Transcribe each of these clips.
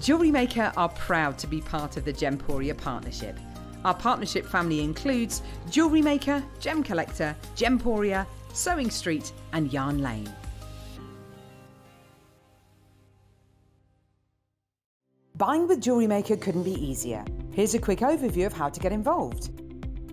Jewellery Maker are proud to be part of the Gemporia partnership. Our partnership family includes Jewellery Maker, Gem Collector, Gemporia, Sewing Street, and Yarn Lane. Buying with Jewellery Maker couldn't be easier. Here's a quick overview of how to get involved.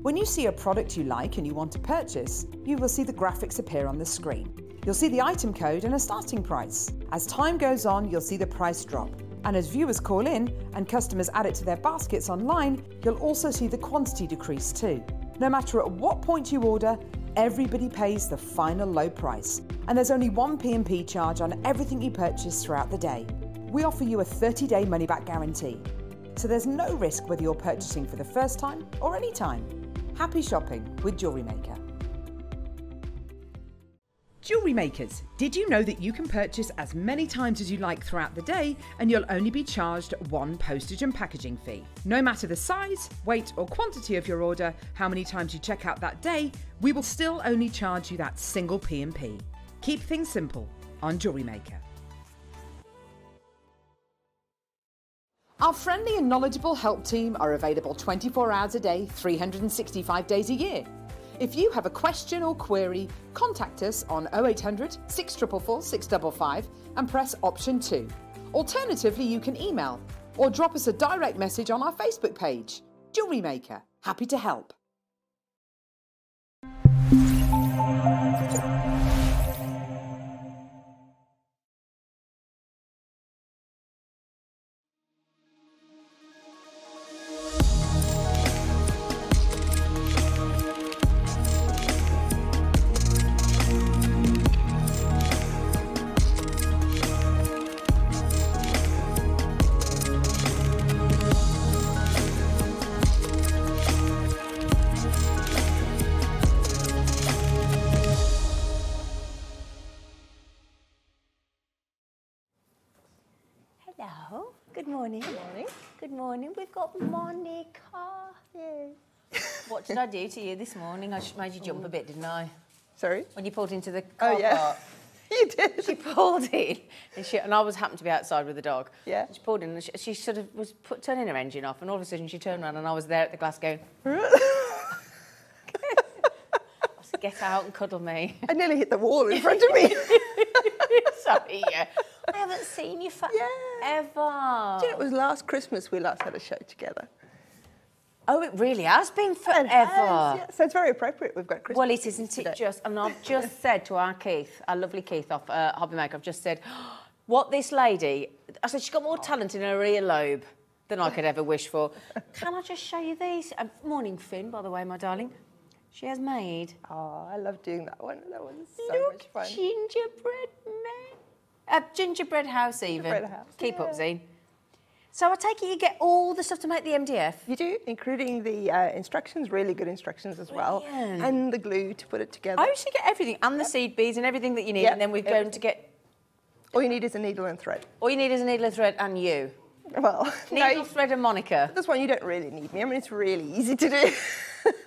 When you see a product you like and you want to purchase, you will see the graphics appear on the screen. You'll see the item code and a starting price. As time goes on, you'll see the price drop. And as viewers call in and customers add it to their baskets online, you'll also see the quantity decrease too. No matter at what point you order, everybody pays the final low price. And there's only one P&P charge on everything you purchase throughout the day. We offer you a 30-day money-back guarantee. So there's no risk whether you're purchasing for the first time or any time. Happy shopping with Jewellery Maker. Jewellery makers, did you know that you can purchase as many times as you like throughout the day and you'll only be charged one postage and packaging fee? No matter the size, weight, or quantity of your order, how many times you check out that day, we will still only charge you that single P&P. Keep things simple on Jewellery Maker. Our friendly and knowledgeable help team are available 24 hours a day, 365 days a year. If you have a question or query, contact us on 0800 644 655 and press option 2. Alternatively, you can email or drop us a direct message on our Facebook page. Jewellery Maker, happy to help. What did I do to you this morning? I just made you jump a bit, didn't I? Sorry? When you pulled into the oh, car Oh, yeah. park. You did. She pulled in, and, she, and I was happened to be outside with the dog. Yeah. She pulled in, and she, she sort of was put, turning her engine off, and all of a sudden she turned around, and I was there at the glass going, "Get out and cuddle me." I nearly hit the wall in front of me. Sorry, yeah. I haven't seen you forever. Yeah. Do you know, it was last Christmas we last had a show together. Oh, it really has been forever. Yes, yeah. So it's very appropriate we've got Christmas. Well, it isn't today. it just, and I've just said to our Keith, our lovely Keith off uh, Hobbymaker, I've just said, what this lady, I said, she's got more talent in her earlobe than I could ever wish for. Can I just show you these? Uh, morning, Finn, by the way, my darling. She has made. Oh, I love doing that one. That one's so Look, much fun. gingerbread man. A gingerbread house, even. Gingerbread house, Keep up. Zine. So I take it you get all the stuff to make the MDF. You do, including the uh, instructions, really good instructions as well, Brilliant. and the glue to put it together. I usually get everything, and the seed beads and everything that you need, Yep, and then we've gone everything. to get. All you need is a needle and thread. All you need is a needle and thread and you. Well, no, Needle, thread, and Monica. this one you don't really need me. I mean, it's really easy to do.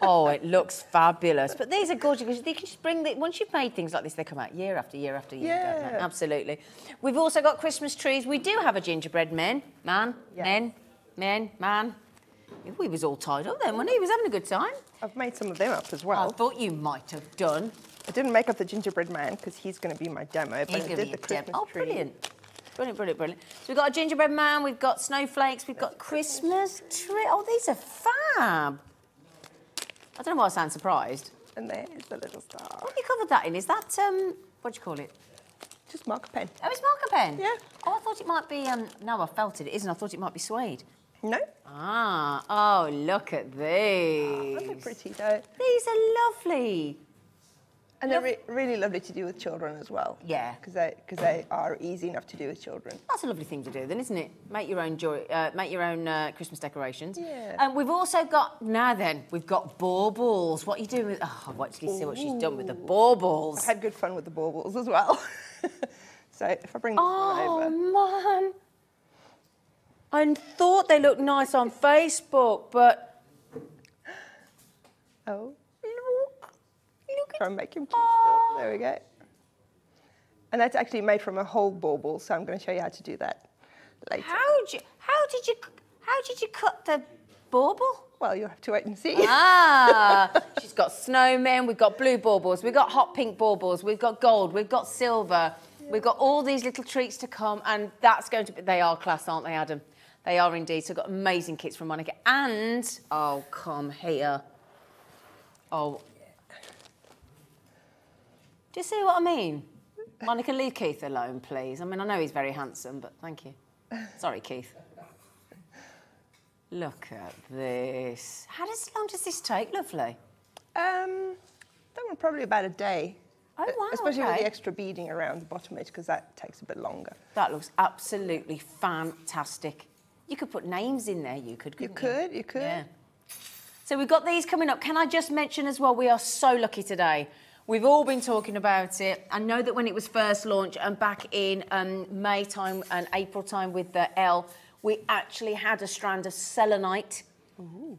Oh, it looks fabulous. But these are gorgeous because they can just bring the, once you've made things like this, they come out year after year after year. Yeah. Absolutely. We've also got Christmas trees. We do have a gingerbread man. Man, Yes. men, men, man. We was all tied up then, wasn't he? He was having a good time. I've made some of them up as well. I thought you might have done. I didn't make up the gingerbread man because he's going to be my demo, but I did the. Christmas Oh, tree. brilliant. Brilliant, brilliant, brilliant. So we've got a gingerbread man, we've got snowflakes, we've got Christmas tree. Oh, these are fab. I don't know why I sound surprised. And there's the little star. What have you covered that in? Is that, um, what do you call it? Just marker pen. Oh, it's marker pen? Yeah. Oh, I thought it might be, um, no, I felt it. It isn't. I thought it might be suede. No? Ah, oh, look at these. Those are pretty though. These are lovely. And they're re- really lovely to do with children as well. Yeah. Because they, cause they are easy enough to do with children. That's a lovely thing to do, then, isn't it? Make your own joy, uh, make your own uh, Christmas decorations. Yeah. And we've also got now. Then we've got baubles. What are you doing with? Oh, I want to see what she's done with the baubles. I've had good fun with the baubles as well. so if I bring Oh over. man! I thought they looked nice on Facebook, but Oh, try and make him cute still. There we go. And that's actually made from a whole bauble, so I'm going to show you how to do that later. how did you how did you how did you cut the bauble? Well, you'll have to wait and see. Ah, she's got snowmen, we've got blue baubles, we've got hot pink baubles, we've got gold, we've got silver, we've got all these little treats to come, and that's going to be, they are class, aren't they, Adam? They are indeed. So, we've got amazing kits from Monica. And, oh, come here. Oh. Do you see what I mean? Monica, leave Keith alone, please. I mean, I know he's very handsome, but thank you. Sorry, Keith. Look at this. How does, long does this take, lovely? Um, that one probably about a day. Oh, wow, Especially with the extra beading around the bottom edge, because that takes a bit longer. That looks absolutely fantastic. You could put names in there, you could, You could, you could. Yeah. So we've got these coming up. Can I just mention as well, we are so lucky today. We've all been talking about it. I know that when it was first launched and back in um, May time and April time with the L, we actually had a strand of selenite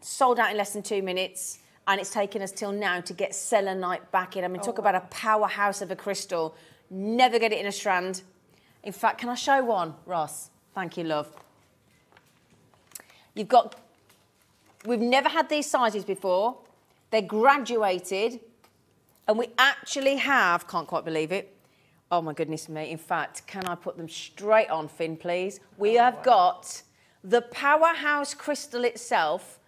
sold out in less than two minutes. And it's taken us till now to get selenite back in. I mean, talk about a powerhouse of a crystal. Never get it in a strand. In fact, can I show one, Ross? Thank you, love. You've got We've never had these sizes before. They're graduated. And we actually have, can't quite believe it. Oh my goodness me. In fact, can I put them straight on, Finn, please? We oh, have got the powerhouse crystal itself,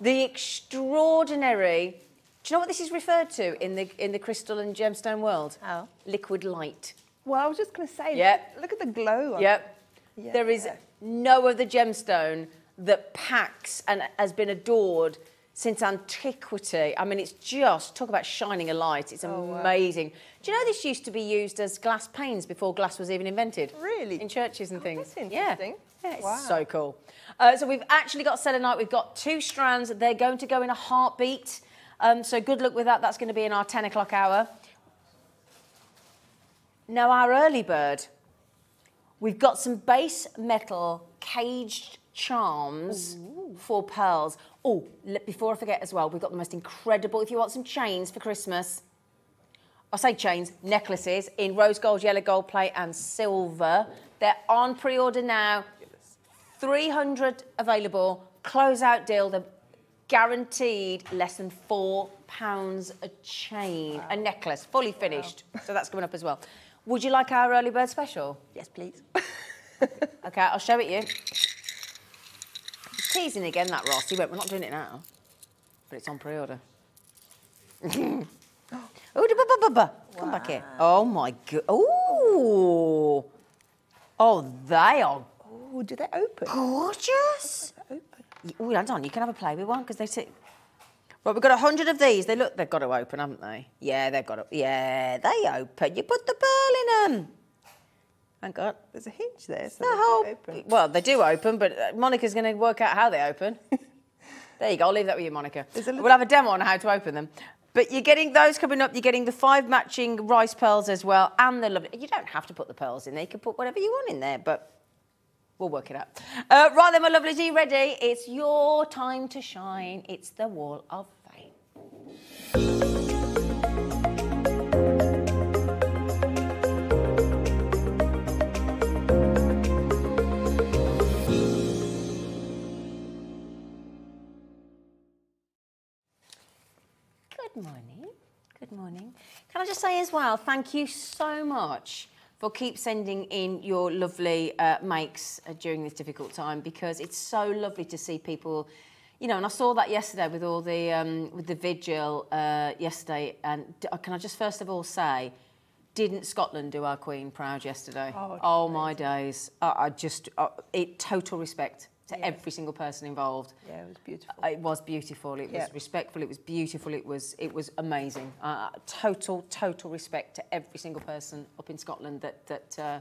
the extraordinary. Do you know what this is referred to in the in the crystal and gemstone world? How? Liquid light. Well, I was just going to say, Yeah. look, look at the glow. on Yep. There is Yeah. no other gemstone that packs and has been adored since antiquity. I mean, it's just talk about shining a light. It's Oh, amazing. Do you know this used to be used as glass panes before glass was even invented? Really? In churches and Oh, things. that's Yeah. interesting. Yeah, it's Wow. so cool. Uh, so we've actually got selenite. We've got two strands. They're going to go in a heartbeat. Um, so good luck with that. That's going to be in our 10 o'clock hour. Now, our early bird, we've got some base metal caged charms for pearls. Oh, before I forget as well, we've got the most incredible, if you want some chains for Christmas, I say chains, necklaces in rose gold, yellow gold plate, and silver. They're on pre order now. 300 available. Closeout deal. They're guaranteed less than £4 a chain. A necklace, fully finished. So that's coming up as well. Would you like our early bird special? Yes, please. Okay, I'll show it you. Teasing again, that Ross. He went, we're not doing it now. But it's on pre-order. oh, da- bu- bu- bu. Come back here. Oh, my God. Oh. Oh, they are oh, do they open? gorgeous. Open. Oh, hold on. You can have a play with one because they sit. Right, we've got a hundred of these. They look, they've got to open, haven't they? Yeah, they've got to. Yeah, they open. You put the pearl in them. Thank God. There's a hinge there, so The whole, open. well, they do open, but uh, Monica's going to work out how they open. there you go. I'll leave that with you, Monica. Little- We'll have a demo on how to open them. But you're getting those coming up. You're getting the five matching rice pearls as well, and the lovely. You don't have to put the pearls in there. You can put whatever you want in there, but we'll work it out. Uh, right then, my lovelies, are you ready? It's your time to shine. It's the wall of fame. Well, thank you so much for keep sending in your lovely uh, makes uh, during this difficult time because it's so lovely to see people. You know, and I saw that yesterday with all the um, with the vigil uh, yesterday. And uh, can I just first of all say, didn't Scotland do our Queen proud yesterday? Oh, Oh, my days! I, I just uh, it total respect, to every single person involved. Yeah, it was beautiful. Uh, It was beautiful. It was respectful. It was beautiful. It was it was amazing. Uh, total total respect to every single person up in Scotland that that uh,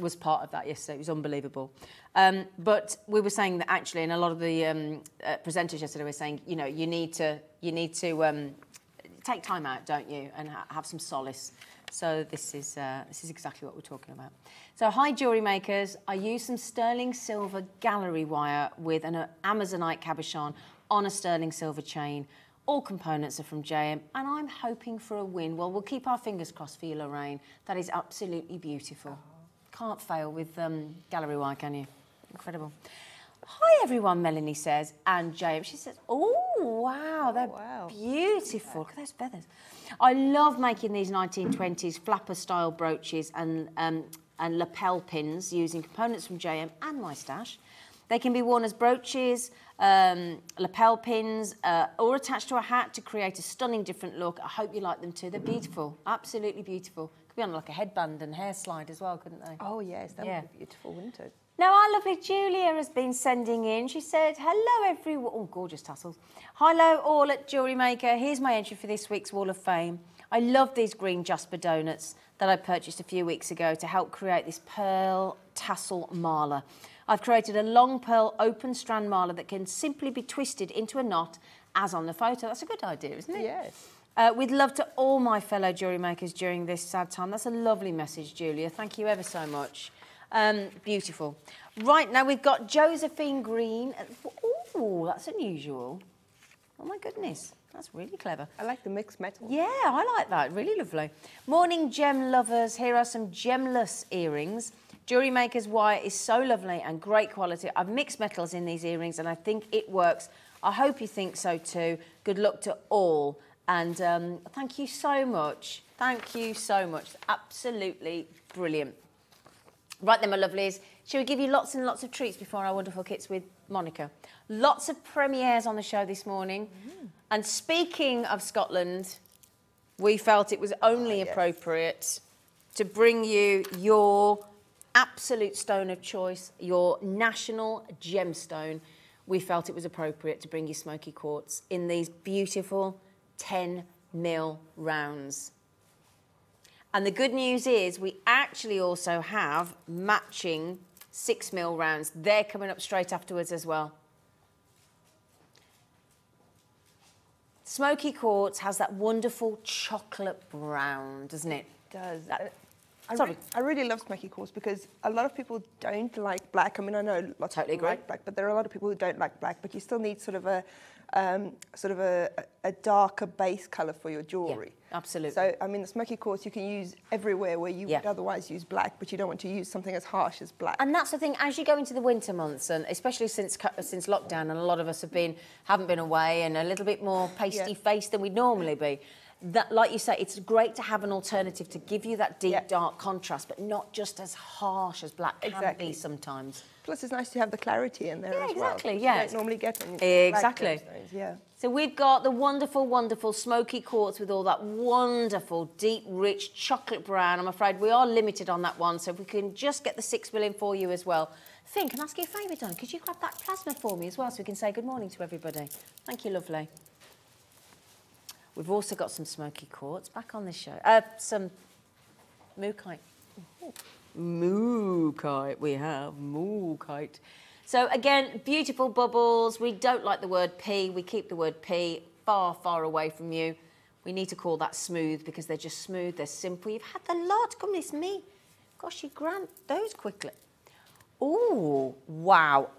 was part of that yesterday. It was unbelievable. Um, but we were saying that actually, and a lot of the um, uh, presenters yesterday were saying, you know, you need to you need to um, take time out, don't you, and ha- have some solace. So this is uh, this is exactly what we're talking about. So hi jewelry makers, I used some sterling silver gallery wire with an uh, Amazonite cabochon on a sterling silver chain. All components are from JM, and I'm hoping for a win. Well, we'll keep our fingers crossed for you, Lorraine. That is absolutely beautiful. Can't fail with um, gallery wire, can you? Incredible. Hi everyone, Melanie says, and JM. She says, oh wow, they're wow. beautiful. Look at those feathers. I love making these 1920s flapper style brooches and, um, and lapel pins using components from JM and my stash. They can be worn as brooches, um, lapel pins, uh, or attached to a hat to create a stunning different look. I hope you like them too. They're beautiful, absolutely beautiful. Could be on like a headband and hair slide as well, couldn't they? Oh yes, that Yeah. would be beautiful, wouldn't it? Now, our lovely Julia has been sending in. She said, Hello, everyone. Oh, gorgeous tassels. Hello, all at Jewellery Maker. Here's my entry for this week's Wall of Fame. I love these green Jasper donuts that I purchased a few weeks ago to help create this pearl tassel mala. I've created a long pearl open strand mala that can simply be twisted into a knot as on the photo. That's a good idea, isn't it? Yes. Uh, with love to all my fellow jewellery makers during this sad time. That's a lovely message, Julia. Thank you ever so much. Um, beautiful. Right, now we've got Josephine Green. Oh, that's unusual. Oh, my goodness. That's really clever. I like the mixed metal. Yeah, I like that. Really lovely. Morning, gem lovers. Here are some gemless earrings. Jewelry Maker's wire is so lovely and great quality. I've mixed metals in these earrings and I think it works. I hope you think so too. Good luck to all. And um, thank you so much. Thank you so much. Absolutely brilliant. Right then, my lovelies, shall we give you lots and lots of treats before our wonderful kits with Monica? Lots of premieres on the show this morning. Mm-hmm. And speaking of Scotland, we felt it was only ah, yes. appropriate to bring you your absolute stone of choice, your national gemstone. We felt it was appropriate to bring you smoky quartz in these beautiful 10 mil rounds. And the good news is we actually also have matching six mil rounds. They're coming up straight afterwards as well. Smoky quartz has that wonderful chocolate brown, doesn't it? does. That- I, Sorry. re- I really love smoky quartz because a lot of people don't like black. I mean, I know lots Totally of people agree. like black, but there are a lot of people who don't like black. But you still need sort of a um, sort of a, a darker base color for your jewelry. absolutely. So I mean, the smoky quartz you can use everywhere where you Yeah. would otherwise use black, but you don't want to use something as harsh as black. And that's the thing. As you go into the winter months, and especially since since lockdown, and a lot of us have been haven't been away and a little bit more pasty faced than we'd normally be. That, like you say, it's great to have an alternative to give you that deep Yeah. dark contrast, but not just as harsh as black can Exactly. be sometimes. Plus, it's nice to have the clarity in there Yeah, as well. exactly, yeah. You don't normally get when Exactly. Yeah. So we've got the wonderful, wonderful smoky quartz with all that wonderful, deep, rich chocolate brown. I'm afraid we are limited on that one, so if we can just get the six mil in for you as well. Finn, can I ask you a favour, Don? Could you grab that plasma for me as well so we can say good morning to everybody? Thank you, lovely. We've also got some smoky quartz back on the show. Uh, some mookaite. Mookaite, we have mookaite. So again, beautiful bubbles. We don't like the word P. We keep the word P far, far away from you. We need to call that smooth because they're just smooth, they're simple. You've had the lot. Come, it's me. Gosh, you grant those quickly. Oh, wow.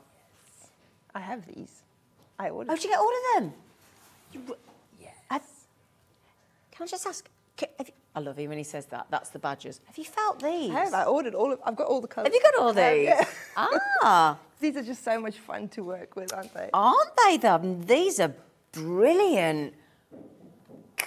I have these. I ordered. Oh, did you get all of them? You, yes. can I just ask? ca- Have I love him when he says that. That's the badgers. Have you felt these? I have. I ordered all of. I've got all the colours. Have you got all these? yeah. Ah, These are just so much fun to work with, aren't they? aren't they though? These are brilliant.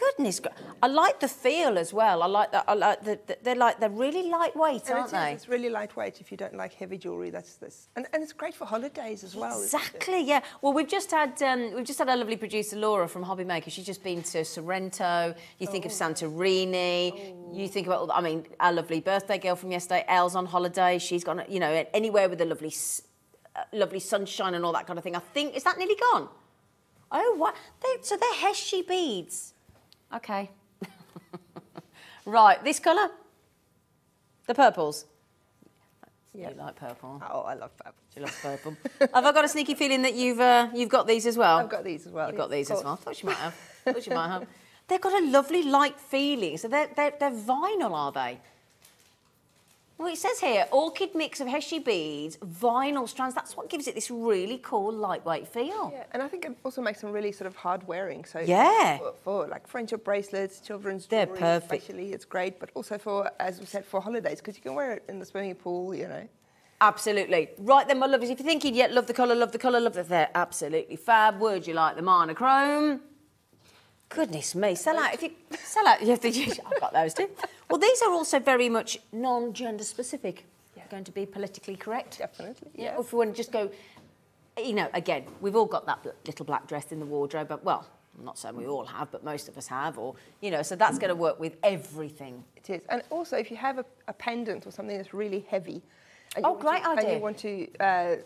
Goodness, I like the feel as well. I like that. I like the, the- they're like they're really lightweight, aren't it they? It's really lightweight if you don't like heavy jewellery. That's this, and, and it's great for holidays as well. Exactly, yeah. Well, we've just had um, we've just had our lovely producer Laura from Hobby Maker. She's just been to Sorrento. You think of Santorini. You think about all I mean, our lovely birthday girl from yesterday, Elle's on holiday. She's gone, you know, anywhere with a lovely uh, lovely sunshine and all that kind of thing. I think is that nearly gone? Oh, what? They, so they're Heishi beads. Okay. right, this colour. The purples. Yeah. You like purple. Oh, I love purple. She loves purple. have I got a sneaky feeling that you've uh, you've got these as well? I've got these as well. You've yes, got these as well. I thought you might have. I thought you might have. They've got a lovely light feeling. So they're, they're, they're vinyl, are they? Well, it says here, orchid mix of Heishi beads, vinyl strands. That's what gives it this really cool, lightweight feel. Yeah, and I think it also makes them really sort of hard wearing. So Yeah. for, for like friendship bracelets, children's They're jewelry, perfect. especially, it's great. But also for, as we said, for holidays because you can wear it in the swimming pool. You know. Absolutely. Right then, my lovelies, if you're thinking, yeah, love the colour, love the colour, love the... They're absolutely fab. Would you like the monochrome? Goodness me, sell out. If you sell out, you have to. I've got those too. Well, these are also very much non-gender specific. Going to be politically correct. Definitely, Yeah. yeah. Or if we want to just go, you know, again, we've all got that little black dress in the wardrobe. But well, I'm not saying we all have, but most of us have. Or you know, so that's going to work with everything. It is, and also if you have a, a pendant or something that's really heavy, Oh, great to, and you want to uh,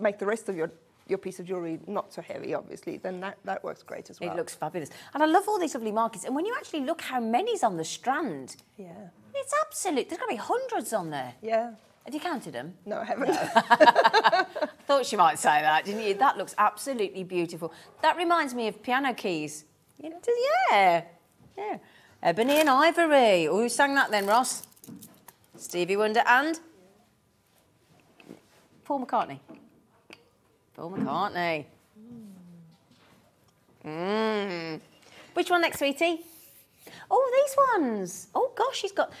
make the rest of your your piece of jewelry not so heavy, obviously, then that, that works great as well. It looks fabulous, and I love all these lovely markets. And when you actually look how many's on the strand, yeah, it's absolute. There's got to be hundreds on there. yeah. Have you counted them? No, I haven't. i Thought she might say that, didn't you? That looks absolutely beautiful. That reminds me of piano keys. You know, yeah, yeah. Ebony and Ivory. Oh, who sang that then, Ross? Stevie Wonder and Paul McCartney. Paul McCartney. Mm. Which one next, sweetie? Oh, these ones. Oh gosh, he's got.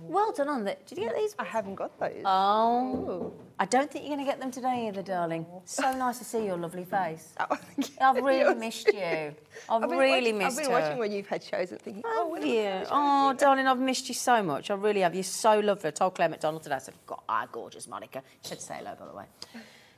Well done on that. Did you get these? I haven't got those. Oh. I don't think you're going to get them today either, darling. So nice to see your lovely face. Oh. I've really missed you. I've, I've really watching, missed you. I've been her. watching when you've had shows and thinking, oh, Oh, you? Oh, darling, I've missed you so much. I really have. You're so lovely. I told Claire McDonald today, I said, God, ah, gorgeous, Monica. She said, say hello, by the way.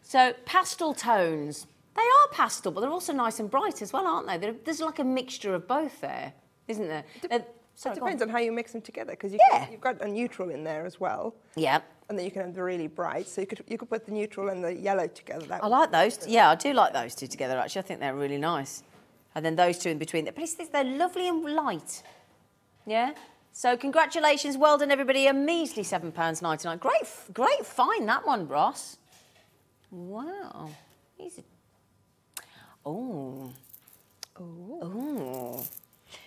So, pastel tones. They are pastel, but they're also nice and bright as well, aren't they? There- There's like a mixture of both there, isn't there? Uh, sorry, It go on. depends on how you mix them together because you Yeah. you've got a neutral in there as well, Yeah. and then you can have the really bright. So you could you could put the neutral and the yellow together. That I like those. Yeah, I do like those two together. Actually, I think they're really nice. And then those two in between. But it's, they're lovely and light. Yeah. So congratulations, well done, everybody. A measly seven pounds ninety nine. Great, great find that one, Ross. Wow. These are... Oh. Oh.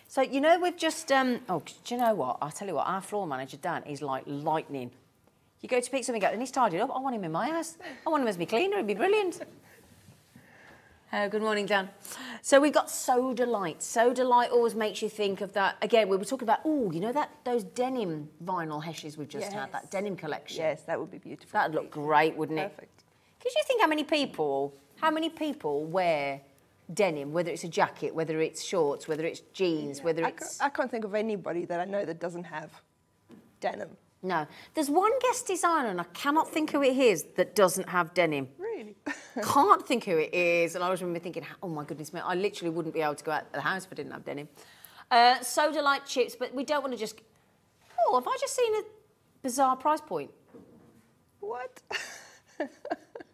So you know we've just um. Oh, do you know what? I'll tell you what. Our floor manager Dan is like lightning. You go to pick something up and he's tidied up. I want him in my house. I want him as my cleaner. It'd be brilliant. Oh, good morning, Dan. So we've got Sodalite. Soda Light always makes you think of that. Again, we were talking about, oh, you know that those denim vinyl heshes we've just had, that denim collection. Yes, that would be beautiful. That'd look great, wouldn't it? Perfect. Could you think how many people, how many people wear denim, whether it's a jacket, whether it's shorts, whether it's jeans, whether I, it's... I can't think of anybody that I know that doesn't have denim. No. There's one guest designer, and I cannot think who it is, that doesn't have denim. Really? Can't think who it is. And I always remember thinking, oh my goodness me, I literally wouldn't be able to go out of the house if I didn't have denim. Uh, sodalite chips, but we don't want to just. Oh, have I just seen a bizarre price point? what?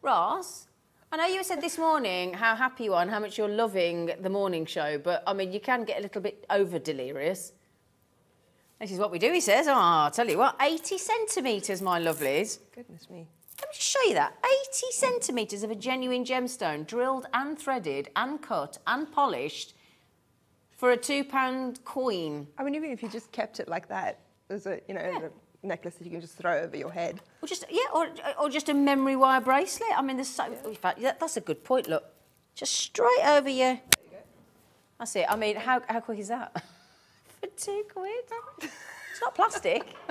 Ross, I know you said this morning how happy you are and how much you're loving the morning show, but I mean, you can get a little bit over delirious. This is what we do, he says. Oh, I'll tell you what, 80 centimetres, my lovelies. Goodness me. Let me just show you that. 80 centimetres of a genuine gemstone, drilled and threaded and cut and polished for a £2 coin. I mean, even if you just kept it like that, as a you know a necklace that you can just throw over your head. Or just, yeah, or, or just a memory wire bracelet. I mean, there's so... In fact, that, that's a good point, look. Just straight over your... That's it. I mean, how, how quick is that? for two quid? It's not plastic.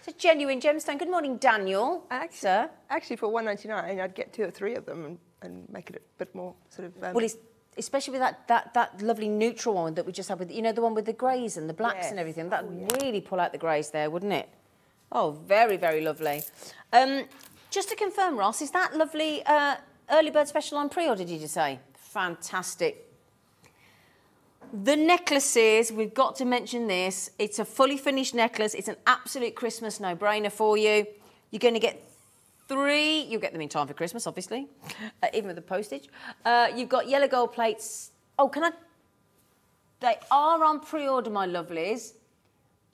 It's a genuine gemstone. Good morning, Daniel. Actually, Sir. actually for one ninety nine, I'd get two or three of them and, and make it a bit more sort of. Um, Well, it's, especially with that, that, that lovely neutral one that we just had with, you know, the one with the greys and the blacks and everything. That would really pull out the greys there, wouldn't it? Oh, very, very lovely. Um, just to confirm, Ross, is that lovely uh, early bird special on pre-order, did you just say? Fantastic. The necklaces, we've got to mention this. It's a fully finished necklace. It's an absolute Christmas no-brainer for you. You're going to get three. You'll get them in time for Christmas, obviously, uh, even with the postage. Uh, you've got yellow gold plates. Oh, can I? They are on pre-order, my lovelies.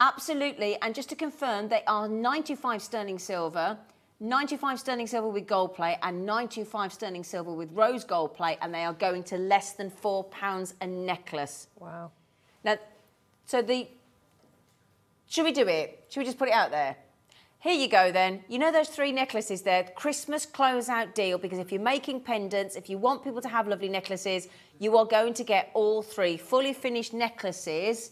Absolutely. And just to confirm, they are 95 sterling silver, 95 sterling silver with gold plate, and 95 sterling silver with rose gold plate, and they are going to less than four pounds a necklace. Wow. Now, so the. Should we do it? Should we just put it out there? Here you go then. You know those three necklaces there? Christmas closeout deal because if you're making pendants, if you want people to have lovely necklaces, you are going to get all three fully finished necklaces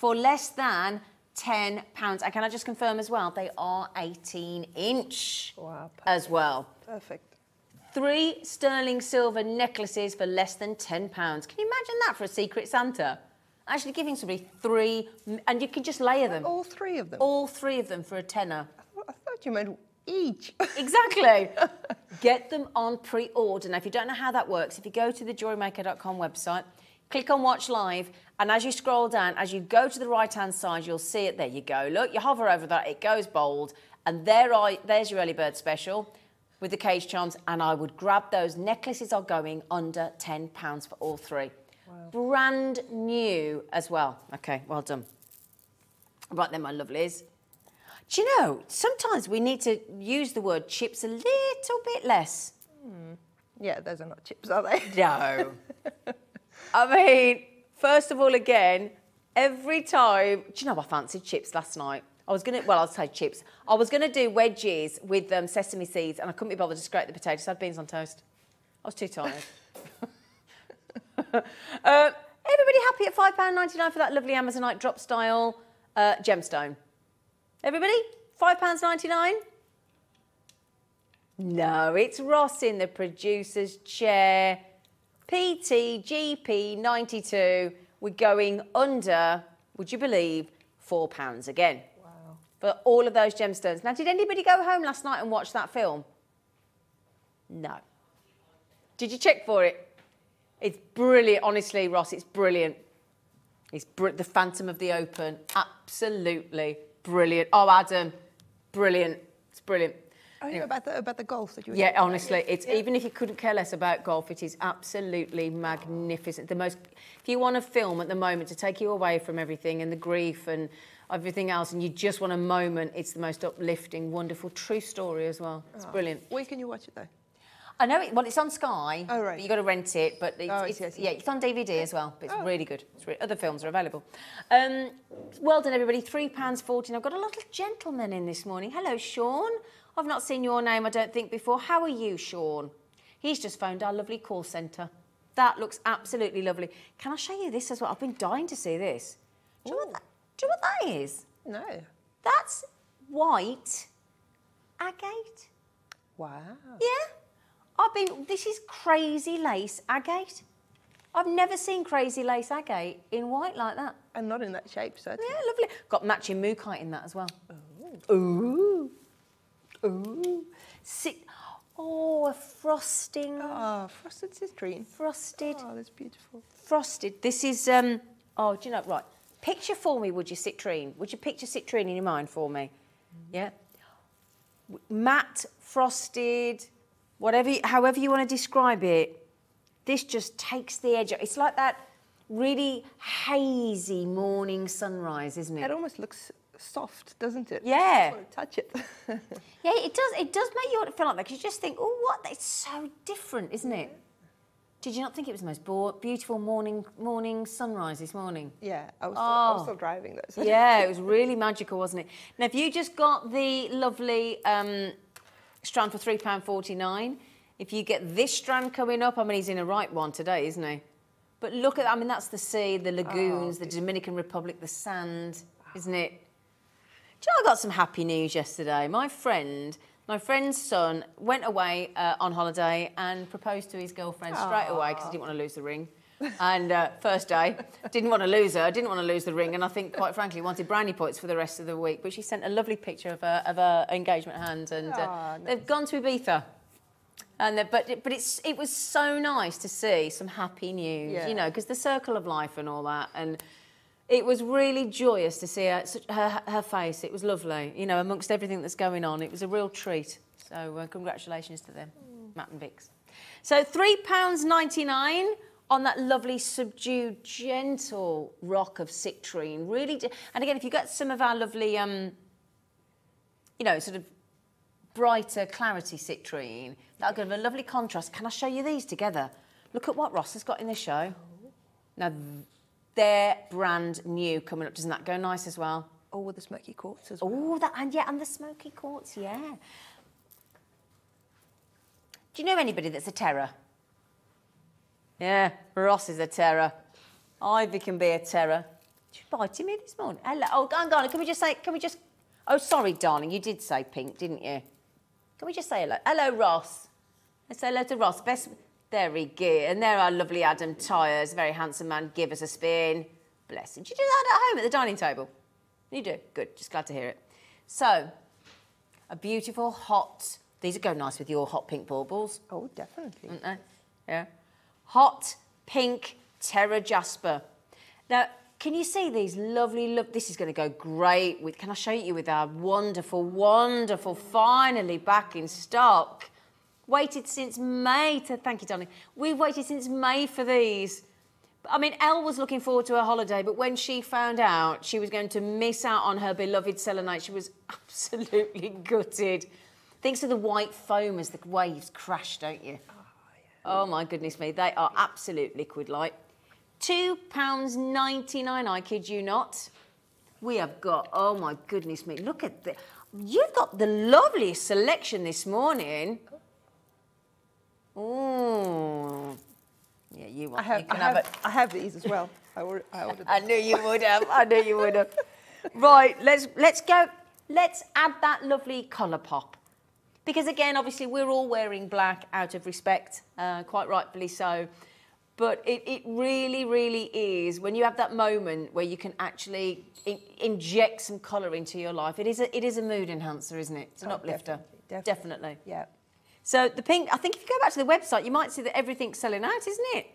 for less than £10. And can I just confirm as well, they are 18 inch Wow, as well. Perfect. Three sterling silver necklaces for less than £10. Can you imagine that for a Secret Santa? Actually giving somebody three, and you can just layer them. All three of them. All three of them for a tenner. I thought you meant each. Exactly. Get them on pre-order. Now, if you don't know how that works, if you go to the jewelrymaker.com website, click on Watch Live, and as you scroll down, as you go to the right-hand side, you'll see it. There you go. Look, you hover over that, it goes bold, and there are, there's your early bird special with the cage charms, and I would grab those. Necklaces are going under £10 for all three. Brand new as well. Okay, well done. Right then, my lovelies. Do you know, sometimes we need to use the word chips a little bit less. Hmm. yeah, those are not chips, are they? No. I mean, first of all, again, every time, do you know, I fancied chips last night. I was gonna, well, I'll say chips. I was gonna do wedges with um, sesame seeds, and I couldn't be bothered to scrape the potatoes. I had beans on toast. I was too tired. uh, everybody happy at £5.99 for that lovely Amazonite drop style uh, gemstone? Everybody? £5.99? No, it's Ross in the producer's chair. PT GP 92. We're going under, would you believe, £4 again. Wow. For all of those gemstones. Now, did anybody go home last night and watch that film? No. Did you check for it? It's brilliant, honestly, Ross. It's brilliant. It's br- the Phantom of the Open. Absolutely brilliant. Oh, Adam, brilliant. It's brilliant. Oh, yeah, about the about the golf that you were Yeah, honestly, it's even if you couldn't care less about golf, it is absolutely magnificent. The most, if you want a film at the moment to take you away from everything and the grief and everything else, and you just want a moment, it's the most uplifting, wonderful, true story as well. It's brilliant. Where can you watch it though? I know it. Well, it's on Sky. Oh, right. But you got to rent it, but it's, Oh, it's- I see. yeah, it's on DVD as well. But it's Oh. really good. It's re- other films are available. Um, well done, everybody. Three pounds fourteen. I've got a little gentleman in this morning. Hello, Sean. I've not seen your name, I don't think, before. How are you, Sean? He's just phoned our lovely call centre. That looks absolutely lovely. Can I show you this as well? I've been dying to see this. Do you, know what that, do you know what that is? No. That's white agate. Wow. Yeah. I've been, this is crazy lace agate. I've never seen crazy lace agate in white like that. And not in that shape, so it's Yeah, lovely. Got matching mookaite in that as well. Oh. Ooh. Ooh. Si- oh, a frosting. Oh, frosted citrine. Frosted. Oh, that's beautiful. Frosted. This is, um, oh, do you know, right. Picture for me, would you, citrine? Would you picture citrine in your mind for me? Yeah. W- Matte, frosted, whatever, however you want to describe it. This just takes the edge. It's like that really hazy morning sunrise, isn't it? It almost looks soft, doesn't it? Yeah. To touch it. Yeah, it does. It does make you feel like that because you just think, oh, what? It's so different, isn't it? Did you not think it was the most beautiful morning morning sunrise this morning? yeah, I was, still, I was Oh. still driving though. so- Yeah, it was really magical, wasn't it? Now, if you just got the lovely um, strand for three pound forty nine, if you get this strand coming up, I mean, he's in a right one today, isn't he? But look at, I mean, that's the sea, the lagoons, the Dominican Republic, the sand, isn't it? You know, I got some happy news yesterday. My friend, my friend's son went away uh, on holiday and proposed to his girlfriend straight away because he didn't want to lose the ring. And uh, first day, didn't want to lose her, didn't want to lose the ring, and I think, quite frankly, wanted brownie points for the rest of the week. But she sent a lovely picture of her, of her engagement hand, and uh, Aw, they've gone to Ibiza. And the, but but it's it was so nice to see some happy news, Yeah. you know, because the circle of life and all that, and it was really joyous to see her, her her face. It was lovely, you know, amongst everything that's going on. It was a real treat. So uh, congratulations to them, Matt and Vix. So £3.99 on that lovely subdued, gentle rock of citrine. Really, and again, if you get some of our lovely, um, you know, sort of brighter clarity citrine, that'll give a lovely contrast. Can I show you these together? Look at what Ross has got in the show. Now, they're brand new coming up. Doesn't that go nice as well? Oh, with the smoky quartz as well. Oh, that and yeah, and the smoky quartz, yeah. Do you know anybody that's a terror? Yeah, Ross is a terror. Ivy can be a terror. She's biting me this morning. Hello. Oh, hang on. Can we just say? Can we just? Oh, sorry, darling. You did say pink, didn't you? Can we just say hello? Hello, Ross. Let's say hello to Ross. Best. There we go. And there our lovely Adam Tyres, very handsome man. Give us a spin. Bless him. Did you do that at home at the dining table? You do? Good. Just glad to hear it. So, a beautiful hot. These would go nice with your hot pink baubles, Oh, definitely. wouldn't they? Yeah. Hot pink Terra Jasper. Now, can you see these lovely look? This is going to go great with. Can I show you with our wonderful, wonderful, finally back in stock? Waited since May to thank you, darling. We've waited since May for these. I mean, Elle was looking forward to her holiday, but when she found out she was going to miss out on her beloved selenite, she was absolutely gutted. Thinks of the white foam as the waves crash, don't you? Ah, oh my goodness me, they are absolute liquid light. £2.99, I kid you not. We have got, oh my goodness me, look at the, you've got the loveliest selection this morning. Oh, yeah, you want, I have, you I can have, have it. I have these as well. I, or, I ordered I knew you would have. I knew you would have. Right, let's let's go. Let's add that lovely colour pop. Because again, obviously, we're all wearing black out of respect, uh, quite rightfully so. But it, it really, really is when you have that moment where you can actually in, inject some colour into your life. It is a, it is a mood enhancer, isn't it? It's an Oh, uplifter. definitely, definitely. Yeah. So the pink, I think if you go back to the website, you might see that everything's selling out, isn't it?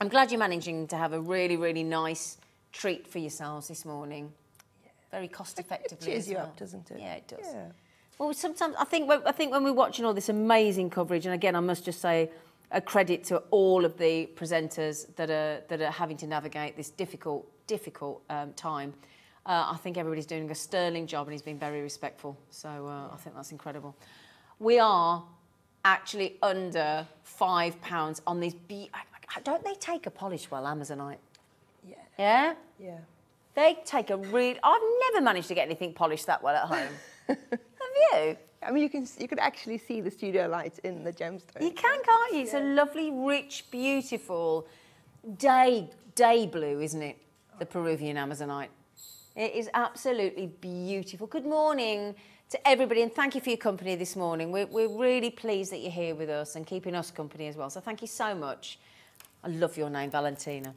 I'm glad you're managing to have a really, really nice treat for yourselves this morning. Very cost effectively. cheers as you well. up, doesn't it? Yeah, it does. Yeah. Well, sometimes I think I think when we're watching all this amazing coverage, and again, I must just say a credit to all of the presenters that are that are having to navigate this difficult, difficult um, time. Uh, I think everybody's doing a sterling job, and he's been very respectful. So uh, I think that's incredible. We are actually under five pounds on these. Be- don't they take a polish well, Amazonite? Yeah. Yeah. Yeah. They take a real. I've never managed to get anything polished that well at home. Have you? I mean, you can you could actually see the studio lights in the gemstone. You can, can't you? It's a lovely, rich, beautiful day day blue, isn't it? The Peruvian Amazonite. It is absolutely beautiful. Good morning to everybody, and thank you for your company this morning. We're, we're really pleased that you're here with us and keeping us company as well. So thank you so much. I love your name, Valentina.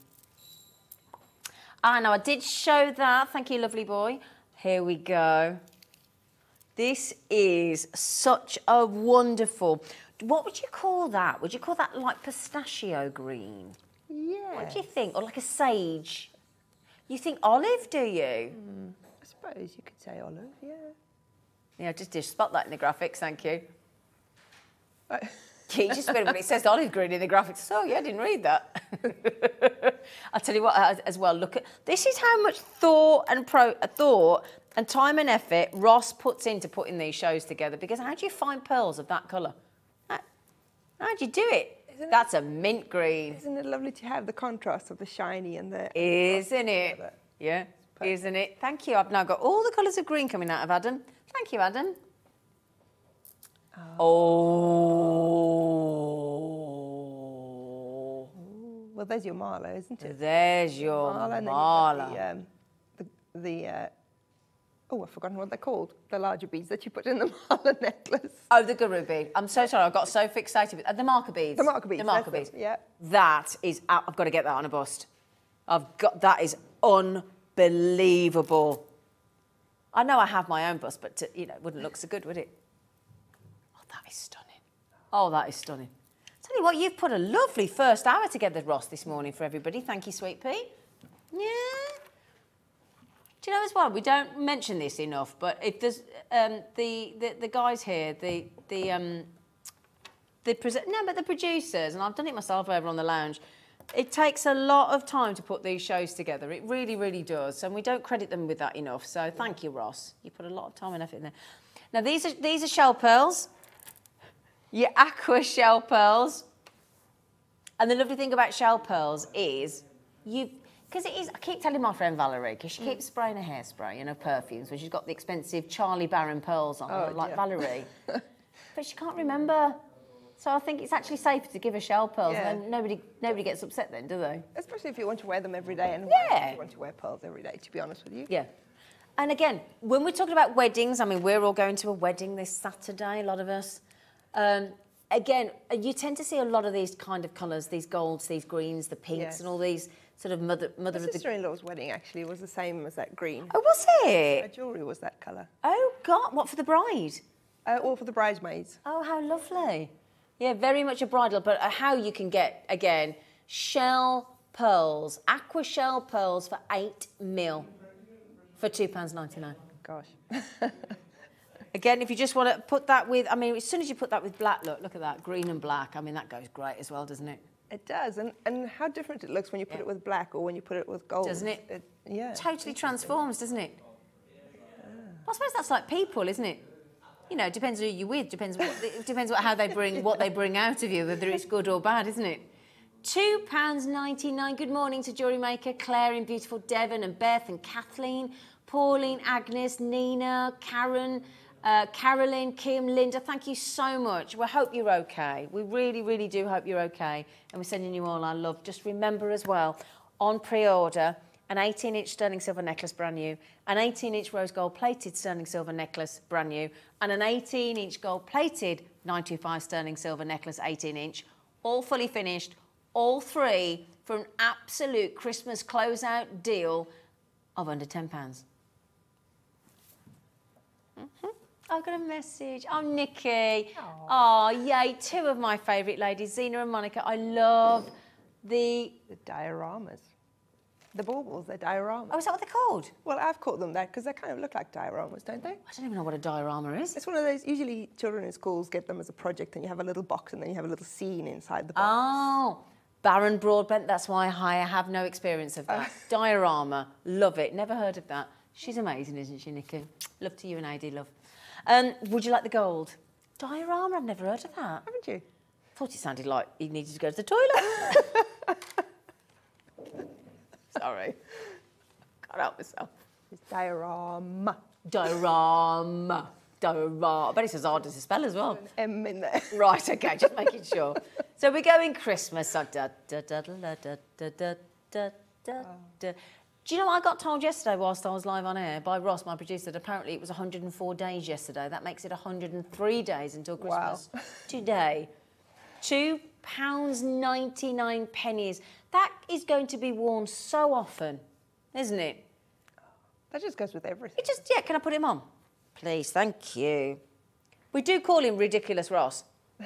Ah, no, I did show that. Thank you, lovely boy. Here we go. This is such a wonderful. What would you call that? Would you call that like pistachio green? Yeah. What do you think? Or like a sage? You think olive, do you? I suppose you could say olive. Yeah. Yeah, just, just spot that in the graphics, thank you. Uh, Yeah, you just read when it says olive green in the graphics. Oh, yeah, I didn't read that. I'll tell you what, as, well, look at this is how much thought and pro uh, thought and time and effort Ross puts into putting these shows together. Because how do you find pearls of that colour? How, how do you do it? Isn't it- That's a mint green, Isn't it lovely to have the contrast of the shiny and the isn't it? together? Yeah, isn't it? Thank you. I've now got all the colours of green coming out of Adam. Thank you, Adam. Oh. Well, there's your Mala, isn't it? There's your Mala, and then you've got the, um, the, the uh, oh, I've forgotten what they're called. The larger beads that you put in the Mala necklace. Oh, the guru bead. I'm so sorry. I got so fixated with uh, the marker beads. The marker beads. The marker that's beads. it, Yeah. That is. out- I've got to get that on a bust. I've got. That is unbelievable. I know I have my own bust, but to, you know, it wouldn't look so good, would it? Oh, that is stunning. Oh, that is stunning. Tell you what, you've put a lovely first hour together, Ross, this morning for everybody. Thank you, sweet pea. Yeah. Do you know as well? We don't mention this enough, but if there's um, the, the the guys here, the the um, the no, but the producers, and I've done it myself over on the lounge. It takes a lot of time to put these shows together. It really, really does, and we don't credit them with that enough. So thank you, Ross. You put a lot of time and effort in there. Now these are these are shell pearls, your aqua shell pearls. And the lovely thing about shell pearls is you, because it is, I keep telling my friend Valerie, because she mm. keeps spraying her hairspray and her perfumes, when she's got the expensive Charlie Baron pearls on, Oh, like dear. Valerie. but she can't remember. So I think it's actually safer to give a shell pearls, Yeah. and then nobody, nobody gets upset then, do they? Especially if you want to wear them every day and Yeah. you want to wear pearls every day, to be honest with you. Yeah. And again, when we're talking about weddings, I mean, we're all going to a wedding this Saturday, a lot of us. Um, again, uh, you tend to see a lot of these kind of colours, these golds, these greens, the pinks, Yes. and all these sort of mother, mother My of the. sister-in-law's wedding actually was the same as that green. Oh, was Her it? jewellery was that colour. Oh, God, what for the bride? Uh, all for the bridesmaids. Oh, how lovely. Yeah, very much a bridal, but uh, how you can get, again, shell pearls, aqua shell pearls for eight mil for £2.99. Gosh. Again, if you just want to put that with, I mean, as soon as you put that with black, look, look at that, green and black. I mean, that goes great as well, doesn't it? It does, and, and how different it looks when you put it with black or when you put it with gold. Doesn't it? yeah. Totally transforms, doesn't it? I suppose that's like people, isn't it? You know, it depends who you're with, depends what, it depends what, how they bring, what they bring out of you, whether it's good or bad, isn't it? £2.99. Good morning to Jewellery Maker, Claire in beautiful Devon, and Beth and Kathleen, Pauline, Agnes, Nina, Karen, uh, Carolyn, Kim, Linda. Thank you so much. We hope you're okay. We really, really do hope you're okay. And we're sending you all our love. Just remember as well, on pre-order, an 18-inch sterling silver necklace, brand new, an 18-inch rose gold plated sterling silver necklace, brand new, and an 18-inch gold plated 925 sterling silver necklace, 18-inch, all fully finished, all three for an absolute Christmas closeout deal of under £10. Mhm. I got a message. Oh, Nikki. Oh, yay. Two of my favourite ladies, Zena and Monica. I love the. The dioramas. The baubles, they're dioramas. Oh, is that what they're called? Well, I've called them that because they kind of look like dioramas, don't they? I don't even know what a diorama is. It's one of those, usually children in schools get them as a project and you have a little box and then you have a little scene inside the box. Oh, Baron Broadbent. That's why I have no experience of that. Diorama. Love it. Never heard of that. She's amazing, isn't she, Nikki? Love to you and AD, love. Um, would you like the gold? Diorama. I've never heard of that. Haven't you? Thought it sounded like he needed to go to the toilet. Sorry. cut out myself. It's diorama. Diorama. Diorama. But it's as hard as to spell as well. M in there. Right, okay, just making sure. So we're going Christmas. Do you know I got told yesterday whilst I was live on air by Ross, my producer, that apparently it was 104 days yesterday. That makes it 103 days until Christmas. Wow. Today, two pounds 99 pennies. That is going to be worn so often, isn't it? That just goes with everything. It just, yeah, can I put him on? Please, thank you. We do call him Ridiculous Ross.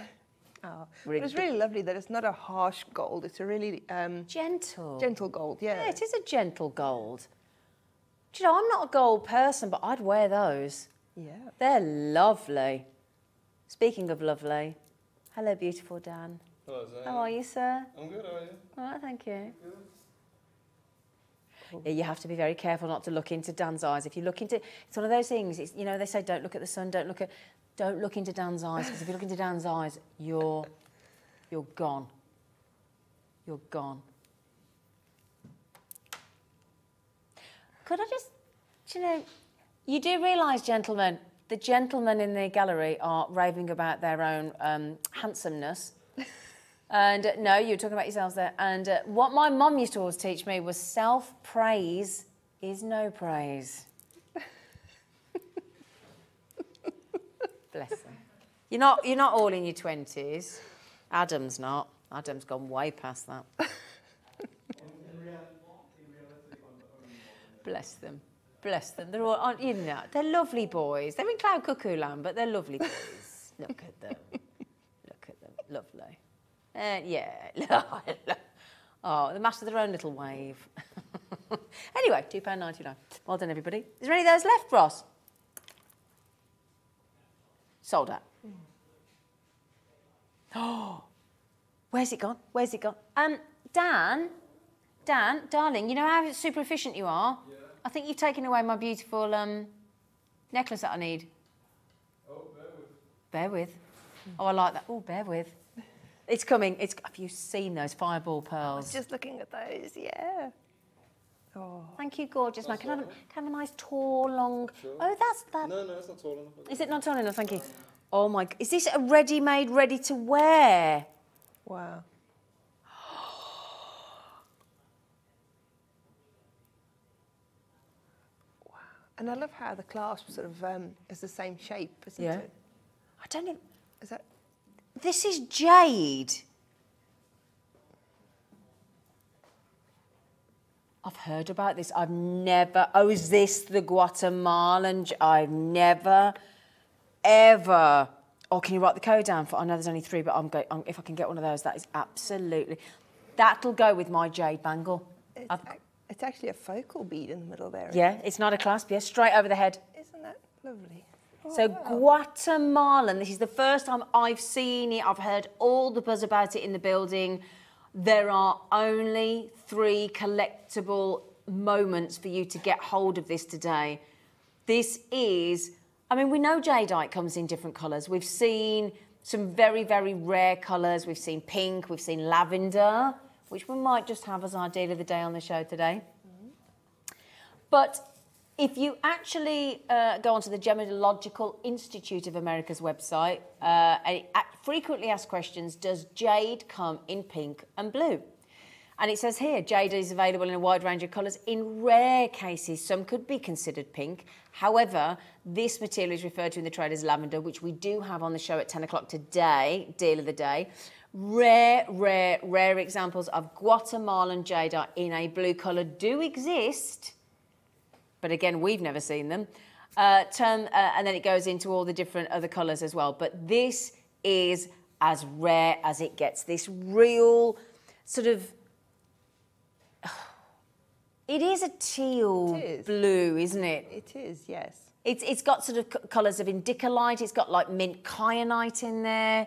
Oh. It's really lovely that it's not a harsh gold. It's a really um, Gentle. gentle gold. Yeah. Yeah, it is a gentle gold. Do you know, I'm not a gold person, but I'd wear those. Yeah. They're lovely. Speaking of lovely, hello, beautiful Dan. Hello, Zane. How are you, sir? I'm good, how are you? All right, thank you. Yeah, you have to be very careful not to look into Dan's eyes. If you look into, it's one of those things. It's, you know, they say don't look at the sun, don't look at, don't look into Dan's eyes because if you look into Dan's eyes, you're, you're gone. You're gone. Could I just, do you know, you do realise, gentlemen, the gentlemen in the gallery are raving about their own um, handsomeness. And uh, no, you were talking about yourselves there. And uh, what my mum used to always teach me was self praise is no praise. Bless them. You're not, you're not all in your 20s. Adam's not. Adam's gone way past that. Bless them. Bless them. They're all, aren't you know, they're lovely boys. They're in Cloud Cuckoo Land, but they're lovely boys. Look at them. Look at them. Lovely. Uh, yeah. oh, they master of their own little wave. anyway, £2.99. Well done, everybody. Is there any of those left, Ross? Sold out. Oh, where's it gone? Where's it gone? Um, Dan, Dan, darling, you know how super efficient you are? Yeah. I think you've taken away my beautiful um, necklace that I need. Oh, bear with. Bear with. Oh, I like that. Oh, bear with. It's coming. It's. Have you seen those fireball pearls? Just looking at those, yeah. Oh. Thank you, gorgeous man. Can I, have, can I have a nice tall, long? Sure. Oh, that's that. No, no, it's not tall enough. Is it not tall enough? Thank you. Oh my! Is this a ready-made, ready to wear? Wow. wow. And I love how the clasp sort of um, is the same shape, isn't yeah. it? I don't know. Is that? This is jade. I've heard about this. I've never. Oh, is this the Guatemalan? I've never, ever. Oh, can you write the code down for? I know there's only three, but I'm going. If I can get one of those, that is absolutely. That'll go with my jade bangle. It's, it's actually a focal bead in the middle there. Yeah, it's not a clasp. Yeah, straight over the head. Isn't that lovely? Oh, so wow. Guatemalan. This is the first time I've seen it. I've heard all the buzz about it in the building. There are only three collectible moments for you to get hold of this today. This is, I mean, we know jadeite comes in different colours. We've seen some very, very rare colours. We've seen pink, we've seen lavender, which we might just have as our deal of the day on the show today. Mm -hmm. But if you actually uh, go onto the Gemological Institute of America's website, uh, and frequently asked questions, does jade come in pink and blue? And it says here, jade is available in a wide range of colours. In rare cases, some could be considered pink. However, this material is referred to in the trade as lavender, which we do have on the show at 10 o'clock today, deal of the day. Rare, rare, rare examples of Guatemalan jade in a blue colour do exist but again, we've never seen them. Uh, term, uh, and then it goes into all the different other colours as well. But this is as rare as it gets. This real sort of. It is a teal is. blue, isn't it? It is, yes. It's, it's got sort of colours of indicolite. It's got like mint kyanite in there.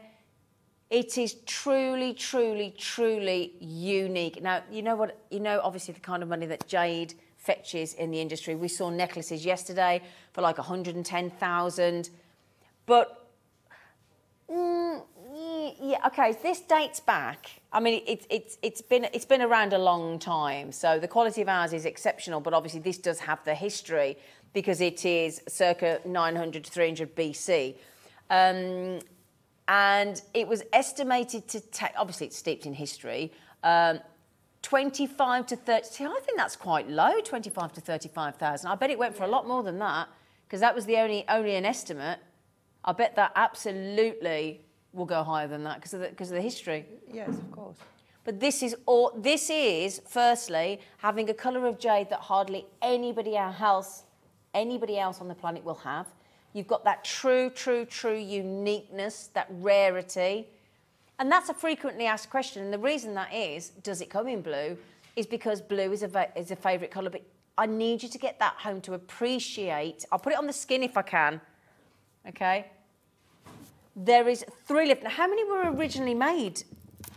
It is truly, truly, truly unique. Now, you know what? You know, obviously, the kind of money that Jade fetches in the industry. We saw necklaces yesterday for like 110,000. But, mm, yeah, okay, this dates back. I mean, it, it, it's, been, it's been around a long time. So the quality of ours is exceptional, but obviously this does have the history because it is circa 900 to 300 BC. Um, and it was estimated to take, obviously it's steeped in history, um, 25 to 30. See, I think that's quite low, 25 to 35,000. I bet it went for a lot more than that because that was the only only an estimate. I bet that absolutely will go higher than that because of the because of the history. Yes, of course. But this is all. This is firstly having a colour of jade that hardly anybody else anybody else on the planet will have. You've got that true, true, true uniqueness, that rarity. And that's a frequently asked question. And the reason that is, does it come in blue, is because blue is a, is a favourite colour. But I need you to get that home to appreciate. I'll put it on the skin if I can. Okay? There is three left. Now, how many were originally made?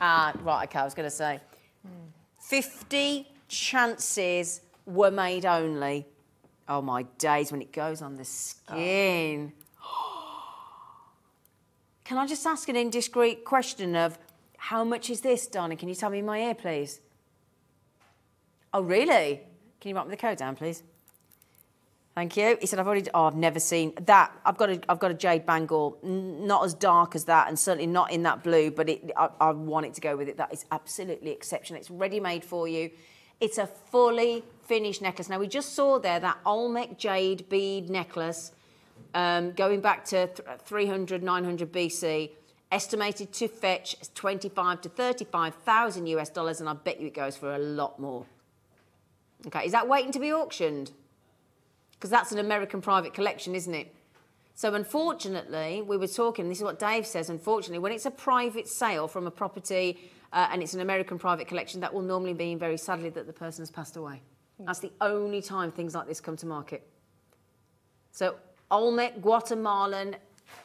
Ah, right, okay, I was going to say. Mm. 50 chances were made only. Oh, my days, when it goes on the skin. Oh. Can I just ask an indiscreet question of how much is this, darling? Can you tell me in my ear, please? Oh, really? Can you write me the code down, please? Thank you. He said, I've already, oh, I've never seen that. I've got a, I've got a jade bangle, not as dark as that and certainly not in that blue, but it, I, I want it to go with it. That is absolutely exceptional. It's ready made for you. It's a fully finished necklace. Now, we just saw there that Olmec jade bead necklace um, going back to 300, 900 BC, estimated to fetch 25 to 35,000 US dollars, and I bet you it goes for a lot more. Okay, is that waiting to be auctioned? Because that's an American private collection, isn't it? So unfortunately, we were talking, this is what Dave says, unfortunately, when it's a private sale from a property uh, and it's an American private collection, that will normally mean very sadly that the person has passed away. That's the only time things like this come to market. So Olmec, Guatemalan,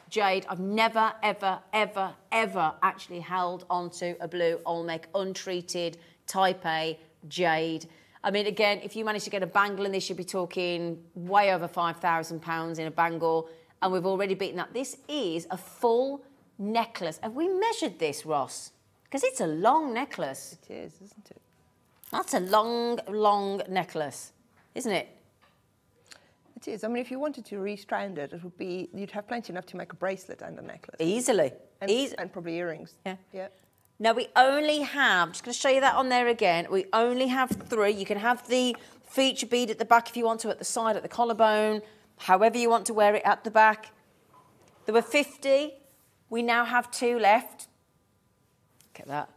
jade. I've never, ever, ever, ever actually held onto a blue Olmec untreated Type A jade. I mean, again, if you manage to get a bangle in this, you'd be talking way over £5,000 in a bangle. And we've already beaten that. This is a full necklace. Have we measured this, Ross? Because it's a long necklace. It is, isn't it? That's a long, long necklace, isn't it? Is. I mean, if you wanted to restrand it, it would be you'd have plenty enough to make a bracelet and a necklace, Easily. and, Eas- and probably earrings. Yeah. Yeah. Now we only have, just going to show you that on there again. We only have three. You can have the feature bead at the back if you want to, at the side, at the collarbone, however you want to wear it at the back. There were 50. We now have two left. Look at that.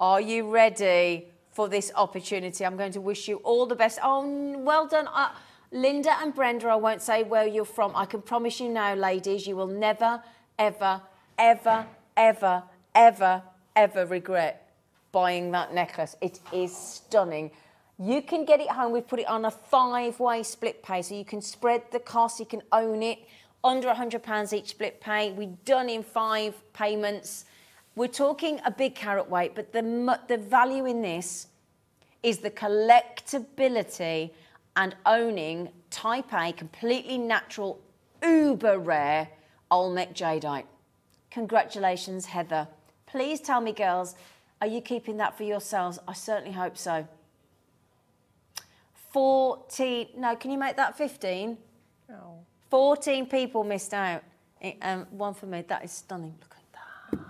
Are you ready for this opportunity? I'm going to wish you all the best. Oh, well done. Uh, Linda and Brenda, I won't say where you're from. I can promise you now, ladies, you will never, ever, ever, ever, ever, ever regret buying that necklace. It is stunning. You can get it home. We've put it on a five-way split pay, so you can spread the cost. You can own it under £100 each split pay. We've done in five payments. We're talking a big carat weight, but the, the value in this is the collectability and owning Type A, completely natural, uber rare Olmec jadeite. Congratulations, Heather. Please tell me, girls, are you keeping that for yourselves? I certainly hope so. 14, no, can you make that 15? Oh. 14 people missed out. Eh, Um, one for me. That is stunning. Look at that.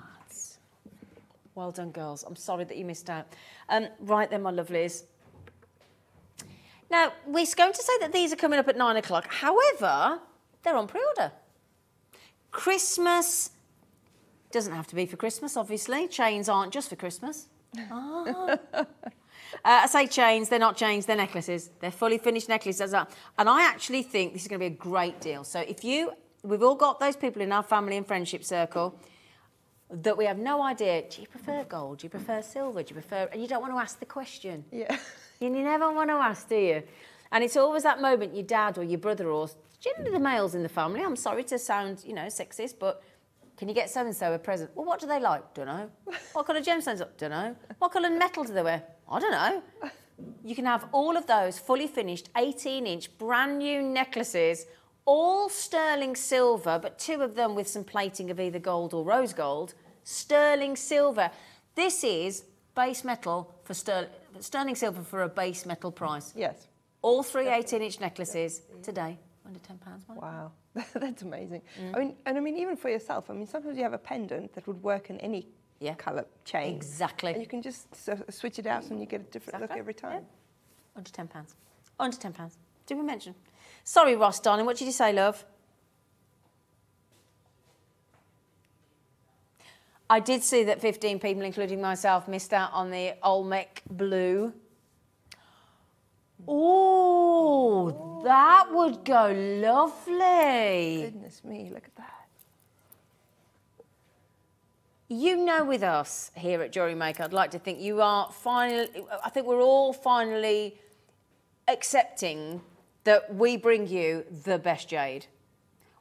Well done, girls. I'm sorry that you missed out. Um, right then, my lovelies. Now, we're going to say that these are coming up at nine o'clock. However, they're on pre order. Christmas doesn't have to be for Christmas, obviously. Chains aren't just for Christmas. Ah. Uh, I say chains, they're not chains, they're necklaces. They're fully finished necklaces. And I actually think this is going to be a great deal. So if you, we've all got those people in our family and friendship circle that we have no idea, do you prefer gold? Do you prefer silver? Do you prefer, and you don't want to ask the question. Yeah. You never want to ask, do you? And it's always that moment your dad or your brother or generally the males in the family. I'm sorry to sound, you know, sexist, but can you get so and so a present? Well, what do they like? Don't know. What colour gemstones? Don't know. What colour metal do they wear? I don't know. You can have all of those fully finished 18 inch brand new necklaces, all sterling silver, but two of them with some plating of either gold or rose gold. Sterling silver. This is base metal for ster- sterling silver for a base metal price. Yes. All three 18 inch necklaces today, under £10. Wow. That's amazing. Mm. I mean, and I mean, even for yourself, I mean, sometimes you have a pendant that would work in any Yeah. colour chain. Exactly. And you can just s- switch it out and you get a different Exactly. look every time. Under £10. Under £10. Did we mention? Sorry, Ross, darling. What did you say, love? I did see that 15 people, including myself, missed out on the Olmec Blue. Oh, that would go lovely. Goodness me, look at that. You know, with us here at Jewellery Maker, I'd like to think you are finally, I think we're all finally accepting that we bring you the best jade.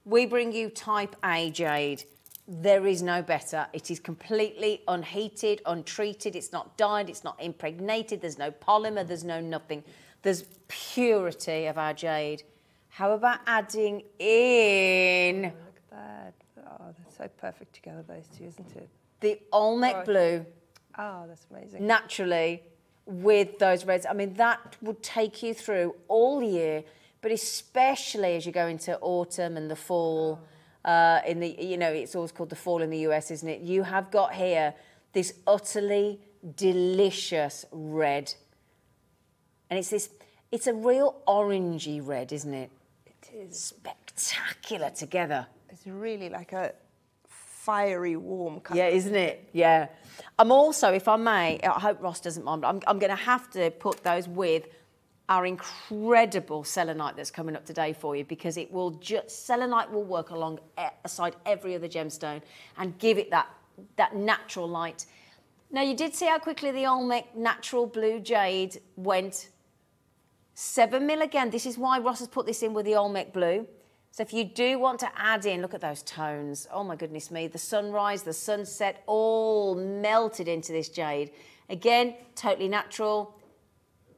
We bring you type A jade. There is no better. It is completely unheated, untreated. It's not dyed, it's not impregnated. There's no polymer, there's no nothing. There's purity of our jade. How about adding in oh, Look at that. Oh, that's so perfect together, those two, isn't it? the Olmec Right. blue? Oh, that's amazing. naturally with those reds. I mean, that would take you through all year, but especially as you go into autumn and the fall. Oh. Uh, in the, you know, it's always called the fall in the US, isn't it? You have got here this utterly delicious red, and it's this. It's a real orangey red, isn't it? It is. Spectacular together. It's really like a fiery, warm colour. Yeah, isn't it? Yeah. I'm also, if I may, I hope Ross doesn't mind, but I'm, I'm going to have to put those with our incredible selenite that's coming up today for you because it will just, selenite will work along e- aside every other gemstone and give it that, that natural light. Now, you did see how quickly the Olmec natural blue jade went. Seven mil again. This is why Ross has put this in with the Olmec blue. So if you do want to add in, look at those tones. Oh my goodness me, the sunrise, the sunset, all melted into this jade. Again, totally natural,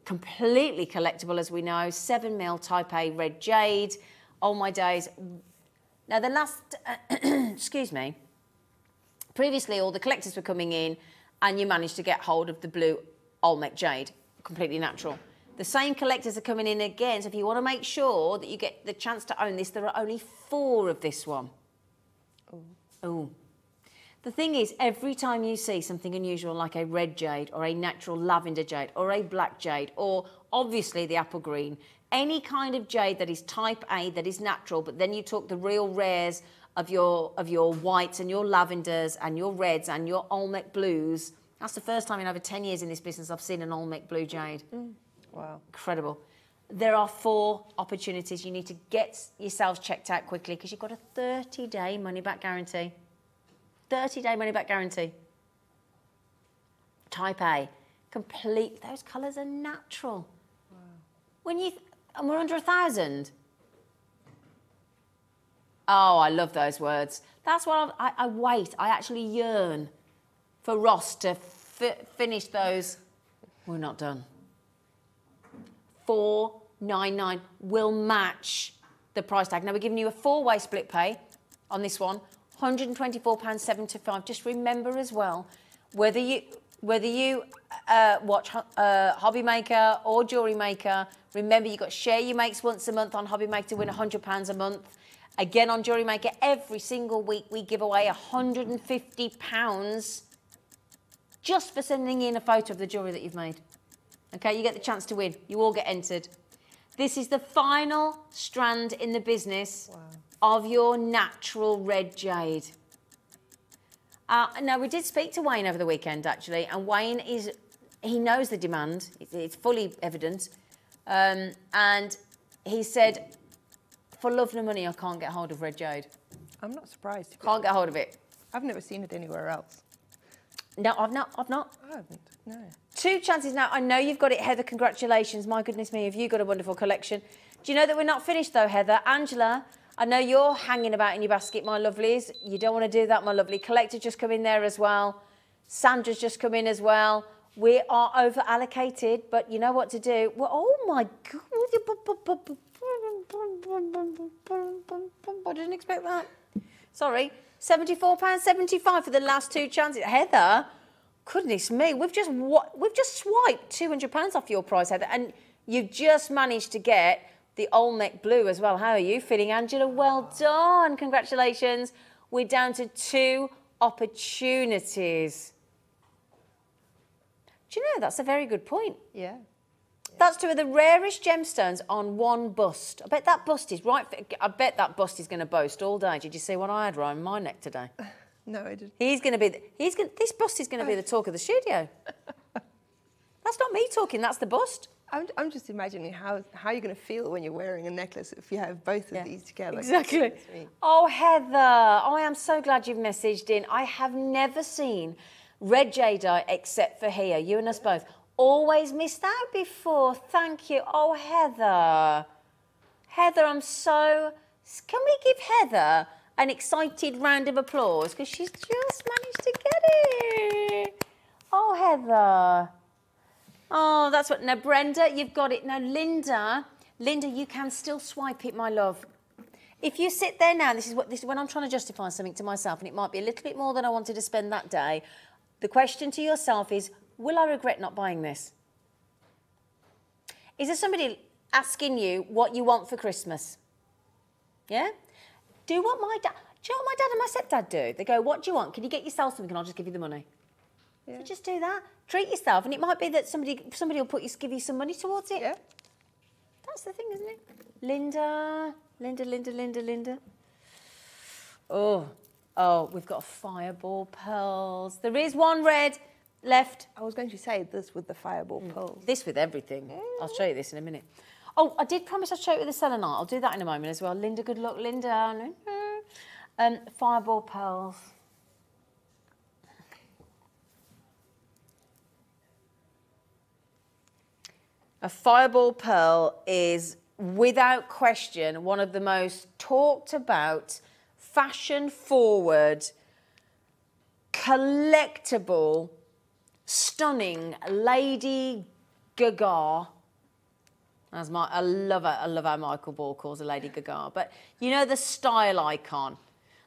completely collectible as we know. Seven mil type A red jade. Oh my days. Now the last, excuse me, previously all the collectors were coming in and you managed to get hold of the blue Olmec jade, completely natural. The same collectors are coming in again, so if you want to make sure that you get the chance to own this, there are only four of this one. Oh. The thing is, every time you see something unusual like a red jade or a natural lavender jade or a black jade or obviously the apple green, any kind of jade that is type A that is natural, but then you talk the real rares of your of your whites and your lavenders and your reds and your Olmec blues. That's the first time in over 10 years in this business I've seen an Olmec blue jade. Mm. Mm. Wow. Incredible. There are four opportunities. You need to get yourselves checked out quickly because you've got a 30 day money back guarantee. 30 day money back guarantee. Type A. Complete. Those colours are natural. Wow. When you. And we're under a thousand. Oh, I love those words. That's what I, I, I wait. I actually yearn for Ross to fi- finish those. We're not done. 499 will match the price tag. Now we're giving you a four-way split pay on this one, 124.75. Just remember as well, whether you whether you uh, watch uh, Hobby Maker or Jewellery Maker, remember you've got share your makes once a month on Hobby Maker to win £100 a month. Again on Jewellery Maker, every single week we give away £150 just for sending in a photo of the jewellery that you've made. Okay, you get the chance to win. You all get entered. This is the final strand in the business of your natural red jade. Uh, now, we did speak to Wayne over the weekend, actually, and Wayne is, he knows the demand. It's, it's fully evident. Um, and he said, for love nor money, I can't get hold of red jade. I'm not surprised. Can't get hold of it. I've never seen it anywhere else. No, I've not, I've not. I haven't. No. Two chances now. I know you've got it, Heather. Congratulations. My goodness me, have you got a wonderful collection? Do you know that we're not finished though, Heather? Angela, I know you're hanging about in your basket, my lovelies. You don't want to do that, my lovely. Collector just come in there as well. Sandra's just come in as well. We are over allocated, but you know what to do. Well, oh my god. I didn't expect that. Sorry. £74.75 for the last two chances. Heather, goodness me, we've just we've just swiped £200 off your price, Heather, and you've just managed to get the Olmec Blue as well. How are you feeling, Angela? Well done. Congratulations. We're down to two opportunities. Do you know, that's a very good point. Yeah. That's two of the rarest gemstones on one bust. I bet that bust is right. For, I bet that bust is going to boast all day. Did you see what I had around my neck today? No, I didn't. He's going to be. The, he's going. This bust is going to be the talk of the studio. That's not me talking. That's the bust. I'm, I'm just imagining how, how you're going to feel when you're wearing a necklace if you have both of Yeah, these together. Exactly. Oh, Heather. Oh, I am so glad you've messaged in. I have never seen red jadeite except for here. You and us both. Always missed out before. Thank you. Oh, Heather. Heather, I'm so. Can we give Heather an excited round of applause? Because she's just managed to get it. Oh, Heather. Oh, that's what. Now, Brenda, you've got it. Now, Linda, Linda, you can still swipe it, my love. If you sit there now, this is what this is when I'm trying to justify something to myself, and it might be a little bit more than I wanted to spend that day. The question to yourself is, will I regret not buying this? Is there somebody asking you what you want for Christmas? Yeah? Do what my dad. Do you know what my dad and my stepdad do? They go, "What do you want? Can you get yourself something? and I'll just give you the money." So just do that. Treat yourself, and it might be that somebody somebody will put you give you some money towards it. Yeah. That's the thing, isn't it? Linda, Linda, Linda, Linda, Linda. Oh, oh, we've got fireball pearls. There is one red left. I was going to say this with the fireball Mm. pearls. This with everything. I'll show you this in a minute. Oh, I did promise I'd show you with the selenite. I'll do that in a moment as well. Linda, good luck, Linda. Linda. Um, fireball pearls. A fireball pearl is, without question, one of the most talked about, fashion forward, collectible, stunning Lady Gaga. As my, I love her, I love how Michael Ball calls her Lady Gaga. But you know the style icon,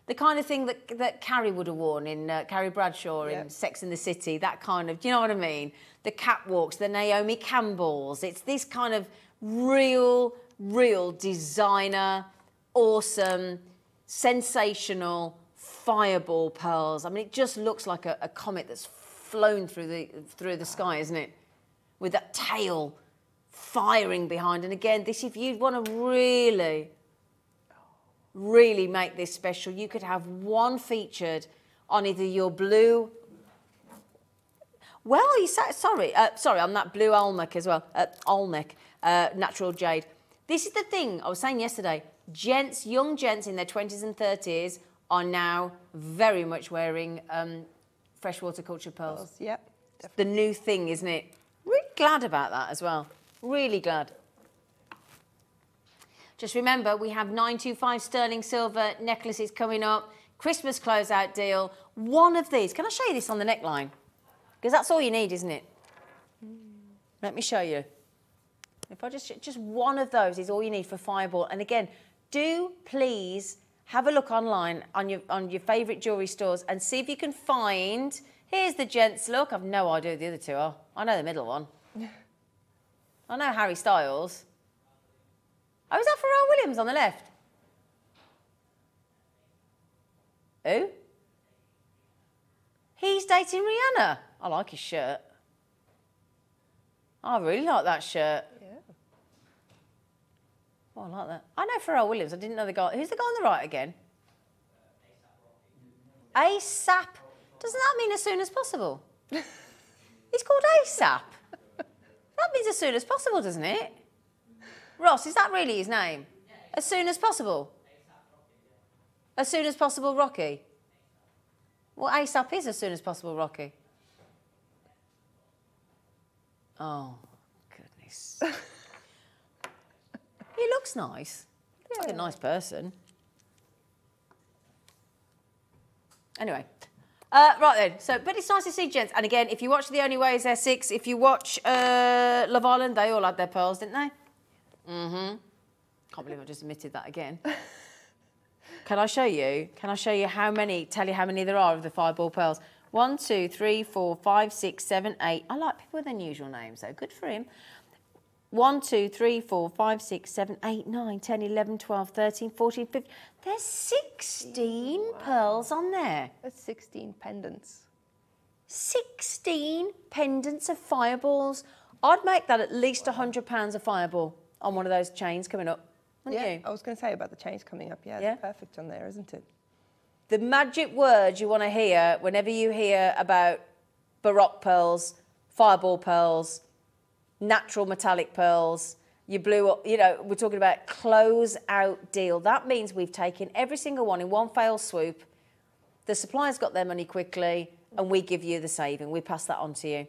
the kind of thing that that Carrie would have worn in uh, Carrie Bradshaw in Sex in the City. That kind of, do you know what I mean? The catwalks, the Naomi Campbells. It's this kind of real, real designer, awesome, sensational fireball pearls. I mean, it just looks like a, a comet that's flown through the through the sky, isn't it? With that tail firing behind. And again, this if you want to really, really make this special, you could have one featured on either your blue. Well, you sorry, uh, sorry, on that blue Olmec as well, uh, uh, natural jade. This is the thing I was saying yesterday. Gents, young gents in their twenties and thirties are now very much wearing um, freshwater culture pearls Yep. the new thing, isn't it? Really glad about that as well. Really glad. Just remember, we have 925 sterling silver necklaces coming up. Christmas closeout deal. One of these. Can I show you this on the neckline? Because that's all you need, isn't it? Hmm. Let me show you. If I just just one of those is all you need for Fireball. And again, do please have a look online on your on your favourite jewellery stores and see if you can find. Here's the gents look. I've no idea who the other two are. I know the middle one. I know Harry Styles. Oh, is that Pharrell Williams on the left? Who? He's dating Rihanna. I like his shirt. I really like that shirt. Yeah. Oh, I like that. I know Pharrell Williams. I didn't know the guy. Who's the guy on the right again? ASAP. Doesn't that mean as soon as possible? He's called ASAP. That means as soon as possible, doesn't it? Ross, is that really his name? As soon as possible? As soon as possible, Rocky? Well, ASAP is as soon as possible, Rocky. Oh, goodness. he looks nice. Looks like a nice person. Anyway. Uh, right then, so, but it's nice to see gents. And again, if you watch The Only Way is Essex, if you watch uh, Love Island, they all had their pearls, didn't they? Mm-hmm. Can't believe I just admitted that again. Can I show you? Can I show you how many, tell you how many there are of the fireball pearls? One, two, three, four, five, six, seven, eight. I like people with unusual names, though. Good for him. 1, 2, 3, 4, 5, 6, 7, 8, 9, 10, 11, 12, 13, 14, 15. There's 16 pearls on there. That's 16 pendants. 16 pendants of fireballs. I'd make that at least £100 a fireball on one of those chains coming up. Wouldn't yeah, you? I was going to say about the chains coming up. Yeah, Yeah. it's perfect on there, isn't it? The magic word you want to hear whenever you hear about Baroque pearls, fireball pearls, natural metallic pearls, you blew up, you know, we're talking about close out deal. That means we've taken every single one in one fail swoop. The supplier's got their money quickly and we give you the saving. We pass that on to you.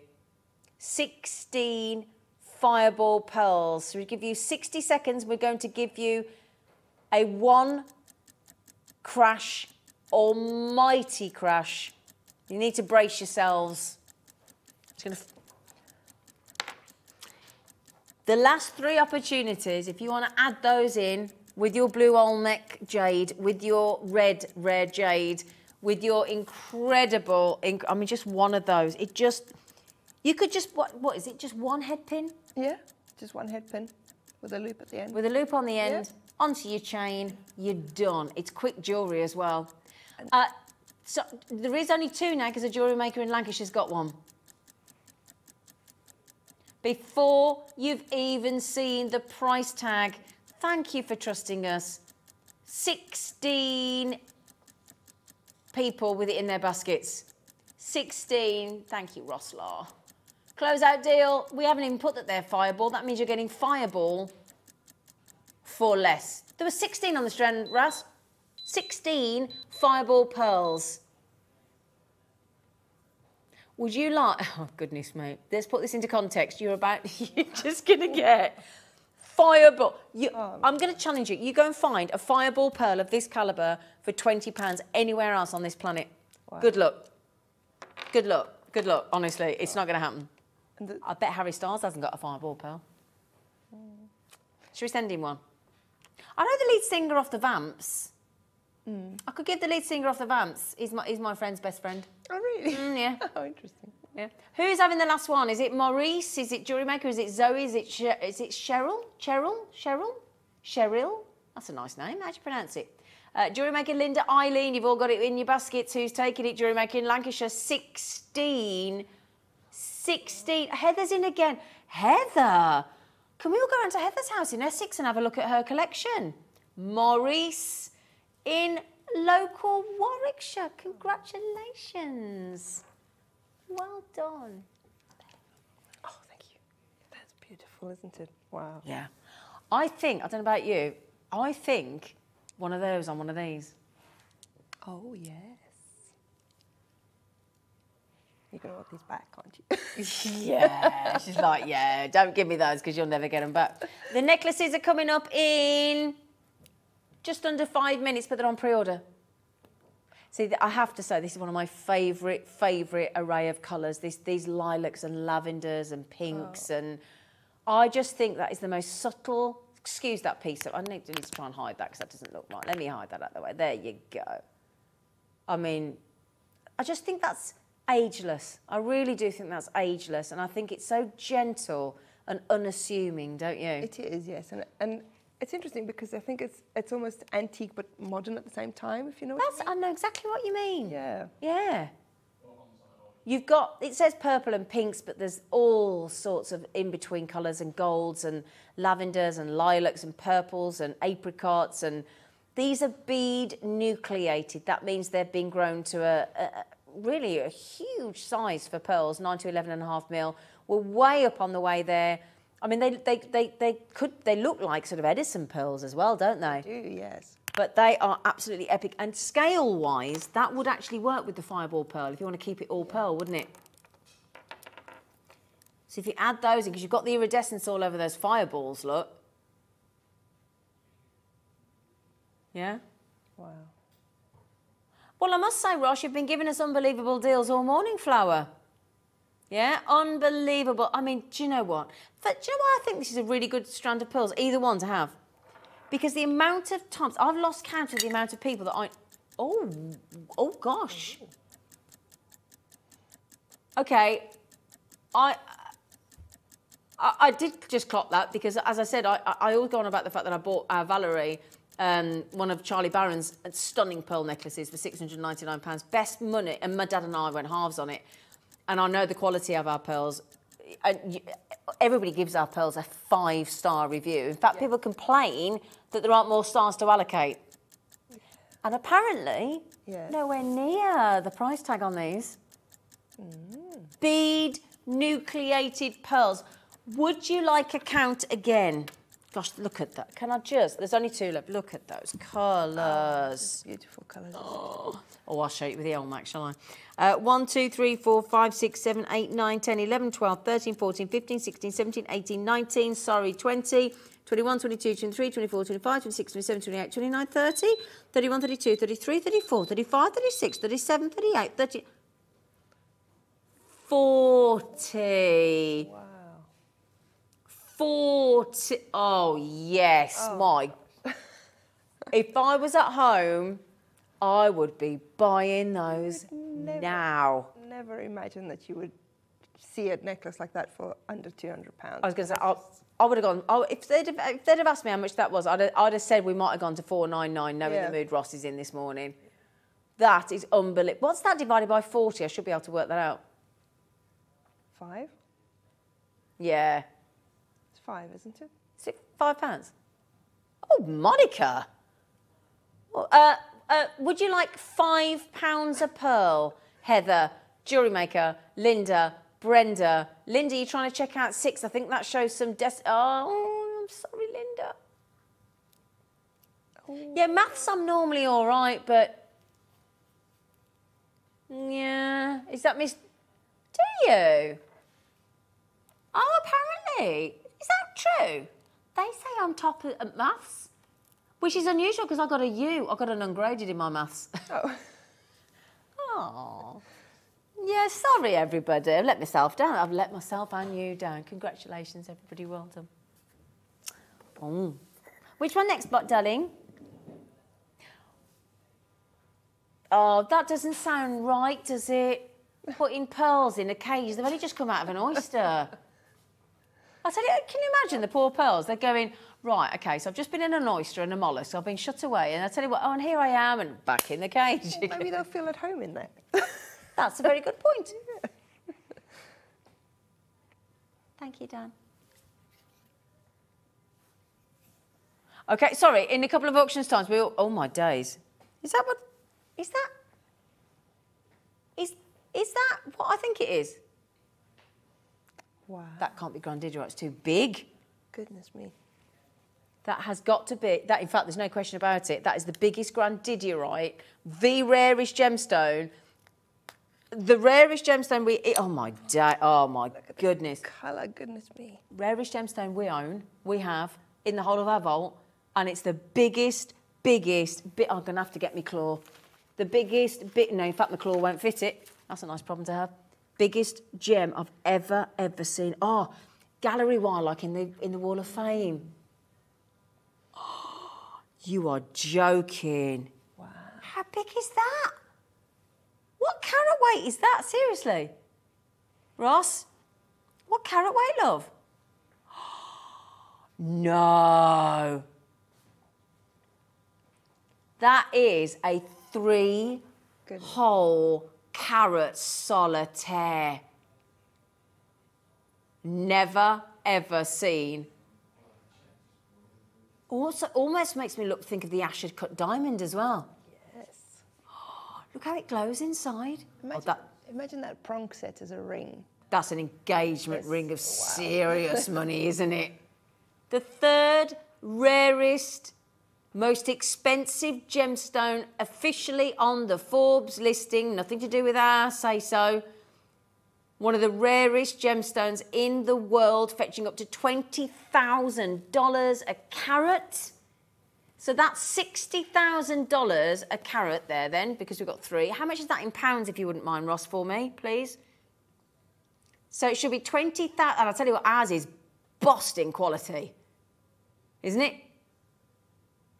16 fireball pearls. So we give you 60 seconds. We're going to give you a one crash, almighty crash. You need to brace yourselves. It's going to. The last three opportunities, if you want to add those in with your blue Olmec jade, with your red rare jade, with your incredible, inc- I mean, just one of those. It just, you could just, what, what is it? Just one head pin Yeah, just one head pin with a loop at the end. with a loop on the end, Yeah. onto your chain, you're done. It's quick jewellery as well. Uh, so there is only two now because a jewellery maker in Lancashire's got one. Before you've even seen the price tag, thank you for trusting us. 16 people with it in their baskets. 16, thank you, Ross Law. Closeout deal, we haven't even put that there, Fireball. That means you're getting Fireball for less. There were 16 on the strand, Raz. 16 Fireball pearls. Would you like? Oh goodness me! Let's put this into context. You're about. You're just gonna get fireball. You, oh. I'm gonna challenge you. You go and find a fireball pearl of this caliber for twenty pounds anywhere else on this planet. Good luck. Good luck. Good luck. Honestly, it's not gonna happen. The- I bet Harry Styles hasn't got a fireball pearl. Hmm. Should we send him one? I know the lead singer off the Vamps. I could give the lead singer off the Vamps. He's my, he's my friend's best friend. Oh, really? Mm, yeah. oh, interesting. Yeah. Who's having the last one? Is it Maurice? Is it Jury Maker? Is it Zoe? Is it Cher- is it Cheryl? Cheryl? Cheryl? Cheryl? That's a nice name. How do you pronounce it? Uh, Jury Maker Linda Eileen. You've all got it in your baskets. Who's taking it? Jury Maker in Lancashire. 16. 16. Heather's in again. Heather. Can we all go round to Heather's house in Essex and have a look at her collection? Maurice in local Warwickshire. Congratulations. Well done. Oh, thank you. That's beautiful, isn't it? Wow. Yeah. I think, I don't know about you, I think one of those on one of these. Oh, yes. You're going to want these back, aren't you? Yeah. She's like, yeah, don't give me those because you'll never get them back. The necklaces are coming up in just under five minutes, but they're on pre-order. See, I have to say, this is one of my favourite, favourite array of colours. This, these lilacs and lavenders and pinks, oh. and I just think that is the most subtle. Excuse that piece. Of, I need, need to try and hide that because that doesn't look right. Let me hide that out of the way. There you go. I mean, I just think that's ageless. I really do think that's ageless, and I think it's so gentle and unassuming, don't you? It is, yes. And, and it's interesting because I think it's it's almost antique but modern at the same time, if you know what That's, I I know exactly what you mean. mean. Yeah. Yeah. You've got, it says purple and pinks, but there's all sorts of in between colours and golds and lavenders and lilacs and purples and apricots. And these are bead nucleated. That means they've been grown to a, a a- really a huge size for pearls, 9 to 11 and a half mil. We're way up on the way there. I mean, they, they, they, they could, they look like sort of Edison pearls as well, don't they? Do, yes. but they are absolutely epic. And scale wise, that would actually work with the Fireball Pearl if you want to keep it all pearl, wouldn't it? So if you add those in, because you've got the iridescence all over those fireballs, look. Yeah? Wow. Well, I must say, Ross, you've been giving us unbelievable deals all morning, Flower. Yeah, unbelievable. I mean, do you know what? But do you know why I think this is a really good strand of pearls? Either one to have. Because the amount of times, I've lost count of the amount of people that I. Oh, oh gosh. Okay, I. I, I did just clock that because, as I said, I, I always go on about the fact that I bought uh, Valerie um, one of Charlie Barron's stunning pearl necklaces for £699. Best money, and my dad and I went halves on it. And I know the quality of our pearls. Everybody gives our pearls a five star review. In fact, people complain that there aren't more stars to allocate. And apparently, nowhere near the price tag on these. Mm. Bead nucleated pearls. Would you like a count again? Gosh, look at that. Can I just? There's only two left. Look at those colours. Beautiful colours. Oh, I'll show you with the Olmec, shall I? Uh, 1, 2, 3, 4, 5, 6, 7, 8, 9, 10, 11, 12, 13, 14, 15, 16, 17, 18, 19, sorry, 20, 21, 22, 23, 24, 25, 26, 27, 28, 29, 30, 31, 32, 33, 34, 35, 36, 37, 38, 30, 40. Wow. 40. Oh, yes, oh. my. if I was at home, I would be buying those now. Never imagined that you would see a necklace like that for under 200 pounds. I was going to say, I, I would have gone. Oh, if they'd have, if they'd have asked me how much that was, I'd have, I'd have said we might have gone to four nine nine, knowing Yeah. the mood Ross is in this morning. That is unbelievable. What's that divided by forty? I should be able to work that out. Five? Yeah, five, isn't it? is it five pounds? Oh, Monica. Well, Uh, uh, would you like five pounds a pearl, Heather, jewelry maker, Linda, Brenda? Linda, you trying to check out six? I think that shows some des. Oh, I'm sorry, Linda. Yeah, maths I'm normally all right, but yeah, is that Miss? Do you? Oh, apparently. Is that true? They say I'm top at, at maths, which is unusual because I got a U. I got an ungraded in my maths. Oh. Oh. Yeah, sorry, everybody. I've let myself down. I've let myself and you down. Congratulations, everybody. Well done. Oh. Which one next, Bot darling? Oh, that doesn't sound right, does it? Putting pearls in a cage. They've only just come out of an oyster. I tell you, can you imagine the poor pearls? They're going, right, okay, so I've just been in an oyster and a mollusk. I've been shut away. And I tell you what, oh, and here I am and back in the cage. Maybe they'll feel at home in there. That's a very good point. Thank you, Dan. Okay, sorry, in a couple of auctions times, we all, oh my days. Is that what, is that, is, is that what I think it is? Wow. That can't be Grandidierite, it's too big. Goodness me. That has got to be, that in fact, there's no question about it. That is the biggest Grandidierite, the rarest gemstone. The rarest gemstone we, oh my day, oh my goodness. Colour, goodness me. Rarest gemstone we own, we have in the whole of our vault, and it's the biggest, biggest, bit, oh, I'm gonna have to get my claw. The biggest bit, no, in fact, my claw won't fit it. That's a nice problem to have. Biggest gem I've ever, ever seen. Oh, gallery wire, like in the, in the Wall of Fame. You are joking. Wow. How big is that? What carat weight is that? Seriously? Ross? What carat weight, love? No. That is a three Goodness. whole carat solitaire. Never ever seen. Also, almost makes me look think of the Asscher cut diamond as well. Yes. Look how it glows inside. Oh, Imagine, that, imagine that prong set as a ring. that's an engagement Yes. ring of Wow. serious money, isn't it? The third rarest, most expensive gemstone officially on the Forbes listing, nothing to do with our say so. One of the rarest gemstones in the world, fetching up to $20,000 a carat. So that's $60,000 a carat there, then, because we've got three. How much is that in pounds, if you wouldn't mind, Ross, for me, please? So it should be 20,000. And I'll tell you what, ours is Boston quality, isn't it?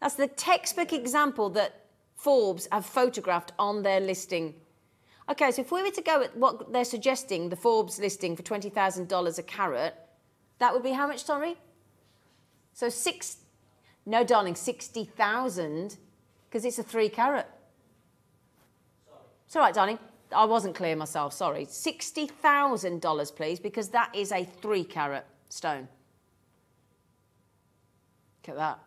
That's the textbook example that Forbes have photographed on their listing. Okay, so if we were to go at what they're suggesting, the Forbes listing for $20,000 a carat, that would be how much, sorry? So six, no, darling, 60,000, because it's a three carat. Sorry. It's all right, darling. I wasn't clear myself, sorry. $60,000, please, because that is a three carat stone. Look at that.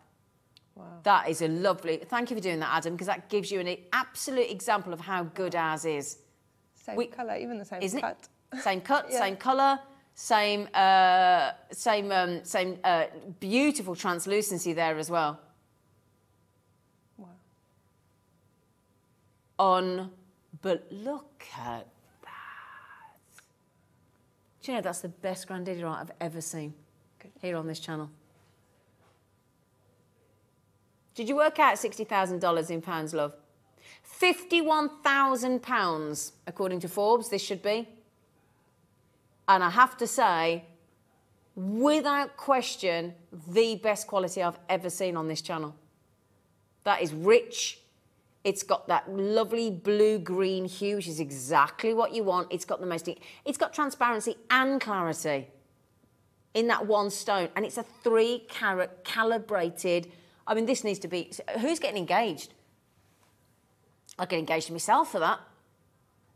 Wow. That is a lovely. Thank you for doing that, Adam, because that gives you an absolute example of how good ours is. Same We- colour, even the same cut. it? Same cut, Yeah. same colour, same uh, same um, same uh, beautiful translucency there as well. Wow. On, but look at that. Do you know that's the best Grandidierite I've ever seen here on this channel? Did you work out $60,000 in pounds, love? £51,000, according to Forbes, this should be. And I have to say, without question, the best quality I've ever seen on this channel. That is rich. It's got that lovely blue green hue, which is exactly what you want. It's got the most, it's got transparency and clarity in that one stone. And it's a three carat calibrated. I mean, this needs to be, who's getting engaged? I'll get engaged to myself for that.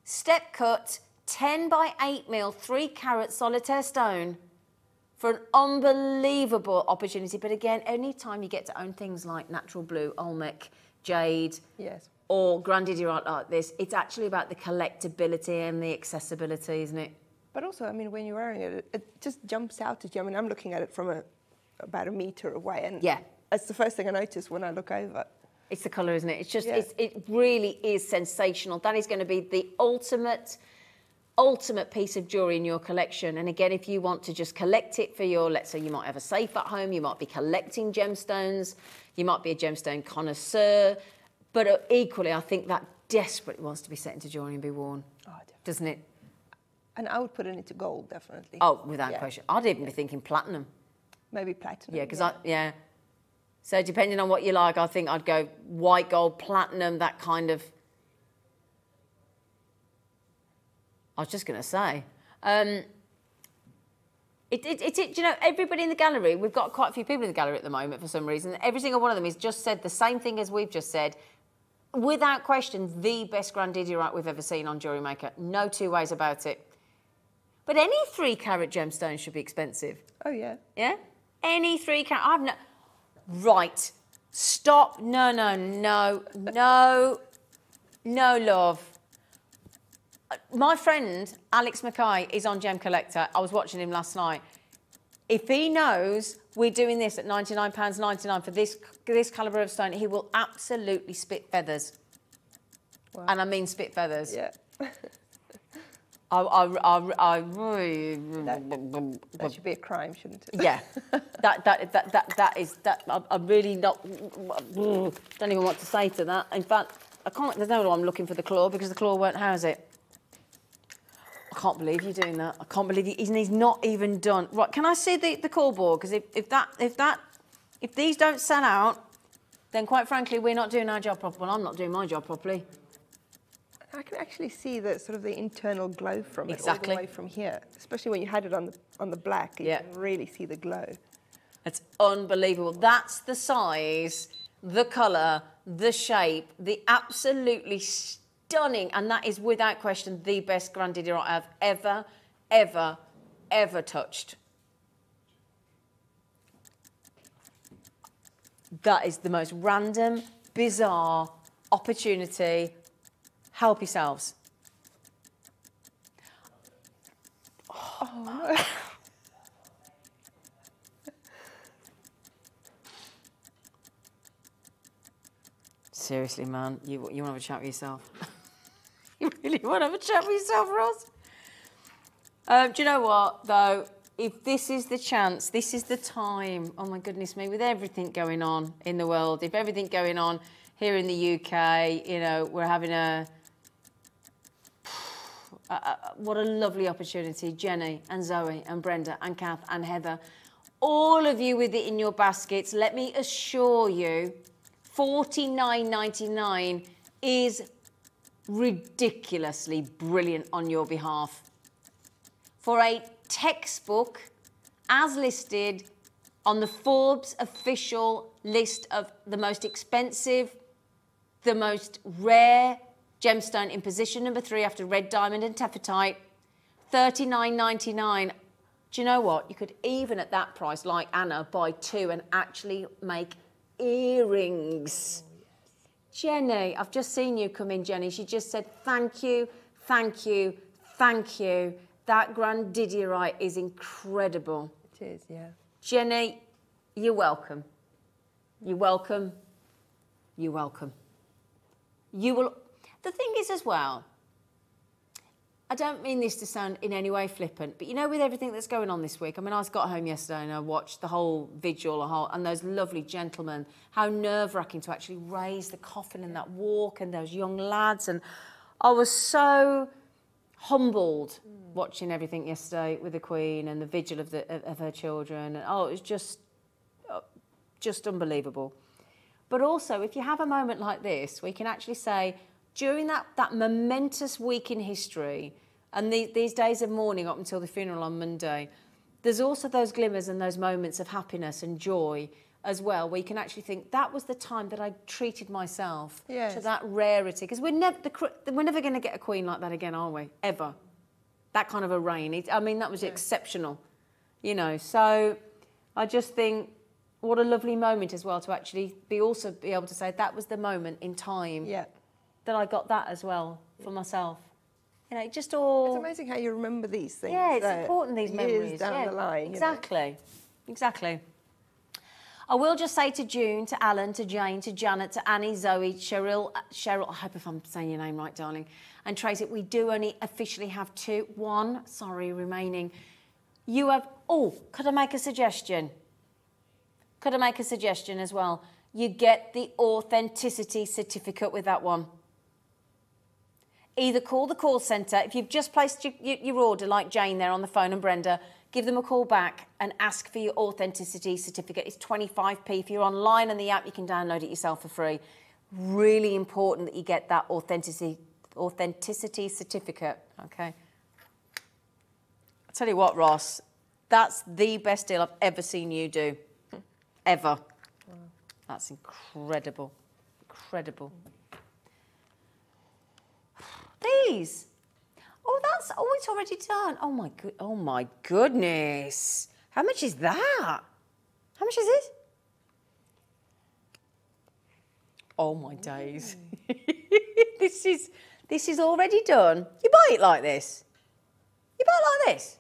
Step cut, 10 by 8 mil, 3 carat solitaire stone for an unbelievable opportunity. But again, any time you get to own things like natural blue, Olmec, jade, Yes. or Grandidierite like this, it's actually about the collectability and the accessibility, isn't it? But also, I mean, when you're wearing it, it, it just jumps out at you. I mean, I'm looking at it from a, about a metre away, and Yeah. It's the first thing I notice when I look over. It's the colour, isn't it? It's just, Yeah. it's, it really is sensational. That is going to be the ultimate ultimate piece of jewelry in your collection. And again, if you want to just collect it for your, let's say you might have a safe at home, you might be collecting gemstones, you might be a gemstone connoisseur, but uh, equally, I think that desperately wants to be set into jewelry and be worn, Oh, doesn't it? And I would put it into gold, definitely. Oh, without Yeah. question. I'd even be thinking platinum. Maybe platinum. Yeah, because I yeah. So depending on what you like, I think I'd go white gold, platinum, that kind of. I was just going to say, um, it, it, it, it, you know, everybody in the gallery, we've got quite a few people in the gallery at the moment for some reason. Every single one of them has just said the same thing as we've just said. Without question, the best Grand grandidierite we've ever seen on Jewellery Maker. No two ways about it. But any three carat gemstone should be expensive. Oh, yeah. Yeah? Any three carat. I've no. Right. Stop. No, no, no, no, no, love. My friend Alex Mackay is on Gem Collector. I was watching him last night. If he knows we're doing this at £99.99 for this this calibre of stone, he will absolutely spit feathers. And I mean spit feathers. Yeah. I, I, I, I really. That should be a crime, shouldn't it? Yeah, that that that that that is that. I'm, really not. Don't even want to say to that. In fact, I can't. There's no way I'm looking for the claw because the claw won't house it. I can't believe you're doing that. I can't believe he, he's, he's not even done. Right? Can I see the the call board? Because if, if that if that if these don't sell out, then quite frankly we're not doing our job properly. Well, I'm not doing my job properly. I can actually see the sort of the internal glow from it all Exactly. the way from here, especially when you had it on the on the black. You Yeah. can really see the glow. It's unbelievable. That's the size, the colour, the shape, the absolutely stunning, and that is without question the best grandidierite I've ever, ever, ever touched. That is the most random, bizarre opportunity. Help yourselves. Seriously, man, you, you want to have a chat with yourself? you really want to have a chat with yourself, Ross? Um, do you know what, though? If this is the chance, this is the time, oh my goodness me, with everything going on in the world, if everything going on here in the UK, you know, we're having a, a- a- what a lovely opportunity. Jenny and Zoe and Brenda and Kath and Heather, all of you with it in your baskets. Let me assure you, $49.99 is ridiculously brilliant on your behalf. For a textbook as listed on the Forbes official list of the most expensive, the most rare gemstone in position number three after red diamond and taaffeite, $39.99. Do you know what? You could even at that price, like Anna, buy two and actually make earrings. Jenny, I've just seen you come in, Jenny. She just said, thank you, thank you, thank you. That grandidierite is incredible. It is, yeah. Jenny, you're welcome. You're welcome. You're welcome. You will. The thing is, as well, I don't mean this to sound in any way flippant, but you know, with everything that's going on this week, I mean, I got home yesterday and I watched the whole vigil the whole, and those lovely gentlemen, how nerve wracking to actually raise the coffin and that walk and those young lads. And I was so humbled watching everything yesterday with the Queen and the vigil of, the, of, of her children. And, oh, it was just, uh, just unbelievable. But also, if you have a moment like this, we can actually say, during that, that momentous week in history, and the, these days of mourning up until the funeral on Monday, there's also those glimmers and those moments of happiness and joy as well, where you can actually think that was the time that I treated myself to that rarity. Because we're never, the, we're never going to get a queen like that again, are we? Ever. That kind of a reign. It, I mean, that was exceptional, you know. So I just think what a lovely moment as well to actually be also be able to say that was the moment in time Yeah. That I got that as well for myself. You know, it just It's amazing how you remember these things. Yeah, it's uh, important these years memories. down yeah. the line. you know. Exactly, exactly. I will just say to June, to Alan, to Jane, to Janet, to Annie, Zoe, Cheryl, uh, Cheryl, I hope if I'm saying your name right, darling, and Tracy, we do only officially have two, one, sorry, remaining. You have, oh, could I make a suggestion? Could I make a suggestion as well? You get the authenticity certificate with that one. Either call the call centre, if you've just placed your, your, order like Jane there on the phone and Brenda, give them a call back and ask for your authenticity certificate. It's 25p. If you're online on the app, you can download it yourself for free. Really important that you get that authenticity, authenticity certificate, okay? I'll tell you what, Ross, that's the best deal I've ever seen you do. Ever. That's incredible. Incredible. These. Oh, that's oh, it's already done. Oh my good. Oh my goodness. How much is that? How much is this? Oh my days. this is this is already done. You buy it like this. You buy it like this.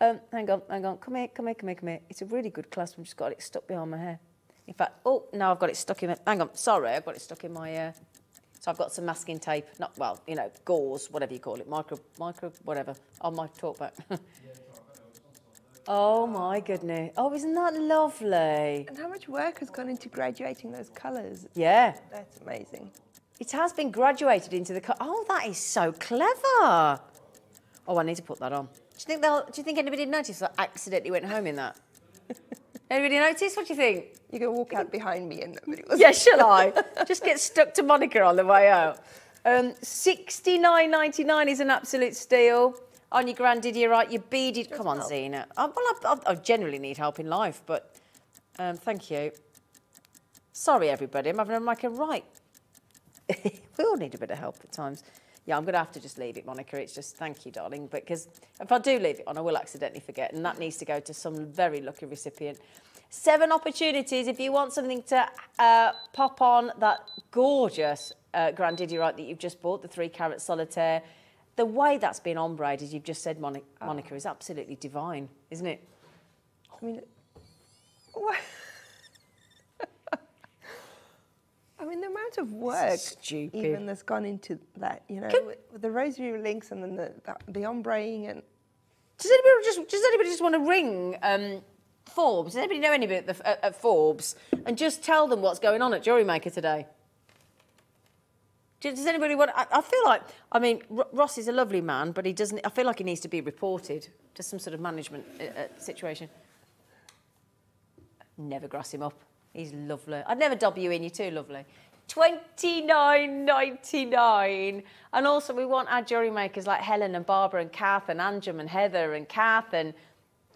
Um, hang on, hang on. Come here, come here, come here, come here. It's a really good clasp. I've just got it stuck behind my hair. In fact, oh, no, I've got it stuck in my... Hang on, sorry, I've got it stuck in my... Uh, so I've got some masking tape, not, well, you know, gauze, whatever you call it, micro, micro, whatever, on my talk back. oh, my goodness. Oh, isn't that lovely? And how much work has gone into graduating those colours? Yeah. That's amazing. It has been graduated into the... Oh, that is so clever. Oh, I need to put that on. Do you think they'll? Do you think anybody noticed I accidentally went home in that? anybody notice? What do you think? You can walk out behind me and nobody will Yeah, shall I? Just get stuck to Monica on the way out. Um, Sixty nine ninety nine is an absolute steal. On your granddad, you're right. You're beaded. Come on, help. Zena. Uh, well, I, I, I generally need help in life, but um, thank you. Sorry, everybody. I'm having a like a right. we all need a bit of help at times. Yeah, I'm going to have to just leave it, Monica. It's just thank you, darling. But because if I do leave it on, I will accidentally forget, and that needs to go to some very lucky recipient. Seven opportunities if you want something to uh, pop on that gorgeous uh, Grandidierite that you've just bought, the three carat solitaire. The way that's been ombre, as you've just said, Monica, Monica, is absolutely divine, isn't it? I mean, what? I mean, the amount of work even that's gone into that, you know, with, with the rosary links and then the, the, the ombreing and Does anybody just does anybody just want to ring um, Forbes? Does anybody know anybody at, the, at, at Forbes and just tell them what's going on at Jewellery Maker today? Does does anybody want? I, I feel like I mean R- Ross is a lovely man, but he doesn't. I feel like he needs to be reported to some sort of management uh, uh, situation. Never grass him up. He's lovely. I'd never dob you in. You're too lovely. Twenty nine ninety nine, and also we want our jury makers like Helen and Barbara and Kath and Anjum and Heather and Kath and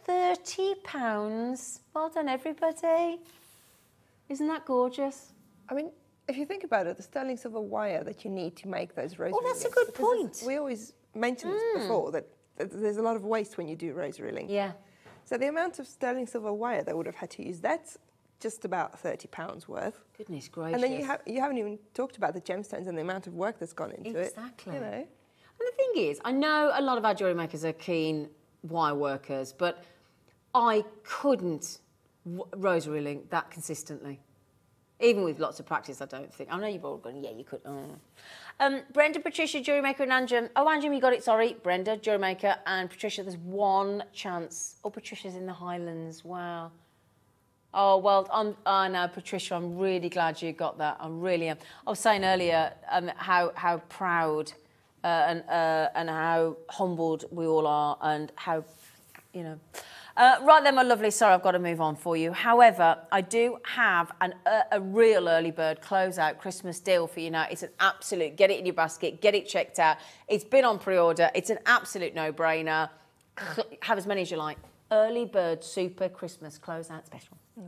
thirty pounds. Well done, everybody. Isn't that gorgeous? I mean, if you think about it, the sterling silver wire that you need to make those rosary Oh, that's a good point. We always mentioned this hmm. before that, that there's a lot of waste when you do rosary link. Yeah. So the amount of sterling silver wire they would have had to use, that's just about 30 pounds worth. Goodness gracious. And then you, ha- you haven't even talked about the gemstones and the amount of work that's gone into Exactly. it. You know, And the thing is, I know a lot of our jewellery makers are keen wire workers, but I couldn't w- rosary link that consistently. Even with lots of practice, I don't think. I know you've all gone, yeah, you could. Oh. Um, Brenda, Patricia, jury maker, and Anjum. Oh, Anjum, you got it, sorry. Brenda, jury maker, and Patricia, there's one chance. Oh, Patricia's in the Highlands. Wow. Oh, well, I'm, I know, Patricia, I'm really glad you got that. I'm really am. I was saying earlier um, how, how proud uh, and, uh, and how humbled we all are and how, you know. Uh, right then, my lovely, sorry, I've got to move on for you. However, I do have an, a, a real early bird closeout Christmas deal for you now. It's an absolute, get it in your basket, get it checked out. It's been on pre-order. It's an absolute no-brainer. Have as many as you like. Early bird super Christmas closeout special.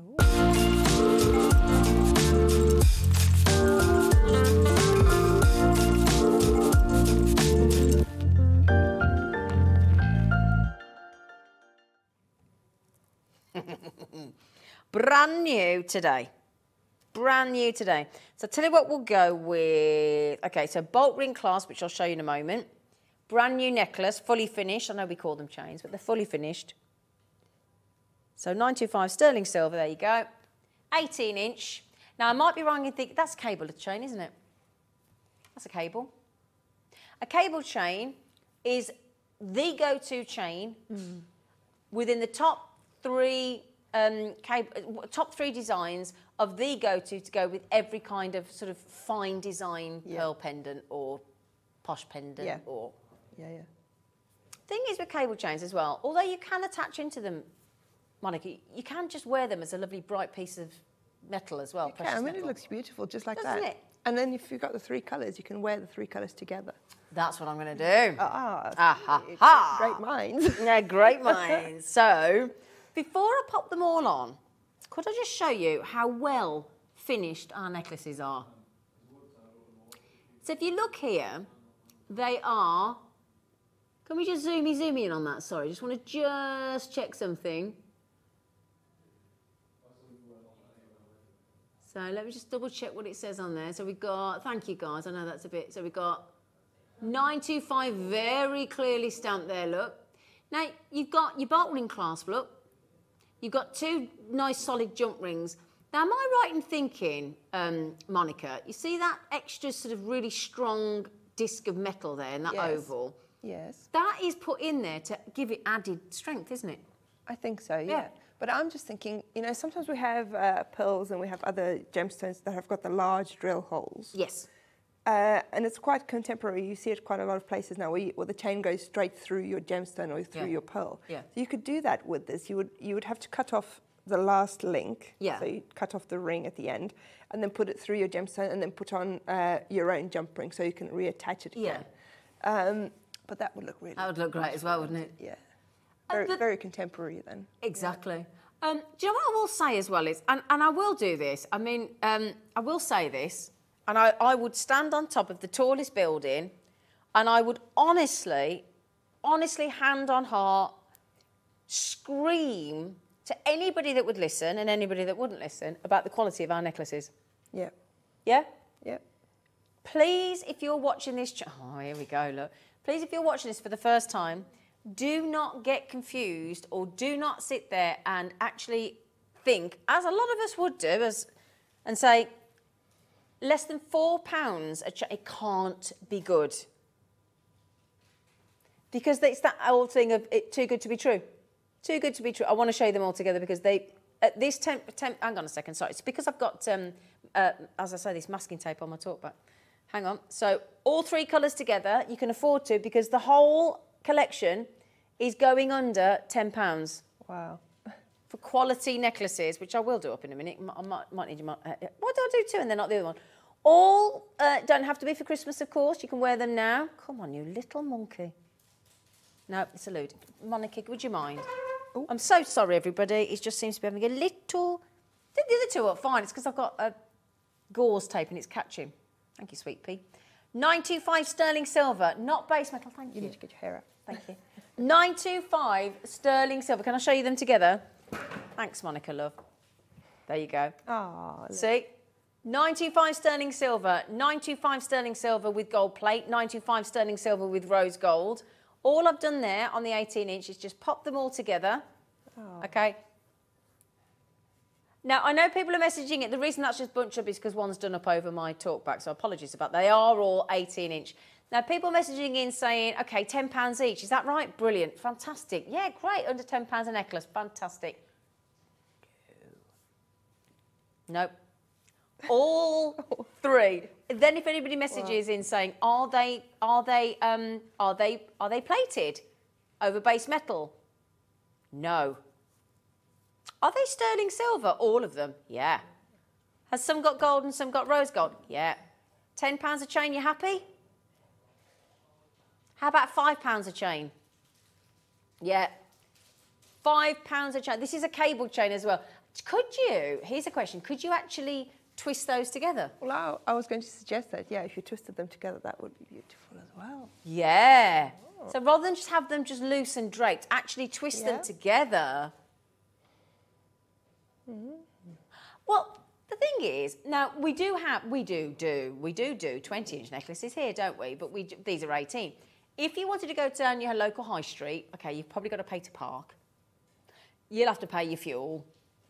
Brand new today. Brand new today. So tell you what we'll go with. Okay, so bolt ring clasp, which I'll show you in a moment. Brand new necklace, fully finished. I know we call them chains, but they're fully finished. So 925 sterling silver, there you go. 18 inch. Now I might be wrong and think that's a cable chain, isn't it? That's a cable. A cable chain is the go-to chain within the top three um, cable, top three designs of the go-to to go with every kind of sort of fine design pearl pendant or posh pendant Yeah. or Yeah, yeah. thing is with cable chains as well, although you can attach into them, Monica, you can just wear them as a lovely bright piece of metal as well. Yeah, precious I mean, it looks beautiful just like Doesn't that. it? And then if you've got the three colours, you can wear the three colours together. That's what I'm going to do. Ah, Ah, ha, great- ha. great minds. yeah, great minds. so, before I pop them all on, could I just show you how well finished our necklaces are? So if you look here, they are. Can we just zoomy zoomy in on that? Sorry, just want to just check something. So let me just double check what it says on there. So we got, thank you guys, I know that's a bit, so we got 925 very clearly stamped there, look. Now, you've got your bolt ring clasp, look. You've got two nice solid jump rings. Now, am I right in thinking, um, Monica, you see that extra sort of really strong disc of metal there in that Yes. oval? yes, That is put in there to give it added strength, isn't it? I think so, yeah. Yeah. But I'm just thinking, you know, sometimes we have uh, pearls and we have other gemstones that have got the large drill holes. Yes. Uh, and it's quite contemporary. You see it quite a lot of places now where, you, where the chain goes straight through your gemstone or through Yeah. your pearl. Yeah. So you could do that with this. You would, you would have to cut off the last link. Yeah. So you cut off the ring at the end and then put it through your gemstone and then put on uh, your own jump ring so you can reattach it Yeah. again. Um, but that would look really That would look great as well, wouldn't it? Yeah. Very, but- very contemporary then. Exactly. Um, do you know what I will say as well is, and, and I will do this, I mean, um, I will say this, and I, I would stand on top of the tallest building and I would honestly, honestly, hand on heart, scream to anybody that would listen and anybody that wouldn't listen about the quality of our necklaces. Yeah. Yeah? Yeah. please, if you're watching this, oh, here we go, look. Please, if you're watching this for the first time, do not get confused or do not sit there and actually think, as a lot of us would do, as, and say, less than four pounds, it can't be good. Because it's that old thing of it too good to be true. Too good to be true. I want to show you them all together because they, at this temp, temp hang on a second, sorry. It's because I've got, um, uh, as I say, this masking tape on my talk back. Hang on. So all three colours together, you can afford to because the whole collection is going under £10 Wow. for quality necklaces, which I will do up in a minute. I might, might need you. Uh, why do I do two and then not the other one? All uh, don't have to be for Christmas, of course. You can wear them now. Come on, you little monkey. No, it's a lewd. Monica, would you mind? I'm so sorry, everybody. It just seems to be having a little. The the other two are fine. It's because I've got a gauze tape and it's catching. Thank you, sweet pea. 925 sterling silver, not base metal. Thank You you. need to get your hair up. Thank you. 925 sterling silver. Can I show you them together? Thanks, Monica, love. There you go. See? 925 sterling silver, 925 sterling silver with gold plate, 925 sterling silver with rose gold. All I've done there on the 18 inch is just pop them all together. Okay. Now, I know people are messaging it. The reason that's just bunch up is because one's done up over my talk back, so apologies about that. They are all 18 inch. Now, people messaging in saying, okay, £10 each. Is that right? Brilliant. Fantastic. Yeah, great. Under £10 a necklace. Fantastic. Nope. All three. Then, if anybody messages in saying, "Are they? Are they? Um, are they? Are they plated over base metal?" No. Are they sterling silver? All of them. Yeah. Has some got gold and some got rose gold? Yeah. Ten pounds a chain. You happy? How about five pounds a chain? Yeah. Five pounds a chain. This is a cable chain as well. Could you? Here's a question. Could you actually twist those together? Well, I, I was going to suggest that, yeah, if you twisted them together, that would be beautiful as well. Yeah. Oh. So rather than just have them just loose and draped, actually twist Yeah. them together. Mm-hmm. Well, the thing is, now we do have, we do do, we do do 20 inch necklaces here, don't we? But we, these are 18. If you wanted to go down your local high street, okay, you've probably got to pay to park. you'll have to pay your fuel,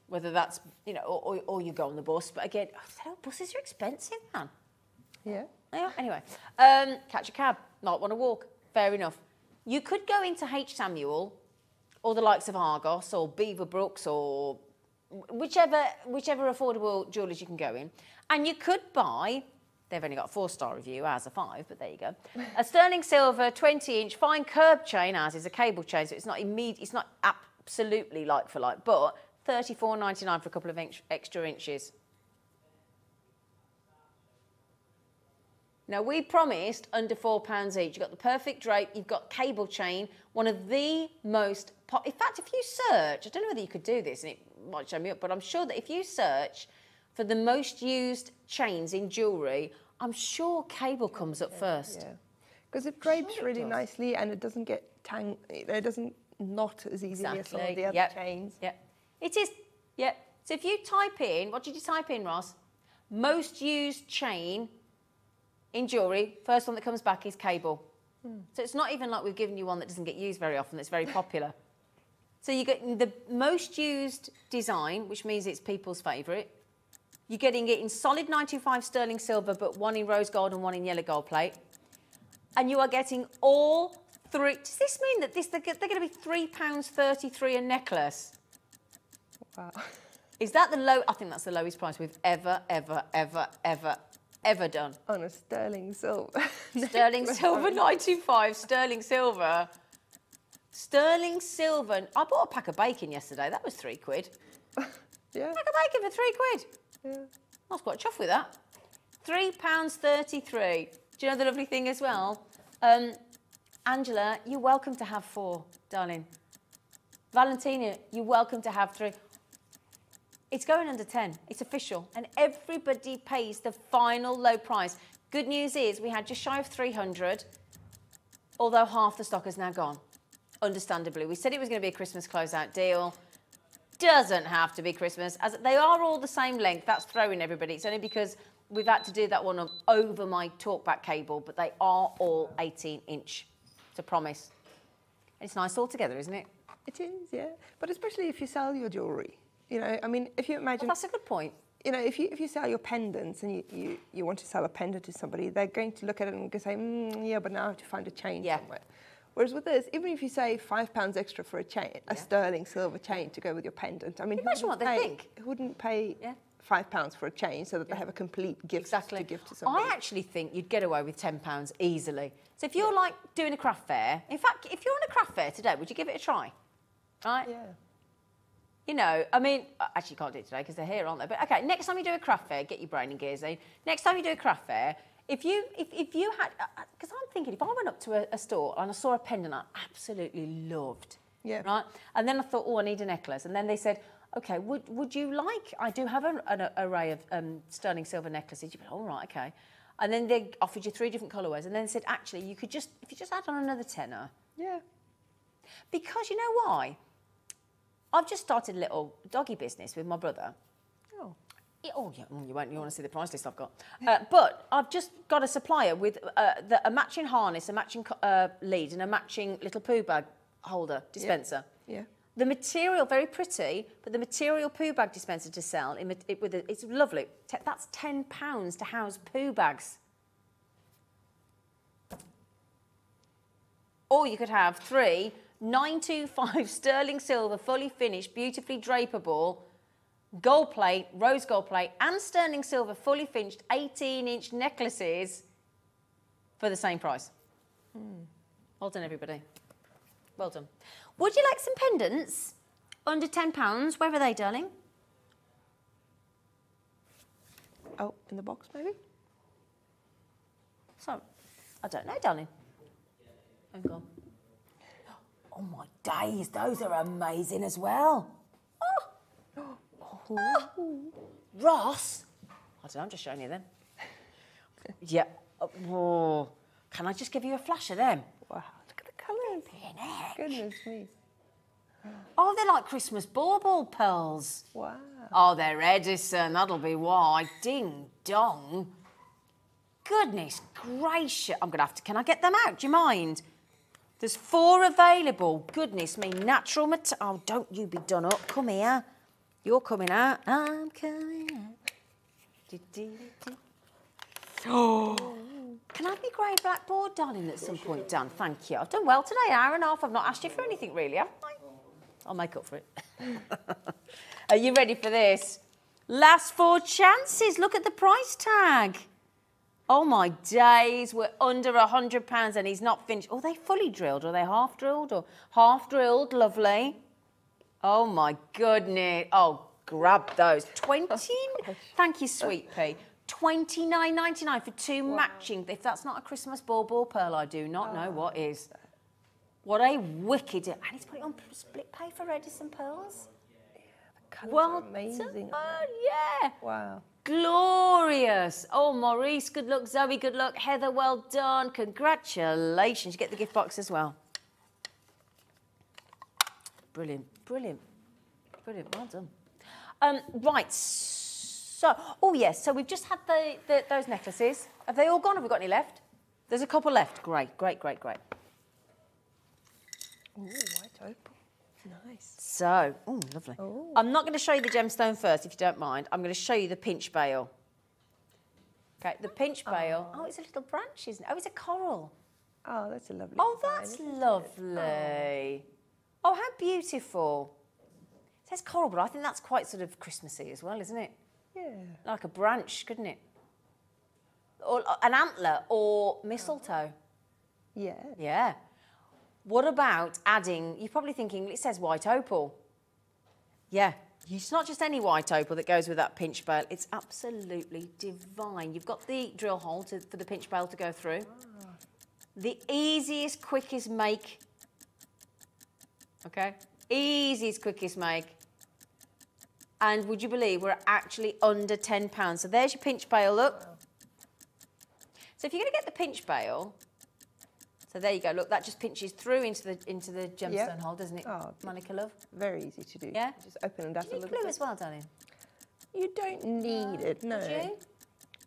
whether that's, you know, or, or, or you go on the bus. But again, oh, buses are expensive, man. Yeah. Yeah, anyway, um, catch a cab, not want to walk. Fair enough. You could go into H. Samuel or the likes of Argos or Beaverbrooks or whichever whichever affordable jewellers you can go in, and you could buy. They've only got a four-star review, ours a five, but there you go. A sterling silver 20-inch fine curb chain, ours is a cable chain, so it's not immediate, it's not absolutely like for like, but 34.99 for a couple of inch, extra inches. Now, we promised under £4 each. You've got the perfect drape, you've got cable chain, one of the most... In fact, if you search, I don't know whether you could do this, and it might show me up, but I'm sure that if you search for the most used chains in jewellery, I'm sure cable comes up first. Yeah. Because it drapes Sure it really does. nicely and it doesn't get tang. It doesn't knot as easily as some of the other Yep. chains. Yep. It is. Yep. So if you type in, what did you type in, Ross? Most used chain in jewellery, first one that comes back is cable. Hmm. So it's not even like we've given you one that doesn't get used very often, that's very popular. so you get the most used design, which means it's people's favourite. You're getting it in solid 95 sterling silver, but one in rose gold and one in yellow gold plate. And you are getting all three. Does this mean that this they're, going to be three pounds thirty-three a necklace? Wow. Is that the low? I think that's the lowest price we've ever, ever, ever, ever, ever done. On a sterling silver. Sterling silver 95, sterling silver. Sterling silver. I bought a pack of bacon yesterday. That was three quid. Yeah. Pack of bacon for three quid. Yeah. I was quite chuffed with that. Three pounds thirty-three. Do you know the lovely thing as well? Um, Angela, you're welcome to have four, darling. Valentina, you're welcome to have three. It's going under 10. It's official. And everybody pays the final low price. Good news is we had just shy of 300, although half the stock is now gone. Understandably. We said it was going to be a Christmas closeout deal. Doesn't have to be Christmas. As they are all the same length, that's throwing everybody. It's only because we've had to do that one of- over my talkback cable, but they are all 18 inch. It's a promise. It's nice all together, isn't it? It is, yeah. But especially if you sell your jewellery. You know, I mean, if you imagine, Well, that's a good point. you know, if you if you sell your pendants and you, you, you want to sell a pendant to somebody, they're going to look at it and go say, mm, yeah, but now I have to find a chain Yeah. somewhere. Whereas with this, even if you say five pounds extra for a chain, a sterling silver chain to go with your pendant, I mean, Imagine what they pay- think. Who wouldn't pay Yeah. five pounds for a chain so that they have a complete gift Exactly. to give to somebody? I actually think you'd get away with £10 easily. So if you're like doing a craft fair, in fact, if you're on a craft fair today, would you give it a try? Right? yeah. You know, I mean, uh, actually, you can't do it today because they're here, aren't they? But okay, next time you do a craft fair, get your brain in gears in. Next time you do a craft fair, if you if, if you had, because I'm thinking, if I went up to a, a store and I saw a pendant I absolutely loved, Yeah. right, and then I thought, oh, I need a necklace, and then they said, okay, would would you like? I do have an, an array of um, sterling silver necklaces. You'd be, all right, okay, and then they offered you three different colourways, and then said, actually, you could just if you just add on another tenner. Yeah. Because you know why? I've just started a little doggy business with my brother. Oh. Yeah, oh, yeah, mm, you won't. You want to see the price list I've got. Uh, but I've just got a supplier with uh, the, a matching harness, a matching uh, lead, and a matching little poo bag holder dispenser. Yeah. The material, very pretty, but the material poo bag dispenser to sell, in, it, with a, it's lovely. Te- that's £10 to house poo bags. Or you could have three 925 sterling silver, fully finished, beautifully drapeable, gold plate, rose gold plate, and sterling silver, fully finished 18 inch necklaces for the same price. Hmm. Well done, everybody. Well done. Would you like some pendants? Under £10. Where are they, darling? Oh, in the box maybe? So, I don't know, darling. Hang on. Oh my days, those are amazing as well. Oh. Oh. Ross. I don't know, I'm just showing you them. yeah. Oh. Can I just give you a flash of them? Wow, look at the colours. Goodness me. Oh, they're like Christmas bauble pearls. Wow. Oh, they're Edison. That'll be why. Ding dong. Goodness gracious. I'm going to have to. Can I get them out? Do you mind? There's four available. Goodness me, natural mat. Oh, don't you be done up. Come here. You're coming out. I'm coming out. Do, do, do. Oh. Can I have my grey blackboard, darling, at some point, Dan? Thank you. I've done well today, hour and a half. I've not asked you for anything, really, have I? I'll make up for it. Are you ready for this? Last four chances. Look at the price tag. Oh my days, we're under a hundred pounds and he's not finished. Are they fully drilled? Are they half drilled or half drilled? Lovely. Oh my goodness. Oh, grab those. 20. Thank you, sweet pea. Twenty nine ninety nine for two matching. If that's not a Christmas ball ball pearl, I do not know oh. what is. What a wicked. And he's put it on split pay for Edison pearls. Colours Well, amazing. Oh, yeah. Wow. Glorious. Oh, Maurice, good luck. Zoe, good luck. Heather, well done. Congratulations. You get the gift box as well. Brilliant, brilliant, brilliant. Well done. Um, right, so, oh yes, so we've just had the, the, those necklaces. Have they all gone? Have we got any left? There's a couple left. Great, great, great, great. Ooh, white opal. Nice. So, oh, lovely. I'm not going to show you the gemstone first, if you don't mind. I'm going to show you the pinch bail. Okay, the pinch bail. Oh, it's a little branch, isn't it? Oh, it's a coral. Oh, that's a lovely Oh, design, that's isn't it? lovely. Oh, how beautiful. It says coral, but I think that's quite sort of Christmassy as well, isn't it? Yeah. Like a branch, couldn't it? Or uh, an antler or mistletoe. Yeah. Yeah. What about adding, you're probably thinking, it says white opal. Yeah, it's not just any white opal that goes with that pinch bail. It's absolutely divine. You've got the drill hole to, for the pinch bail to go through. The easiest, quickest make. Okay? Easiest, quickest make. And would you believe we're actually under £10? So there's your pinch bail, look. So if you're going to get the pinch bail, so there you go. Look, that just pinches through into the into the gemstone Yep. hole, doesn't it, Oh, Monica love? Very easy to do. Yeah? Just open and up Do a you need little glue bit. as well, darling? You don't need it, no. Would you?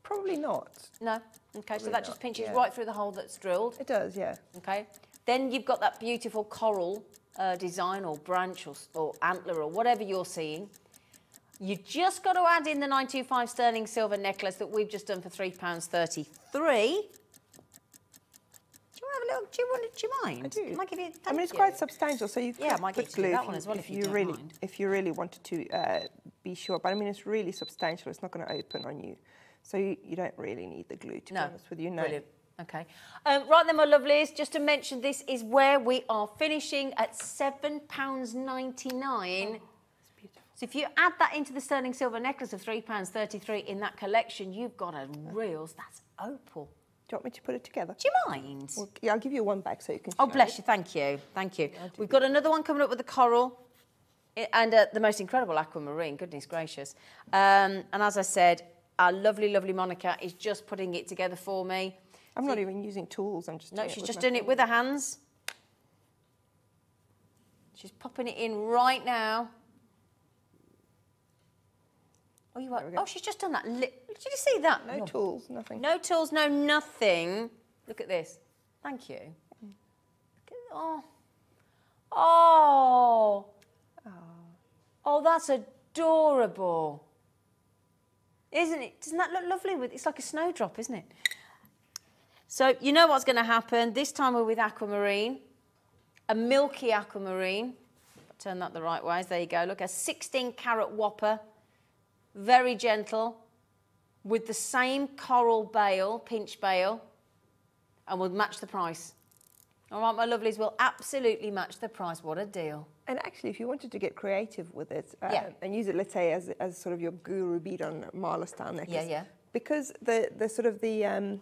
Probably not. No. Okay, so Probably that just pinches yeah. right through the hole that's drilled. It does, yeah. Okay. Then you've got that beautiful coral uh, design or branch or, or antler or whatever you're seeing. You just got to add in the 925 sterling silver necklace that we've just done for £3.33. Do you want to have a little? Do you want? Do you mind? I do. Can I give you? I mean, it's you. quite substantial, so you could Yeah, I might put you glue that one as well if you you don't really, mind. if you really wanted to uh, be sure. But I mean, it's really substantial. It's not going to open on you, so you, you don't really need the glue. To No. be honest with you, no. Brilliant. Okay. Um, right then, my lovelies, just to mention this is where we are finishing at £7.99. So if you add that into the sterling silver necklace of £3.33 in that collection, you've got a reals. That's opal. Do you want me to put it together? Do you mind? Well, yeah, I'll give you one back so you can. Oh, bless it. you. Thank you. Thank you. We've got another one coming up with the coral and uh, the most incredible aquamarine. Goodness gracious. Um, and as I said, our lovely, lovely Monica is just putting it together for me. I'm not even using tools. I'm just. No, doing it she's just doing it with her hands. She's popping it in right now. Oh, you are. Oh, she's just done that. Did you see that? No Oh, tools, nothing. No tools, no nothing. Look at this. Thank you. At- Oh. Oh. Oh, that's adorable. Isn't it? Doesn't that look lovely? With It's like a snowdrop, isn't it? So you know what's going to happen. This time we're with aquamarine, a milky aquamarine. Turn that the right way. There you go. Look, a 16 carat whopper, very gentle, with the same coral bail, pinch bail, and we'll match the price. All right, my lovelies, we'll absolutely match the price. What a deal. And actually, if you wanted to get creative with it uh, Yeah. and use it, let's say, as, as sort of your guru bead on Mala style necklace. yeah. Because the, the sort of the, um,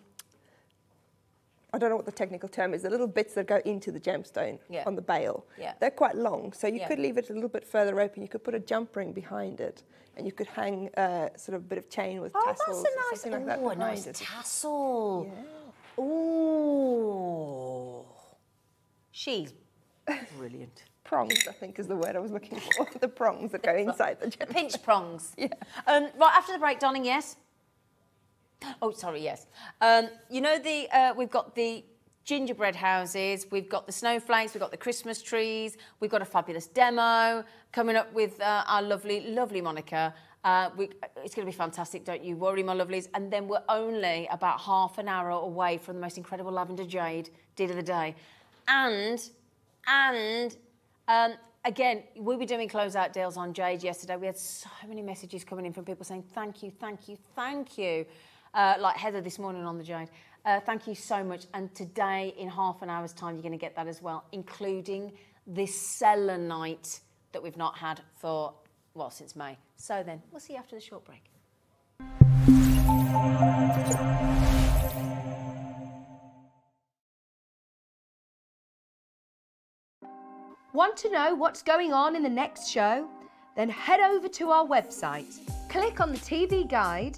I don't know what the technical term is, the little bits that go into the gemstone Yeah. on the bail, Yeah. they're quite long. So you Yeah. could leave it a little bit further open. You could put a jump ring behind it and you could hang uh, sort of a bit of chain with Oh, tassels that's a nice, like that ooh, a nice it. tassel. Ooh. She's brilliant. Prongs, I think, is the word I was looking for. the prongs that go inside the The pinch prongs. Yeah. Um, right after the break, darling. Yes. Oh, sorry. Yes. Um, you know the uh, we've got the gingerbread houses, we've got the snowflakes, we've got the Christmas trees, we've got a fabulous demo coming up with uh, our lovely, lovely Monica. Uh, we, it's going to be fantastic, don't you worry, my lovelies. And then we're only about half an hour away from the most incredible lavender jade deal of the day. And, and, um, again, we were doing closeout deals on Jade yesterday. We had so many messages coming in from people saying, thank you, thank you, thank you. Uh, like Heather this morning on the Jade. Uh, thank you so much. And today, in half an hour's time, you're going to get that as well, including this selenite that we've not had for, well, since May. So then, we'll see you after the short break. Want to know what's going on in the next show? Then head over to our website. Click on the TV guide.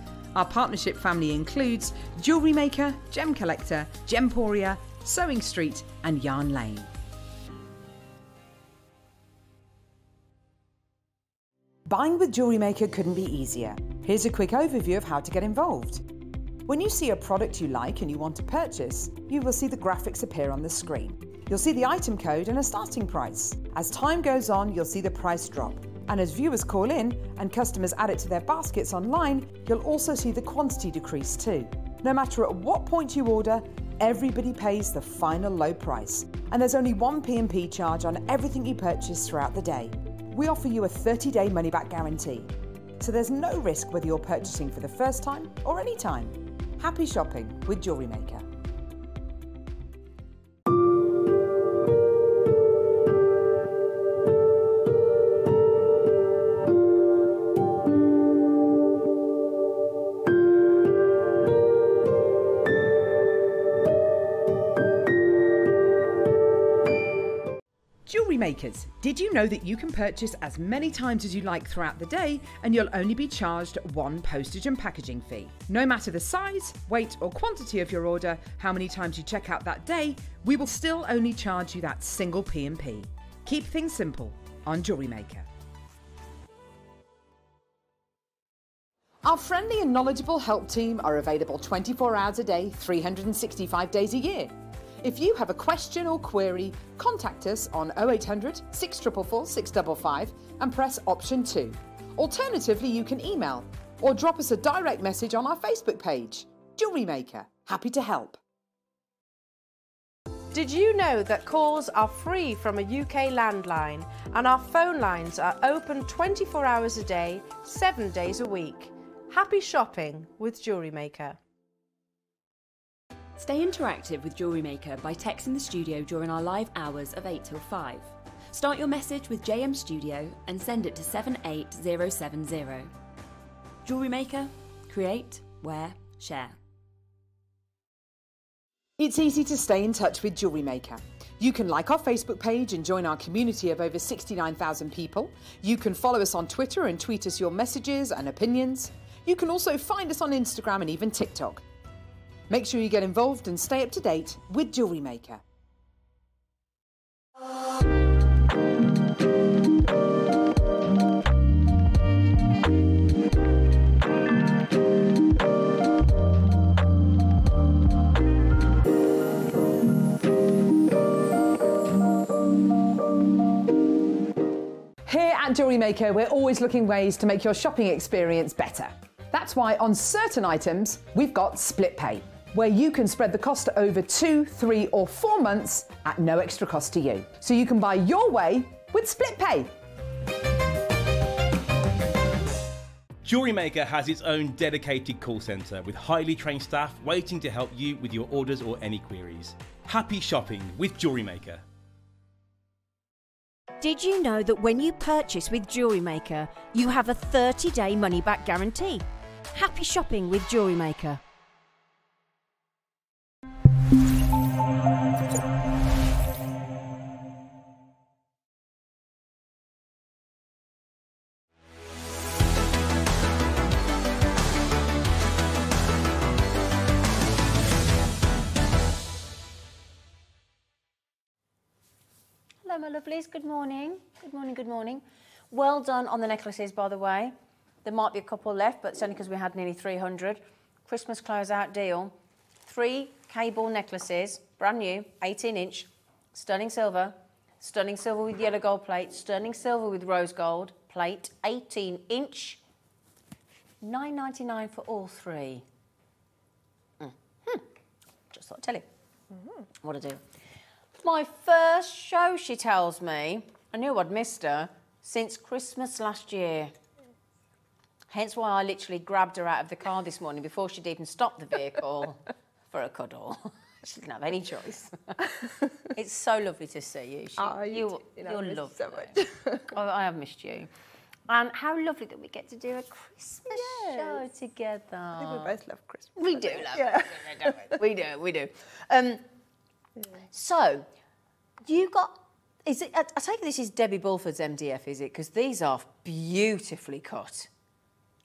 Our partnership family includes Jewellery Maker, Gem Collector, Gemporia, Sewing Street, and Yarn Lane. Buying with Jewellery Maker couldn't be easier. Here's a quick overview of how to get involved. When you see a product you like and you want to purchase, you will see the graphics appear on the screen. You'll see the item code and a starting price. As time goes on, you'll see the price drop. And as viewers call in and customers add it to their baskets online, you'll also see the quantity decrease too. No matter at what point you order, everybody pays the final low price. And there's only one P&P charge on everything you purchase throughout the day. We offer you a 30-day money-back guarantee. So there's no risk whether you're purchasing for the first time or any time. Happy shopping with Jewellery Maker. Did you know that you can purchase as many times as you like throughout the day and you'll only be charged one postage and packaging fee? No matter the size, weight, or quantity of your order, how many times you check out that day, we will still only charge you that single P&P. Keep things simple on Jewellery Maker. Our friendly and knowledgeable help team are available 24 hours a day, 365 days a year. If you have a question or query, contact us on 0800 644 655 and press option 2. Alternatively, you can email or drop us a direct message on our Facebook page. Jewellery Maker, happy to help. Did you know that calls are free from a UK landline and our phone lines are open 24 hours a day, 7 days a week? Happy shopping with Jewellery Maker. Stay interactive with Jewellery Maker by texting the studio during our live hours of 8 till 5. Start your message with JM Studio and send it to 78070. Jewellery Maker, create, wear, share. It's easy to stay in touch with Jewellery Maker. You can like our Facebook page and join our community of over 69,000 people. You can follow us on Twitter and tweet us your messages and opinions. You can also find us on Instagram and even TikTok. Make sure you get involved and stay up to date with Jewellery Maker. Here at Jewellery Maker, we're always looking ways to make your shopping experience better. That's why on certain items, we've got split pay, where you can spread the cost over two, three, or four months at no extra cost to you. So you can buy your way with split pay. Jewellery Maker has its own dedicated call centre with highly trained staff waiting to help you with your orders or any queries. Happy shopping with Jewellery Maker. Did you know that when you purchase with Jewellery Maker, you have a 30 day money back guarantee? Happy shopping with Jewellery Maker. My lovelies. Good morning. Good morning, good morning. Well done on the necklaces, by the way. There might be a couple left, but it's only because we had nearly 300. Christmas closeout deal. Three cable necklaces, brand new, 18 inch, stunning silver, stunning silver with yellow gold plate, stunning silver with rose gold plate, 18 inch, 9.99 for all three. Mm. Hmm. Just thought I'd tell you what to do. My first show, she tells me. I knew I'd missed her since Christmas last year. Hence why I literally grabbed her out of the car this morning before she'd even stopped the vehicle for a cuddle. she didn't have any choice. it's so lovely to see you. She, Oh, you you, too. You know, I you're lovely. so much. oh, I have missed you. And how lovely that we get to do a Christmas show together. I think we both love Christmas. We do love yeah. it. We do, we do. Um, So, you got. Is it? I, I take it this is Debbie Bulford's MDF, is it? Because these are beautifully cut.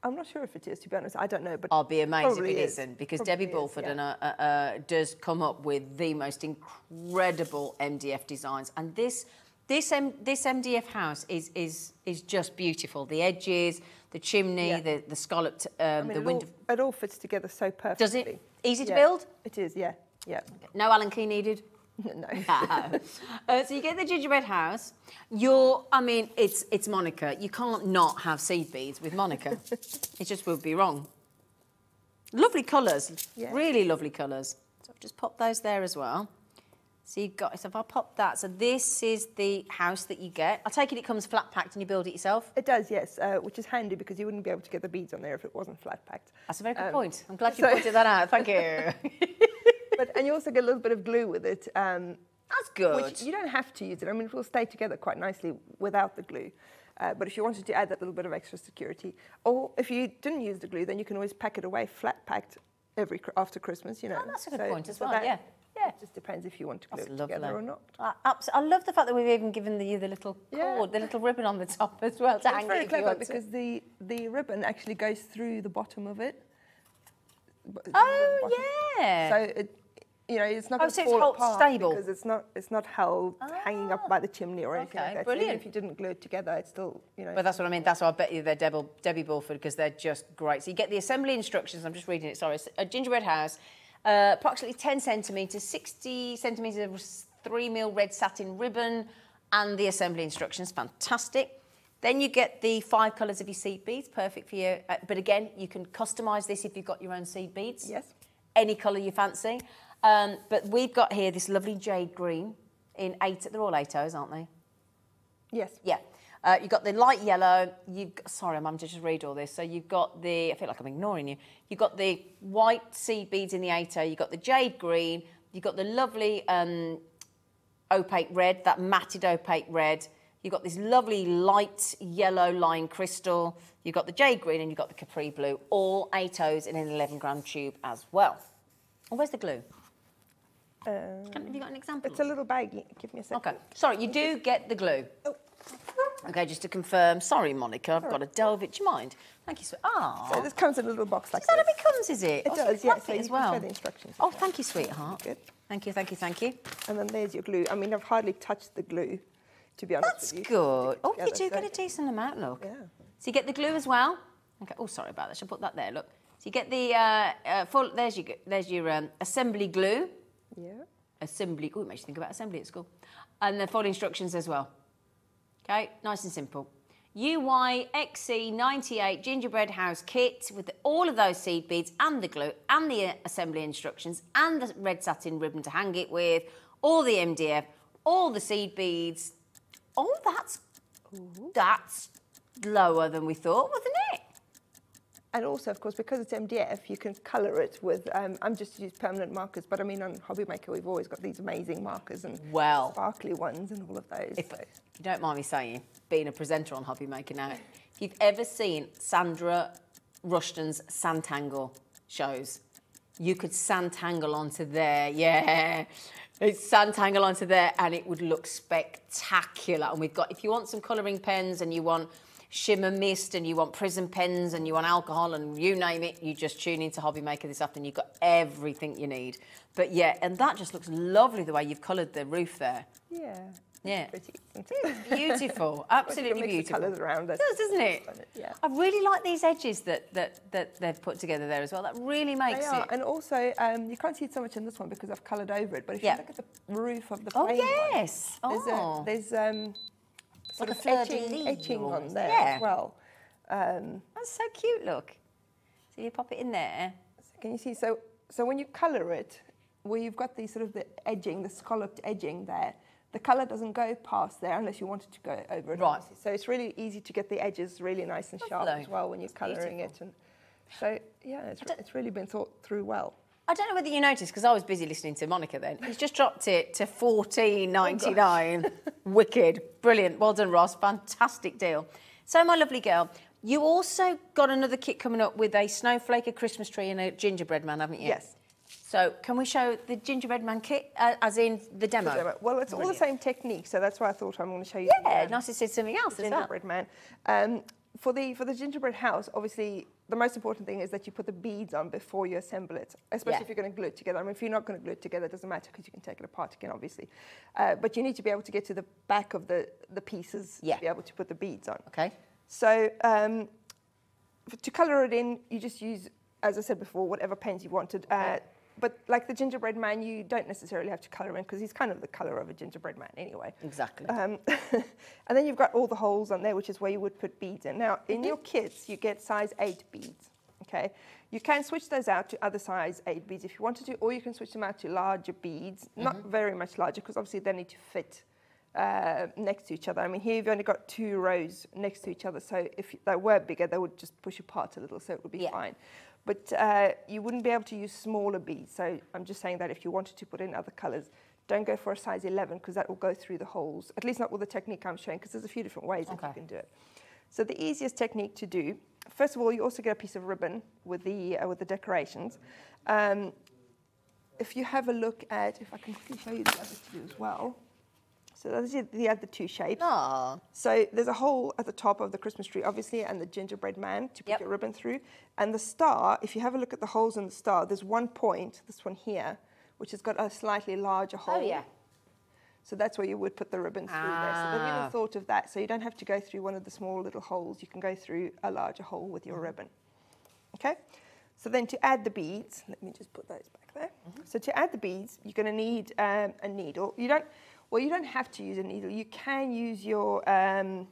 I'm not sure if it is, to be honest. I don't know, but I'll be amazed if it is. isn't, because Probably Debbie is, Bulford yeah. and, uh, uh, uh, does come up with the most incredible MDF designs, and this this M, this MDF house is is is just beautiful. The edges, the chimney, Yeah. the the scalloped, um, I mean, the all, window. it all fits together so perfectly. Does it? Easy to Yeah, build? It is, yeah, yeah. No Allen key needed. no. uh, so you get the gingerbread house. You're, I mean, it's it's Monica. You can't not have seed beads with Monica. it just would be wrong. Lovely colours, Yeah. really lovely colours. So I've just pop those there as well. So you've got, so if I pop that, so this is the house that you get. I take it it comes flat packed and you build it yourself. It does, yes, uh, which is handy because you wouldn't be able to get the beads on there if it wasn't flat packed. That's a very good Um, point. I'm glad you so- pointed that out. Thank you. But and you also get a little bit of glue with it. Um, That's good. Which you don't have to use it. I mean, it will stay together quite nicely without the glue. Uh, but if you wanted to add that little bit of extra security, or if you didn't use the glue, then you can always pack it away flat packed every after Christmas. You know. Oh, that's a good point as well, that- yeah, yeah. It just depends if you want to glue it lovely. together or not. I, I love the fact that we've even given the, you the little Yeah. cord, the little ribbon on the top as well to It's hang very you clever to. because the the ribbon actually goes through the bottom of it. B- through the Oh yeah. So it, you know, it's not Oh, going so to it's fall hold- apart stable. because it's not it's not held hanging up by the chimney or anything Okay, like that. So even if you didn't glue it together, it's still you know. But that's what I mean. That's why I bet you they're Debbie, Debbie Bulford because they're just great. So you get the assembly instructions. I'm just reading it. Sorry, It's a gingerbread house, uh, approximately 10 centimeters, 60 centimeters of three mil red satin ribbon, and the assembly instructions. Fantastic. Then you get the five colours of your seed beads, perfect for you. Uh, but again, you can customise this if you've got your own seed beads. Yes. Any colour you fancy. Um, but we've got here this lovely jade green in eight. They're all eight O's, aren't they? yes. Yeah. Uh, you've got the light yellow. You've got, sorry, I'm just read all this. So you've got the. I feel like I'm ignoring you. You've got the white seed beads in the 8 You've got the jade green. You've got the lovely um, opaque red, that matted opaque red. You've got this lovely light yellow line crystal. You've got the jade green and you've got the capri blue. All 8 O's in an 11 gram tube as well. Oh, where's the glue? Um, Have you got an example? it's a little baggie. Give me a second. Okay. Sorry, you do get the glue. Okay, just to confirm. Sorry, Monica, I've got to delve it. Do you mind? Thank you, sir. Ah. So this comes in a little box like Is that how this. it comes, is it? It Oh, does, it's yeah. So you as well. show the instructions. Oh, thank you, sweetheart. Good. Thank you, thank you, thank you. And then there's your glue. I mean, I've hardly touched the glue, to be honest That's with you. good. Oh, you do so- get a decent amount, look. Yeah. So you get the glue as well. Okay. Oh, sorry about that. I should put that there. Look. So you get the uh, uh, full. There's your there's your um, assembly glue. Yeah. Assembly. Oh, it makes you think about assembly at school. And the full instructions as well. Okay, nice and simple. UYXC98 gingerbread house kit with all of those seed beads and the glue and the assembly instructions and the red satin ribbon to hang it with, all the MDF, all the seed beads. Oh, that's that's lower than we thought, wasn't it? And also, of course, because it's MDF, you can colour it with, um, I'm just use permanent markers, but I mean, on Hobbymaker, we've always got these amazing markers and Well. sparkly ones and all of those. If so. you don't mind me saying, being a presenter on Hobby Maker now, if you've ever seen Sandra Rushton's Zentangle shows, you could Zentangle onto there, yeah. It's Zentangle onto there and it would look spectacular. And we've got, if you want some colouring pens and you want shimmer mist and you want prism pens and you want alcohol and you name it, you just tune into Hobby Maker this afternoon. You've got everything you need. But yeah, and that just looks lovely the way you've coloured the roof there. Yeah. Yeah. Pretty? Beautiful, absolutely beautiful. colours around. It does, doesn't it? Yeah. I really like these edges that, that, that they've put together there as well. That really makes They are, it. and also um, you can't see it so much in this one because I've coloured over it. But if Yeah. you look at the roof of the Oh, plain one, yes. there's, Oh. a, there's um, sort Like a of etching, etching on there Yeah. as well. Um, That's so cute, look. So you pop it in there. so can you see? So so when you colour it, where you've got the sort of the edging, the scalloped edging there, the colour doesn't go past there unless you want it to go over it. Right. obviously. So it's really easy to get the edges really nice and sharp Lovely. as well when you're colouring it. And so yeah, it's, it's really been thought through well. I don't know whether you noticed because I was busy listening to Monica then. He's just dropped it to fourteen ninety nine. Wicked, brilliant. Well done, Ross. Fantastic deal. So, my lovely girl, you also got another kit coming up with a snowflake, a Christmas tree, and a gingerbread man, haven't you? Yes. So, can we show the gingerbread man kit, uh, as in the demo? So, Well, it's all the same technique, so that's why I thought I'm going to show you. the, Yeah, um, nice to see something else the well. gingerbread man. Um, for the for the gingerbread house, obviously the most important thing is that you put the beads on before you assemble it, especially Yeah. if you're going to glue it together. I mean, if you're not going to glue it together, it doesn't matter because you can take it apart again, obviously. Uh, but you need to be able to get to the back of the the pieces Yeah. to be able to put the beads on. Okay. So um, to colour it in, you just use, as I said before, whatever paints you wanted. Uh, but like the gingerbread man, you don't necessarily have to colour in because he's kind of the colour of a gingerbread man anyway. Exactly. Um, and then you've got all the holes on there, which is where you would put beads in. Now, in your kits, you get size 8 beads, okay? You can switch those out to other size 8 beads if you wanted to, or you can switch them out to larger beads, not very much larger, because obviously they need to fit uh, next to each other. I mean, here you've only got two rows next to each other, so if they were bigger, they would just push apart a little, so it would be Yeah. fine. But uh, you wouldn't be able to use smaller beads, so I'm just saying that if you wanted to put in other colours, don't go for a size 11 because that will go through the holes, at least not with the technique I'm showing, because there's a few different ways that you can do it. So the easiest technique to do, first of all, you also get a piece of ribbon with the, uh, with the decorations. Um, if you have a look at, if I can quickly show you the other two as well. So those are the other two shapes. So there's a hole at the top of the Christmas tree, obviously, and the gingerbread man to put Yep. your ribbon through. And the star, if you have a look at the holes in the star, there's one point, this one here, which has got a slightly larger hole. Oh, yeah. So that's where you would put the ribbon through there. So they've Ah. even thought of that. So you don't have to go through one of the small little holes. You can go through a larger hole with Mm-hmm. your ribbon. Okay? So then to add the beads, let me just put those back there. Mm-hmm. So to add the beads, you're going to need um, a needle. You don't, well, you don't have to use a needle. You can use your um,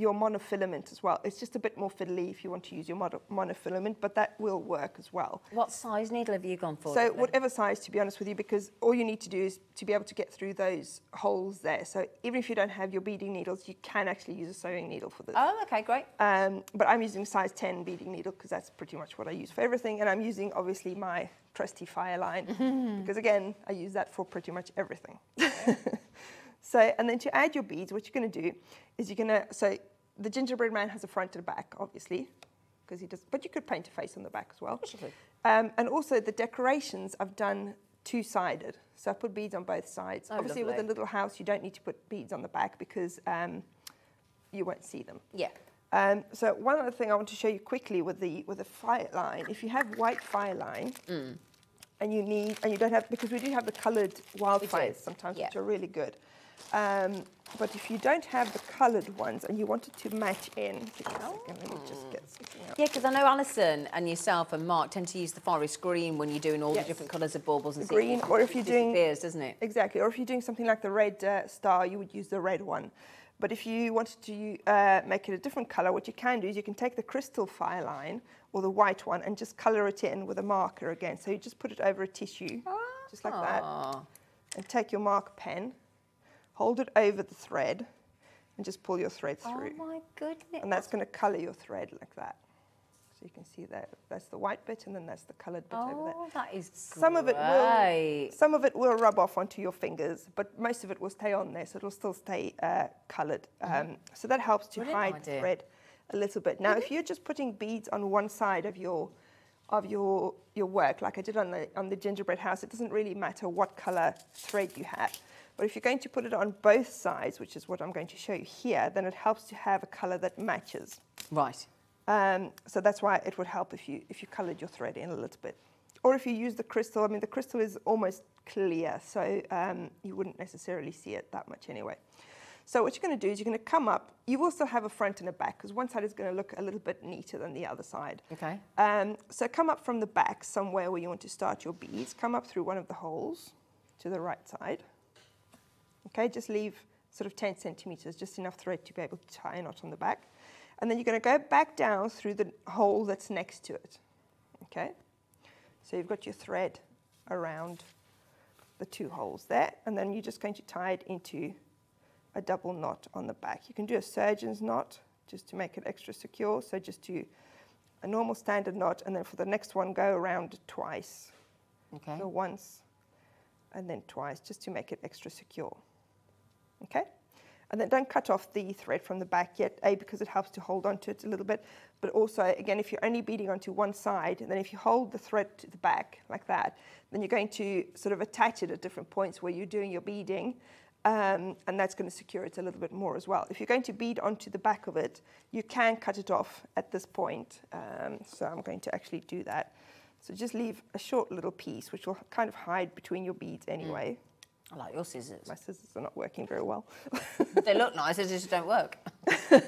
your monofilament as well. It's just a bit more fiddly if you want to use your mono- monofilament, but that will work as well. What size needle have you gone for? So whatever size, to be honest with you, because all you need to do is to be able to get through those holes there. So even if you don't have your beading needles, you can actually use a sewing needle for this. Oh, okay, great. Um, but I'm using size 10 beading needle because that's pretty much what I use for everything. And I'm using obviously my trusty FireLine because again, I use that for pretty much everything. so, and then to add your beads, what you're going to do is you're going to, so the gingerbread man has a front and a back, obviously, because he does, but you could paint a face on the back as well. Um, and also the decorations I've done two-sided. So I put beads on both sides. Oh, obviously with a little house, you don't need to put beads on the back because um, you won't see them. Yeah. Um, so one other thing I want to show you quickly with the with the FireLine, if you have white FireLine, Mm. and you need and you don't have because we do have the coloured WildFires sometimes, yeah. which are really good. Um, but if you don't have the coloured ones and you want it to match in, give me a second, let me just get something out. Yeah, because I know Alison and yourself and Mark tend to use the forest green when you're doing all Yes. the different colours of baubles and The green, or if you're doing disappears, doesn't it? Exactly, or if you're doing something like the red uh, star, you would use the red one. But if you wanted to uh, make it a different color, what you can do is you can take the crystal fire line or the white one and just color it in with a marker again. So you just put it over a tissue, just like that, Ah. and take your mark pen, hold it over the thread, and just pull your thread through. Oh my goodness. and that's going to color your thread like that. So you can see that that's the white bit, and then that's the colored bit over there. Oh, that is Some of it will great. some of it will rub off onto your fingers, but most of it will stay on there, so it'll still stay uh, coloured. Um, so that helps to Brilliant hide idea. the thread a little bit. Now, if you're just putting beads on one side of your of your your work, like I did on the on the gingerbread house, it doesn't really matter what colour thread you have. But if you're going to put it on both sides, which is what I'm going to show you here, then it helps to have a colour that matches. Right. Um, so that's why it would help if you if you coloured your thread in a little bit. or if you use the crystal, I mean, the crystal is almost clear, so um, you wouldn't necessarily see it that much anyway. So what you're going to do is you're going to come up. You still have a front and a back because one side is going to look a little bit neater than the other side. Okay. Um, so come up from the back somewhere where you want to start your beads. Come up through one of the holes to the right side. Okay, just leave sort of 10 centimeters, just enough thread to be able to tie a knot on the back. And then you're going to go back down through the hole that's next to it. Okay, so you've got your thread around the two holes there, and then you're just going to tie it into a double knot on the back. You can do a surgeon's knot just to make it extra secure. So just do a normal standard knot, and then for the next one, go around twice. Okay. So once and then twice, just to make it extra secure. Okay? And then don't cut off the thread from the back yet, A, because it helps to hold onto it a little bit, but also, again, if you're only beading onto one side, and then if you hold the thread to the back like that, then you're going to sort of attach it at different points where you're doing your beading, um, and that's going to secure it a little bit more as well. If you're going to bead onto the back of it, you can cut it off at this point. Um, so I'm going to actually do that. So just leave a short little piece, which will kind of hide between your beads anyway. I like your scissors. My scissors are not working very well. they look nice, they just don't work.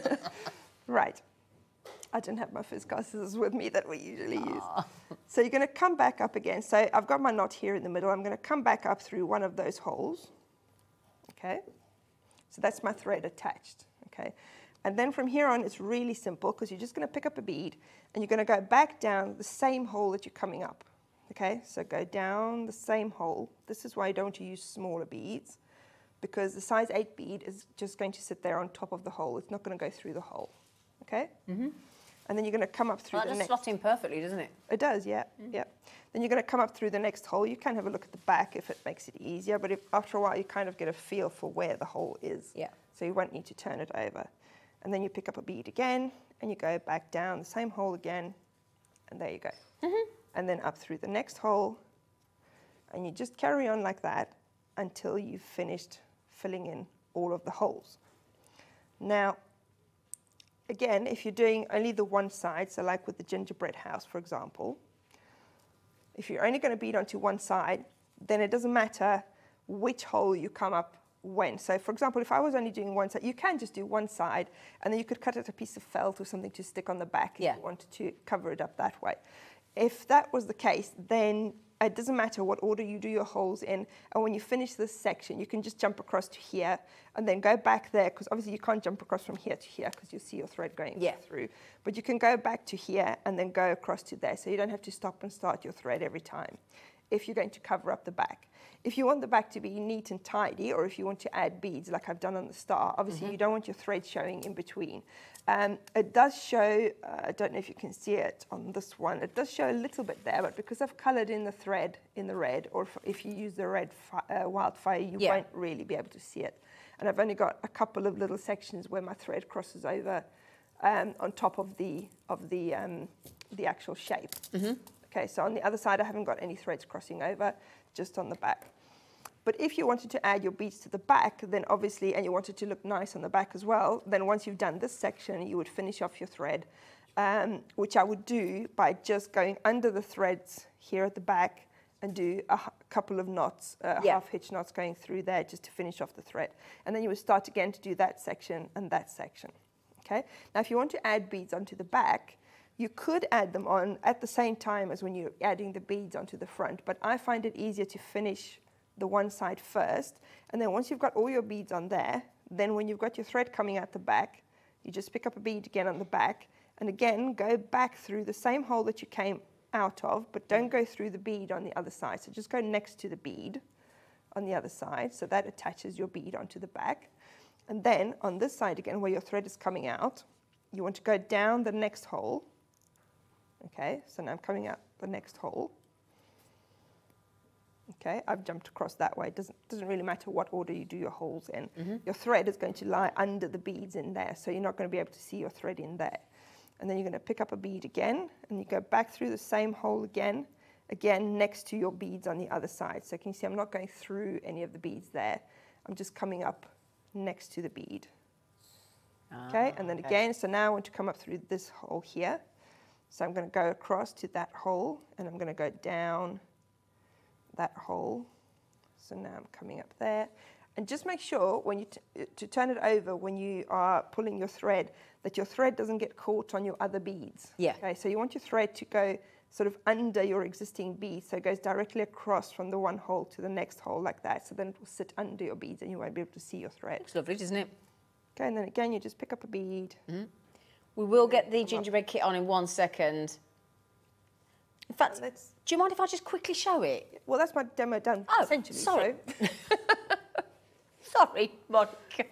right. I didn't have my Fiskars scissors with me that we usually use. So you're going to come back up again. So I've got my knot here in the middle. I'm going to come back up through one of those holes. Okay. So that's my thread attached. Okay. And then from here on, it's really simple because you're just going to pick up a bead and you're going to go back down the same hole that you're coming up. Okay, so go down the same hole. This is why you don't want to use smaller beads because the size 8 bead is just going to sit there on top of the hole. It's not going to go through the hole. Okay? Mm-hmm. And then you're going to come up through Well, that the just next... slot in perfectly, doesn't it? It does, yeah, yeah. Then you're going to come up through the next hole. You can have a look at the back if it makes it easier, but if, after a while you kind of get a feel for where the hole is. Yeah. So you won't need to turn it over. And then you pick up a bead again, and you go back down the same hole again, and there you go. And then up through the next hole, and you just carry on like that until you've finished filling in all of the holes. Now, again, if you're doing only the one side, so like with the gingerbread house, for example, if you're only going to bead onto one side, then it doesn't matter which hole you come up when. So for example, if I was only doing one side, you can just do one side and then you could cut out a piece of felt or something to stick on the back if Yeah. you wanted to cover it up that way. If that was the case, then it doesn't matter what order you do your holes in. And when you finish this section, you can just jump across to here and then go back there because obviously you can't jump across from here to here because you see your thread going Yeah. through. But you can go back to here and then go across to there. So you don't have to stop and start your thread every time if you're going to cover up the back. If you want the back to be neat and tidy, or if you want to add beads like I've done on the star, obviously you don't want your thread showing in between. Um, it does show, uh, I don't know if you can see it on this one, it does show a little bit there, but because I've coloured in the thread in the red, or if, if you use the red uh, WildFire, you Yeah. won't really be able to see it. And I've only got a couple of little sections where my thread crosses over um, on top of the, of the, um, the actual shape. Okay, so on the other side, I haven't got any threads crossing over, just on the back. But if you wanted to add your beads to the back, then obviously, and you wanted to look nice on the back as well, then once you've done this section, you would finish off your thread, um, which I would do by just going under the threads here at the back and do a couple of knots, uh, Yeah. half hitch knots going through there just to finish off the thread. And then you would start again to do that section and that section. Okay. Now, if you want to add beads onto the back, you could add them on at the same time as when you're adding the beads onto the front, but I find it easier to finish the one side first. And then once you've got all your beads on there, then when you've got your thread coming out the back, you just pick up a bead again on the back and again go back through the same hole that you came out of, but don't go through the bead on the other side. So just go next to the bead on the other side. So that attaches your bead onto the back. And then on this side again, where your thread is coming out, you want to go down the next hole. Okay, so now I'm coming out the next hole. Okay, I've jumped across that way. It doesn't, doesn't really matter what order you do your holes in. Mm-hmm. Your thread is going to lie under the beads in there, so you're not going to be able to see your thread in there. And then you're going to pick up a bead again, and you go back through the same hole again, again next to your beads on the other side. So can you see I'm not going through any of the beads there. I'm just coming up next to the bead. Okay, and then ah, again, so now I want to come up through this hole here. So I'm going to go across to that hole and I'm going to go down that hole. So now I'm coming up there. And just make sure when you t- to turn it over when you are pulling your thread that your thread doesn't get caught on your other beads. Yeah. Okay, so you want your thread to go sort of under your existing bead, so it goes directly across from the one hole to the next hole like that. So then it will sit under your beads and you won't be able to see your thread. Looks lovely, doesn't it? Okay, and then again you just pick up a bead. Mm-hmm. We will get the gingerbread kit on in one second. In fact, Let's- do you mind if I just quickly show it? Well, that's my demo done Oh, sorry. so- Sorry, Monica.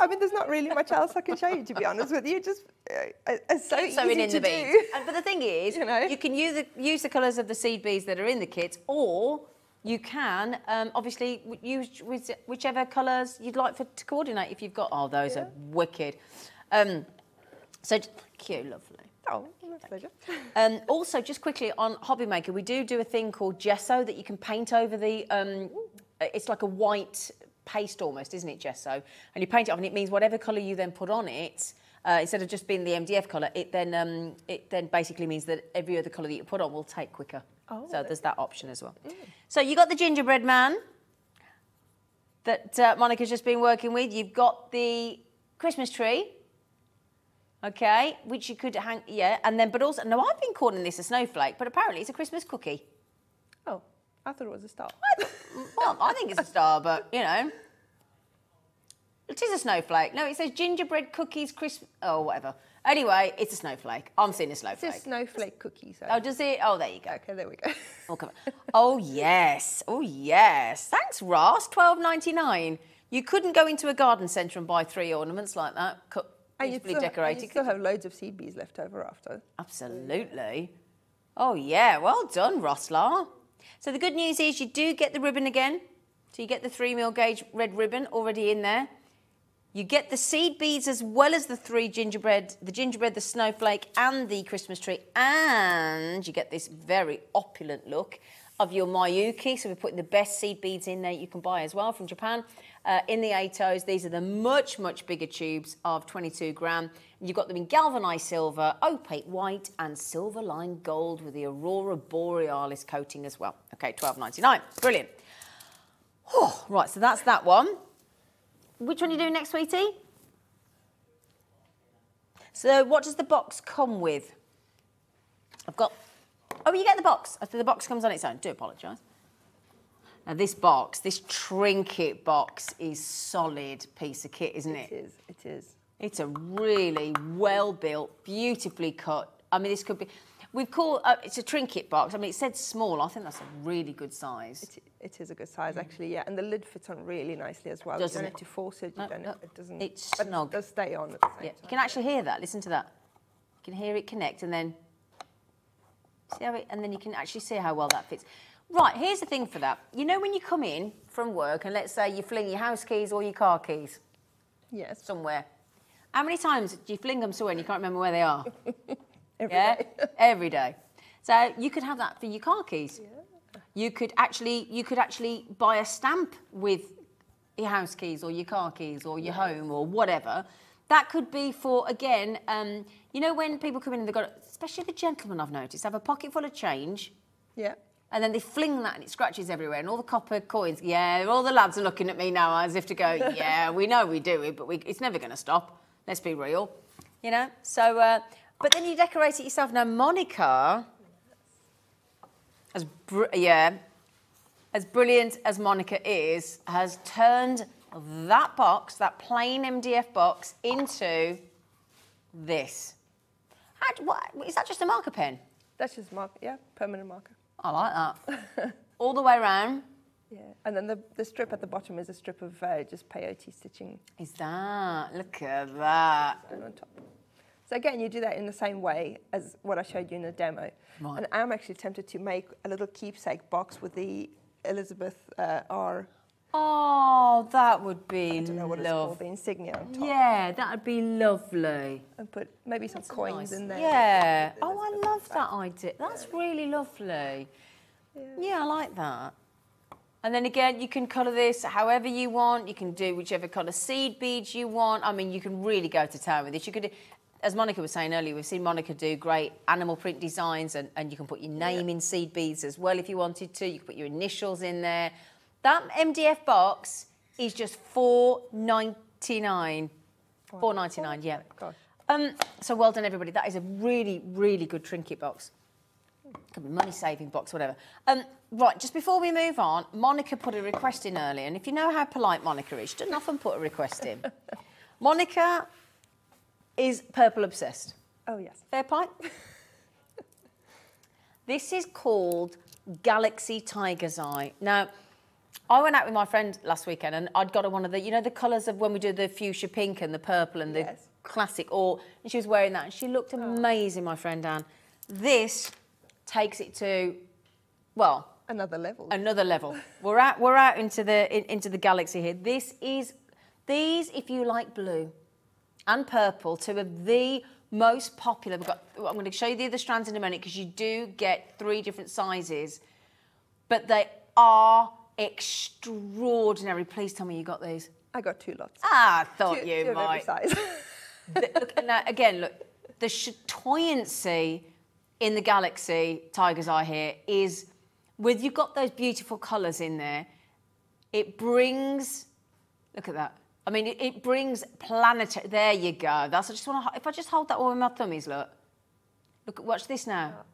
I mean, there's not really much else I can show you, to be honest with you. Just uh, it's so sewing easy in to do. And, but the thing is, You know? you can use the, use the colours of the seed beads that are in the kit, or you can um, obviously use which- whichever colours you'd like for to coordinate. If you've got, oh, those are wicked. Um, so thank you, lovely. Oh, my pleasure. Um, also, just quickly on Hobby Maker, we do do a thing called gesso that you can paint over the. Um, it's like a white paste almost, isn't it, gesso? And you paint it off, and it means whatever colour you then put on it, uh, instead of just being the MDF colour, it then um, it then basically means that every other colour that you put on will take quicker. Oh, so there's that option as well. So you got the gingerbread man that uh, Monica's just been working with. You've got the Christmas tree. Okay, which you could hang, yeah, and then, but also, no, I've been calling this a snowflake, but apparently it's a Christmas cookie. Oh, I thought it was a star. Well, I think it's a star, but you know, it is a snowflake. No, it says gingerbread cookies, Christmas. Oh, whatever. Anyway, it's a snowflake. I'm seeing a snowflake. It's a snowflake cookie. So. Oh, does it? Oh, there you go. Okay, there we go. Oh, come on. oh yes. Oh yes. Thanks, Ross. Twelve ninety nine. You couldn't go into a garden centre and buy three ornaments like that, And beautifully still, decorated. you still have loads of seed bees left over after. Absolutely. Oh, yeah. Well done, Roslar. So the good news is you do get the ribbon again. So you get the three mil gauge red ribbon already in there. You get the seed beads as well as the three gingerbread, the gingerbread, the snowflake, and the Christmas tree. And you get this very opulent look of your Miyuki. So we're putting the best seed beads in there you can buy as well from Japan. Uh, in the 8 O's, these are the much, much bigger tubes of 22 gram. You've got them in galvanized silver, opaque white, and silver lined gold with the Aurora Borealis coating as well. Okay, 12.99. Brilliant. Oh, right, so that's that one. Which one are you doing next, sweetie? So what does the box come with? I've got... Oh, you get the box. The box comes on its own. Do apologise. Now, this box, this trinket box is solid piece of kit, isn't it? It is. It is. It's a really well built, beautifully cut. I mean, this could be. We've called uh, it's a trinket box. I mean, it said small. I think that's a really good size. It, it is a good size, actually, yeah. And the lid fits on really nicely as well. Doesn't you it? don't have to force it. You No, don't, no, it doesn't. it's snug. It does stay on at the same Yeah, time. you can actually hear that. Listen to that. You can hear it connect, and then see how it, and then you can actually see how well that fits. Right, here's the thing for that. You know when you come in from work, and let's say you fling your house keys or your car keys Yes. somewhere. How many times do you fling them somewhere and you can't remember where they are? Every yeah, day. every day. So you could have that for your car keys. Yeah. You could actually, you could actually buy a stamp with your house keys or your car keys or your home or whatever. That could be for again. Um, you know when people come in and they've got, especially the gentlemen I've noticed, have a pocket full of change. Yeah. And then they fling that and it scratches everywhere and all the copper coins. Yeah, all the lads are looking at me now as if to go, yeah, we know we do it, but we, it's never going to stop. Let's be real. You know? So, uh, but then you decorate it yourself. Now, Monica, as br- yeah, as brilliant as Monica is, has turned that box, that plain MDF box, into this. How, what, is that just a marker pen? That's just mark. Yeah, permanent marker. I like that. All the way around. Yeah. And then the, the strip at the bottom is a strip of uh, just peyote stitching Is that? Look at that. and on top. So again, you do that in the same way as what I showed you in the demo. Right. And I'm actually tempted to make a little keepsake box with the Elizabeth uh, R. Oh, that would be I don't know what it's called, the lovely. insignia on top. Yeah, that would be lovely. And put maybe some coins in there. Yeah. Oh, I love that idea. That's really lovely. Yeah, I like that. And then again, you can colour this however you want. You can do whichever colour seed beads you want. I mean, you can really go to town with this. You could, as Monica was saying earlier, we've seen Monica do great animal print designs, and, and you can put your name in seed beads as well if you wanted to. You can put your initials in there. That MDF box is just four ninety nine. Four ninety nine, yeah. Gosh. Um, so well done, everybody. That is a really, really good trinket box. Could be money saving box, whatever. Um, right, just before we move on, Monica put a request in earlier, and if you know how polite Monica is, she doesn't often put a request in. Monica is purple obsessed. Oh, yes. Fair point. this is called Galaxy Tiger's Eye. Now, I went out with my friend last weekend and I'd got her one of the, you know, the colours of when we do the fuchsia pink and the purple and the Yes. classic or and she was wearing that and she looked oh. amazing, my friend Anne. This takes it to, well, Another level. another level. We're out, we're out into the in, into the galaxy here. This is these, if you like blue and purple, two of the most popular. We've got. I'm going to show you the other strands in a minute because you do get three different sizes, but they are extraordinary. Please tell me you got these. I got two lots. Ah, I thought two, you two might. size. The- look, now, again, look, the chatoyancy in the Galaxy Tiger's Eye here is, with you've got those beautiful colours in there, it brings, look at that. I mean, it, it brings planetary, there you go. That's, I just want to, if I just hold that all with my thummies, look. Look, watch this now.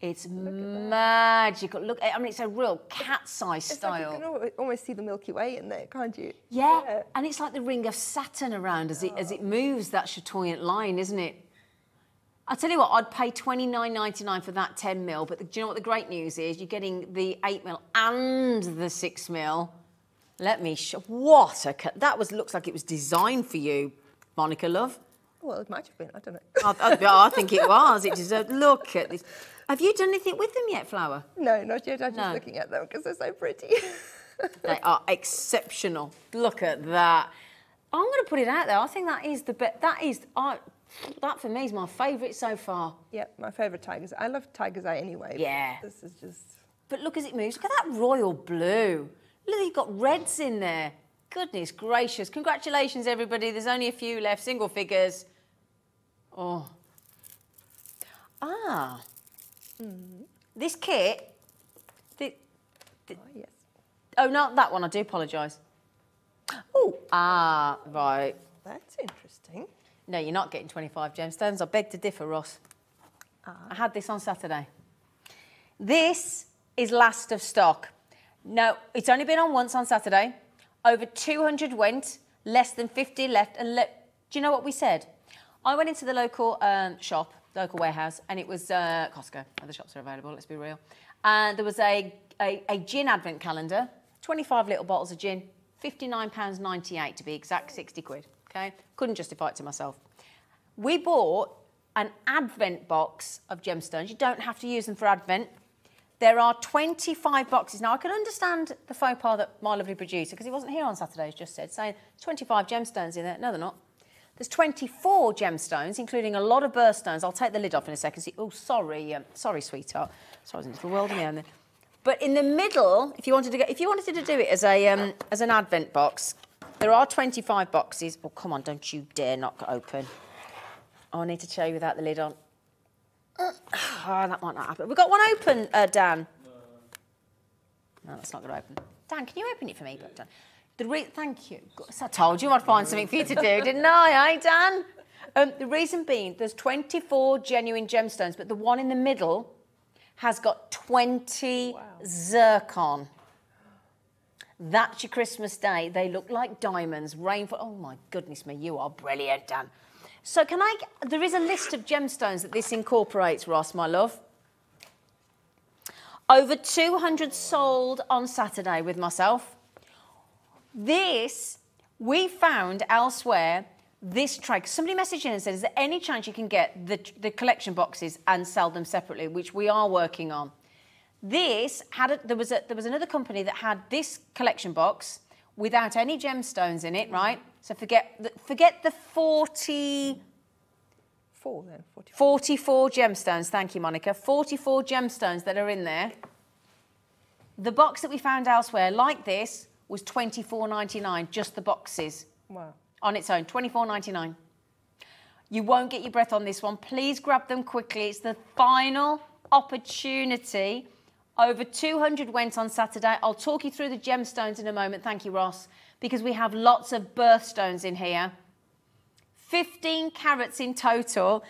It's magical. Look, I mean, it's a real cat's eye It's like style. you can almost see the Milky Way in there, can't you? Yeah. and it's like the ring of Saturn around as it as it oh. moves that chatoyant line, isn't it? I'll tell you what, I'd pay twenty nine ninety nine for that ten mil. But the, do you know what the great news is? You're getting the eight mil and the six mil. Let me show. What a cut! That was looks like it was designed for you, Monica Love. Well, it might have been. I don't know. I, I, I think it was. It deserved. Look at this. Have you done anything with them yet, Flower? no, not yet. I'm just looking at them because they're so pretty. They are exceptional. Look at that. I'm going to put it out there. I think that is the best. That is, I, that for me is my favourite so far. yeah, my favourite tigers. I love tiger's eye anyway. Yeah. This is just. But look as it moves. Look at that royal blue. Look, you've got reds in there. Goodness gracious. Congratulations, everybody. There's only a few left, single figures. Oh. Ah. This kit. thi- Oh, yes. oh, not that one. I do apologise. Oh, ah, right. That's interesting. No, you're not getting 25 gemstones. I beg to differ, Ross. I had this on Saturday. This is last of stock. No, it's only been on once on Saturday. Over 200 went, less than 50 left. And le- do you know what we said? I went into the local um, shop, local warehouse, and it was uh, Costco. Other shops are available, let's be real. And there was a, a, a gin advent calendar, 25 little bottles of gin, £59.98 to be exact, 60 quid. Okay? Couldn't justify it to myself. We bought an advent box of gemstones. You don't have to use them for advent. There are 25 boxes. Now, I can understand the faux pas that my lovely producer, because he wasn't here on Saturday, just said, saying 25 gemstones in there. No, they're not. There's 24 gemstones, including a lot of birthstones. I'll take the lid off in a second. See, oh, sorry, um, sorry, sweetheart. Sorry, I was in little world there. But in the middle, if you wanted to, go, if you wanted to do it as a um, as an advent box, there are 25 boxes. Oh, come on, don't you dare it open. Oh, I need to show you without the lid on. Oh, that might not happen. We've got one open, uh, Dan. No, that's not going to open. Dan, can you open it for me? Dan, the re- thank you. I told you I'd find something for you to do, didn't I? Eh, Dan? Um, the reason being, there's 24 genuine gemstones, but the one in the middle has got 20 zircon. That's your Christmas day. They look like diamonds, rainfall. Oh my goodness me, you are brilliant, Dan. So can I? There is a list of gemstones that this incorporates, Ross, my love. Over 200 sold on Saturday with myself. This we found elsewhere. This tray. Somebody messaged in and said, "Is there any chance you can get the, the collection boxes and sell them separately?" Which we are working on. This had a, there was a, there was another company that had this collection box without any gemstones in it, right? So forget the, forget the 40, Four then. 44. 44 gemstones. Thank you, Monica. 44 gemstones that are in there. The box that we found elsewhere, like this, was 24.99. Just the boxes Wow. on its own, 24.99. You won't get your breath on this one. Please grab them quickly. It's the final opportunity. Over 200 went on Saturday. I'll talk you through the gemstones in a moment. Thank you, Ross, because we have lots of birthstones in here. 15 carats in total.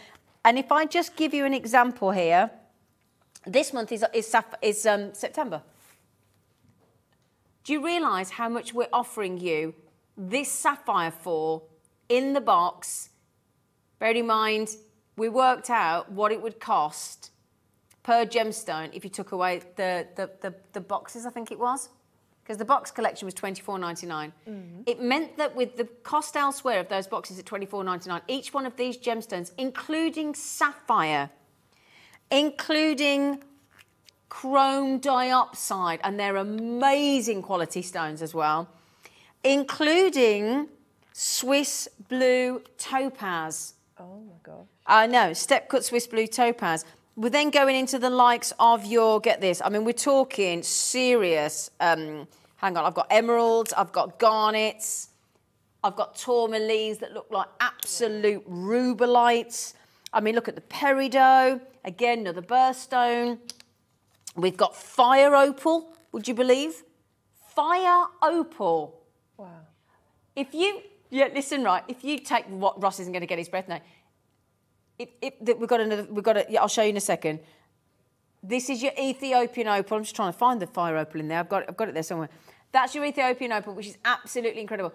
And if I just give you an example here, this month is, is, is um, September. Do you realise how much we're offering you this sapphire for in the box? Bear in mind, we worked out what it would cost per gemstone if you took away the, the, the, the boxes, I think it was. Because the box collection was twenty four ninety nine. Mm. It meant that with the cost elsewhere of those boxes at twenty four ninety nine, each one of these gemstones, including sapphire, including chrome diopside, and they're amazing quality stones as well, including Swiss blue topaz. Oh my gosh. I know, step cut Swiss blue topaz. We're then going into the likes of your, get this, I mean, we're talking serious, um, hang on, I've got emeralds, I've got garnets, I've got tourmalines that look like absolute rubelites. I mean, look at the peridot, again, another birthstone. We've got fire opal, would you believe? Fire opal. Wow. If you, yeah, listen, right, if you take what Ross isn't going to get his breath now, if, if, we've got another, we've got a, yeah, I'll show you in a second. This is your Ethiopian opal. I'm just trying to find the fire opal in there. I've got, I've got it there somewhere. That's your Ethiopian opal, which is absolutely incredible.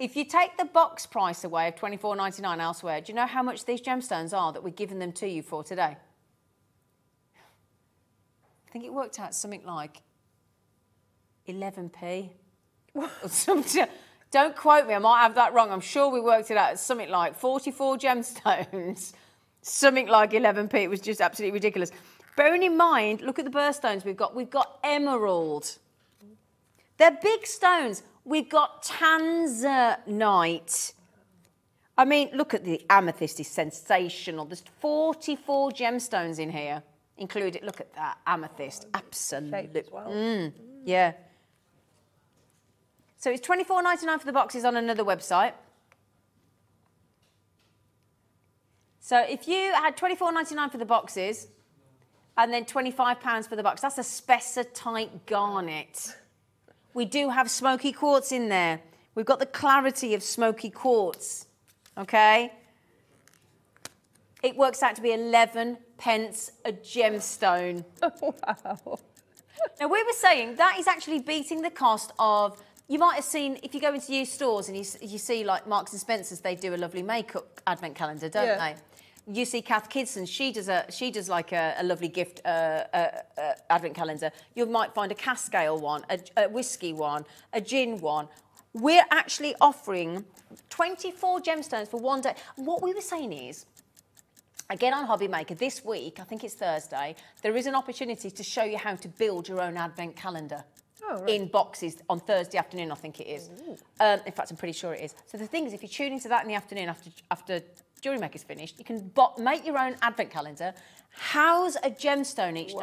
If you take the box price away of twenty four ninety nine elsewhere, do you know how much these gemstones are that we're giving them to you for today? I think it worked out something like 11p. Don't quote me, I might have that wrong. I'm sure we worked it out as something like 44 gemstones, something like 11p. It was just absolutely ridiculous. Bearing in mind, look at the birthstones we've got. We've got emerald. They're big stones. We've got tanzanite. I mean, look at the amethyst is sensational. There's 44 gemstones in here, included. Look at that amethyst, absolutely. Well. Mm, yeah. So it's $24.99 for the boxes on another website. So if you had $24.99 for the boxes and then £25 for the box, that's a spessartite garnet. We do have smoky quartz in there. We've got the clarity of smoky quartz, okay? It works out to be 11 pence a gemstone. wow. Now, we were saying that is actually beating the cost of you might have seen, if you go into used stores and you, you see like Marks and Spencer's, they do a lovely makeup advent calendar, don't yeah. they? You see Cath Kidston, she does a she does like a, a lovely gift uh, uh, uh, advent calendar. You might find a Cascale one, a, a whiskey one, a gin one. We're actually offering 24 gemstones for one day. What we were saying is, Again on Hobby Maker this week, I think it's Thursday, there is an opportunity to show you how to build your own advent calendar. Oh, right. in boxes on Thursday afternoon, I think it is. Um, in fact, I'm pretty sure it is. So the thing is, if you tune into that in the afternoon after after Jewellery Maker's finished, you can make your own advent calendar, house a gemstone each wow.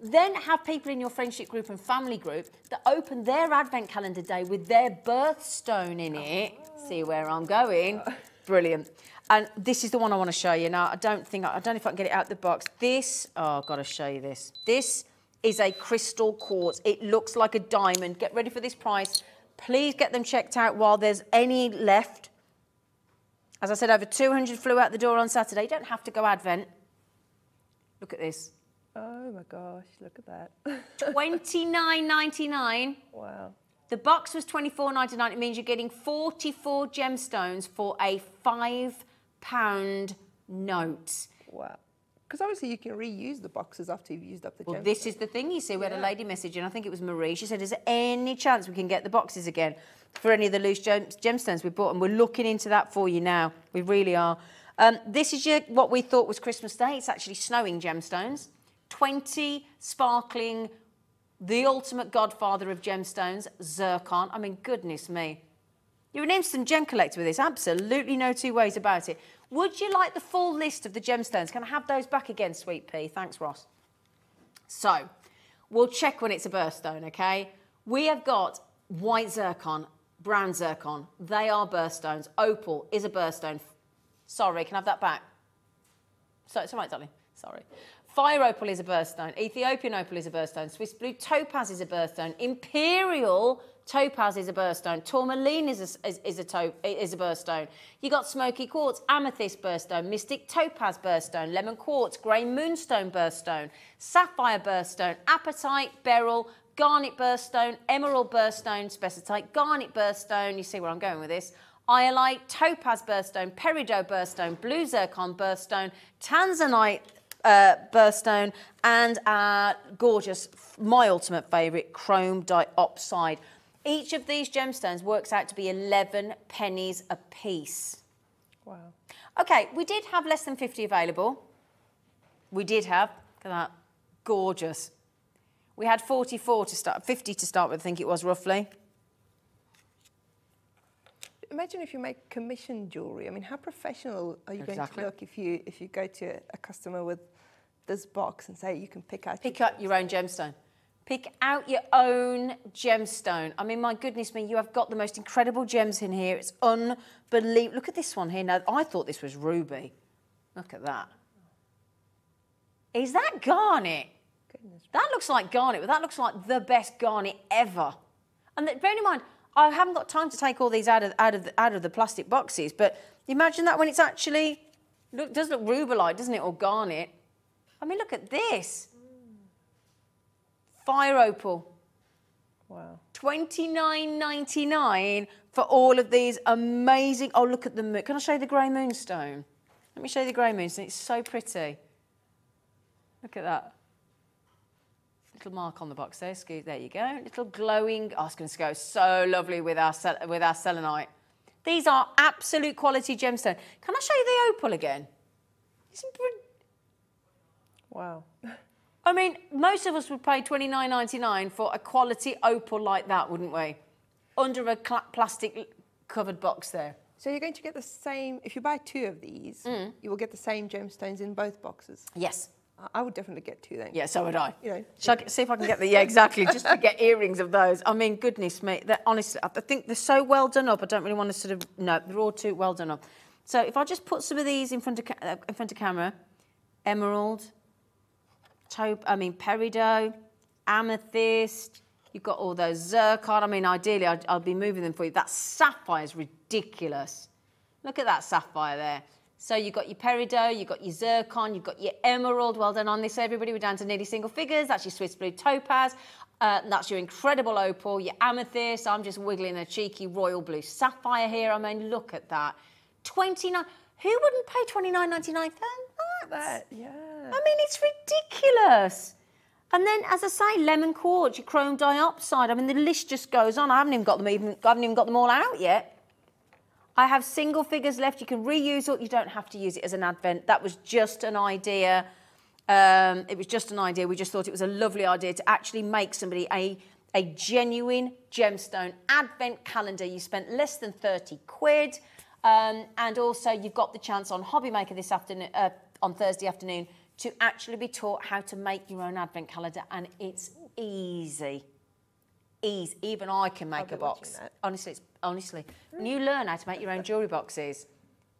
day, then have people in your friendship group and family group that open their advent calendar day with their birthstone in it. Oh. See where I'm going? Brilliant. And this is the one I want to show you. Now, I don't think, I don't know if I can get it out the box. This, oh, I've got to show you this. This is a crystal quartz. It looks like a diamond. Get ready for this price. Please get them checked out while there's any left. As I said, over 200 flew out the door on Saturday. You don't have to go Advent. Look at this. Oh my gosh, look at that. $29.99. Wow. The box was $24.99. It means you're getting 44 gemstones for a £5 note. Wow. Because obviously you can reuse the boxes after you've used up the Well, this is the thing, you see. We yeah. had a lady message, and I think it was Marie. She said, is there any chance we can get the boxes again for any of the loose gem gemstones we bought? And we're looking into that for you now. We really are. Um, this is your, what we thought was Christmas Day. It's actually snowing gemstones. 20 sparkling, the ultimate godfather of gemstones, zircon. I mean, goodness me. You're an instant gem collector with this. Absolutely no two ways about it. Would you like the full list of the gemstones? Can I have those back again, Sweet Pea? Thanks, Ross. So, we'll check when it's a birthstone, okay? We have got white zircon. brown zircon. They are birthstones. Opal is a birthstone. Sorry, can I have that back? So, it's all right, darling. Sorry. Fire opal is a birthstone. Ethiopian opal is a birthstone. Swiss blue topaz is a birthstone. Imperial topaz is a birthstone. Tourmaline is a, is, is a, to, is a birthstone. You got smoky quartz, amethyst birthstone, mystic topaz birthstone, lemon quartz, grey moonstone birthstone, sapphire birthstone, apatite, beryl, garnet birthstone, emerald birthstone, spessartite, garnet birthstone. You see where I'm going with this. Iolite, topaz birthstone, peridot birthstone, blue zircon birthstone, tanzanite uh, birthstone, and our gorgeous, my ultimate favourite, chrome diopside. Each of these gemstones works out to be 11 pennies a piece. Wow. Okay, we did have less than 50 available. We did have, look at that, gorgeous. We had 44 to start, 50 to start with, I think it was roughly. Imagine if you make commission jewelry. I mean, how professional are you Exactly. going to look if you if you go to a, a customer with this box and say you can pick out Pick up your own gemstone. Pick out your own gemstone. I mean, my goodness me, you have got the most incredible gems in here. It's unbelievable. Look at this one here. Now, I thought this was ruby. Look at that. Is that garnet? Goodness. That looks like garnet, but that looks like the best garnet ever. And that, bearing in mind, I haven't got time to take all these out of out of the, out of the plastic boxes. But imagine that when it's actually look does look rubelite, doesn't it, or garnet? I mean, look at this. Fire opal. Wow. Twenty nine ninety nine for all of these amazing. Oh, look at the moon. Can I show you the grey moonstone? Let me show you the grey moonstone. It's so pretty. Look at that. Little mark on the box there. Excuse, there you go. Little glowing. Oh, it's going to go so lovely with our with our selenite. These are absolute quality gemstone. Can I show you the opal again? Wow. I mean, most of us would pay twenty nine ninety nine for a quality opal like that, wouldn't we? Under a plastic covered box there. So you're going to get the same if you buy two of these, Mm. you will get the same gemstones in both boxes. Yes. I- I would definitely get two then. Yeah, so would I. You know, Shall I get- see if I can get the yeah exactly just to get earrings of those? I mean, goodness me, they're honestly, I think they're so well done up. I don't really want to sort of no, they're all too well done up. So if I just put some of these in front of uh, in front of camera, emerald, taupe, I mean peridot, amethyst. You've got all those zircon. I mean, ideally, I'd, I'll be moving them for you. That sapphire is ridiculous. Look at that sapphire there. So you've got your peridot, you've got your zircon, you've got your emerald. Well done on this, everybody. We're down to nearly single figures. That's your Swiss blue topaz. Uh, that's your incredible opal, your amethyst. I'm just wiggling a cheeky royal blue sapphire here. I mean, look at that. 29. Who wouldn't pay 29.99 for that? yeah. I mean, it's ridiculous. And then, as I say, lemon quartz, your chrome diopside. I mean, the list just goes on. I haven't even got them even. I haven't even got them all out yet. I have single figures left. You can reuse it. You don't have to use it as an advent. That was just an idea. Um, it was just an idea. We just thought it was a lovely idea to actually make somebody a, a genuine gemstone advent calendar. You spent less than 30 quid. Um, and also, you've got the chance on Hobby Maker this afternoon, uh, on Thursday afternoon, to actually be taught how to make your own advent calendar. And it's easy ease. Even I can make a box. Honestly, it's, honestly, when you learn how to make your own jewelry boxes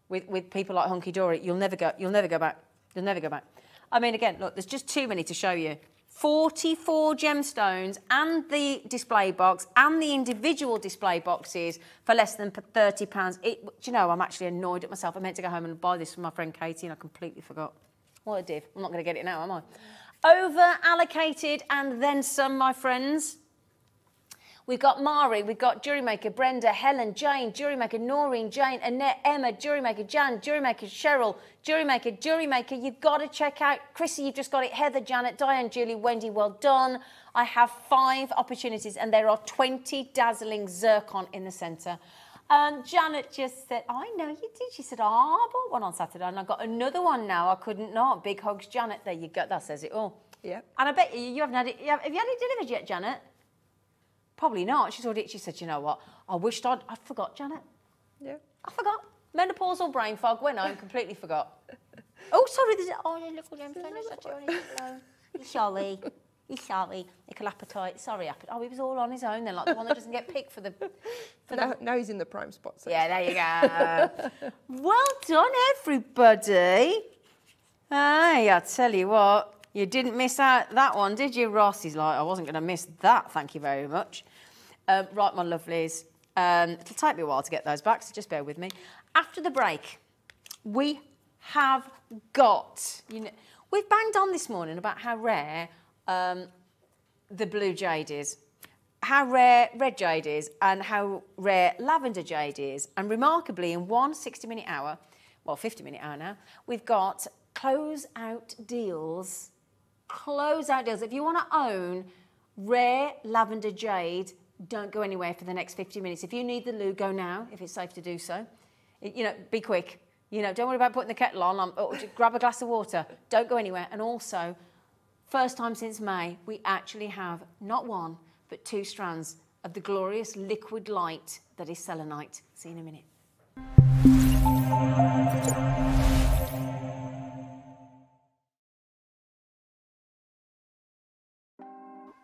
with, with people like Hunkydory, you'll never go. You'll never go back. You'll never go back. I mean, again, look, there's just too many to show you. 44 gemstones and the display box and the individual display boxes for less than £30. It, do you know, I'm actually annoyed at myself. I meant to go home and buy this for my friend Katie and I completely forgot. What a div. I'm not going to get it now, am I? Over allocated and then some, my friends. We've got Mari, we've got jury maker Brenda, Helen, Jane, jury maker Noreen, Jane, Annette, Emma, jury maker Jan, jury maker Cheryl, jury maker, jury maker. You've got to check out Chrissy, you've just got it. Heather, Janet, Diane, Julie, Wendy, well done. I have five opportunities and there are 20 dazzling zircon in the centre. Um, Janet just said, I know you did. She said, oh, I bought one on Saturday and I got another one now. I couldn't not. Big hugs, Janet. There you go. That says it all. Yeah. And I bet you, you haven't had it. have you had it delivered yet, Janet? Probably not. She's already. She said, you know what? I wished I'd. I forgot, Janet. Yeah. I forgot. Menopausal brain fog. Went home, completely forgot. Oh, sorry. There's oh, little gemstone. a- Sorry. He's sorry, little apatite. Sorry, apatite. Oh, he was all on his own then, like the one that doesn't get picked for the. For Now, the... now he's in the prime spot. So Yeah, there you go. well done, everybody. Hey, I tell you what, you didn't miss out that one, did you, Ross? He's like, I wasn't going to miss that. Thank you very much. Um, right, my lovelies. Um, it'll take me a while to get those back, so just bear with me. After the break, we have got, you know, we've banged on this morning about how rare um, the blue jade is, how rare red jade is, and how rare lavender jade is. And remarkably, in one 60 minute hour, well, 50 minute hour now, we've got close out deals. Close out deals. If you want to own rare lavender jade, don't go anywhere for the next 50 minutes. If you need the loo, go now, if it's safe to do so. You know, be quick. You know, don't worry about putting the kettle on um, grab a glass of water. Don't go anywhere. And also, first time since May, we actually have not one, but two strands of the glorious liquid light that is selenite. See you in a minute.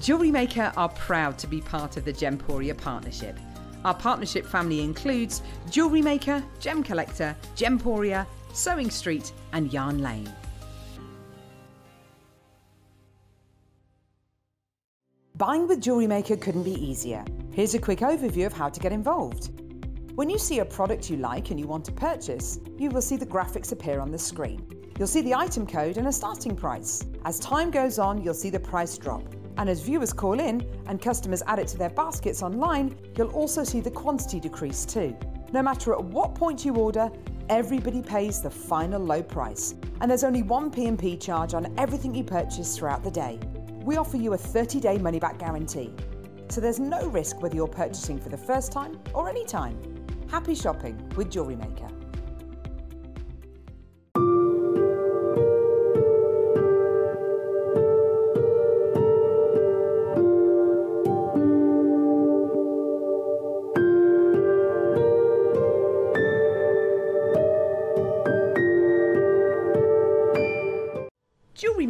Jewellery Maker are proud to be part of the Gemporia partnership. Our partnership family includes Jewellery Maker, Gem Collector, Gemporia, Sewing Street, and Yarn Lane. Buying with Jewellery Maker couldn't be easier. Here's a quick overview of how to get involved. When you see a product you like and you want to purchase, you will see the graphics appear on the screen. You'll see the item code and a starting price. As time goes on, you'll see the price drop. And as viewers call in and customers add it to their baskets online, you'll also see the quantity decrease too. No matter at what point you order, everybody pays the final low price. And there's only one P&P charge on everything you purchase throughout the day. We offer you a 30-day money-back guarantee. So there's no risk whether you're purchasing for the first time or any time. Happy shopping with Jewellery Maker.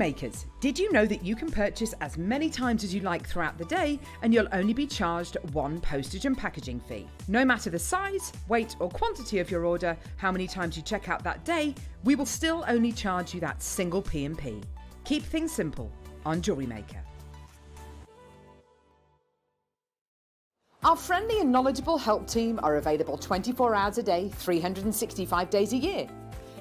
Jewellery makers, did you know that you can purchase as many times as you like throughout the day and you'll only be charged one postage and packaging fee? No matter the size, weight, or quantity of your order, how many times you check out that day, we will still only charge you that single P&P. Keep things simple on Jewellery Maker. Our friendly and knowledgeable help team are available 24 hours a day, 365 days a year.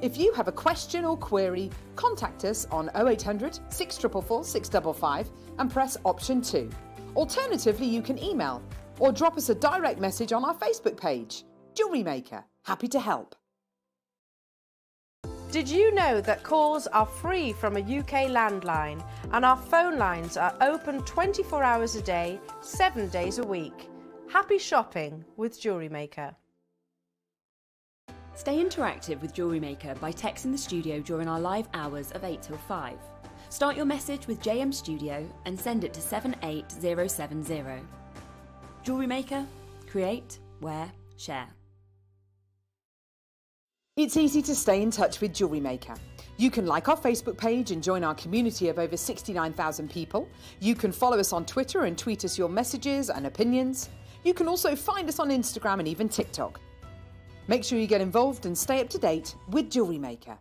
If you have a question or query, contact us on 0800 644 655 and press option 2. Alternatively, you can email or drop us a direct message on our Facebook page. Jewellery Maker, happy to help. Did you know that calls are free from a UK landline and our phone lines are open 24 hours a day, 7 days a week? Happy shopping with Jewellery Maker. Stay interactive with Jewellery Maker by texting the studio during our live hours of 8 till 5. Start your message with JM Studio and send it to 78070. Jewellery Maker, create, wear, share. It's easy to stay in touch with Jewellery Maker. You can like our Facebook page and join our community of over 69,000 people. You can follow us on Twitter and tweet us your messages and opinions. You can also find us on Instagram and even TikTok. Make sure you get involved and stay up to date with Jewellery Maker.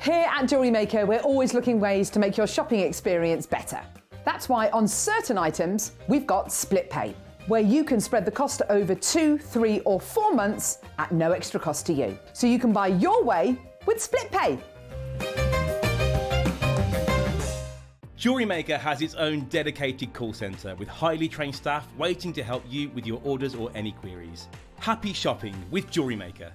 Here at Jewellery Maker, we're always looking ways to make your shopping experience better. That's why on certain items, we've got split pay, where you can spread the cost over two, three, or four months at no extra cost to you. So you can buy your way with split pay. Jewellery Maker has its own dedicated call centre with highly trained staff waiting to help you with your orders or any queries. Happy shopping with Jewellery Maker.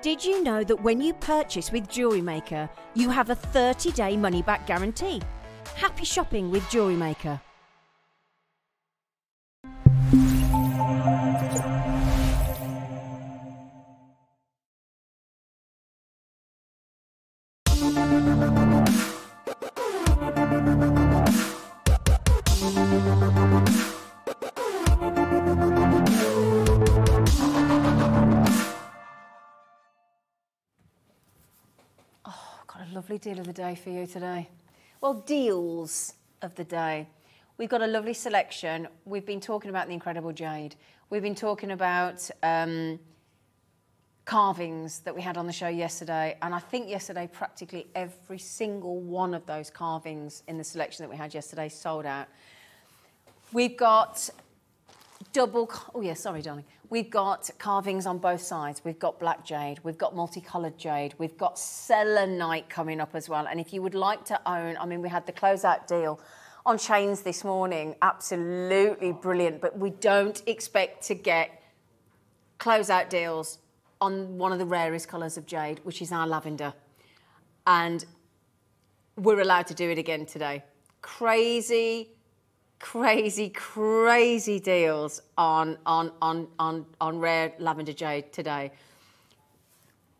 Did you know that when you purchase with Jewellery Maker, you have a 30 day money back guarantee? Happy shopping with Jewellery Maker. Oh, got a lovely deal of the day for you today. Well, deals of the day. We've got a lovely selection. We've been talking about the incredible jade. We've been talking about um, carvings that we had on the show yesterday. And I think yesterday, practically every single one of those carvings in the selection that we had yesterday sold out. We've got double, oh yeah, sorry, darling. We've got carvings on both sides. We've got black jade, we've got multicolored jade, we've got selenite coming up as well. And if you would like to own, I mean, we had the closeout deal on chains this morning, absolutely brilliant, but we don't expect to get closeout deals on one of the rarest colours of jade, which is our lavender. And we're allowed to do it again today. Crazy, crazy, crazy deals on, on, on, on, on rare lavender jade today.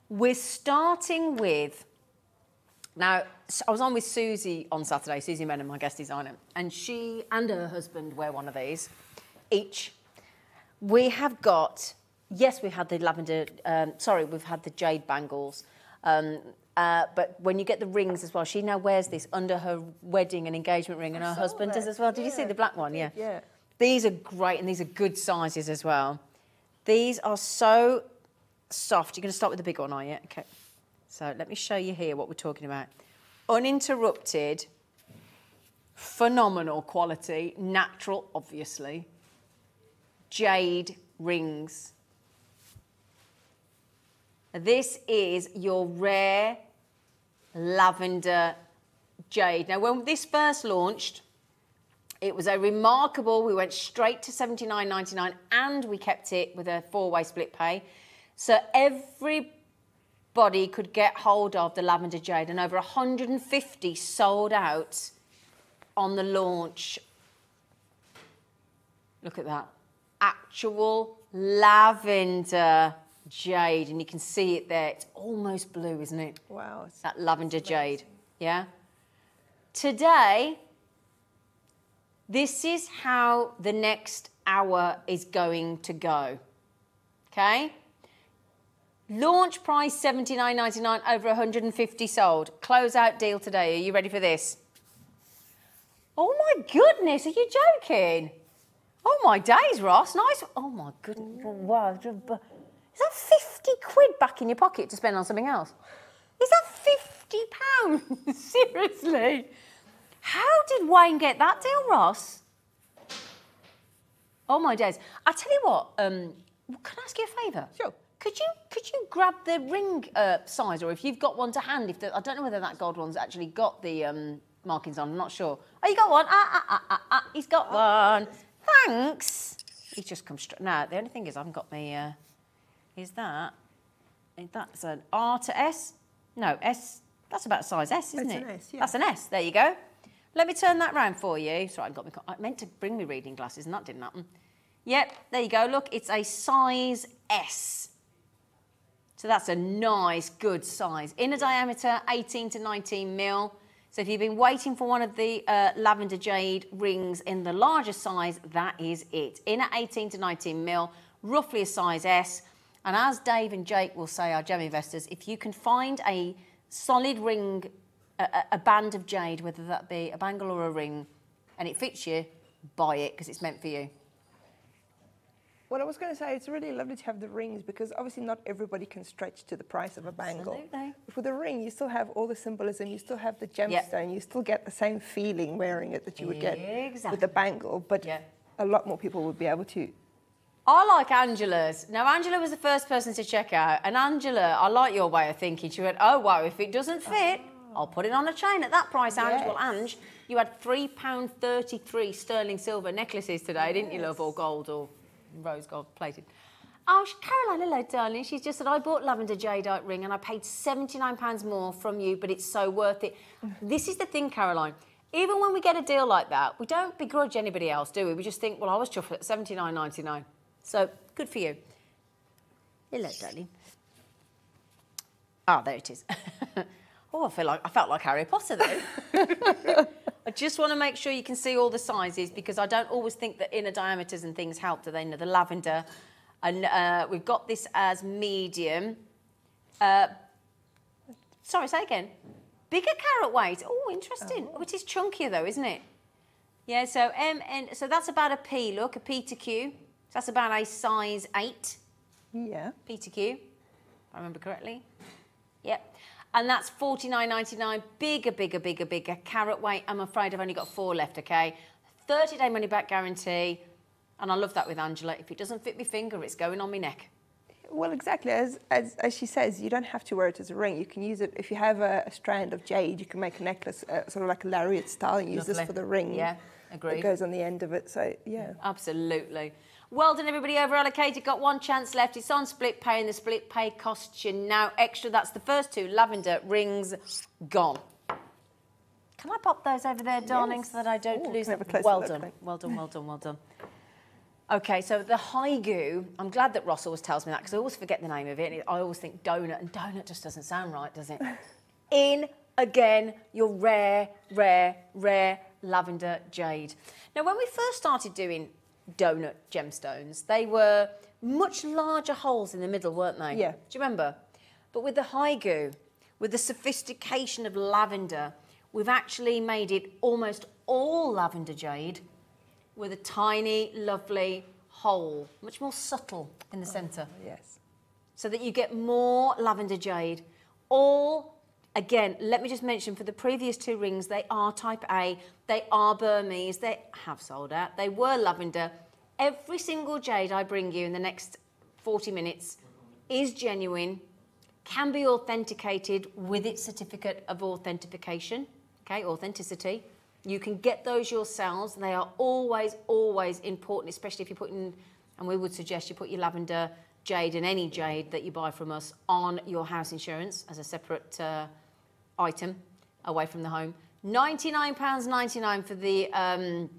We're starting with, now, I was on with Susie on Saturday, Susie Menon, my guest designer, and she and her husband wear one of these each. We have got, yes, we've had the lavender, um, sorry, we've had the jade bangles. Um, uh, but when you get the rings as well, she now wears this under her wedding and engagement ring, and her husband does as well. Did you see the black one? Yeah. Yeah. These are great, and these are good sizes as well. These are so soft. You're going to start with the big one, are you? Okay. So let me show you here what we're talking about. Uninterrupted, phenomenal quality, natural, obviously. Jade rings. This is your rare lavender jade. Now, when this first launched, it was a remarkable, we went straight to 79.99 and we kept it with a four-way split pay. So everybody could get hold of the lavender jade and over 150 sold out on the launch. Look at that. Actual lavender jade and you can see it there. It's almost blue, isn't it? Wow. that lavender jade. Yeah. Today, this is how the next hour is going to go. Okay? Launch price seventy nine ninety nine, over 150 sold. Closeout deal today. Are you ready for this? Oh my goodness, are you joking? Oh my days, Ross. Nice. Oh my goodness. Wow. Is that 50 quid back in your pocket to spend on something else? Is that 50 pounds? Seriously? How did Wayne get that deal, Ross? Oh my days. I tell you what, um, can I ask you a favour? Sure. Could you could you grab the ring uh, size, or if you've got one to hand? If the, I don't know whether that gold one's actually got the um, markings on. I'm not sure. Oh, you got one? Ah ah ah ah ah. He's got one. Thanks. He's just come straight. Now the only thing is, I haven't got my. Uh, is that? That's an R to S. No S. That's about size S, isn't It's it? an S, yeah. That's an S. There you go. Let me turn that round for you. Sorry, I got co- I meant to bring me reading glasses, and that didn't happen. Yep, there you go. Look, it's a size S. So that's a nice, good size. Inner diameter, 18 to 19 mil. So if you've been waiting for one of the uh, lavender jade rings in the larger size, that is it. Inner 18 to 19 mil, roughly a size S. And as Dave and Jake will say, our gem investors, if you can find a solid ring, a, a- a band of jade, whether that be a bangle or a ring, and it fits you, buy it because it's meant for you. What I was going to say, it's really lovely to have the rings because obviously not everybody can stretch to the price of a bangle. Absolutely. But with the ring, you still have all the symbolism, you still have the gemstone, you still get the same feeling wearing it that you would get with a bangle. But Yeah. a lot more people would be able to. I like Angela's. Now, Angela was the first person to check out, and Angela, I like your way of thinking. She went, "Oh wow, if it doesn't oh. fit, I'll put it on a chain at that price, Ange. Well, Yes. Ange, you had £3.33 sterling silver necklaces today, didn't you, love? Or gold or rose gold plated. Oh, Caroline, hello, darling. She's just said, I bought lavender jadeite ring and I paid £79 more from you, but it's so worth it. Mm. this is the thing, Caroline. Even when we get a deal like that, we don't begrudge anybody else, do we? We just think, well, I was chuffed at seventy nine ninety nine. So, good for you. Hello, darling. Oh, there it is. oh, I feel like I felt like Harry Potter then. I just want to make sure you can see all the sizes because I don't always think that inner diameters and things help, do they? know the lavender. And uh, we've got this as medium. Uh, sorry, say again. Bigger carat weight. Oh, interesting. Oh. it is chunkier though, isn't it? Yeah, so M and so that's about a P. Look, a P to Q. So that's about a size eight. Yeah. P to Q, if I remember correctly. Yep. And that's forty nine ninety nine. Bigger, bigger, bigger, bigger. Carat weight. I'm afraid I've only got four left. Okay. Thirty day money back guarantee. And I love that with Angela. If it doesn't fit my finger, it's going on my neck. Well, exactly. As, as, as she says, you don't have to wear it as a ring. You can use it, if you have a, a strand of jade, you can make a necklace, uh, sort of like a lariat style, and use this for the ring. Yeah, agreed. goes on the end of it. So, yeah. Absolutely. Well done, everybody over allocated. Got one chance left. It's on split pay, and the split pay costs you now extra. That's the first two lavender rings gone. Can I pop those over there, darling, so that I don't Ooh, lose can I have them? Well done. Well done, well done, well done. Okay, so the Haigu, I'm glad that Ross always tells me that because I always forget the name of it. and I always think donut, and donut just doesn't sound right, does it? In again, your rare, rare, rare lavender jade. Now, when we first started doing donut gemstones, they were much larger holes in the middle, weren't they? Yeah. Do you remember? But with the Haigu, with the sophistication of lavender, we've actually made it almost all lavender jade with a tiny, lovely hole, much more subtle in the oh, centre Yes. so that you get more lavender jade. All, again, let me just mention for the previous two rings, they are type A, they are Burmese, they have sold out, they were lavender. Every single jade I bring you in the next 40 minutes is genuine, can be authenticated with its certificate of authentication, okay, authenticity. You can get those yourselves. They are always, always important, especially if you're putting, and we would suggest you put your lavender jade and any jade that you buy from us on your house insurance as a separate uh, item away from the home. £99.99 for the um,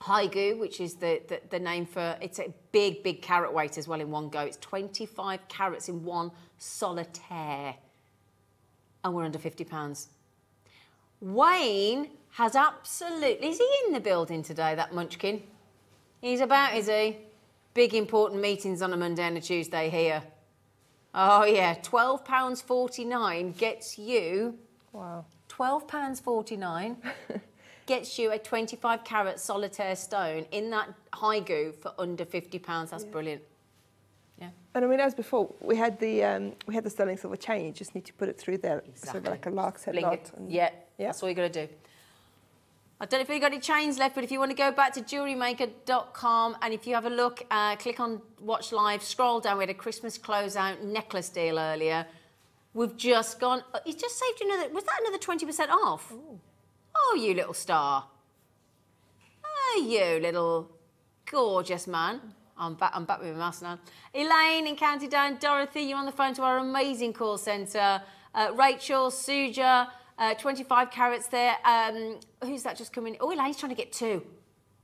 Haigu, which is the, the, the name for, it's a big, big carat weight as well in one go. It's 25 carats in one solitaire. And we're under £50. Wayne has absolutely, is he in the building today, that munchkin? He's about, is he? Big important meetings on a Monday and a Tuesday here. Oh yeah, £12.49 gets you, Wow. £12.49 gets you a 25 carat solitaire stone in that Haigu for under £50. That's brilliant. Yeah. And I mean, as before, we had the um, we had the sterling silver chain. You just need to put it through there, sort of like a lark's head knot. Yeah, Yeah. that's all you got to do. I don't know if you've got any chains left, but if you want to go back to jewellerymaker.com and if you have a look, uh, click on Watch Live, scroll down. We had a Christmas closeout necklace deal earlier. We've just gone, uh, you just saved you another, was that another 20% off? Oh, you little star. Oh, you little gorgeous man. I'm back, I'm back with my mask now. Elaine in County Down, Dorothy, you're on the phone to our amazing call centre. Uh, Rachel, Suja, uh, 25 carats there. Um, who's that just coming? Oh, Elaine's trying to get two.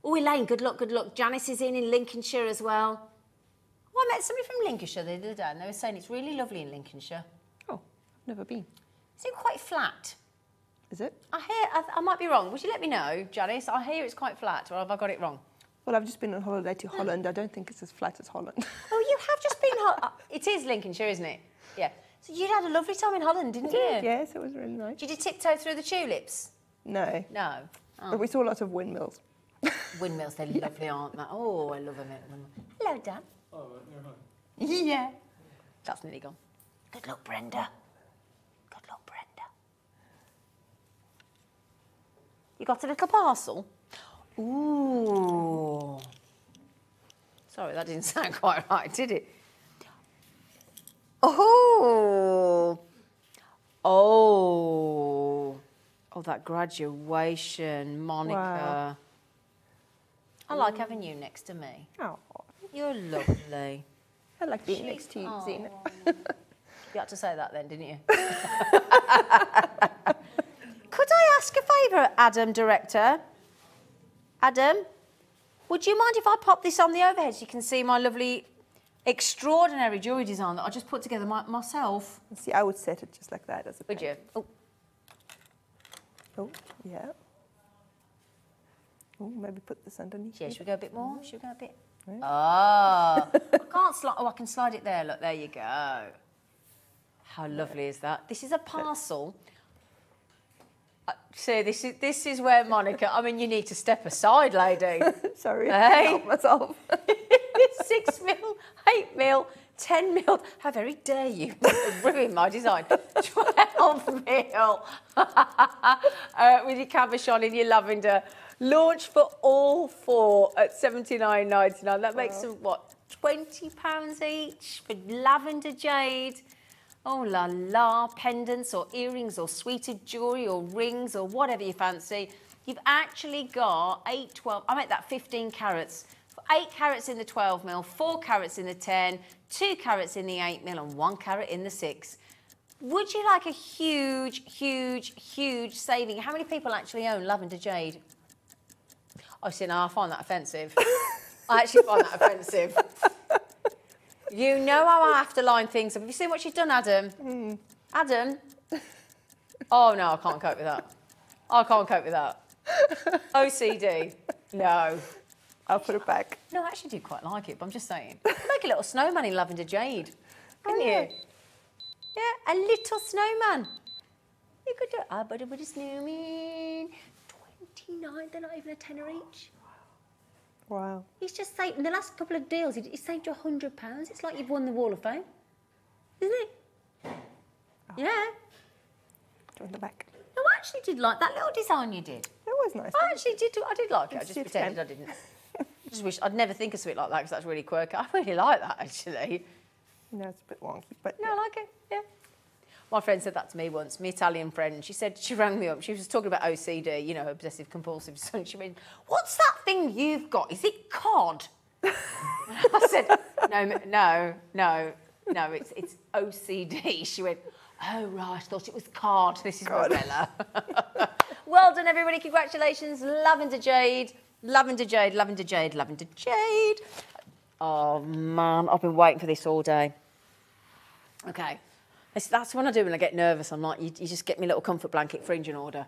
Oh, Elaine, good luck, good luck. Janice is in in Lincolnshire as well. Oh, I met somebody from Lincolnshire the other day and they were saying it's really lovely in Lincolnshire. I've never been. Is it quite flat? Is it? I hear, I, I might be wrong. Would you let me know, Janice? I hear it's quite flat, or have I got it wrong? Well, I've just been on holiday to Holland. I don't think it's as flat as Holland. Oh, you have just been. Uh, it is Lincolnshire, isn't it? Yeah. So you had a lovely time in Holland, didn't you? yes, it was really nice. Did you tiptoe through the tulips? No, No. Oh, but we saw lots of windmills. windmills, they're lovely, aren't they? Oh, I love them. Hello, Dan. Oh, right, yeah, hi. Yeah. That's nearly gone. Good luck, Brenda. Good luck, Brenda. You got a little parcel? Ooh. Sorry, that didn't sound quite right, did it? Oh. Oh. Oh, that graduation, Monica. Wow. I like having you next to me. Oh, You're lovely. I like being next to you, Oh. Zena. You had to say that then, didn't you? Ask a favour, Adam, director? Adam, would you mind if I pop this on the overhead so you can see my lovely, extraordinary jewellery design that I just put together my, myself? See, I would set it just like that as a Would you? Oh, Oh, yeah. Oh, maybe put this underneath. yeah, should we go a bit more? Should we go a bit? Ah, I can't slide. Oh, I can slide it there. Look, there you go. How lovely is that? This is a parcel. Uh, See, this is this is where Monica. I mean, you need to step aside, lady. Sorry, Hey. myself. Six mil, eight mil, ten mil. How very dare you ruin my design? Twelve mil. uh, with your cabochon in your lavender. Launch for all four at seventy nine ninety nine. That makes them what twenty pounds each for lavender jade. Oh la la, pendants or earrings or suited jewellery or rings or whatever you fancy. You've actually got 8, 12, I make that 15 carats. 8 carats in the 12 mil, 4 carats in the 10, 2 carats in the 8 mil and 1 carat in the 6. Would you like a huge, huge, huge saving? How many people actually own lavender jade? I see, now I find that offensive. I actually find that offensive. You know how I have to line things up. Have you seen what she's done, Adam? Hmm. Adam? Oh, no, I can't cope with that. I can't cope with that. OCD? No. I'll put it back. No, I actually do quite like it, but I'm just saying. Make a little snowman in lavender jade, couldn't oh, you? Yeah, a little snowman. You could do ah, it. I better put a snowman. 29, they're not even a tenner each. Wow. He's just saved, in the last couple of deals, he, he saved you £100. It's like you've won the Wall of Fame, isn't it? Oh. Yeah. Join the back. No, I actually did like that little design you did. It was nice. I actually did. I did like it. I just pretended I didn't. I just wish I'd never think of something like that because that's really quirky. I really like that actually. No, it's a bit wonky, but No, I like it. Yeah. My friend said that to me once. My Italian friend. She said she rang me up. She was talking about OCD, you know, obsessive compulsive. So she went, "What's that thing you've got? Is it cod?" I said, "No, no, no, no. It's it's OCD." She went, "Oh right, I thought it was cod. This is Morella." well done, everybody. Congratulations, Lavender Jade, Lavender Jade, Lavender Jade, Lavender Jade. Oh man, I've been waiting for this all day. Okay. That's, that's when I do when I get nervous. I'm like, you, you just get me a little comfort blanket fringe in order.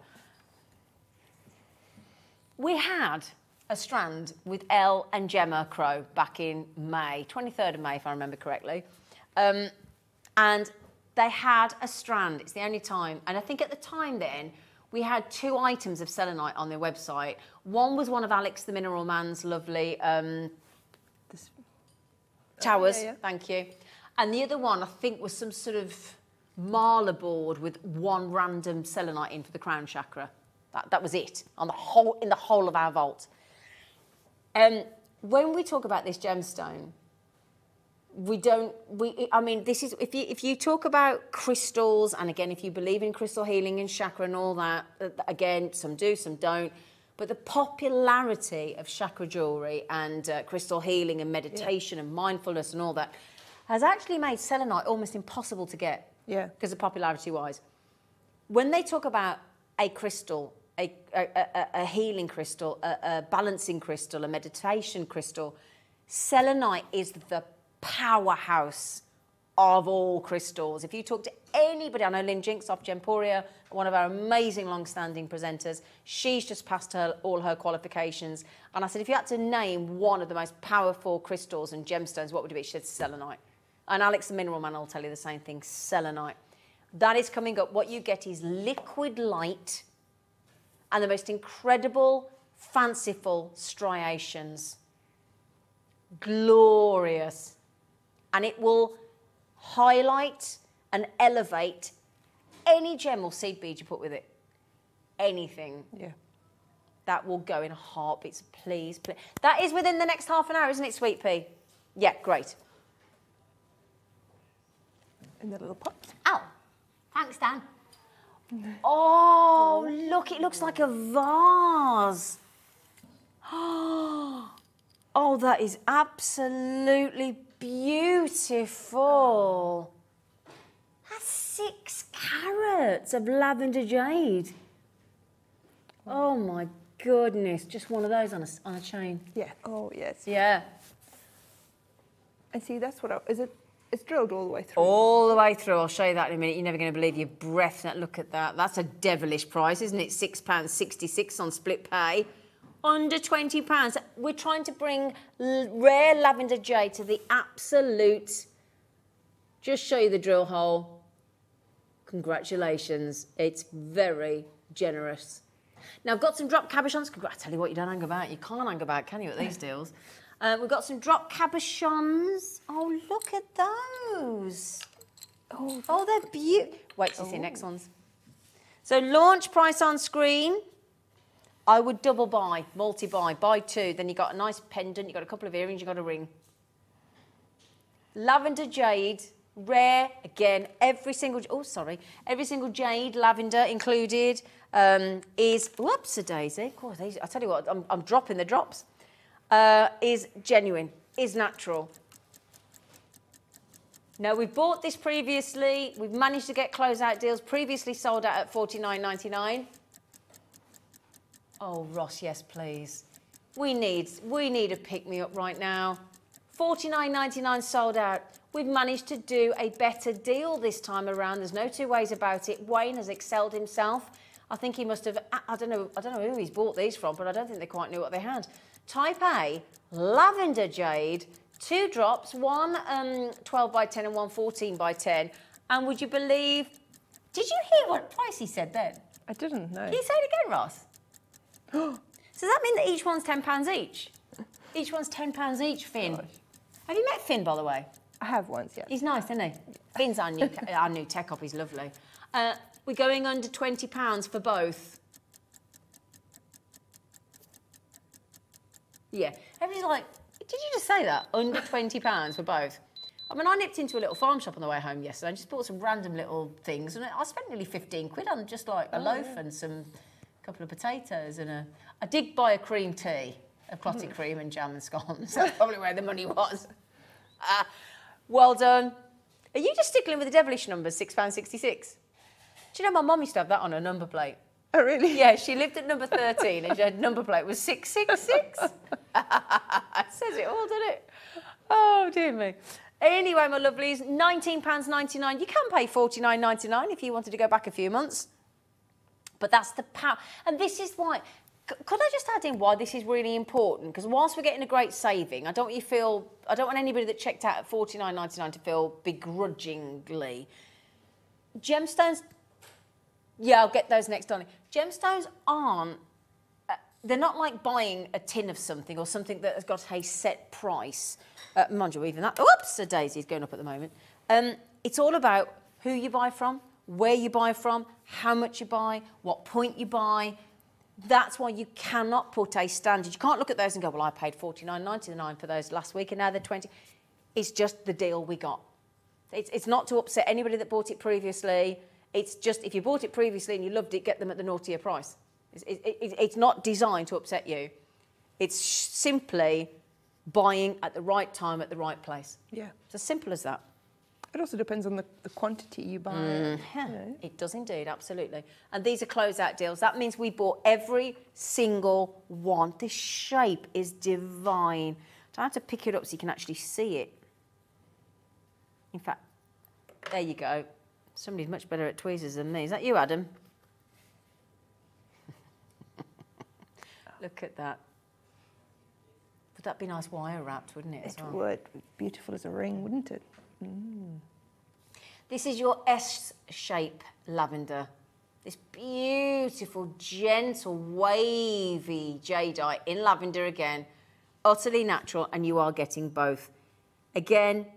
We had a strand with Elle and Gemma Crow back in May, 23rd of May, if I remember correctly. Um, and they had a strand. It's the only time. And I think at the time then, we had two items of selenite on their website. One was one of Alex the Mineral Man's lovely um, towers. yeah. Thank you. And the other one, I think, was some sort of mala board with one random selenite in for the crown chakra. That, that was it on the whole in the whole of our vault. Um, when we talk about this gemstone, we don't we i mean this is if you if you talk about crystals and again if you believe in crystal healing and chakra and all that uh, again some do some don't but the popularity of chakra jewelry and uh, crystal healing and meditation and mindfulness and all that has actually made selenite almost impossible to get Yeah. because of popularity wise when they talk about a crystal, a, a, a, a healing crystal, a, balancing crystal, a meditation crystal, selenite is the powerhouse of all crystals. If you talk to anybody, I know Lynn Jinks off Gemporia, one of our amazing long-standing presenters, she's just passed her, all her qualifications. And I said, if you had to name one of the most powerful crystals and gemstones, what would it be? She said selenite. And Alex the Mineral Man will tell you the same thing, selenite. That is coming up. What you get is liquid light and the most incredible, fanciful striations. Glorious. And it will highlight and elevate any gem or seed bead you put with it. Anything. Yeah. That will go in heartbeats. Please, please. That is within the next half an hour, isn't it, Sweet Pea? Yeah, great. In the little pot. Oh, thanks, Dan. Oh, look, it looks like a vase. Oh, that is absolutely beautiful. That's six carats of lavender jade. Oh my goodness, just one of those on a, on a chain. Yeah. Oh, yes. Yeah. And see, that's what I, is it? It's drilled all the way through. All the way through. I'll show you that in a minute. You're never going to believe your breath. Look at that. That's a devilish price, isn't it? £6.66 on split pay. Under £20. We're trying to bring rare lavender jade to the absolute. Just show you the drill hole. Congratulations. It's very generous. Now, I've got some drop cabochons. I tell you what, you don't hang about. You can't hang about, can you, at these deals? Uh, we've got some drop cabochons. Oh, look at those. Oh, oh they're beautiful. Wait till you see next ones. So, launch price on screen. I would double buy, multi buy, buy two. Then you got a nice pendant, you got a couple of earrings, you got a ring. Lavender jade, rare again. Every single oh sorry, every single jade lavender included um, is whoops a daisy. These, I tell you what, I'm, I'm dropping the drops. Uh, is genuine, is natural. Now we've bought this previously. We've managed to get closeout deals. Previously sold out at forty nine ninety nine. Oh Ross, yes please. We need we need a pick me up right now. $49.99 sold out. We've managed to do a better deal this time around. There's no two ways about it. Wayne has excelled himself. I think he must have. I don't know. I don't know who he's bought these from, but I don't think they quite knew what they had. Type A, lavender jade, two drops, one um, 12 by 10 and one 14 by 10. And would you believe? Did you hear what price he said then? I didn't know. Can you say it again, Ross? so does that mean that each one's ten pounds each? Each one's ten pounds each, Finn. Have you met Finn, by the way? I have once, yeah. He's nice, isn't he? Finn's our new our new tech op. He's lovely. Uh, we're going under twenty pounds for both. Yeah. Everybody's like, did you just say that? Under twenty pounds for both. I mean, I nipped into a little farm shop on the way home yesterday and just bought some random little things, and I spent nearly fifteen quid on just like a loaf and some couple of potatoes and a. I did buy a cream tea a clotted cream and jam and scones. That's probably where the money was. Ah, well done. Are you just stickling with the devilish numbers, £6.66? Do you know my mum used to have that on her number plate? Oh, really? Yeah, she lived at number 13 and her number plate was 666. Says it all, doesn't it? Oh, dear me. Anyway, my lovelies, £19.99. You can pay $49.99 if you wanted to go back a few months. But that's the power. And this is why. Could I just add in why this is really important? Because whilst we're getting a great saving, I don't want you feel. I don't want anybody that checked out at forty nine ninety nine to feel begrudgingly. Gemstones. Yeah, I'll get those next on. Gemstones aren't. uh, They're not like buying a tin of something or something that has got a set price. Uh, mind you, even that. Oops, a daisy's going up at the moment. Um, it's all about who you buy from, where you buy from, how much you buy, what point you buy. That's why you cannot put a standard. You can't look at those and go, well, I paid forty nine ninety nine for those last week and now they're 20. It's just the deal we got. It's, it's not to upset anybody that bought it previously. It's just if you bought it previously and you loved it, get them at the naughtier price. It's, it, it, it's not designed to upset you. It's simply buying at the right time at the right place. Yeah. It's as simple as that. It also depends on the, the quantity you buy. Mm, Yeah, it does indeed, absolutely. And these are closeout deals. That means we bought every single one. This shape is divine. I have to pick it up so you can actually see it. In fact, there you go. Somebody's much better at tweezers than me. Is that you, Adam? Look at that. Would that be nice wire wrapped, wouldn't it? as It well? would. Beautiful as a ring, wouldn't it? Mm. This is your S shape lavender. This beautiful, gentle, wavy jadeite in lavender again. Utterly natural, and you are getting both. Again,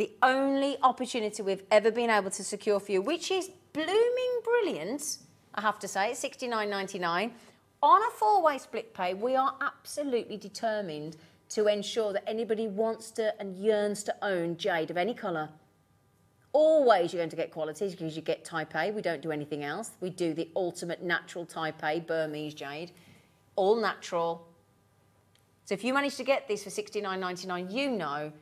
the only opportunity we've ever been able to secure for you, which is blooming brilliant, I have to say, it's $69.99. On a four-way split pay, we are absolutely determined to ensure that anybody wants to and yearns to own jade of any colour Always you're going to get qualities because you get type A. We don't do anything else. We do the ultimate natural type A Burmese jade. All natural. So if you manage to get this for $69.99, you know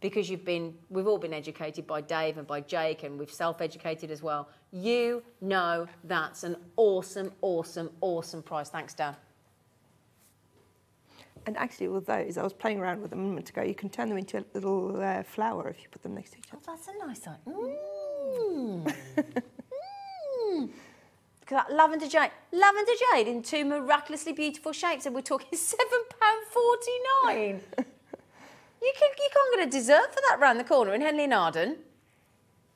because you've been, we've all been educated by Dave and by Jake, and we've self-educated as well. You know that's an awesome, awesome, awesome price. Thanks, Dan. And actually, with those, I was playing around with them a moment ago. You can turn them into a little uh, flower if you put them next to each other. Oh, that's a nice one. Mmm. mm. Look at that lavender jade. Lavender jade in two miraculously beautiful shapes, and we're talking seven pound forty nine. You can you can't get a dessert for that round the corner in Henley-in-Arden.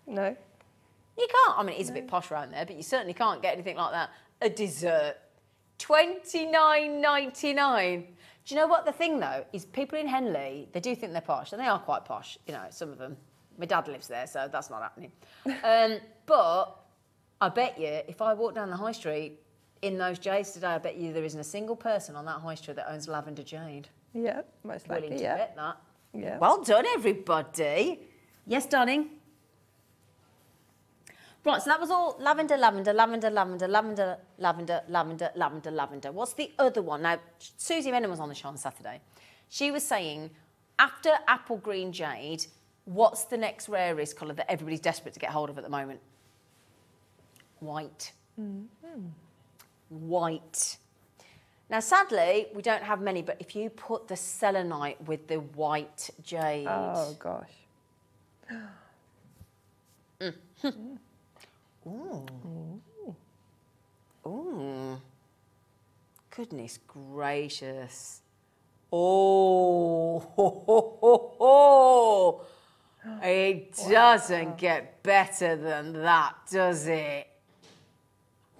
No. You can't. I mean, it is a bit posh around there, but you certainly can't get anything like that. A dessert, twenty nine ninety nine. Do you know what the thing though is? People in Henley, they do think they're posh, and they are quite posh. You know, some of them. My dad lives there, so that's not happening. um, but I bet you, if I walk down the high street in those jades today, I bet you there isn't a single person on that high street that owns lavender jade. Yeah, most likely. Willing to yeah. bet that. Yeah. Well done, everybody. Yes, darling. Right, so that was all lavender, lavender, lavender, lavender, lavender, lavender, lavender, lavender, lavender. What's the other one? Now, Susie Menon was on the show on Saturday. She was saying, after apple green jade, what's the next rarest colour that everybody's desperate to get hold of at the moment? White. Mm-hmm. White. Now, sadly, we don't have many, but if you put the selenite with the white jade, Oh gosh. Mm. Ooh. Goodness gracious. Oh, ho, ho, ho, ho. it doesn't get better than that, does it?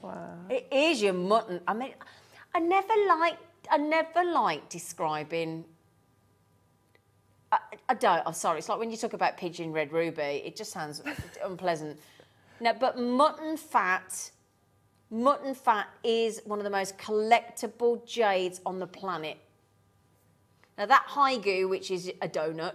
Wow. It is your mutton. I mean, I never like, I never like describing. I, I don't. I'm sorry. It's like when you talk about pigeon red ruby. It just sounds unpleasant. No, but mutton fat, mutton fat is one of the most collectible jades on the planet. Now that haigu, which is a donut,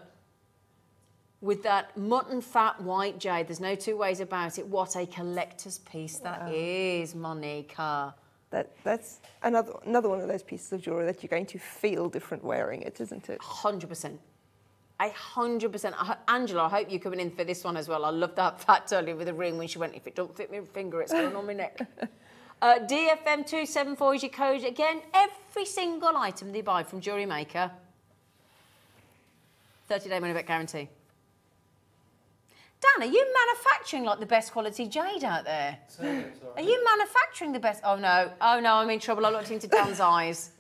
with that mutton fat white jade, there's no two ways about it. What a collector's piece that is, Monica. That that's another another one of those pieces of jewelry that you're going to feel different wearing it, isn't it? Hundred percent. A hundred percent. I Angela, I hope you're coming in for this one as well. I love that fat Tully with the ring when she went, if it don't fit my finger, it's going on my neck. Uh, DFM274 is your code. Again, every single item they buy from Jewellery Maker, 30 day money back guarantee. Dan, are you manufacturing like the best quality jade out there? Are you manufacturing the best? Oh no, oh no, I'm in trouble. I looked into Dan's eyes.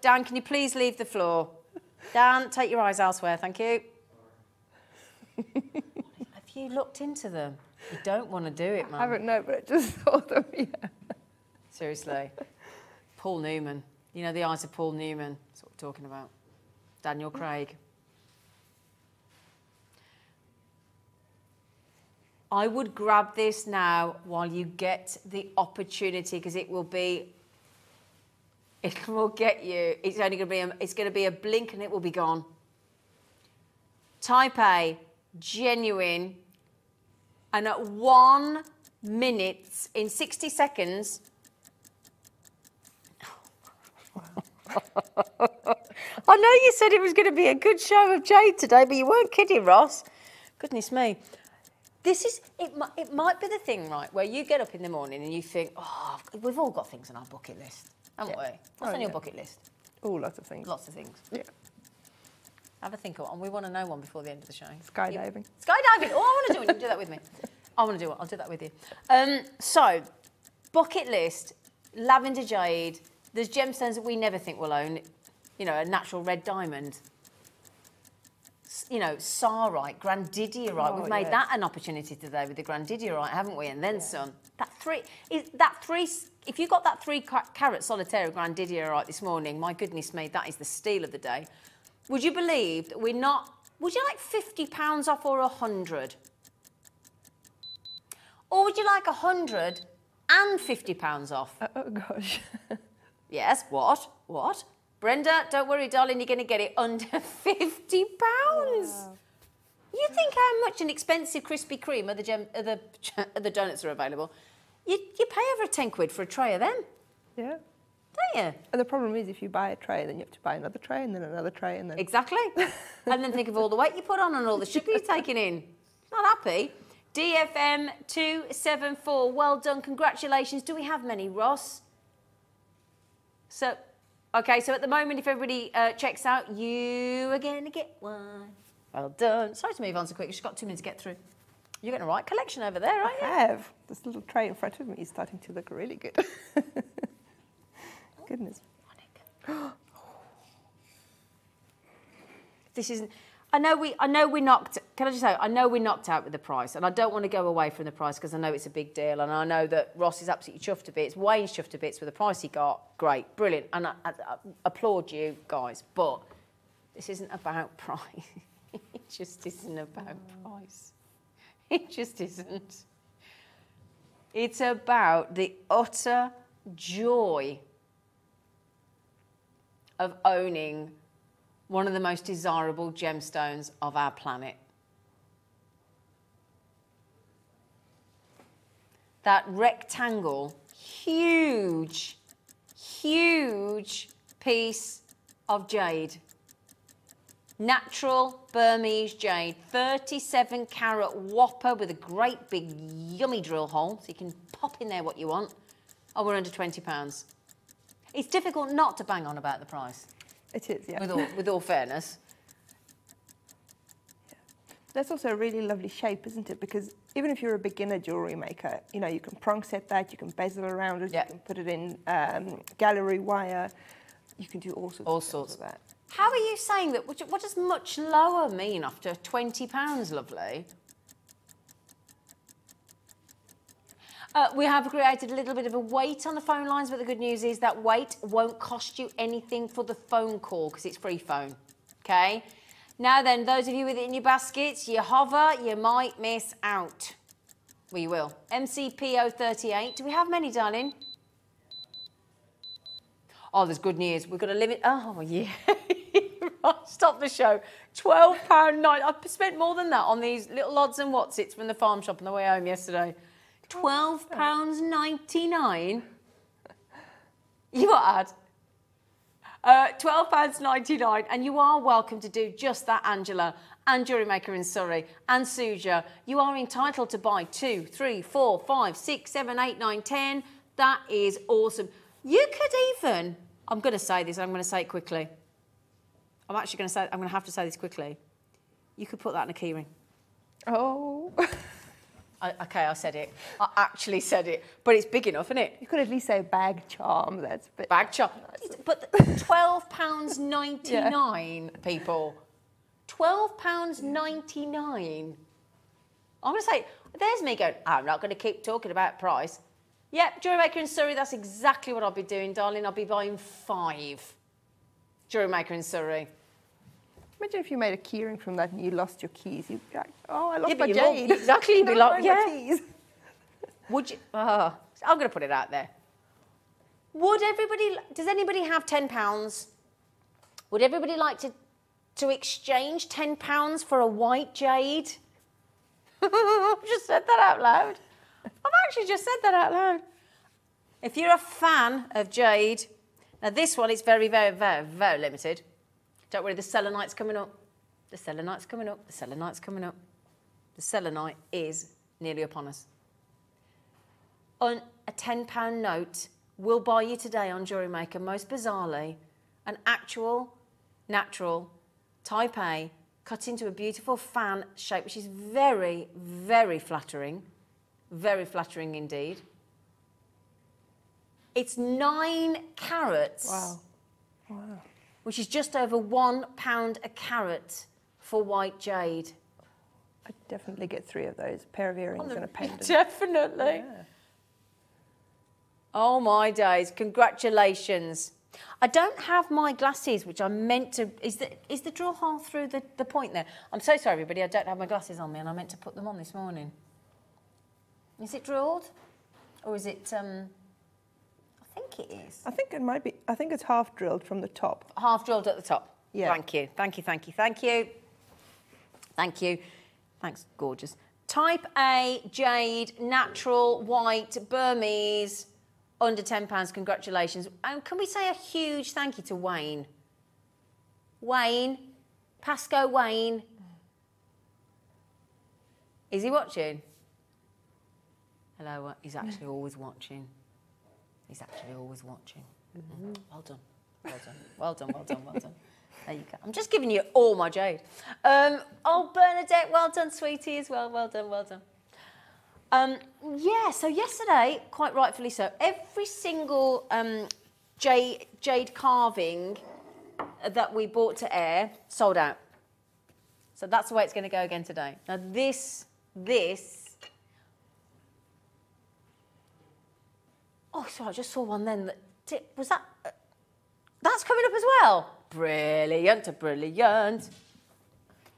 Dan, can you please leave the floor? Dan, take your eyes elsewhere, thank you. Have you looked into them? You don't want to do it, man. I haven't know, but I just saw them, yeah. Seriously. Paul Newman. You know the eyes of Paul Newman. That's what we're talking about. Daniel Craig. I would grab this now while you get the opportunity because it will be it will get you. It's only going to be a, it's going to be a blink and it will be gone. Type A, genuine, and at one minute in 60 seconds. I know you said it was going to be a good show of Jade today, but you weren't kidding, Ross. Goodness me. This is, it, it might be the thing, right, where you get up in the morning and you think, oh, we've all got things on our bucket list, haven't we? What's Oh, on your yeah. bucket list? Oh, lots of things. Lots of things. Yeah. Have a think of one. We want to know one before the end of the show. Skydiving. Skydiving. Oh, I want to do it. You can do that with me. I want to do it. I'll do that with you. Um, so, bucket list, lavender jade. There's gemstones that we never think we'll own. You know, a natural red diamond. You know, sarite, grandidierite. Oh, We've made yes. that an opportunity today with the grandidierite, haven't we? And then some. That three, is that three. If you got that three ca- carat solitaire grandidierite this morning, my goodness me, that is the steal of the day. Would you believe that we're not? Would you like fifty pounds off or a hundred? Or would you like a hundred and fifty pounds off? Uh, oh gosh. Yes. What? What? Brenda, don't worry, darling. You're going to get it under fifty pounds. You think how much an expensive Krispy Kreme of the, gem, of the, the donuts are available? You, you pay over 10 quid for a tray of them, Yeah. don't you? And the problem is, if you buy a tray, then you have to buy another tray, and then another tray, and then. Exactly. and then think of all the weight you put on and all the sugar you're taking in. Not happy. DFM 274. Well done. Congratulations. Do we have many, Ross? So, okay, so at the moment, if everybody uh, checks out, you are going to get one. Well done. Sorry to move on so quick. You've just got two minutes to get through. You're getting a right collection over there, aren't I you? have. This little tray in front of me is starting to look really good. Goodness. This isn't. I know we. I know we knocked. Can I just say? I know we knocked out with the price, and I don't want to go away from the price because I know it's a big deal, and I know that Ross is absolutely chuffed to bits. Wayne's chuffed to bits with the price he got. Great, brilliant, and I, I, I applaud you guys. But this isn't about price. it just isn't about price. It just isn't. It's about the utter joy of owning one of the most desirable gemstones of our planet. That rectangle, huge, huge piece of jade. Natural Burmese jade, 37 carat whopper with a great big yummy drill hole, so you can pop in there what you want. Oh, we're under £20. It's difficult not to bang on about the price, It is, yeah. with all, with all fairness. That's also a really lovely shape, isn't it? Because even if you're a beginner jewelry maker, you know, you can prong set that, you can bezel around it, Yeah. you can put it in um, gallery wire, you can do all sorts All of things sorts. with that. How are you saying that? What what does much lower mean after £20, lovely? Uh, we have created a little bit of a wait on the phone lines, but the good news is that wait won't cost you anything for the phone call because it's free phone. Okay? Now then, those of you with it in your baskets, you hover, you might miss out. We will. MCPO38. Do we have many, darling? Oh, there's good news. We've got a limit. Oh, yeah. Stop the show. £12.9. I spent more than that on these little odds and what's it's from the farm shop on the way home yesterday. £12.99. You what, Ad? Uh, £12.99. And you are welcome to do just that, Angela. And Jewellery Maker in Surrey. And Suja. You are entitled to buy two, three, four, five, six, seven, eight, nine, ten. That is awesome. You could even, I'm going to say this, I'm going to say it quickly. I'm actually going to say, I'm going to have to say this quickly. You could put that in a keyring. Oh, I, okay, I said it. I actually said it, but it's big enough, isn't it? you could at least say bag charm. That's a bit. Bag chop. But twelve pounds ninety nine, people. Twelve pounds ninety nine. I'm going to say, there's me going. I'm not going to keep talking about price. Yep, jewelry maker in Surrey. That's exactly what I'll be doing, darling. I'll be buying five. Jewelry maker in Surrey. Imagine if you made a keyring from that and you lost your keys. You'd be like, oh, I lost Yeah, my you lost- jade. exactly, you'd be No, like, my keys. Would you? Uh, I'm going to put it out there. Would everybody? Does anybody have ten pounds? Would everybody like to to exchange ten pounds for a white jade? I've just said that out loud. I've actually just said that out loud. If you're a fan of jade, now this one is very, very, very, very limited. Don't worry, the selenite's coming up. The selenite's coming up. The selenite's coming up. The selenite is nearly upon us on a £10 note will buy you today on Jewellery Maker, most bizarrely, an actual, natural type A cut into a beautiful fan shape, which is very, very flattering. Very flattering indeed. It's nine carats, Wow. Wow. Which is just over one pound a carat for white jade. I'd definitely get three of those. A pair of earrings and a pendant. Definitely. Oh my days! Congratulations. I don't have my glasses, which I meant to. Is the is the drill hole through the, the point there? I'm so sorry, everybody. I don't have my glasses on me, and I meant to put them on this morning. Is it drilled, or is it? Um, I think it is I think it might be, I think it's half drilled from the top. half drilled at the top. Yeah. Thank you. Thank you. Thank you. Thank you. Thank you. Thanks, gorgeous. Type A, jade, natural, white, Burmese, under £10. Congratulations. And can we say a huge thank you to Wayne? Wayne, Pasco Wayne. Is he watching? Hello, he's actually always watching. He's actually always watching. Mm. Well done. Well done. Well done, well done, well done. There you go. I'm just giving you all my jade. Um, oh, Bernadette, well done, sweetie, as well. Well done, well done. Um, yeah, so yesterday, quite rightfully so, every single um, jade, jade carving that we bought to air sold out. So that's the way it's going to go again today. Now this, this. Oh, sorry, I just saw one then. That was that. Uh, that's coming up as well. Brilliant, brilliant,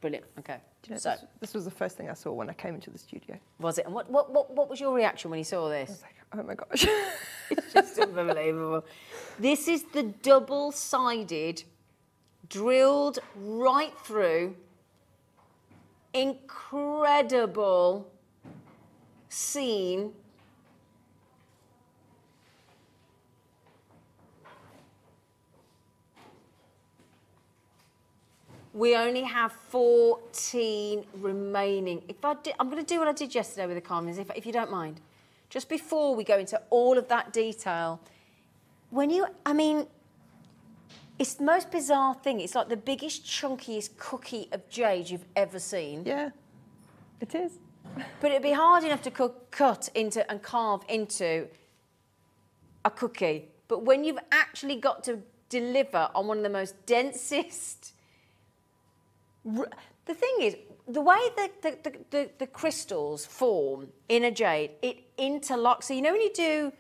brilliant. Okay. Do you know, so this, this was the first thing I saw when I came into the studio. was it? And what, what, what, what was your reaction when you saw I this? was like, oh my gosh. It's just unbelievable. This is the double-sided, drilled right through, incredible seam. We only have 14 remaining. If I did, I'm going to do what I did yesterday with the carvings, if, if you don't mind. Just before we go into all of that detail, when you, I mean, it's the most bizarre thing. It's like the biggest, chunkiest cookie of jade you've ever seen. yeah, it is. But it'd be hard enough to cook, cut into and carve into a cookie. But when you've actually got to deliver on one of the most densest. The thing is, the way the, the, the, the, the crystals form in a jade, it interlocks. So, you know, when you do.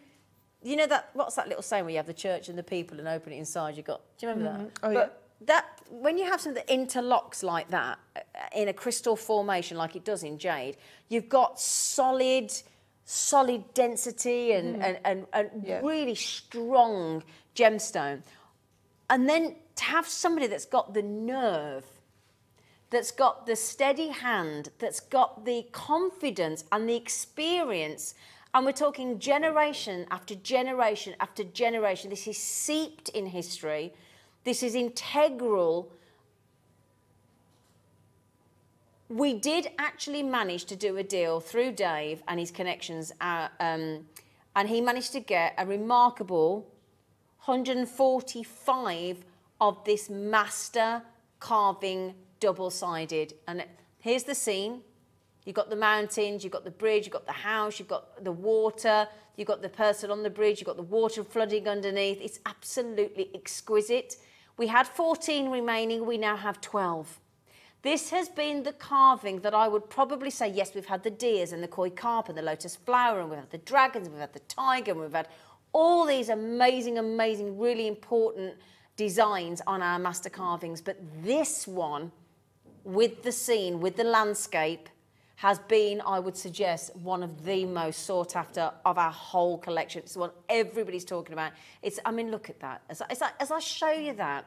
You know that what's that little saying where you have the church and the people and open it inside? You got. Do you remember that? Oh, but that when you have something that interlocks like that uh, in a crystal formation like it does in jade, you've got solid, solid density and and, and, and Yeah. really strong gemstone. And then to have somebody that's got the nerve, that's got the steady hand, that's got the confidence and the experience. And we're talking generation after generation after generation. This is seeped in history. This is integral. We did actually manage to do a deal through Dave and his connections, uh, um, and he managed to get a remarkable 145 of this master carving double-sided. And here's the scene. You've got the mountains, you've got the bridge, you've got the house, you've got the water, you've got the person on the bridge, you've got the water flooding underneath. It's absolutely exquisite. We had 14 remaining, we now have 12. This has been the carving that I would probably say, yes, we've had the deers and the koi carp and the lotus flower, and we've had the dragons, we've had the tiger, and we've had all these amazing, amazing, really important designs on our master carvings. But this one, with the scene, with the landscape, has been, I would suggest, one of the most sought after of our whole collection. It's the one everybody's talking about. It's, I mean, look at that. As I, as I, as I show you that,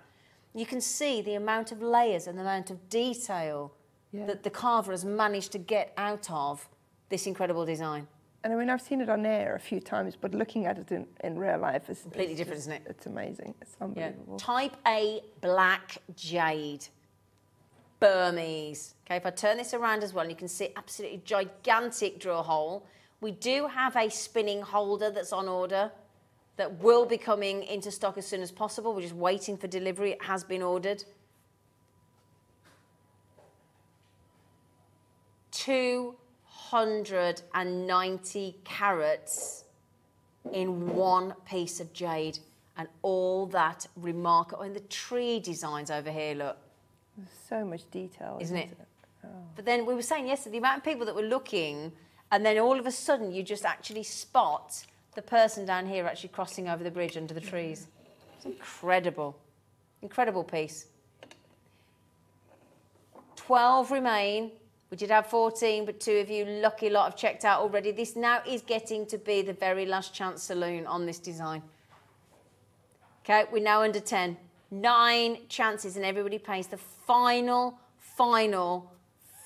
you can see the amount of layers and the amount of detail Yeah. that the carver has managed to get out of this incredible design. And I mean, I've seen it on air a few times, but looking at it in, in real life is Completely different, just- isn't it? It's amazing. It's Yeah. unbelievable. Type A black jade. Burmese. Okay, if I turn this around as well, you can see absolutely gigantic drill hole. We do have a spinning holder that's on order that will be coming into stock as soon as possible. We're just waiting for delivery. It has been ordered. 290 carats in one piece of jade and all that remarkable and the tree designs over here look There's so much detail. Isn't it? Oh. but then we were saying yesterday the amount of people that were looking and then all of a sudden you just actually spot the person down here actually crossing over the bridge under the trees it's incredible incredible piece 12 remain we did have 14 but two of you lucky lot have checked out already this now is getting to be the very last chance saloon on this design Okay, we're now under 10. Nine chances, and everybody pays the final, final,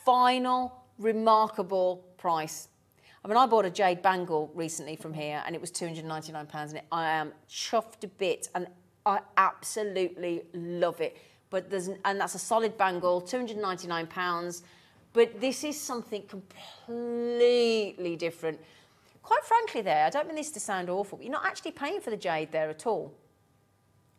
final remarkable price. I mean, I bought a jade bangle recently from here, and it was two hundred ninety nine pounds, and it, I am chuffed a bit, and I absolutely love it. But there's and that's a solid bangle, two hundred ninety nine pounds. But this is something completely different. Quite frankly, there, I don't mean this to sound awful, but you're not actually paying for the jade there at all.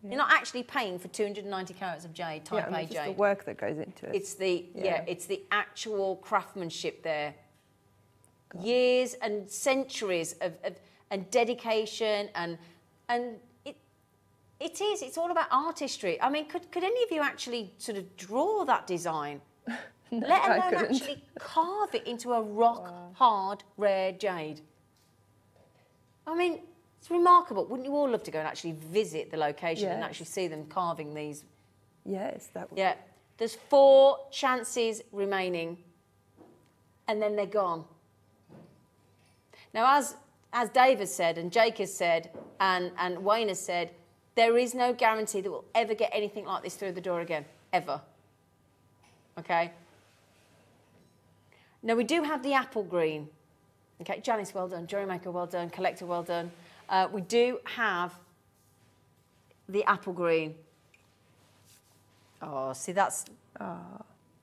You're not actually paying for 290 carats of jade, Yeah, type and A it's just the work that goes into it. It's the yeah. Yeah. it's the actual craftsmanship there. Years and centuries of, of and dedication and and it it is. It's all about artistry. I mean, could could any of you actually sort of draw that design? Let I alone actually carve it into a rock hard rare jade. I mean, it's remarkable. Wouldn't you all love to go and actually visit the location and actually see them carving these yes, that would yeah. There's four chances remaining, and then they're gone. Now, as as Dave has said, and Jake has said, and, and Wayne has said, there is no guarantee that we'll ever get anything like this through the door again. Ever. Okay? Now, we do have the apple green. Okay, Janice, well done. Jewellery maker, well done. Collector, well done. Uh, we do have the apple green. Oh, see, that's.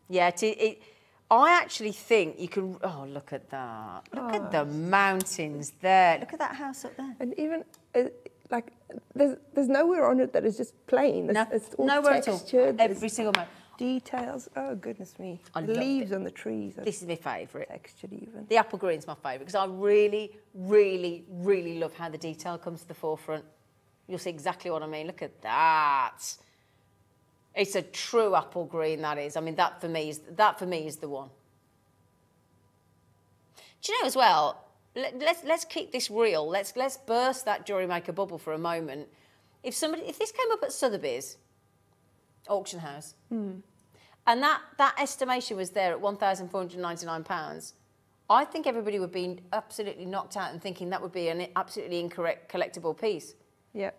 Yeah, it, it, I actually think you can. Oh, look at that. Look at the mountains there. Look at that house up there. And even uh, like there's there's nowhere on it that is just plain. It's, No, it's all nowhere at all. Every single moment. Details. Oh goodness me! I the leaves it. on the trees This is my favourite. textured even. The apple green's my favourite because I really, really, really love how the detail comes to the forefront. You'll see exactly what I mean. Look at that. It's a true apple green, that is. I mean, that for me is that for me is the one. Do you know as well? Let, let's let's keep this real. Let's let's burst that jewellery maker bubble for a moment. If somebody, if this came up at Sotheby's auction house, hmm. And that that estimation was there at one thousand four hundred ninety nine pounds, I think everybody would be absolutely knocked out and thinking that would be an absolutely incorrect collectible piece. Yep.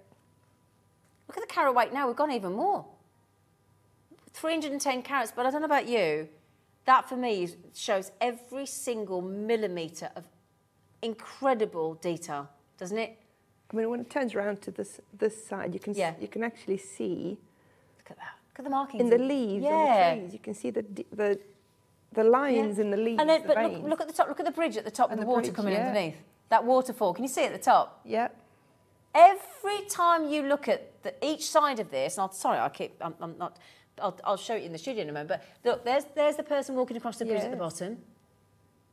Look at the carat weight now, we've gone even more. 310 carats, but I don't know about you, that for me shows every single millimetre of incredible detail, doesn't it? I mean, when it turns around to this this side, you can Yeah. you can actually see Look at that. Look at the markings. in the leaves yeah. the trees. You can see the the the lines in the leaves. And then, the but look, look at the top, look at the bridge at the top And the, the water bridge, coming yeah. underneath. That waterfall, can you see at the top? Yeah. Every time you look at the, each side of this, and I'm sorry, I keep, I'm, I'm not, I'll, I'll show it in the studio in a moment, but look, there's, there's the person walking across the bridge at the bottom.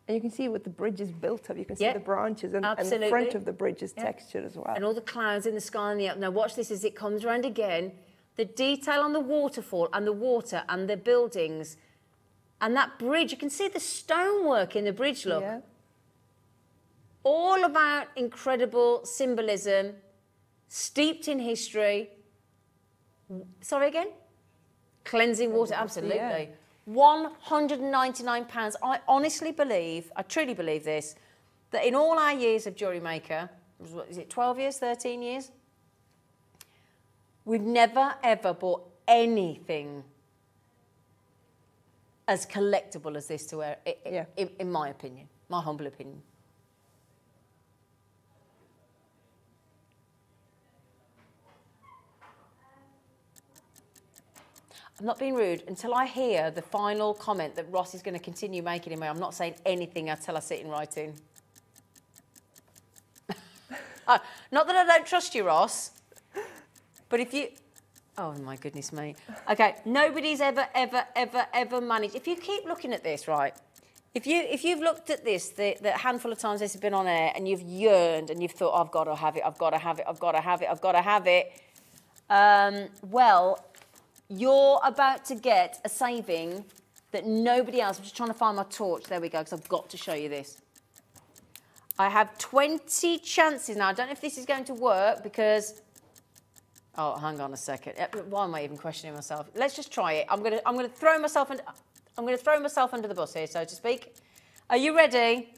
And you can see what the bridge is built of. You can see Yeah. the branches and, and the front of the bridge is Yeah. textured as well. and all the clouds in the sky and the up. Now watch this as it comes around again. The detail on the waterfall and the water and the buildings and that bridge. You can see the stonework in the bridge. Look, Yeah. all about incredible symbolism, steeped in history. Sorry again. Cleansing water, absolutely. yeah. £199. I honestly believe, I truly believe this, that in all our years of Jewellery Maker, was it 12 years, 13 years? We've never ever bought anything as collectible as this to wear, Yeah. in, in my opinion, my humble opinion. I'm not being rude until I hear the final comment that Ross is going to continue making in me. I'm not saying anything until I sit in writing. Uh, not that I don't trust you, Ross, but if you. Oh my goodness me. Okay, nobody's ever, ever, ever, ever managed. If you keep looking at this, right? If you if you've looked at this the, the handful of times this has been on air and you've yearned and you've thought I've got to have it, I've got to have it, I've got to have it, I've got to have it. Um, well, you're about to get a saving that nobody else. I'm just trying to find my torch. There we go, because I've got to show you this. I have 20 chances now. I don't know if this is going to work because. Oh, hang on a second. Eh, Why am I even questioning myself? Let's just try it. I'm gonna, I'm gonna throw myself, under, I'm gonna throw myself under the bus here, so to speak. Are you ready?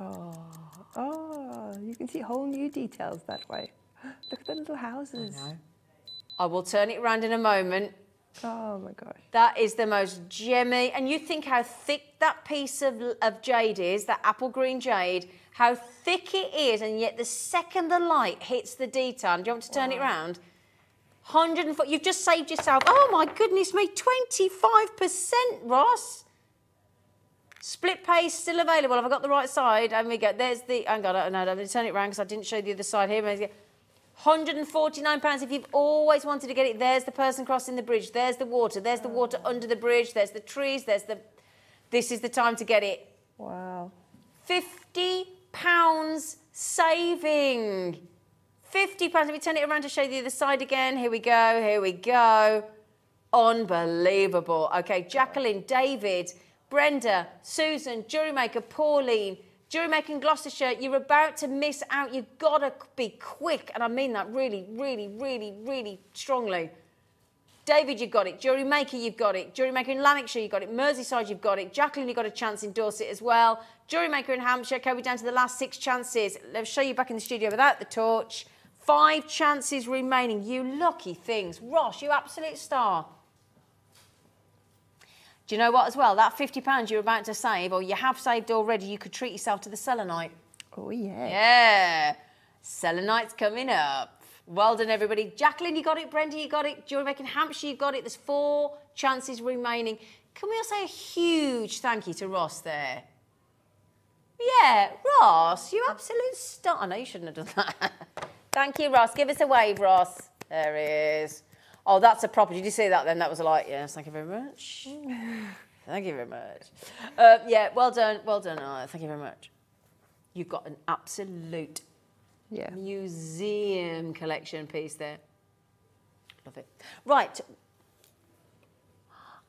Oh, oh, you can see whole new details that way. Look at the little houses. I will turn it around in a moment. Oh my gosh. That is the most gemmy, and you think how thick that piece of, of jade is, that apple green jade, how thick it is, and yet the second the light hits the detail, do you want to turn it round? 104, you've just saved yourself, oh my goodness me, 25%, Ross. Split pay is still available. Have I got the right side? And we go, there's the, hang on, no, I'm going to turn it round because I didn't show the other side here. £149 if you've always wanted to get it. There's the person crossing the bridge. There's the water. There's the water under the bridge. There's the trees. There's the... This is the time to get it. Wow. £50 saving. £50. Let me turn it around to show the other side again. Here we go. Here we go. Unbelievable. Okay, Jacqueline, David, Brenda, Susan, Jewellery Maker, Pauline, Jewelry Making Gloucestershire, you're about to miss out. You've got to be quick. And I mean that really, really, really, really strongly. David, you've got it. Jewellery Maker, you've got it. Jewellery Maker in Lanarkshire, you've got it. Merseyside, you've got it. Jacqueline, you've got a chance in Dorset as well. Jewellery Maker in Hampshire, okay, we're down to the last six chances. Let's show you back in the studio without the torch. Five chances remaining. You lucky things. Ross, you absolute star. Do you know what as well? That £50 you're about to save, or you have saved already, you could treat yourself to the selenite. Oh, yeah. Yeah. Selenite's coming up. Well done, everybody. Jacqueline, you got it. Brenda, you got it. Jewelry Making Hampshire, you got it. There's four chances remaining. Can we all say a huge thank you to Ross there? Yeah, Ross, you absolute star. I know you shouldn't have done that. thank you, Ross. Give us a wave, Ross. There he is. Oh, that's a proper. Did you see that then? That was a like, yes, thank you very much. thank you very much. Uh, yeah, well done, well done. Oh, thank you very much. You've got an absolute Yeah. museum collection piece there. Love it. Right.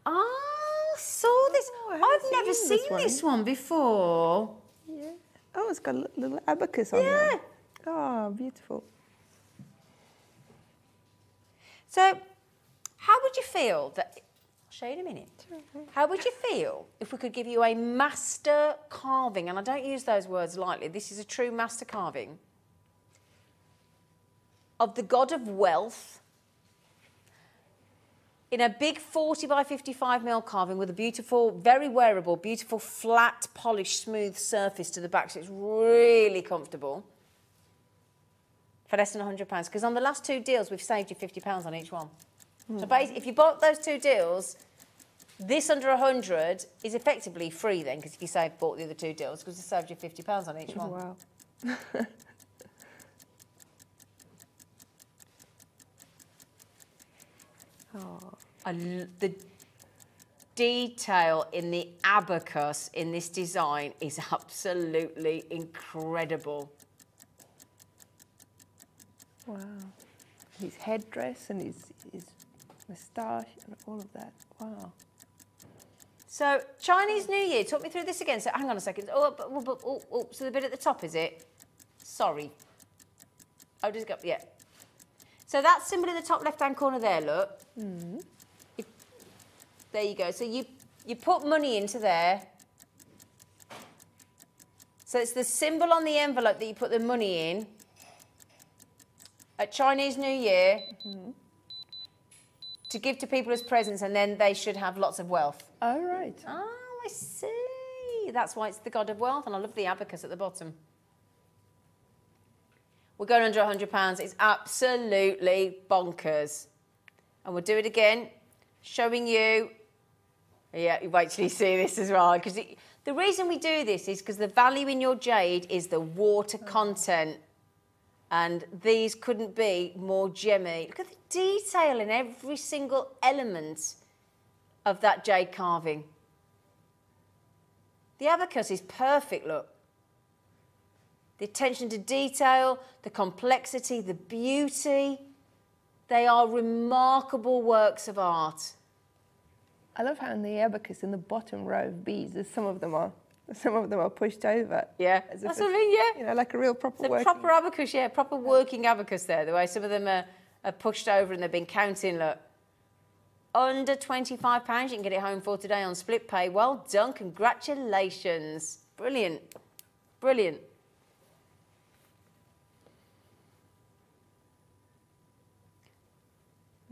I saw oh, this. Oh, I haven't never seen seen this this one before. Yeah. Oh, it's got a little abacus on Yeah. there. Oh, beautiful. So, how would you feel that? I'll show you in a minute. How would you feel if we could give you a master carving? And I don't use those words lightly. This is a true master carving of the god of wealth in a big 40 by 55 mil carving with a beautiful, very wearable, beautiful, flat, polished, smooth surface to the back. So it's really comfortable for less than £100. Because on the last two deals, we've saved you £50 on each one. So hmm. basically, if you bought those two deals, this under 100 is effectively free then, because if you save bought the other two deals, because it saved you £50 on each one. Wow. Oh. I l- the detail in the abacus in this design is absolutely incredible. Wow. His headdress and his, his moustache and all of that. Wow. So Chinese New Year, talk me through this again. So hang on a second. Oh, but, oh, oh, oh, so the bit at the top is it? Sorry. Oh, it go? Yeah. So that symbol in the top left-hand corner there. Look. Hmm. If- there you go. So you you put money into there. So it's the symbol on the envelope that you put the money in. At Chinese New Year. Mm-hmm. To give to people as presents, and then they should have lots of wealth. All right. Oh, I see. That's why it's the god of wealth, and I love the abacus at the bottom. We're going under £100. It's absolutely bonkers. And we'll do it again, showing you. Yeah, you wait till you see this as well. Because the reason we do this is because the value in your jade is the water mm. content. And these couldn't be more gemmy. Look at the detail in every single element of that jade carving. The abacus is perfect, look. The attention to detail, the complexity, the beauty. They are remarkable works of art. I love how in the abacus in the bottom row of beads, there's some of them are some of them are pushed over. Yeah, that's what I mean, yeah. You know, like a real proper The working. proper abacus, yeah, proper working abacus there. The way some of them are, are pushed over and they've been counting, look. Under £25, you can get it home for today on split pay. Well done, congratulations. Brilliant, brilliant.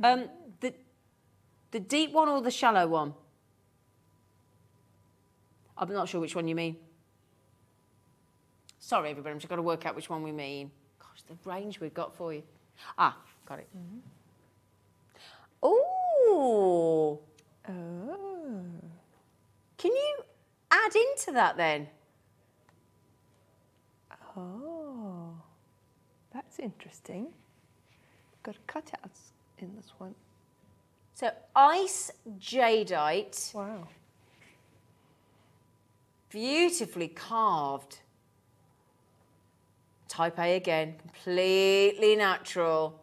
Um, the The deep one or the shallow one? I'm not sure which one you mean. Sorry, everybody, I'm just got to work out which one we mean. Gosh, the range we've got for you. Ah, got it. Oh. Oh. Can you add into that then? Oh. That's interesting. Got cutouts in this one. So ice jadeite, Wow. beautifully carved. Type A again, completely natural.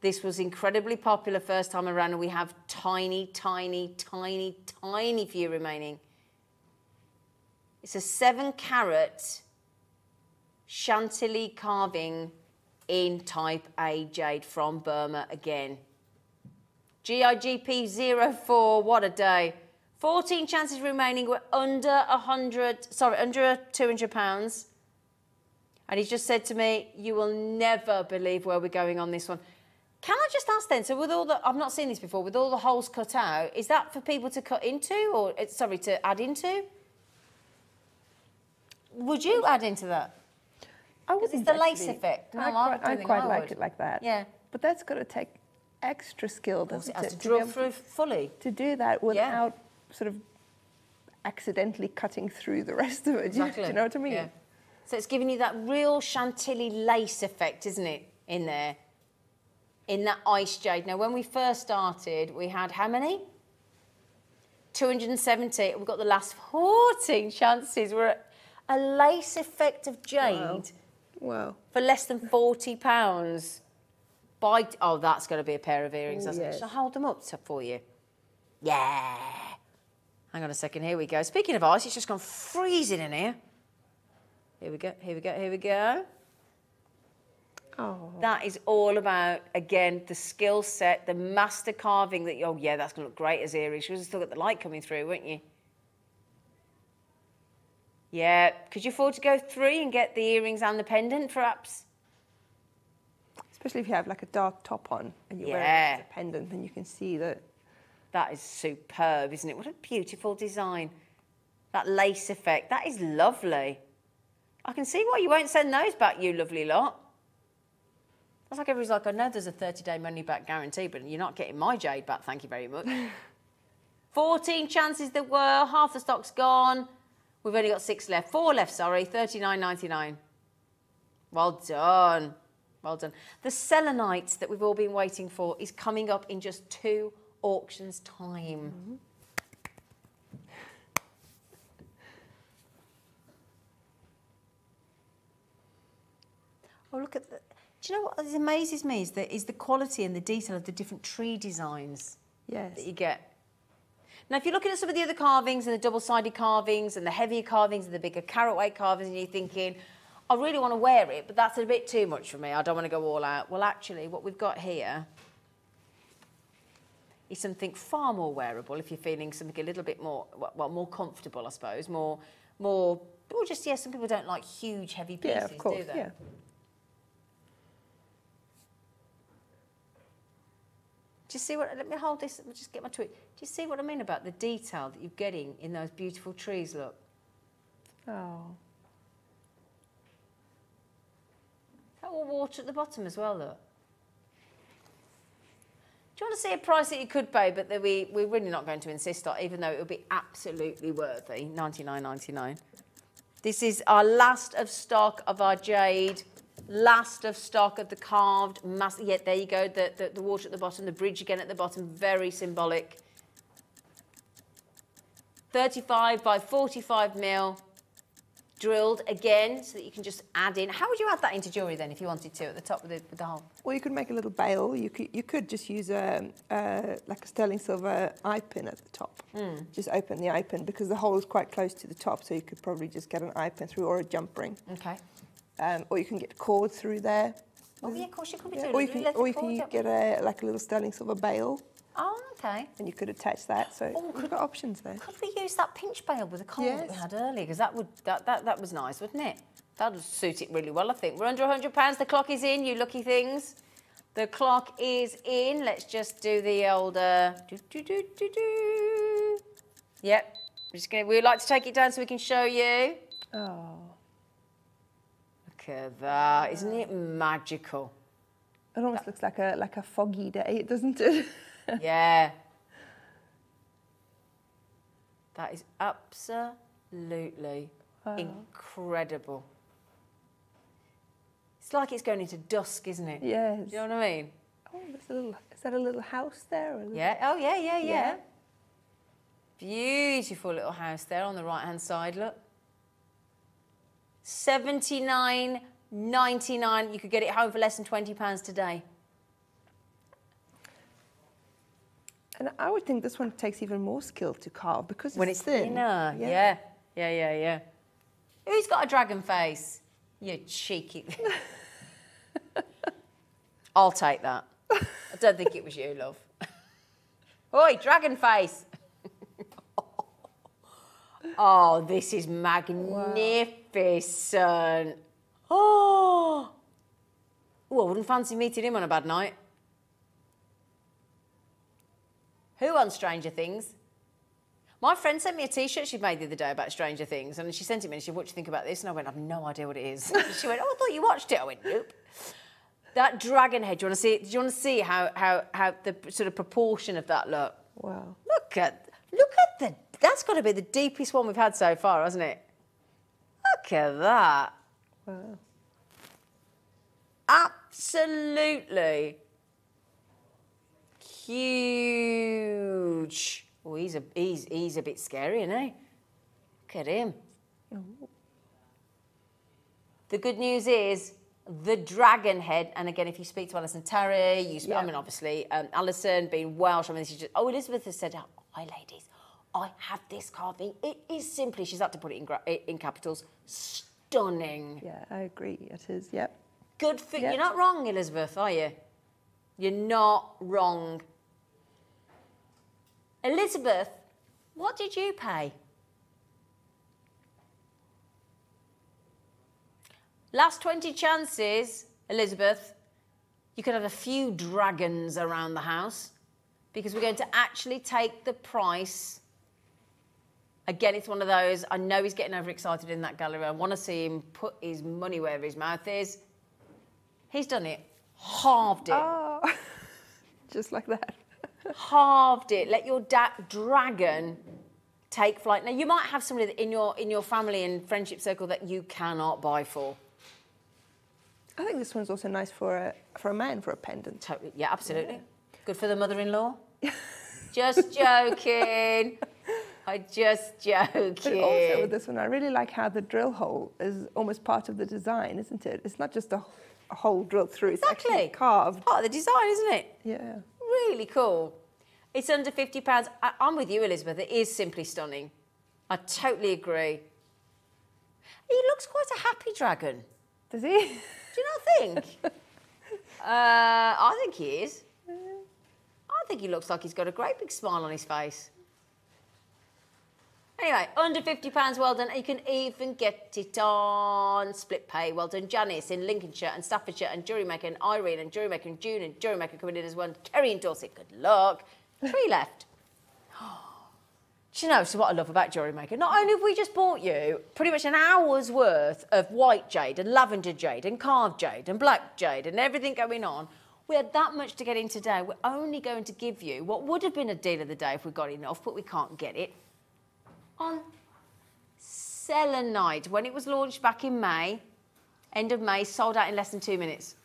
This was incredibly popular first time around, and we have tiny, tiny, tiny, tiny few remaining. It's a seven carat Chantilly carving in type A jade from Burma again. GIGP 04, what a day. 14 chances remaining, we're under 100, sorry, under 200 pounds. And he just said to me, you will never believe where we're going on this one. Can I just ask then, so with all the, I've not seen this before, with all the holes cut out, is that for people to cut into or, uh, sorry, to add into? Would you add into that? I it's wouldn't the lace effect. No, I I quite, I quite I like it like that. Yeah. But that's got to take extra skill, Does doesn't it to to able through fully? to do that without sort of accidentally cutting through the rest of it. Do you- Do you know what I mean? Yeah. So it's giving you that real chantilly lace effect, isn't it, in there? In that ice jade. Now, when we first started, we had how many? 270. We've got the last 14 chances. We're at a lace effect of jade Wow. For less than 40 pounds. By, oh, that's going to be a pair of earrings. Oh, That's yes. Shall I hold them up to- for you? Yeah. Hang on a second. Here we go. Speaking of ice, it's just gone freezing in here. Here we go. Here we go. Here we go. Oh. That is all about, again, the skill set, the master carving that, oh, yeah, that's going to look great as earrings. You'll still get the light coming through, won't you? Yeah. Could you afford to go three and get the earrings and the pendant, perhaps? Especially if you have like a dark top on and you're wearing Yeah. it as a pendant, then you can see that. That is superb, isn't it? What a beautiful design. That lace effect, that is lovely. I can see why you won't send those back, you lovely lot. That's like everybody's like, I know there's a 30-day money-back guarantee, but you're not getting my jade back, thank you very much. 14 chances there were, half the stock's gone. We've only got six left, four left, sorry, 39.99. Well done. Well done. The selenite that we've all been waiting for is coming up in just two auctions time. Mm-hmm. Oh, look at the. Do you know what amazes me is the, is the quality and the detail of the different tree designs Yes. that you get. Now, if you're looking at some of the other carvings and the double-sided carvings and the heavier carvings and the bigger carat weight carvings, and you're thinking, I really want to wear it, but that's a bit too much for me. I don't want to go all out. Well, actually, what we've got here is something far more wearable if you're feeling something a little bit more, well, more comfortable, I suppose, more, more, or just yeah. Some people don't like huge, heavy pieces, Yeah, of course. do they? Yeah. You see what? Let me hold this. Let me just get my tweet. Do you see what I mean about the detail that you're getting in those beautiful trees? Look. Oh. That all water at the bottom as well, look. Do you want to see a price that you could pay, but that we, we're really not going to insist on, even though it would be absolutely worthy, 99.99. This is our last of stock of our jade, last of stock of the carved, mass, yeah, there you go, the, the, the water at the bottom, the bridge again at the bottom, very symbolic. 35 by 45 mil, drilled again so that you can just add in. How would you add that into jewellery then if you wanted to at the top with the, with the hole? Well, you could make a little bail. You could you could just use a uh, like a sterling silver eye pin at the top. Hmm. Just open the eye pin because the hole is quite close to the top, so you could probably just get an eye pin through or a jump ring. Okay. Um, or you can get cord through there. Oh yeah, of course you could be Yeah, doing or you can, or you can get a like a little sterling silver bail, Oh, okay. and you could attach that. So Oh, we've got options there. Could we use that pinch bail with the coal that we had earlier? Because that would that, that that was nice, wouldn't it? That would suit it really well, I think. We're under £100. The clock is in, you lucky things. The clock is in. Let's just do the old. Uh, do, do, do, do, do. Yep. We're just gonna. We'd like to take it down so we can show you. Oh, at that! Isn't it magical? it almost looks like a like a foggy day, doesn't it? yeah. That is absolutely incredible. It's like it's going into dusk, isn't it? yes. Do you know what I mean? Oh, there's a little. Is that a little house there? little- Yeah. Oh, yeah, yeah, yeah. Yeah. Beautiful little house there on the right hand side. Look. Seventy nine ninety nine. You could get it home for less than twenty pounds today. And I would think this one takes even more skill to carve because when it's it's thin. thinner. Yeah. yeah, yeah, yeah, Who's got a dragon face? You cheeky. I'll take that. I don't think it was you, love. Oi, dragon face. Oh, this is magnificent. Oh. Oh, I wouldn't fancy meeting him on a bad night. Who on Stranger Things? My friend sent me a T-shirt she made the other day about Stranger Things, and she sent it me and she said, "What do you think about this?" And I went, "I've no idea what it is." she went, "Oh, I thought you watched it." I went, "Nope." That dragon head. Do you want to see? Do you want to see how how how the sort of proportion of that look? Wow. Look at look at the. That's got to be the deepest one we've had so far, hasn't it? Look at that. Wow. Absolutely huge. Oh, he's a he's he's a bit scary, isn't he? Look at him. The good news is the dragon head, and again, if you speak to Alison Terry, you speak, I mean, obviously, um, Alison being Welsh, I mean, she's just, oh, Elizabeth has said, hi, ladies, I have this carving. It is simply, she's had to put it in, in capitals, stunning. Yeah, I agree. It is. Yep. Good for Yep. You're not wrong, Elizabeth, are you? You're not wrong. Elizabeth, what did you pay? Last 20 chances, Elizabeth, you could have a few dragons around the house because we're going to actually take the price. Again, it's one of those, I know he's getting overexcited in that gallery. I want to see him put his money where his mouth is. He's done it, halved it, Oh, just like that. halved it. Let your dragon take flight. Now, you might have somebody in your in your family and friendship circle that you cannot buy for. I think this one's also nice for a for a man for a pendant. Totally, yeah, absolutely. Good for the mother-in-law. just joking. I just joking. But also with this one, I really like how the drill hole is almost part of the design, isn't it? It's not just a, a hole drilled through; it's actually Exactly. carved. Part of the design, isn't it? Yeah. Really cool. It's under fifty pounds. I'm with you, Elizabeth. It is simply stunning. I totally agree. He looks quite a happy dragon. Does he? Do you not think? uh, I think he is. I think he looks like he's got a great big smile on his face. Anyway, under £50, well done. You can even get it on split pay. Well done, Janice in Lincolnshire and Staffordshire and Jewellery Maker and Irene and Jewellery Maker and June and Jewellery Maker coming in as one. Terry in Dorset, good luck. Three left. Do you know so what I love about Jewellery Maker? Not only have we just bought you pretty much an hour's worth of white jade and lavender jade and carved jade and black jade and everything going on, we had that much to get in today. We're only going to give you what would have been a deal of the day if we got enough, but we can't get it. On Selenite, when it was launched back in May, end of May, sold out in less than two minutes.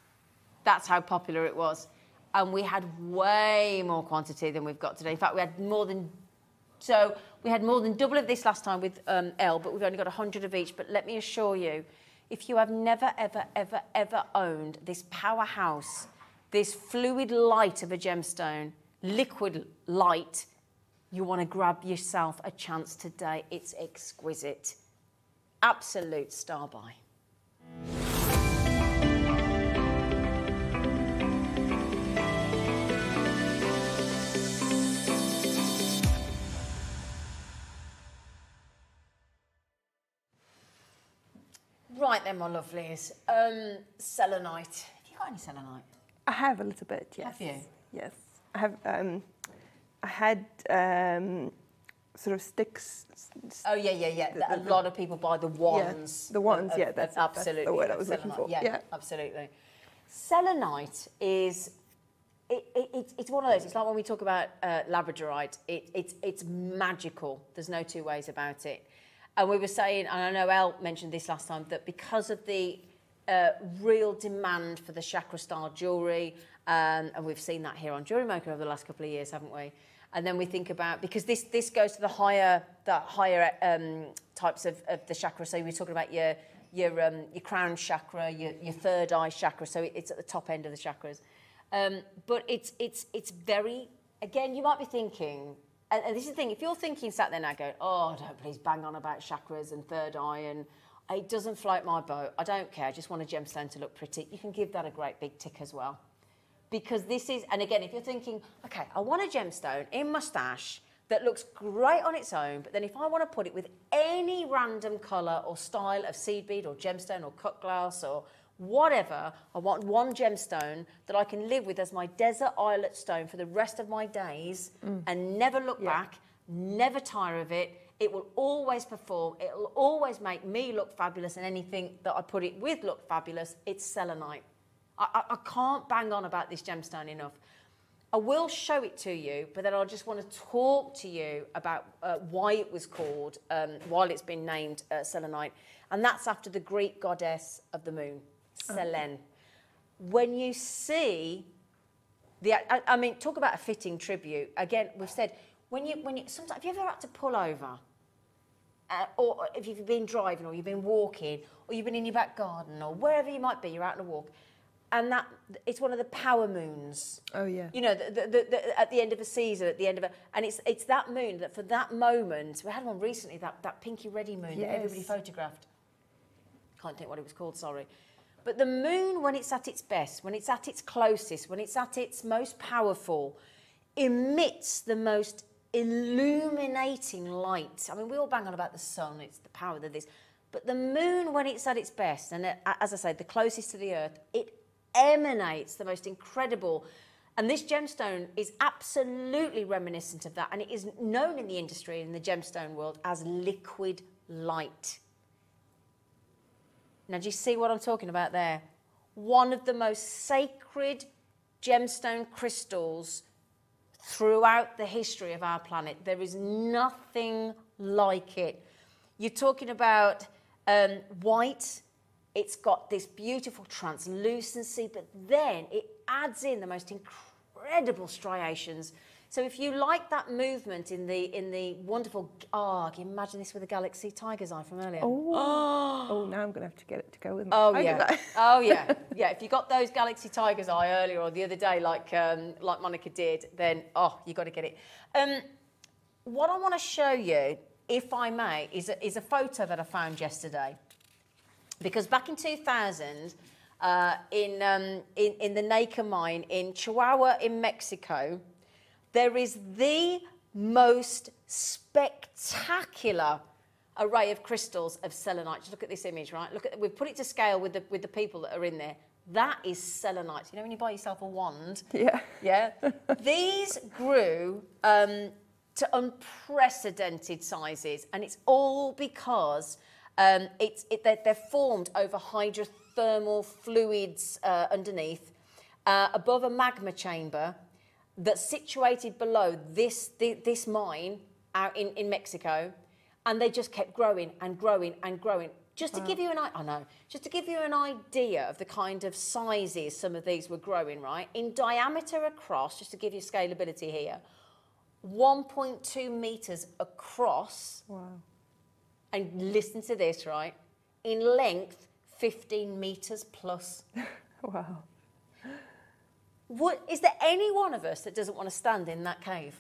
That's how popular it was. And we had way more quantity than we've got today. In fact, we had more than so we had more than double of this last time with um, Elle, but we've only got 100 of each. But let me assure you, if you have never, ever, ever, ever owned this powerhouse, this fluid light of a gemstone, liquid light, you want to grab yourself a chance today. It's exquisite. Absolute star buy. Right then, my lovelies. Um, selenite. Have you got any selenite? I have a little bit, yes. Have you? Yes. I have. Um, I had um, sort of sticks. Oh yeah, yeah, yeah. The- a lot of people buy the wands. the wands, of- yeah, that's- of- that's the absolutely. word I was looking for, Yeah, yeah. absolutely. Selenite is. It, it, it's, one of those. It's like when we talk about uh, labradorite. It, it's it's magical. There's no two ways about it. And we were saying, and I know Elle mentioned this last time, that because of the uh, real demand for the chakra style jewellery, um, and we've seen that here on Jewellery Maker over the last couple of years, haven't we? And then we think about because this this goes to the higher the higher um, types of, of the chakra. So we're talking about your your um, your crown chakra, your, your third eye chakra. So it- it's at the top end of the chakras. Um, but it's it's it's very again. You might be thinking, and, and this is the thing. If you're thinking sat there now going, oh, don't please bang on about chakras and third eye and it doesn't float my boat. I don't care. I just want a gemstone to look pretty. You can give that a great big tick as well because this is, and again, if you're thinking, okay, I want a gemstone in my stash that looks great on its own, but then if I want to put it with any random colour or style of seed bead or gemstone or cut glass or whatever, I want one gemstone that I can live with as my desert islet stone for the rest of my days mm. and never look back, never tire of it. It will always perform. It will always make me look fabulous and anything that I put it with look fabulous. It's selenite. I, I, can't bang on about this gemstone enough. I will show it to you, but then I just want to talk to you about uh, why it was called, um, while it's been named uh, selenite, and that's after the Greek goddess of the moon, Selene. When you see the, I, I mean, talk about a fitting tribute. Again, we've said when you when you sometimes have you ever had to pull over, uh, or if you've been driving, or you've been walking, or you've been in your back garden, or wherever you might be, you're out on a walk, and that it's one of the power moons. Oh yeah. You know, the, the, the, the, at the end of a season, at the end of a, and it's it's that moon that for that moment, we had one recently, that that pinky ready moon that everybody photographed. Can't think what it was called, sorry. But the moon, when it's at its best, when it's at its closest, when it's at its most powerful, emits the most illuminating light. I mean, we all bang on about the sun, it's the power of this. But the moon, when it's at its best, and uh, it- as I said, the closest to the earth, it emanates the most incredible. And this gemstone is absolutely reminiscent of that. And it is known in the industry, in the gemstone world, as liquid light. Now, do you see what I'm talking about there? One of the most sacred gemstone crystals throughout the history of our planet. There is nothing like it. You're talking about um, white, it's got this beautiful translucency, but then it adds in the most incredible striations. So if you like that movement in the in the wonderful, oh, imagine this with a galaxy tiger's eye from earlier? Oh. oh, now I'm going to have to get it to go with my Oh tiger's yeah, oh yeah, yeah. If you got those Galaxy Tigers eye earlier or the other day, like um, like Monica did, then oh, you got to get it. Um, what I want to show you, if I may, is a, is a photo that I found yesterday. Because back in 2000, uh, in, um, in in the Naica mine in Chihuahua in Mexico, there is the most spectacular array of crystals of selenite. Just look at this image, right? Look at we've put it to scale with the with the people that are in there. That is selenite. You know when you buy yourself a wand. Yeah. Yeah. These grew um, to unprecedented sizes, and it's all because um, it's it, they're, they're formed over hydrothermal fluids uh, underneath, uh, above a magma chamber that's situated below this thi- this mine out in, in Mexico, and they just kept growing and growing and growing. Just to give you an I know, just to give you an idea of the kind of sizes some of these were growing, right? In diameter across, just to give you scalability here, 1.2 meters across. Wow. And listen to this, right? In length, 15 meters plus. Wow. What, is there any one of us that doesn't want to stand in that cave?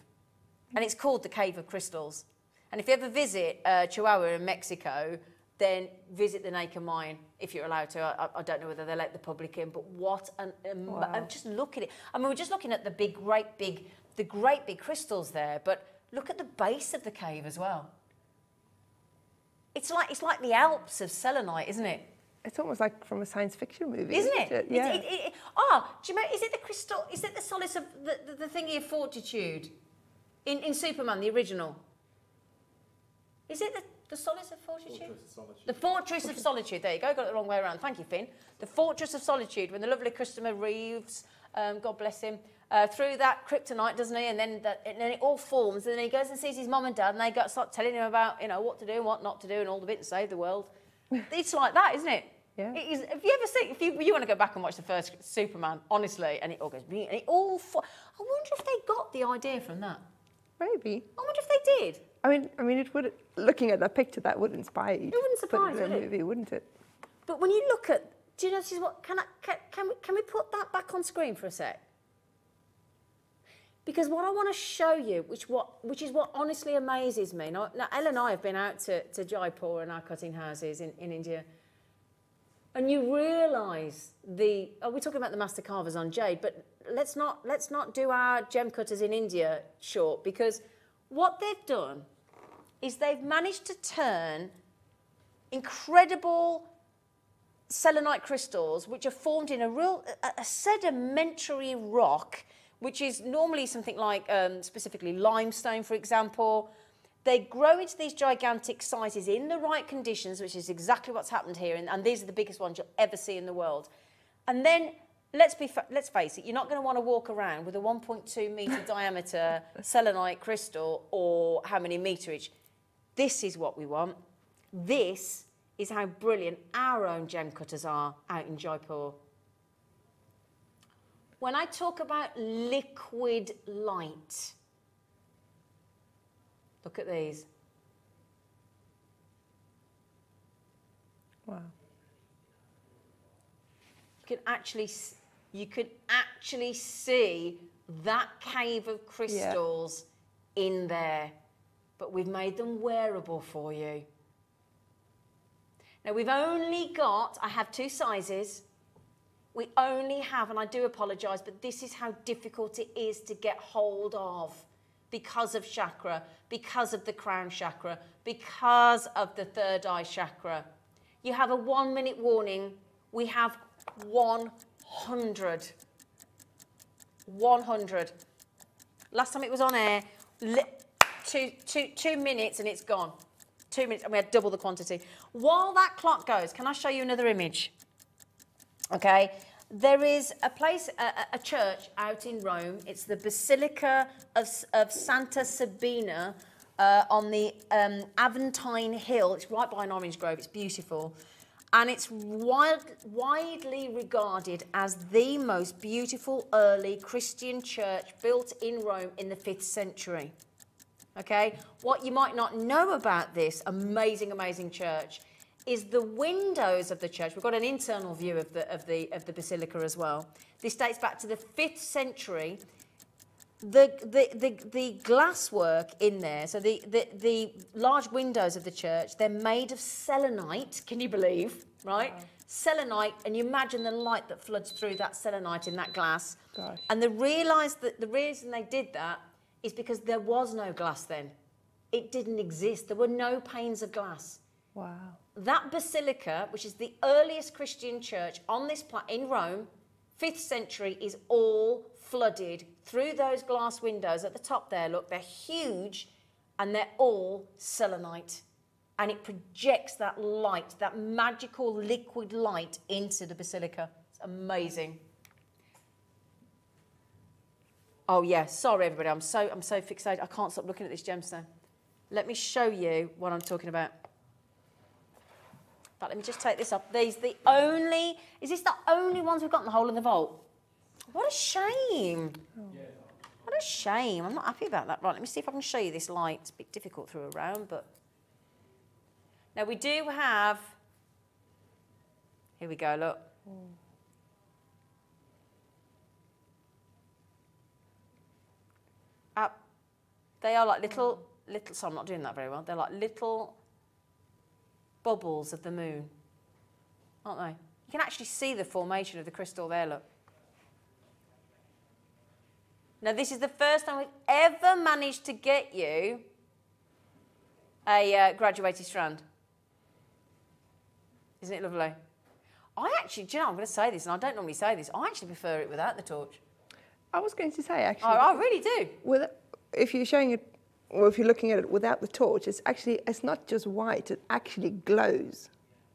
And it's called the Cave of Crystals. And if you ever visit uh, Chihuahua in Mexico, then visit the Naica Mine if you're allowed to. I, I don't know whether they let the public in, but what an um, Wow. just look at it. I mean, we're just looking at the big, great big, the great big crystals there, but look at the base of the cave as well. It's like it's like the Alps of selenite, isn't it? It's almost like from a science fiction movie, Isn't it? It's- Yeah. it- it- ah, do you remember, is it the crystal, is it the solace of the, the, the thingy of fortitude in, in Superman, the original? Is it the, the solace of fortitude? The Fortress of Solitude. There you go. Got it the wrong way around. Thank you, Finn. The Fortress of Solitude. When the lovely Christopher Reeves, um, God bless him, uh, through that kryptonite, doesn't he? And then, that, and then it all forms. And then he goes and sees his mum and dad, and they got start telling him about, you know, what to do and what not to do, and all the bits to save the world. it's like that, isn't it? Yeah. It is, have you ever seen? If you, you want to go back and watch the first Superman, honestly, and it all goes, and it all. Fo- I wonder if they got the idea from that. Maybe. I wonder if they did. I mean, I mean, it would. Looking at that picture, that would inspire you. It wouldn't Put surprise, it in would a it? movie, wouldn't it? But when you look at, do you notice what? Can I? Can, can we? Can we put that back on screen for a sec? Because what I want to show you, which what, which is what honestly amazes me. Now, now Ellen and I have been out to, to Jaipur and our cutting houses in, in India, and you realise the. Oh, we're talking about the master carvers on jade, but let's not let's not do our gem cutters in India short because what they've done is they've managed to turn incredible selenite crystals, which are formed in a real a, a sedimentary rock, which is normally something like um, specifically limestone, for example. They grow into these gigantic sizes in the right conditions, which is exactly what's happened here, and, and these are the biggest ones you'll ever see in the world. And then let's be fa- let's face it, you're not going to want to walk around with a 1.2 meter diameter selenite crystal or how many meterage. This is what we want. This is how brilliant our own gem cutters are out in Jaipur. When I talk about liquid light, look at these. Wow. You can actually, you can actually see that cave of crystals in there, but we've made them wearable for you. Now we've only got, I have two sizes. We only have, and I do apologise, but this is how difficult it is to get hold of because of chakra, because of the crown chakra, because of the third eye chakra. You have a one minute warning. We have 100. 100. Last time it was on air, two, two, two minutes and it's gone. Two minutes, and we had double the quantity. While that clock goes, can I show you another image? Okay, there is a place, a, a- church out in Rome. It's the Basilica of, of Santa Sabina uh, on the um, Aventine Hill. It's right by an orange grove. It's beautiful. And it's wild, widely regarded as the most beautiful early Christian church built in Rome in the 5th century. Okay, what you might not know about this amazing, amazing church is the windows of the church. We've got an internal view of the of the of the basilica as well. This dates back to the fifth century. The the the, the glasswork in there, so the, the the large windows of the church, they're made of selenite. Can you believe? Right, selenite, and you imagine the light that floods through that selenite in that glass. Gosh. And they realised that the reason they did that is because there was no glass then. It didn't exist. There were no panes of glass. Wow. That basilica, which is the earliest Christian church on this pla- in Rome, 5th century, is all flooded through those glass windows at the top there. Look, they're huge and they're all selenite. And it projects that light, that magical liquid light into the basilica. It's amazing. Oh yeah, sorry everybody. I'm so I'm so fixated. I can't stop looking at this gemstone. Let me show you what I'm talking about. But let me just take this up. These the only is this the only ones we've got in the hole in the vault? What a shame. What a shame. I'm not happy about that. Right, let me see if I can show you this light. It's a bit difficult through a round, but now we do have here we go, look. Uh, they are like little, little. So I'm not doing that very well. They're like little bubbles of the moon, aren't they? You can actually see the formation of the crystal there. Look. Now this is the first time we've ever managed to get you a uh, graduated strand. Isn't it lovely? I actually, do you know, I'm going to say this, and I don't normally say this. I actually prefer it without the torch. I was going to say actually. I, I really do. with if you're showing it or if you're looking at it without the torch it's actually it's not just white it actually glows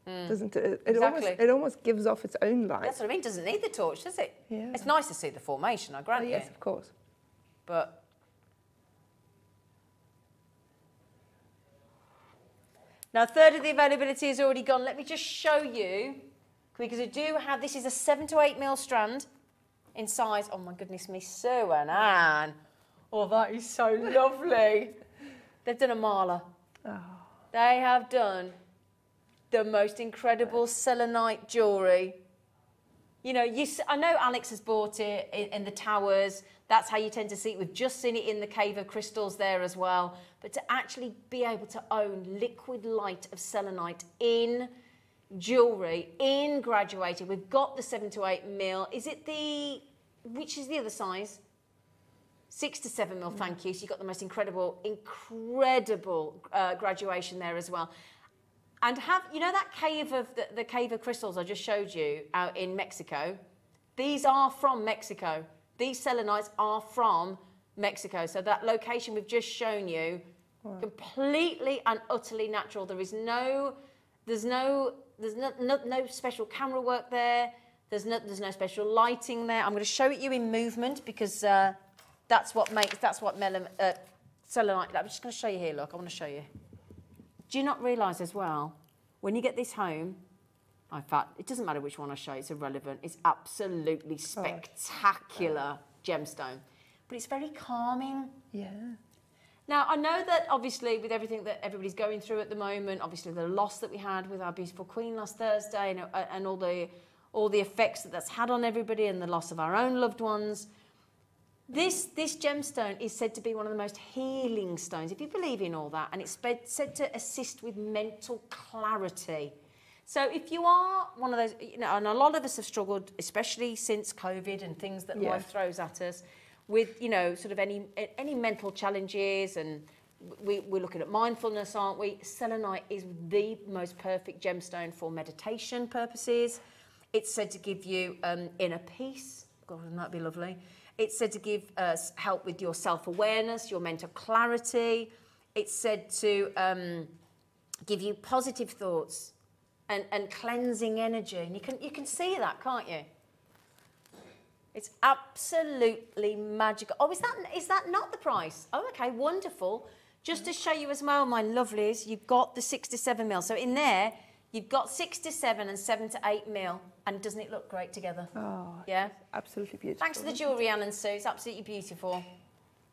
hmm. doesn't it it, almost. Exactly. it almost gives off its own light That's what I mean. Doesn't need the torch, does it? Yeah. It's nice to see the formation. I oh, grant yes you. of course But now, a third of the availability is already gone. Let me just show you because I do have this is a seven to eight mil strand in size. Oh my goodness me, Sue and Anne. Oh, that is so lovely. They've done a mala. Oh. They have done the most incredible selenite jewellery. You know, you, I know Alex has bought it in, in the towers. That's how you tend to see it. We've just seen it in the Cave of Crystals there as well. But to actually be able to own liquid light of selenite in jewellery, in graduated, we've got the seven to eight mil. Is it the, which is the other size? Six to seven mil, thank you. So you've got the most incredible, incredible uh, graduation there as well. And have you know that cave of the, the cave of crystals I just showed you out in Mexico? These are from Mexico. These selenites are from Mexico. So that location we've just shown you, completely and utterly natural. There is no, there's no, there's no, no, no special camera work there. There's no, there's no special lighting there. I'm going to show it you in movement because uh, that's what makes, that's what melam, uh, selenite. I'm just going to show you here. Look, I want to show you. Do you not realise as well, when you get this home, in fact, it doesn't matter which one I show, it's irrelevant. It's absolutely spectacular gemstone. But it's very calming. yeah Now, I know that obviously with everything that everybody's going through at the moment, obviously the loss that we had with our beautiful queen last Thursday and, uh, and all the all the effects that that's had on everybody and the loss of our own loved ones. This, this gemstone is said to be one of the most healing stones, if you believe in all that, and it's said to assist with mental clarity. So if you are one of those, you know, and a lot of us have struggled, especially since COVID and things that Yeah. life throws at us, with you know sort of any any mental challenges, and we, we're looking at mindfulness, aren't we? Selenite is the most perfect gemstone for meditation purposes. It's said to give you um, inner peace. God, wouldn't that be lovely? It's said to give us help with your self-awareness, your mental clarity. It's said to um, give you positive thoughts and, and cleansing energy. And you can, you can see that, can't you? It's absolutely magical. Oh, is that, is that not the price? Oh, okay, wonderful. Just to show you as well, my lovelies, you've got the six to seven mil. So in there, you've got six to seven and seven to eight mil. And doesn't it look great together? oh Yeah? absolutely beautiful Thanks to the jewellery, Anne and Sue. It's absolutely beautiful.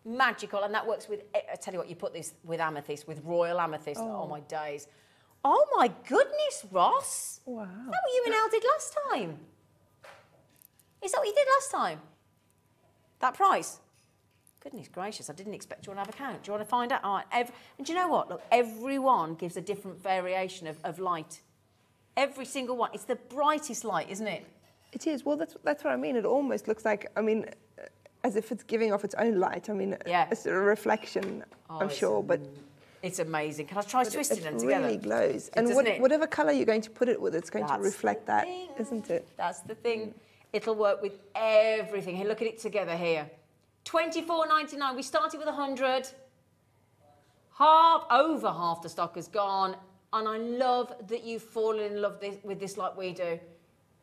Magical. And that works with, eh, I tell you what, you put this with amethyst, with royal amethyst. Oh, my days. Oh my goodness, Ross. wow Is that what you and Elle did last time? Is that what you did last time? That price? Goodness gracious, I didn't expect you to have a count. Do you want to find out? All right, ev- and do you know what? Look, everyone gives a different variation of, of light. Every single one. It's the brightest light, isn't it? it is well that's that's what i mean it almost looks like i mean uh, as if it's giving off its own light i mean Yeah. it's a reflection i'm sure but It's amazing. Can I try but it- twisting it them together? really glows and what, it? whatever color you're going to put it with it's going That's to reflect that not it That's the thing. It'll work with everything. Hey, look at it together here. Twenty-four ninety-nine. We started with hundred. Half, over half the stock has gone, and I love that you've fallen in love this, with this like we do.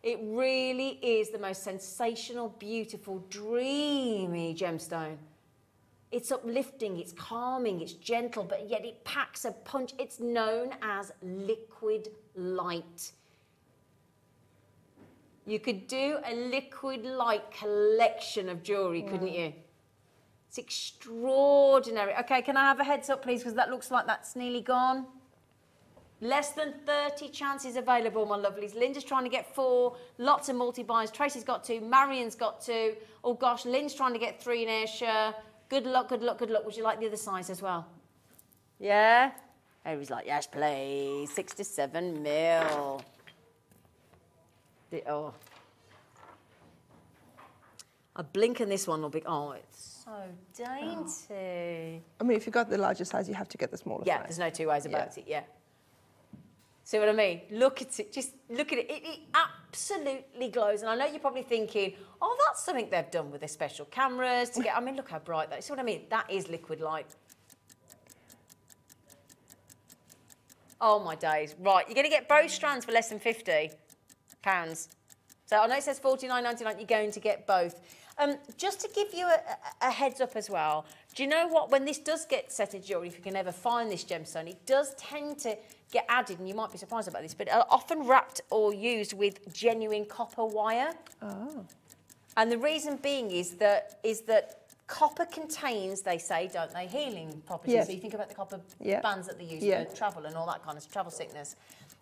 It really is the most sensational, beautiful, dreamy gemstone. It's uplifting, it's calming, it's gentle, but yet it packs a punch. It's known as liquid light. You could do a liquid light collection of jewellery, couldn't mm. you? It's extraordinary. Okay, can I have a heads up, please? Because that looks like that's nearly gone. Less than 30 chances available, my lovelies. Linda's trying to get four. Lots of multi-buys. Tracy's got two. Marion's got two. Oh, gosh, Lynn's trying to get three in Ayrshire. Good luck, good luck, good luck. Would you like the other size as well? Yeah? Harry's like, yes, please. Six to seven mil. The, oh. A blink and this one will be, oh, it's so dainty. i mean if you got the larger size you have to get the smaller Yeah, size there's no two ways about Yeah. it, yeah. See what I mean? Look at it, just look at it. It, it absolutely glows. And I know you're probably thinking, oh, that's something they've done with their special cameras to get, I mean, look how bright that is. See what I mean? That is liquid light. Oh my days. Right, you're going to get both strands for less than 50 pounds. So I know it says 49.99, you're going to get both. Um, just to give you a, a, heads up as well, do you know what, when this does get set in jewellery, if you can ever find this gemstone, it does tend to get added, and you might be surprised about this, but often wrapped or used with genuine copper wire. Oh. And the reason being is that, is that copper contains, they say, don't they, healing properties. Yes. So you think about the copper yeah. bands that they use yeah. for travel and all that kind of travel sickness.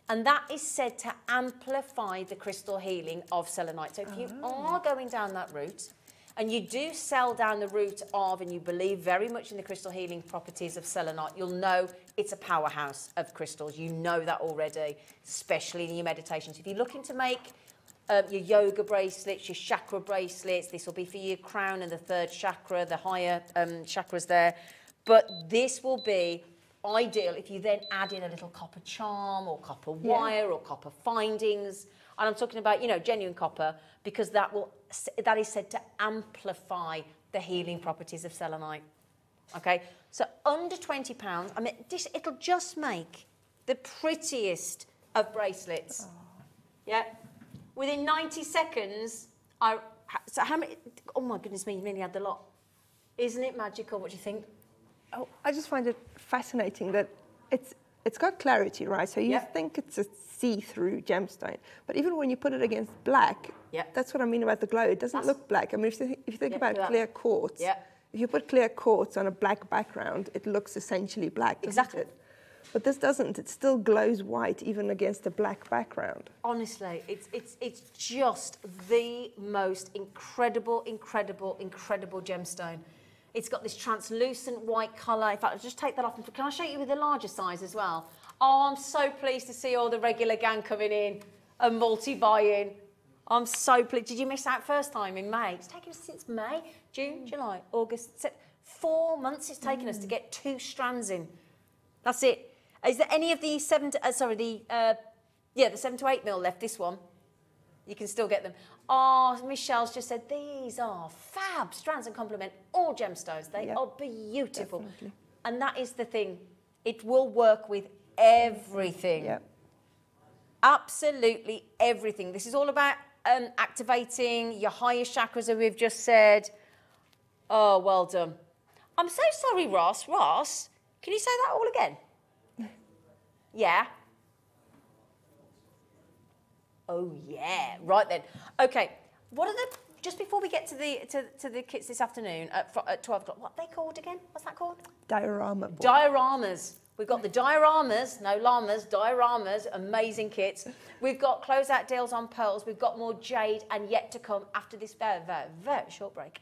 And that is said to amplify the crystal healing of selenite. So if oh. you are going down that route, and you do sell down the route of, and you believe very much in the crystal healing properties of selenite, you'll know it's a powerhouse of crystals. You know that already, especially in your meditations. If you're looking to make um, your yoga bracelets, your chakra bracelets, this will be for your crown and the third chakra, the higher um, chakras there. But this will be ideal if you then add in a little copper charm or copper wire yeah. or copper findings. And I'm talking about, you know, genuine copper because that will that is said to amplify the healing properties of selenite. Okay, so under twenty pounds. I mean, this, it'll just make the prettiest of bracelets. Oh. Yeah, within ninety seconds. I so how many? Oh my goodness me! You nearly had the lot. Isn't it magical? What do you think? Oh, I just find it fascinating that it's it's got clarity, right? So you yep. think it's a see-through gemstone, but even when you put it against black, yep. that's what I mean about the glow. It doesn't that's look black. I mean, if you think, if you think yep, about clear quartz, if you put clear quartz on a black background, it looks essentially black, exactly. It? But this doesn't. It still glows white even against a black background. Honestly, it's, it's, it's just the most incredible, incredible, incredible gemstone. It's got this translucent white colour. In fact, I'll just take that off. Can I show you with the larger size as well? Oh, I'm so pleased to see all the regular gang coming in and multi-buying. I'm so pleased. Did you miss out first time in May? It's taken us since May, June, mm. July, August, four months it's taken mm. us to mm. get two strands in. That's it. Is there any of the seven to, uh, sorry, the, uh, yeah, the seven to eight mil left, this one? You can still get them. Oh, Michelle's just said, these are fab strands and complement all gemstones. They yep. are beautiful. Definitely. And that is the thing. It will work with everything. Yep. Absolutely everything. This is all about um, activating your higher chakras, as we've just said. Oh, well done. I'm so sorry, Ross. Ross, can you say that all again? yeah. Oh, yeah. Right then. Okay. What are the, just before we get to the to, to the kits this afternoon at, at 12 o'clock, what are they called again? What's that called? Diorama. Board. Dioramas. We've got the dioramas, no llamas, dioramas, amazing kits. We've got closeout deals on pearls. We've got more jade and yet to come after this very, very, very short break.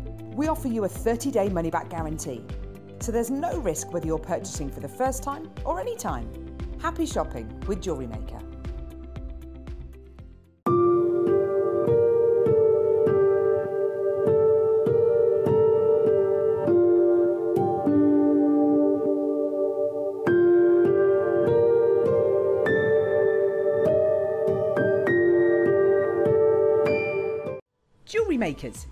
We offer you a 30-day money-back guarantee. So there's no risk whether you're purchasing for the first time or any time. Happy shopping with Jewellery Maker.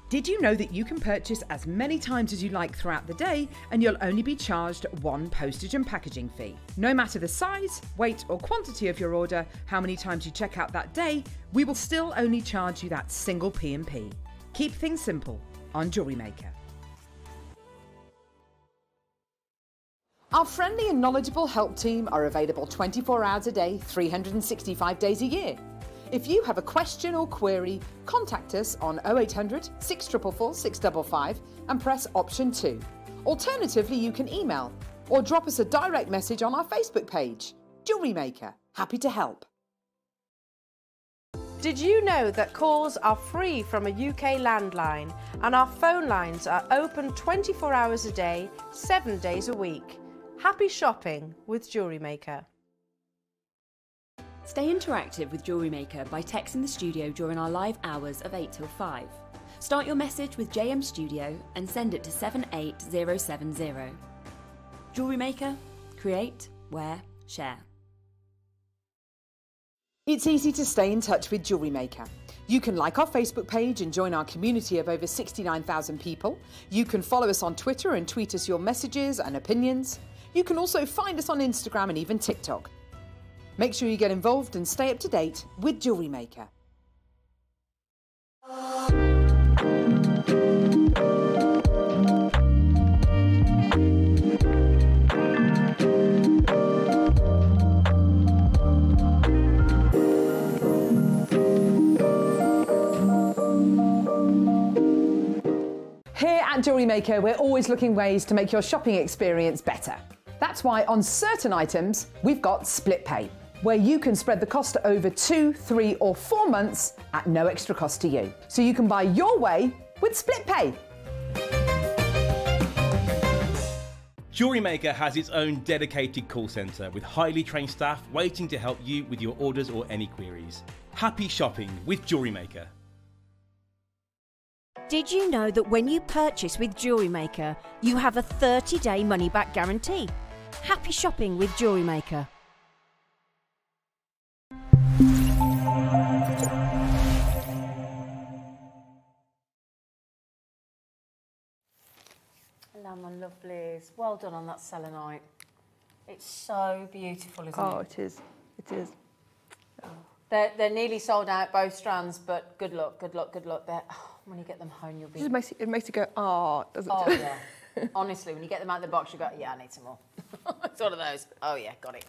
Did you know that you can purchase as many times as you like throughout the day and you'll only be charged one postage and packaging fee? No matter the size, weight, or quantity of your order, how many times you check out that day, we will still only charge you that single P&P. Keep things simple on Jewellery Maker. Our friendly and knowledgeable help team are available 24 hours a day, 365 days a year. If you have a question or query, contact us on 0800 644 655 and press option 2. Alternatively, you can email or drop us a direct message on our Facebook page. Jewellery Maker, happy to help. Did you know that calls are free from a UK landline and our phone lines are open 24 hours a day, 7 days a week? Happy shopping with Jewellery Maker. Stay interactive with Jewellery Maker by texting the studio during our live hours of 8 till 5. Start your message with JM Studio and send it to 78070. Jewellery Maker, create, wear, share. It's easy to stay in touch with Jewellery Maker. You can like our Facebook page and join our community of over 69,000 people. You can follow us on Twitter and tweet us your messages and opinions. You can also find us on Instagram and even TikTok. Make sure you get involved and stay up to date with Jewellery Maker. Here at Jewellery Maker, we're always looking ways to make your shopping experience better. That's why on certain items, we've got split pay, where you can spread the cost over two, three, or four months at no extra cost to you. So you can buy your way with split pay. Jewellery Maker has its own dedicated call centre with highly trained staff waiting to help you with your orders or any queries. Happy shopping with Jewellery Maker. Did you know that when you purchase with Jewellery Maker, you have a 30 day money back guarantee? Happy shopping with Jewellery Maker. Hello, my lovelies. Well done on that selenite. It's so beautiful, isn't Oh, it? Oh, it is. It is. They're, they're nearly sold out, both strands, but good luck, good luck, good luck. They're, when you get them home, you'll be... just makes it, it makes it go, oh, doesn't Oh, it? yeah. Honestly, when you get them out of the box, you go, yeah, I need some more. it's one of those. Oh, yeah, got it.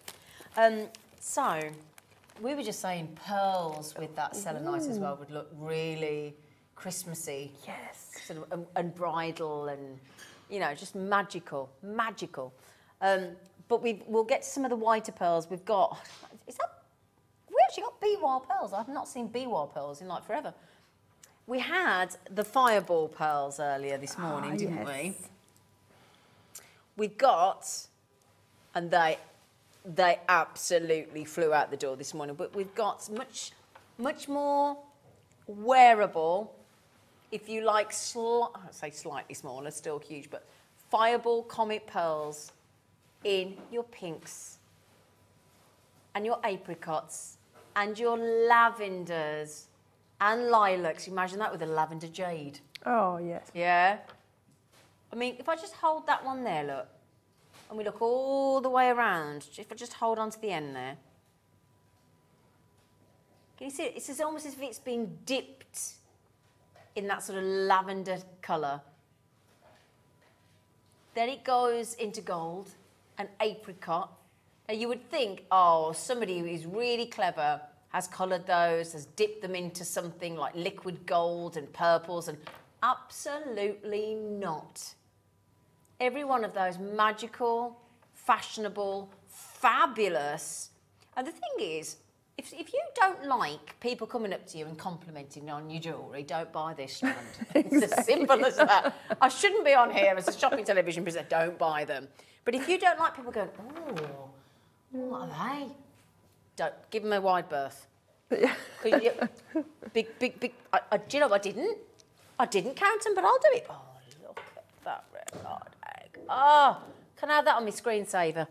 Um, so, we were just saying pearls with that selenite as well would look really Christmassy. Yes. Sort of, and, and bridal and, you know, just magical, magical. Um, but we we'll get to some of the whiter pearls. We've got, is that, we actually got Biwa pearls. I've not seen Biwa pearls in like forever. We had the fireball pearls earlier this morning, Ah, didn't we? yes. we got, and they they absolutely flew out the door this morning. But we've got much much more wearable, if you like, sli- I'd say slightly smaller, still huge, but fireball comet pearls in your pinks and your apricots and your lavenders and lilacs. Imagine that with a lavender jade. Oh, yes. Yeah. I mean, if I just hold that one there, look, and we look all the way around, if I just hold on to the end there, can you see it? It's almost as if it's been dipped in that sort of lavender colour. Then it goes into gold and apricot. Now you would think, oh, somebody who is really clever has coloured those, has dipped them into something like liquid gold and purples, and absolutely not. Every one of those magical, fashionable, fabulous. And the thing is, if, if you don't like people coming up to you and complimenting on your jewellery, don't buy this strand. It's as simple as that. I shouldn't be on here as a shopping television presenter. Don't buy them. But if you don't like people going, oh, what are they? Don't give them a wide berth. you- big, big, big. I, I, do you know I didn't? I didn't count them, but I'll do it. Oh, look at that red hot egg. Oh, can I have that on my screensaver?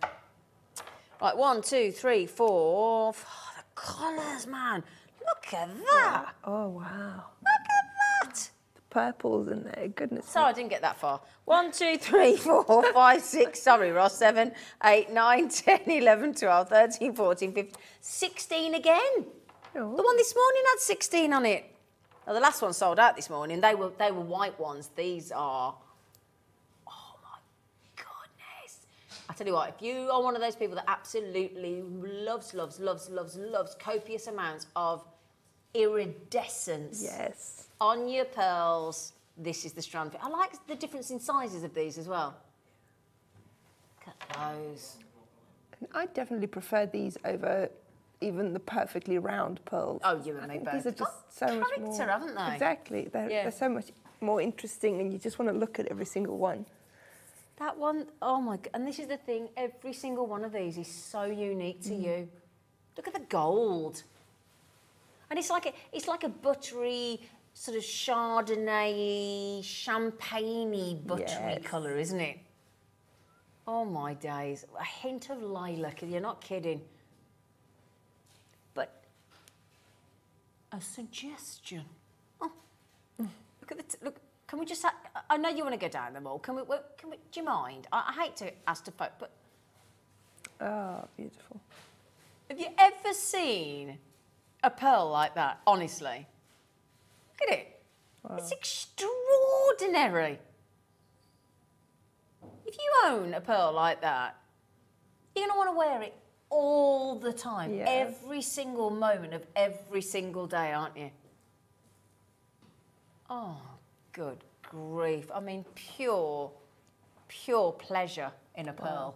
Right, one, two, three, four. f- the colours, man. Look at that. Oh, oh, wow. Look at that. The purples in there. Goodness. So I didn't get that far. One, two, three, four, five, six, sorry, Ross, seven, eight, nine, 10, 11, 12, 13, 14, 15, 16 again. Oh. The one this morning had 16 on it. Now, the last one sold out this morning. They were, they were white ones. These are, oh my goodness. I tell you what, if you are one of those people that absolutely loves, loves, loves, loves, loves copious amounts of iridescence Yes. on your pearls, this is the strand. I like the difference in sizes of these as well. Look at those. And I definitely prefer these over even the perfectly round pearls. Oh, you and I me both. These are just Got so much character, more. haven't they? Exactly. They're, Yeah. they're so much more interesting, and you just want to look at every single one. That one, oh my god! And this is the thing: every single one of these is so unique to mm. you. Look at the gold, and it's like a, it's like a buttery sort of chardonnay, champagne-y buttery Yes. colour, isn't it? Oh my days! A hint of lilac. You're not kidding. But a suggestion. Oh, mm. look at the look. Can we just? Ha- I know you want to go down them all. Can we? Can we? Do you mind? I, I hate to ask to folk, but Oh, beautiful. have you ever seen a pearl like that? Honestly, look at it. It's extraordinary. If you own a pearl like that, you're going to want to wear it all the time, every single moment of every single day, aren't you? Oh, good grief. I mean, pure, pure pleasure in a pearl,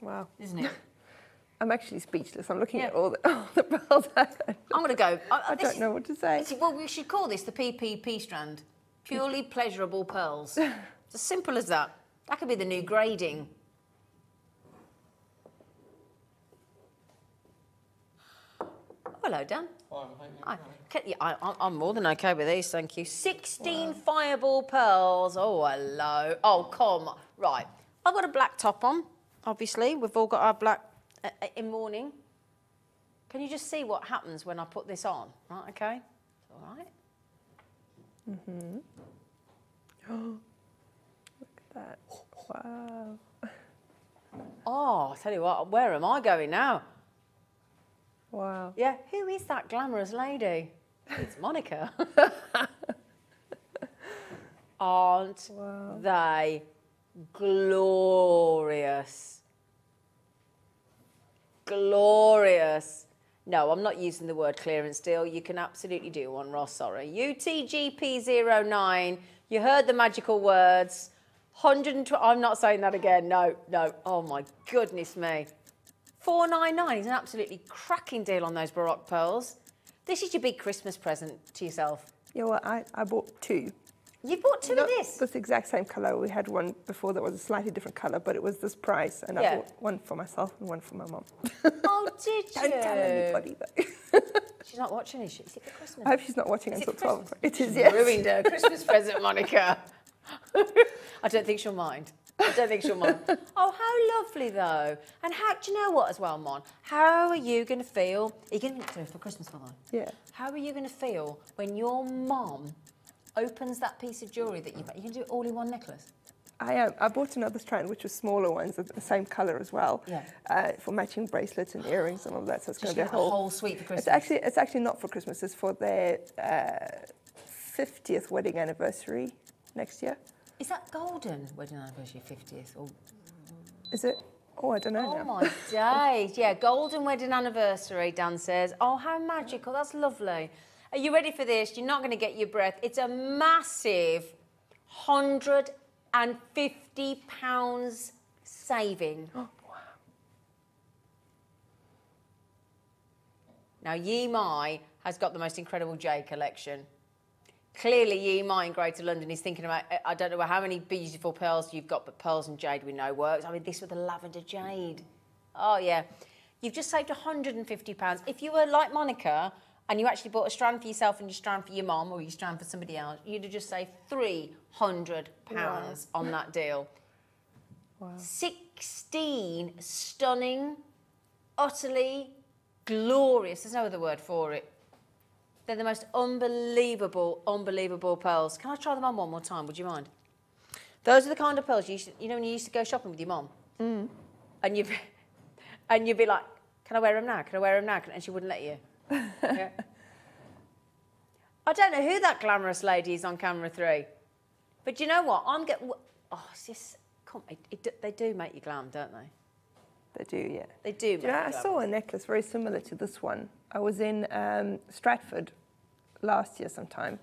Wow. isn't it? I'm actually speechless. I'm looking at all the, all the pearls. I I'm going to go. I, uh, I don't is- know what to say. is- well, we should call this the PPP strand. Purely pleasurable pearls. It's as simple as that. That could be the new grading. Hello, Dan. Hi. Ca- yeah, I, I'm- I'm more than okay with these, thank you. 16 fireball pearls. Oh, hello. Oh, come on. Right. I've got a black top on, obviously. We've all got our black uh, uh, in mourning. Can you just see what happens when I put this on? Right, okay? All right. Look at that. Wow. Oh, I'll tell you what, where am I going now? Wow. Yeah, who is that glamorous lady? It's Monica. Aren't they glorious? Glorious. No, I'm not using the word clearance deal. You can absolutely do one, Ross, sorry. UTGP09, you heard the magical words. 120, I'm not saying that again, no, no. Oh my goodness me. 499 is an absolutely cracking deal on those Baroque pearls. This is your big Christmas present to yourself. Yeah, well, I, I bought two. You bought two Not of this? this exact same colour. We had one before that was a slightly different colour, but it was this price, and I bought one for myself and one for my mum. Oh, did you? Don't tell anybody though. She's not watching, is she? Is it for Christmas? I hope she's not watching Is until for 12. It is, yes. ruined her Christmas present, Monica. I don't think she'll mind. I don't think she'll mind. Oh, how lovely though. And how do you know what as well, Mon? How are you going to feel? Are you going to do it for Christmas, the? Yeah. How are you going to feel when your mom opens that piece of jewellery that you've? You can do it all in one necklace. I am. I bought another strand, which was smaller ones, of the same colour as well, Yeah. uh, for matching bracelets and earrings and all that. So it's going to be a whole. whole suite for Christmas. It's actually it's actually not for Christmas. It's for their uh, 50th wedding anniversary next year. Is that golden wedding anniversary 50th? Or... Is it? Oh, I don't know Oh now. my days. Yeah, golden wedding anniversary, Dan says. Oh, how magical. That's lovely. Are you ready for this? You're not going to get your breath. It's a massive £150 saving. Wow. Now, Yi Mai has got the most incredible jade collection. Clearly, Yi Mai in Greater London is thinking about, uh, I don't know how many beautiful pearls you've got, but pearls and jade we know works. I mean, this with the lavender jade. Oh, yeah. You've just saved £150. If you were like Monica and you actually bought a strand for yourself and your strand for your mom or your strand for somebody else, you'd have just saved £300 on that deal. Wow. 16 stunning, utterly glorious, there's no other word for it. They're the most unbelievable, unbelievable pearls. Can I try them on one more time? Would you mind? Those are the kind of pearls you, used to, you know when you used to go shopping with your mom, Mm. and you and you'd be like, "Can I wear them now? Can I wear them now?" And she wouldn't let you. Yeah. I don't know who that glamorous lady is on camera three, but you know what? I'm getting. Oh, just come. It, it, they do make you glam, don't they? They do, yeah. They do. Do you know, I saw a necklace very similar to this one. I was in um, Stratford last year sometime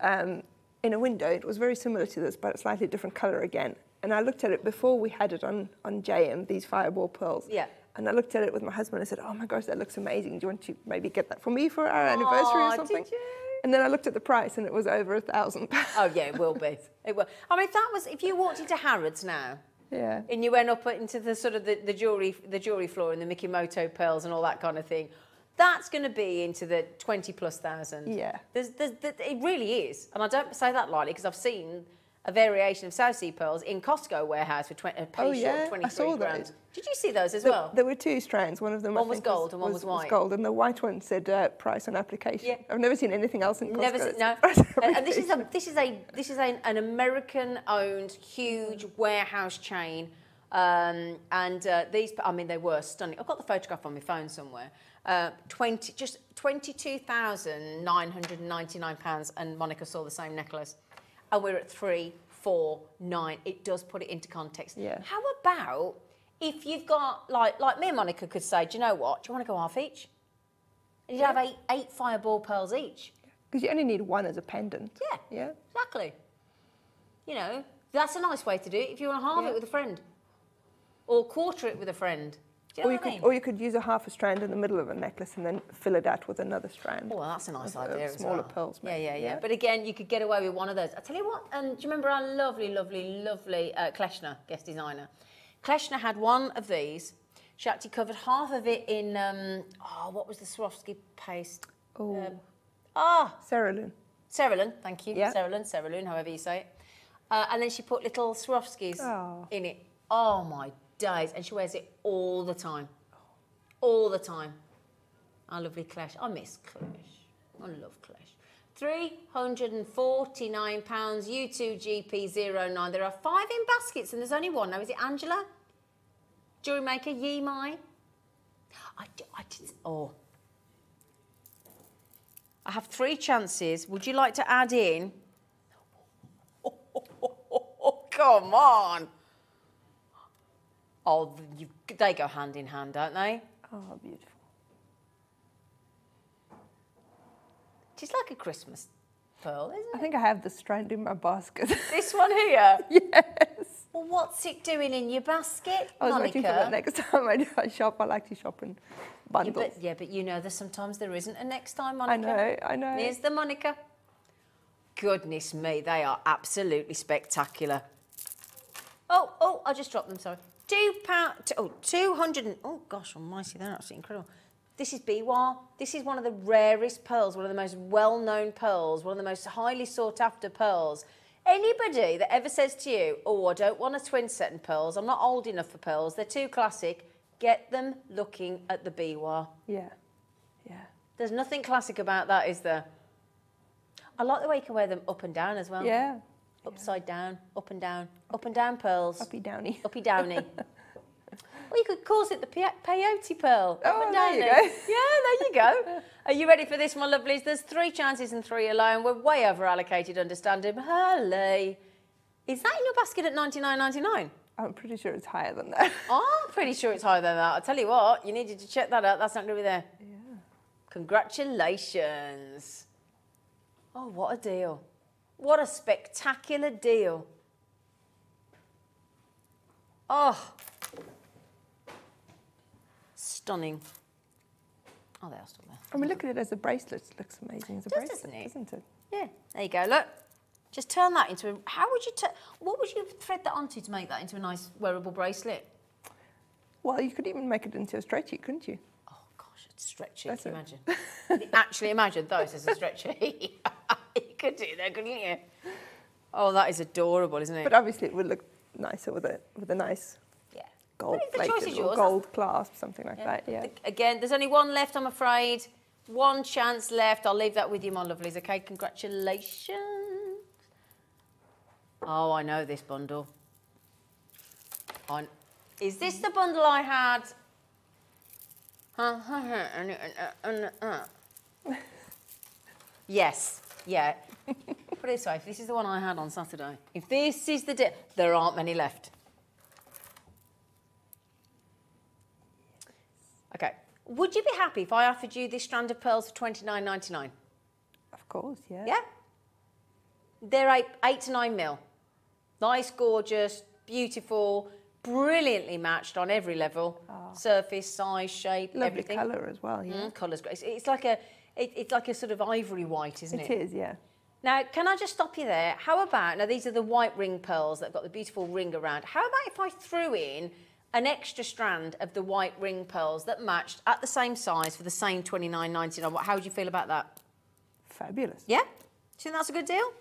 um, in a window. It was very similar to this, but a slightly different colour again. And I looked at it before we had it on, on JM, these fireball pearls. Yeah. And I looked at it with my husband and I said, oh my gosh, that looks amazing. Do you want to maybe get that for me for our anniversary Aw, or something? And then I looked at the price and it was over a thousand pounds. Oh yeah, it will be. It will. I mean, if that was if you walked into Harrods now Yeah. and you went up into the sort of the, the jewelry the jewelry floor and the Mikimoto pearls and all that kind of thing, that's going to be into the twenty plus thousand. Yeah. There's, there's, there- it really is, and I don't say that lightly because I've seen a variation of South Sea pearls in Costco warehouse for 20, a Oh, yeah, I saw grand. those. Did you see those as There, well? there were two strands. One of them One was gold and one was white. gold, and the white one said uh, price on application. Yeah. I've never seen anything else in Costco. Never seen, no. said price on And- this is a this is a this is a, an American-owned huge warehouse chain, um, and uh, these I mean they were stunning. I've got the photograph on my phone somewhere. Uh, Twenty just twenty-two thousand nine hundred and ninety-nine pounds, and Monica saw the same necklace, and we're at three, four, nine. It does put it into context. Yeah. How about if you've got like like me and Monica could say, do you know what? Do you want to go half each? And you'd have eight eight fireball pearls each. Because you only need one as a pendant. Yeah. Yeah. Exactly. You know, that's a nice way to do it if you want to halve Yeah. it with a friend. Or quarter it with a friend. Do you know Or you, I could, or you could use a half a strand in the middle of a necklace and then fill it out with another strand. Oh, well, that's a nice idea as smaller well. pearls, Yeah, maybe. yeah, yeah, Yeah. But again, you could get away with one of those. I tell you what, um, do you remember our lovely, lovely, lovely uh, Kleshner guest designer? Kleshner had one of these. She actually covered half of it in, um, oh, what was the Swarovski paste? Oh, Um, ah, Cerulean. Ceralun, thank you. Yeah. Ceralun, Ceralun, however you say it. Uh, and then she put little Swarovskis Oh. in it. Oh my days. And she wears it all the time. All the time. Our lovely Clash. I miss Clash. I love Clash. £349, U2GP09. There are five in baskets and there's only one now. Is it Angela? Jewellery maker, Yi Mai? I did, oh. I have three chances. Would you like to add in? oh come on. Oh, you, they go hand in hand, don't they? Oh, beautiful. She's like a Christmas pearl, isn't it? I think I have the strand in my basket. This one here. yes. Well, what's it doing in your basket, I was Monica? waiting for that next time I, do- I shop. I like to shop in yeah, bundles. but, yeah, but you know that sometimes there isn't a next time, Monica. I know, I know. Here's the Monica. Goodness me, they are absolutely spectacular. Oh, oh, I just dropped them, sorry. Two pound, oh, 200, and, oh gosh almighty, they're absolutely incredible. This is Biwa. This is one of the rarest pearls, one of the most well-known pearls, one of the most highly sought-after pearls. Anybody that ever says to you, oh, I don't want a twin set in pearls, I'm not old enough for pearls, they're too classic, get them looking at the Biwa. Yeah, yeah. There's nothing classic about that, is there? I like the way you can wear them up and down as well. Yeah. Upside down, up and down, up and down pearls. Uppy downy. Uppy downy. well, you could call it the pe- peyote pearl. up Oh, and there you go. Yeah, there you go. Are you ready for this, my lovelies? There's three chances and three alone. We're way over allocated, Understand him? Hurley, Is that in your basket at 99.99? I'm pretty sure it's higher than that. I'm pretty sure it's higher than that. I'll tell you what, you needed to check that out. That's not going to be there. Yeah. Congratulations. Oh, what a deal. What a spectacular deal. Oh. Stunning. Oh, they are still there. I mean, look at it as a bracelet. It looks amazing as a Does, bracelet, doesn't it? doesn't it? Yeah, there you go. Look, just turn that into a. How would you? what would you thread that onto to make that into a nice wearable bracelet? Well, you could even make it into a stretchy, couldn't you? Oh gosh, it's stretchy. That's Can you it. imagine? Actually, imagine those as a stretchy. could do that, couldn't you? Oh, that is adorable, isn't it? But obviously, it would look nicer with a with a nice yeah. gold the choice is or yours. gold clasp, something like Yeah. that. Yeah. Again, there's only one left, I'm afraid. One chance left. I'll leave that with you, my lovelies. Okay, congratulations. Oh, I know this bundle. On, is this the bundle I had? Uh. yes, yeah. Put it this way, if this is the one I had on Saturday, if this is the, di- there aren't many left. Okay. Would you be happy if I offered you this strand of pearls for twenty nine ninety nine? Of course, yeah. Yeah. They're eight, eight to nine mil. Nice, gorgeous, beautiful, brilliantly matched on every level. Surface, size, shape, Lovely everything. colour as well, yeah. Mm, colour's great. It's, it's like a, it, it's like a sort of ivory white, isn't it? It is, yeah. Now, can I just stop you there? How about, now these are the white ring pearls that have got the beautiful ring around. How about if I threw in an extra strand of the white ring pearls that matched at the same size for the same twenty nine ninety nine? How would you feel about that? Fabulous. Yeah? Do you think that's a good deal?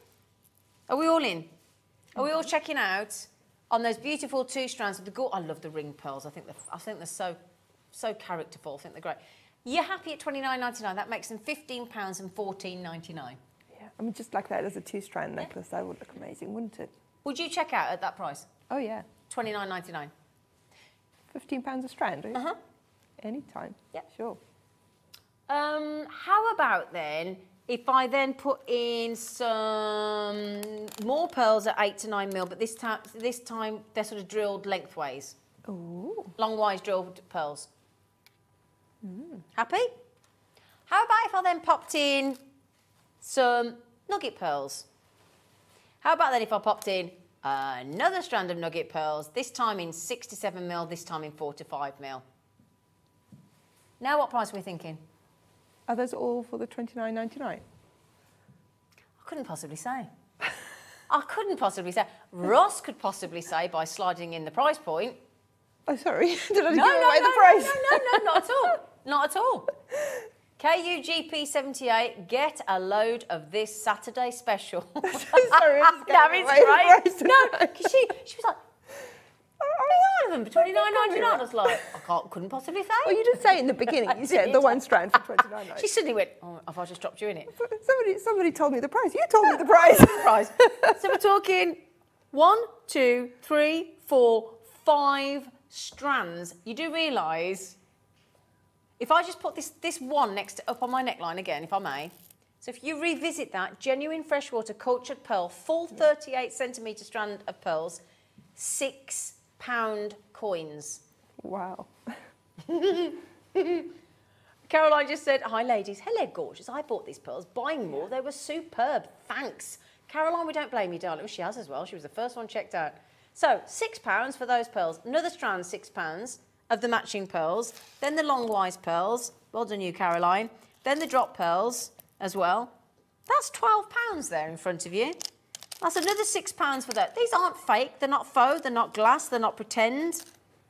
Are we all in? Are we all checking out on those beautiful two strands of the gold? I love the ring pearls. I think they're, I think they're so, so characterful. I think they're great. You're happy at twenty nine ninety nine. That makes them fifteen pounds and fourteen ninety nine. Yeah. I mean, just like that as a two-strand necklace, that would look amazing, wouldn't it? Would you check out at that price? Oh, yeah. Twenty nine ninety nine. £15 a strand, right? Uh-huh. Anytime. Yeah. Sure. Um, how about then if I then put in some more pearls at eight to nine mil, but this time this time they're sort of drilled lengthways, Ooh. longwise drilled pearls. Happy? How about if I then popped in some nugget pearls? How about then if I popped in another strand of nugget pearls, this time in six to seven mil, this time in four to five mil? Now what price are we thinking? Are those all for the twenty nine ninety nine? I couldn't possibly say. I couldn't possibly say. Ross could possibly say by sliding in the price point. Oh, sorry. Did I give No, no, away no, the price? no, no, no, not at all. Not at all. KUGP78, get a load of this Saturday special. sorry, that is great. No, because she, she was like, oh, "Bring one of them for twenty nine ninety nine. I was like, I can't, couldn't possibly say. Well, you did say in the beginning, you said the one strand for twenty nine She suddenly went, oh, have I just dropped you in it? Somebody, somebody told me the price. You told me the price. price. so we're talking one, two, three, four, five strands. You do realise if I just put this this one next to, up on my neckline again, if I may. So if you revisit that genuine freshwater cultured pearl, full 38 centimetre strand of pearls, six pound coins. wow. Caroline just said, Hi, ladies. Hello, gorgeous. I bought these pearls. Buying more. They were superb. Thanks. Caroline, we don't blame you, darling. She has as well. She was the first one checked out. So, £6 for those pearls. Another strand, £6 of the matching pearls. Then the long-wise pearls. Well done, you, Caroline. Then the drop pearls as well. That's £12 there in front of you. That's another £6 for that. These aren't fake. They're not faux. They're not glass. They're not pretend.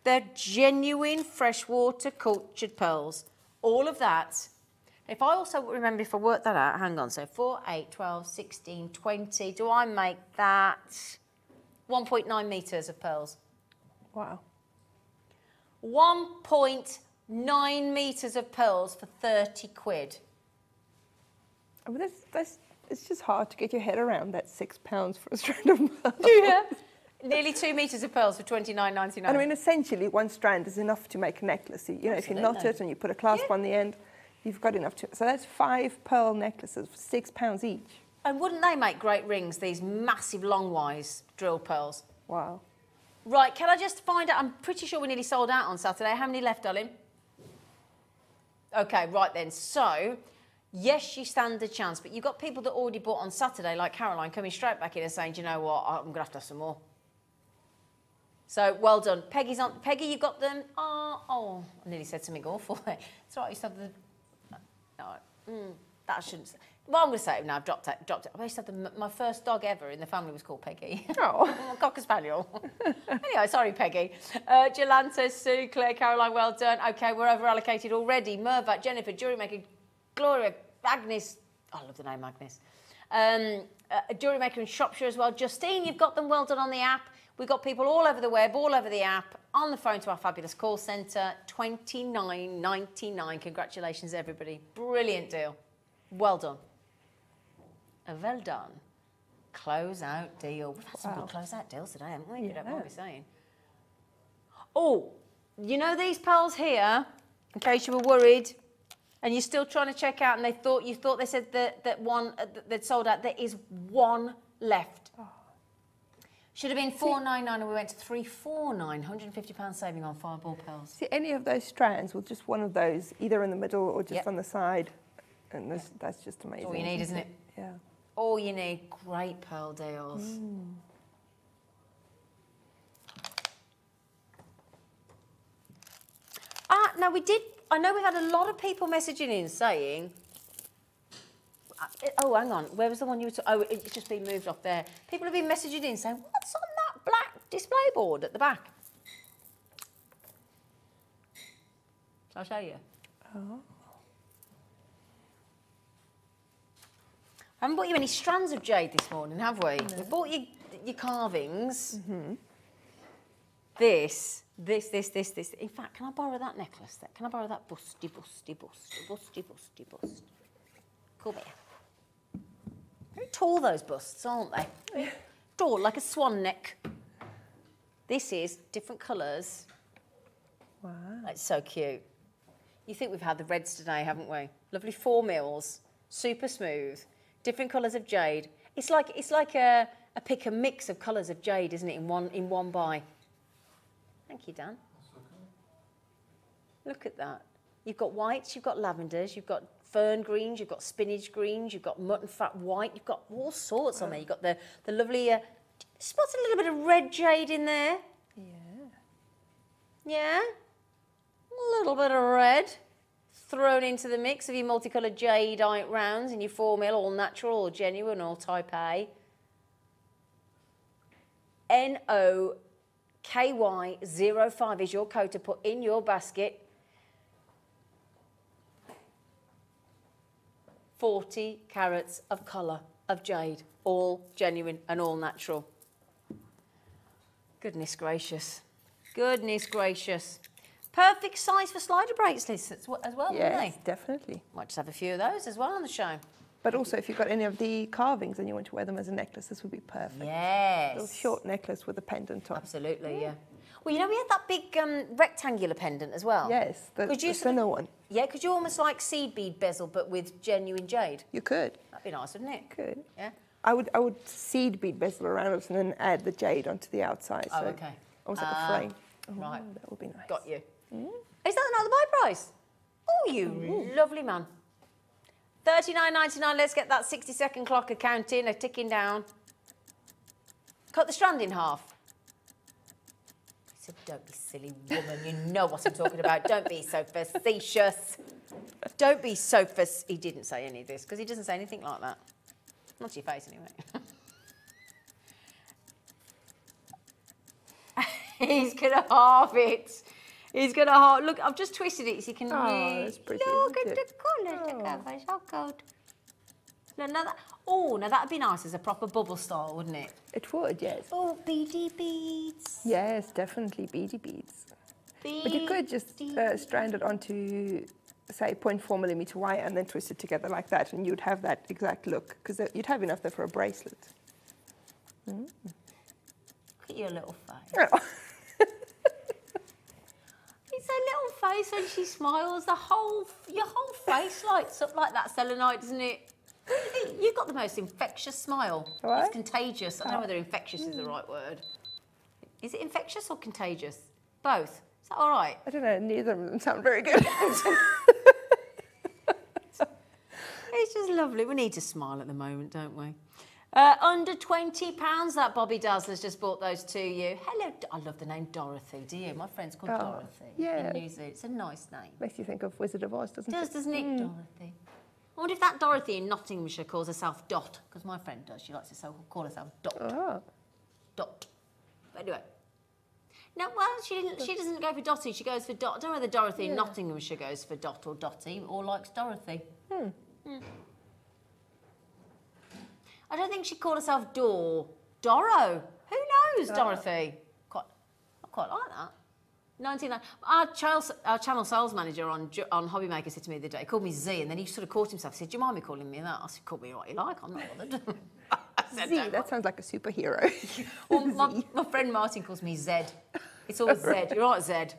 They're genuine freshwater cultured pearls. All of that. If I also remember, if I work that out, hang on, so 4, 8, 12, 16, 20, do I make that 1.9 metres of pearls? Wow. 1.9 metres of pearls for 30 quid. I mean, that's, that's, it's just hard to get your head around that six pounds for a strand of pearls. Yeah. Nearly two metres of pearls for 29.99. And I mean, essentially, one strand is enough to make a necklace. You know, if you knot it and you put a clasp on the end, you've got enough to. So that's five pearl necklaces for six pounds each. And wouldn't they make great rings, these massive long-wise drill pearls? Wow. Right, can I just find out? I'm pretty sure we nearly sold out on Saturday. How many left, darling? Okay, right then. So, yes, you stand a chance, but you've got people that already bought on Saturday, like Caroline, coming straight back in and saying, Do you know what? I'm going to have to have some more. So, well done. Peggy's on. Peggy, you got them? Oh, oh, I nearly said something awful there. It's right, you said the. No, mm, that shouldn't. Well, I'm going to say it now. I've dropped it. Dropped it. I used to have the, my first dog ever in the family was called Peggy. Oh. cocker spaniel. anyway, sorry, Peggy. Uh, Jolanta, Sue, Claire, Caroline, well done. Okay, we're over allocated already. Mervat, Jennifer, Jewellery Maker, Gloria, Agnes. I love the name Agnes. Um, uh, a jewellery maker in Shropshire as well. Justine, you've got them well done on the app. We've got people all over the web, all over the app, on the phone to our fabulous call centre. Twenty nine ninety nine. Congratulations, everybody! Brilliant deal. Well done. A well done. Close out deal. We've had some good close out deals today, haven't we? If you don't mind me saying. Oh, you know these pearls here, in case you were worried, and you're still trying to check out, and they thought you thought they said that that one uh, that sold out. There is one left. Should have been four nine nine, and we went to three four nine. 150 pound saving on fireball pearls. See any of those strands with just one of those, either in the middle or just Yep. on the side, and this, that's just amazing. All you need, isn't it? Yeah. All you need, great pearl deals. Ah, now we did. I know we had a lot of people messaging in saying. Uh, Oh, hang on. Where was the one you were? To, oh, it's just been moved off there. People have been messaging in saying, "What's on that black display board at the back?" Shall I'll show you. I haven't bought you any strands of jade this morning, have we? We've bought you your carvings. Mm-hmm. This, this, this, this, this. In fact, can I borrow that necklace? There? Can I borrow that busty, busty, busty, busty, busty, bust? Come here. Very tall those busts, aren't they? tall, like a swan neck. This is different colours. Wow. That's so cute. You think we've had the reds today, haven't we? Lovely four mils, super smooth, different colours of jade. It's like it's like a, a pick and mix of colours of jade, isn't it? In one in one buy. Thank you, Dan. Look at that. You've got whites, you've got lavenders, you've got fern greens, you've got spinach greens, you've got mutton fat white, you've got all sorts on there. You've got the, the lovely, uh, spot a little bit of red jade in there. Yeah. Yeah? A little bit of red thrown into the mix of your multicoloured jadeite rounds and your 4 mil, all natural, all genuine, all type A. NOKY05 is your code to put in your basket. 40 carats of colour of jade, all genuine and all natural. Goodness gracious. Goodness gracious. Perfect size for slider bracelets as well, as well wouldn't Yes, they? definitely. Might just have a few of those as well on the show. But also, if you've got any of the carvings and you want to wear them as a necklace, this would be perfect. Little Yes. short necklace with a pendant on. Absolutely, yeah. Well, you know, we had that big um, rectangular pendant as well. Yes, the, Could you the thinner one. Yeah, could you almost like seed bead bezel, but with genuine jade? You could. That'd be nice, wouldn't it? Could. Yeah. I would I would seed bead bezel around it and then add the jade onto the outside. Oh, so okay. Almost like Ah, a frame. Oh, right. That would be nice. Got you. Is that not the buy price? Oh, you lovely man. Thirty-nine. Let's get that sixty-second clock a counting, a ticking down. Cut the strand in half. Said, "Don't be silly, woman. You know what I'm talking about. Don't be so facetious. Don't be so fac." He didn't say any of this because he doesn't say anything like that. Not to your face, anyway. He's gonna halve it. He's gonna halve. Look, I've just twisted it so you can Oh, really that's pretty, look at it? the colours. Look how good. No, no, that, oh, now that'd be nice as a proper bubble style, wouldn't it? It would, yes. Oh, beady beads. Yes, definitely beady beads. But you could just uh, strand it onto, say, 0.4 millimeter wire and then twist it together like that, and you'd have that exact look because you'd have enough there for a bracelet. Look at your little face. Oh, her little face when she smiles. The whole, your whole face lights up like that selenite, doesn't it? You've got the most infectious smile. I? It's contagious. I don't know whether infectious is the right word. Is it infectious or contagious? Both. Is that all right? I don't know, neither of them sound very good. It's just lovely. We need to smile at the moment, don't we? Uh, under twenty pounds, that Bobby Dazzler's just bought those to you. Hello, I love the name Dorothy. Do you? My friend's called Oh, Dorothy yeah. in New Zealand. It's a nice name. Makes you think of Wizard of Oz, doesn't It does, it? doesn't it, Dorothy? I wonder if that Dorothy in Nottinghamshire calls herself Dot, because my friend does. She likes to so- call herself Dot. Oh, Dot. But anyway. No, well, she didn't. She doesn't go for Dotty. She goes for Dot. I don't know whether Dorothy in Nottinghamshire goes for Dot or Dotty or likes Dorothy. Hmm. I don't think she'd call herself Dor. Doro. Who knows, Dorothy? Quite, I quite like that. 99. Our channel, our channel sales manager on on Hobby Maker said to me the other day, he called me Z, and then he sort of caught himself. He said, Do you mind me calling me that? I said, Call me what you like, I'm not bothered. Said, Z, that sounds like a superhero. well, my, my friend Martin calls me Zed. It's always Zed. You're right, Zed.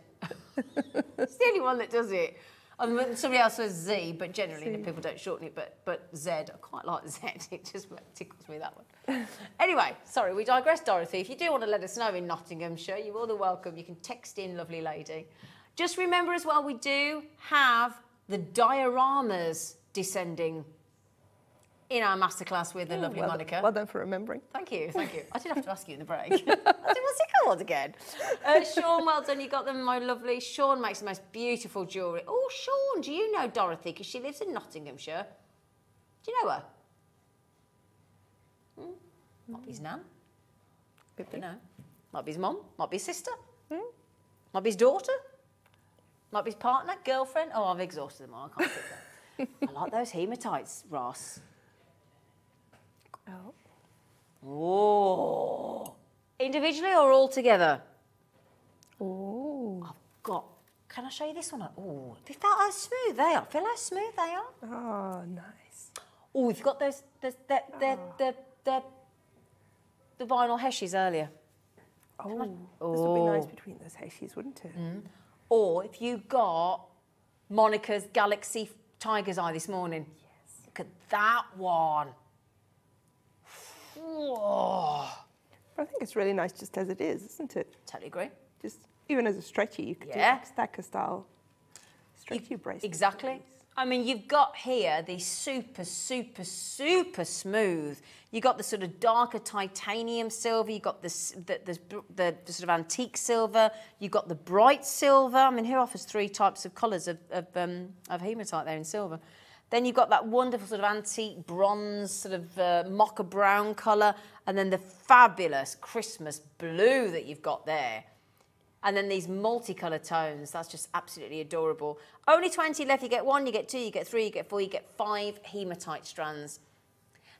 it's the only one that does it. Somebody else says Z, but generally the people don't shorten it. But but Zed, I quite like Z, It just tickles me that one. anyway, sorry, we digress, Dorothy. If you do want to let us know in Nottinghamshire, you're more than welcome. You can text in, lovely lady. Just remember as well, we do have the dioramas descending in our masterclass with the lovely well, Monica. well done for remembering. Thank you, thank you. I did have to ask you in the break. I said, what's it called again? Uh, Sean, well done. You got them, my lovely. Sean makes the most beautiful jewellery. Oh, Sean, do you know Dorothy? Because she lives in Nottinghamshire. Do you know her? Hmm? Might be his nan. Could Don't know. Might be his mum. Might be his sister. Might be his daughter. Might be his partner, girlfriend. Oh, I've exhausted them all. I can't pick that. I like those hematites, Ross. Oh. Oh. Individually or all together? Oh. I've got. Can I show you this one? Oh, you felt how smooth they are? Feel how smooth they are? Oh, nice. Oh, you've got those, those the, the, the, the, the vinyl heshes earlier. Oh, this would be nice oh. between those heshes, wouldn't it? Mm. Or if you got Monica's Galaxy Tiger's Eye this morning. Yes. Look at that one. Whoa. But I think it's really nice just as it is, isn't it? Totally agree. Just even as a stretchy, you could Yeah. do stacker style stretchy bracelets. Exactly. I mean, you've got here the super, super, super smooth. You've got the sort of darker titanium silver. You've got this, the, the, the, the sort of antique silver. You've got the bright silver. I mean, who offers three types of colours of, of, um, of hematite there in silver? Then you've got that wonderful sort of antique bronze, sort of uh, mocha brown colour, and then the fabulous Christmas blue that you've got there. And then these multicolour tones, that's just absolutely adorable. Only 20 left. You get one, you get two, you get three, you get four, you get five hematite strands.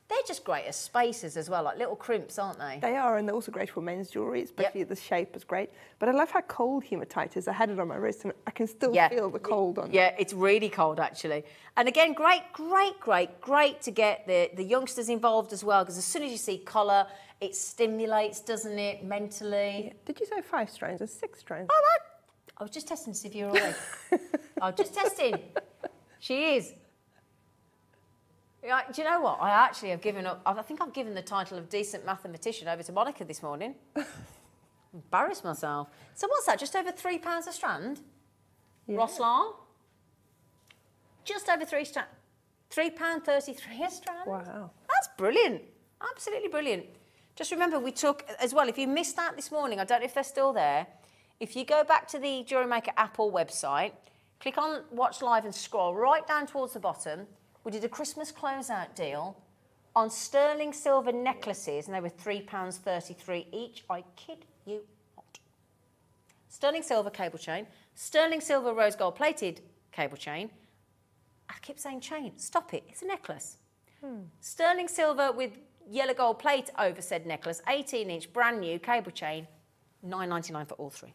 They're just great as spacers as well, like little crimps, aren't they? They are, and they're also great for men's jewellery, especially the shape is great. But I love how cold hematite is. I had it on my wrist and I can still feel the cold on it. Yeah, it's really cold actually. And again, great, great, great, great to get the, the youngsters involved as well, because as soon as you see colour, it stimulates, doesn't it, mentally? Did you say five strands or six strands? Oh, that, I was just testing to see if you were awake. I was just testing. She is. Yeah, do you know what? I actually have given up. I think I've given the title of decent mathematician over to Monica this morning. Embarrassed myself. So what's that? Just over three pounds a strand? Roslar? Just over three strand. Three pound thirty-three a strand. Wow. That's brilliant. Absolutely brilliant. Just remember, we took as well. If you missed that this morning, I don't know if they're still there. If you go back to the Jewellery Maker Apple website, click on Watch Live and scroll right down towards the bottom. We did a Christmas closeout deal on sterling silver necklaces, and they were £3.33 each. I kid you not. Sterling silver cable chain, sterling silver rose gold plated cable chain. I keep saying chain. Stop it. It's a necklace. Hmm. Sterling silver with yellow gold plate over said necklace, 18 inch brand new cable chain, 9.99 for all three.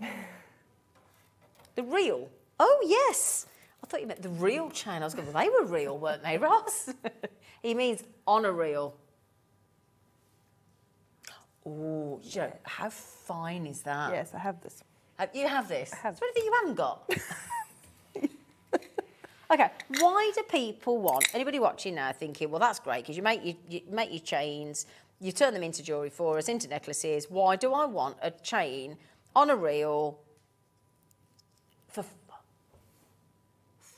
the real. Oh yes. I thought you meant the real chain. I was going, well, they were real, weren't they, Ross? he means on a reel. Oh, Joe, how fine is that? Yes, I have this. Have, you have this? I have. Anything you haven't got? okay, why do people want, anybody watching now thinking, well, that's great, because you make, your, you make your chains, you turn them into jewellery for us, into necklaces. Why do I want a chain on a reel for f-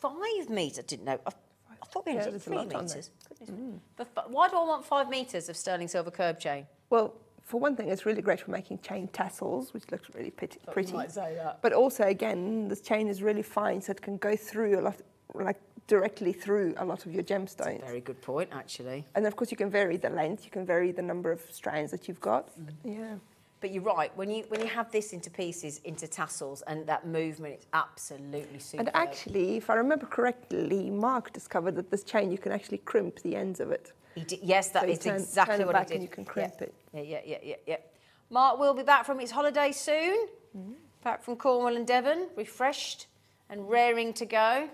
five metres? I didn't know. I, I thought we Yeah, only did there's a three lot metres. Goodness me. Why do I want five metres of sterling silver curb chain? Well, for one thing, it's really great for making chain tassels, which looks really pretty. you pretty. might say that. But also, again, this chain is really fine, so it can go through a lot, like directly through a lot of your gemstones. Very good point, actually. And of course, you can vary the length, you can vary the number of strands that you've got. Mm. Yeah. But you're right. When you when you have this into pieces, into tassels, and that movement, it's absolutely super. And actually, if I remember correctly, Mark discovered that this chain you can actually crimp the ends of it. He did, yes, that So is turn- exactly turn what back he did. and you can crimp yeah. it. Yeah, yeah, yeah, yeah, yeah. Mark will be back from his holiday soon. Mm-hmm. Back from Cornwall and Devon, refreshed and raring to go.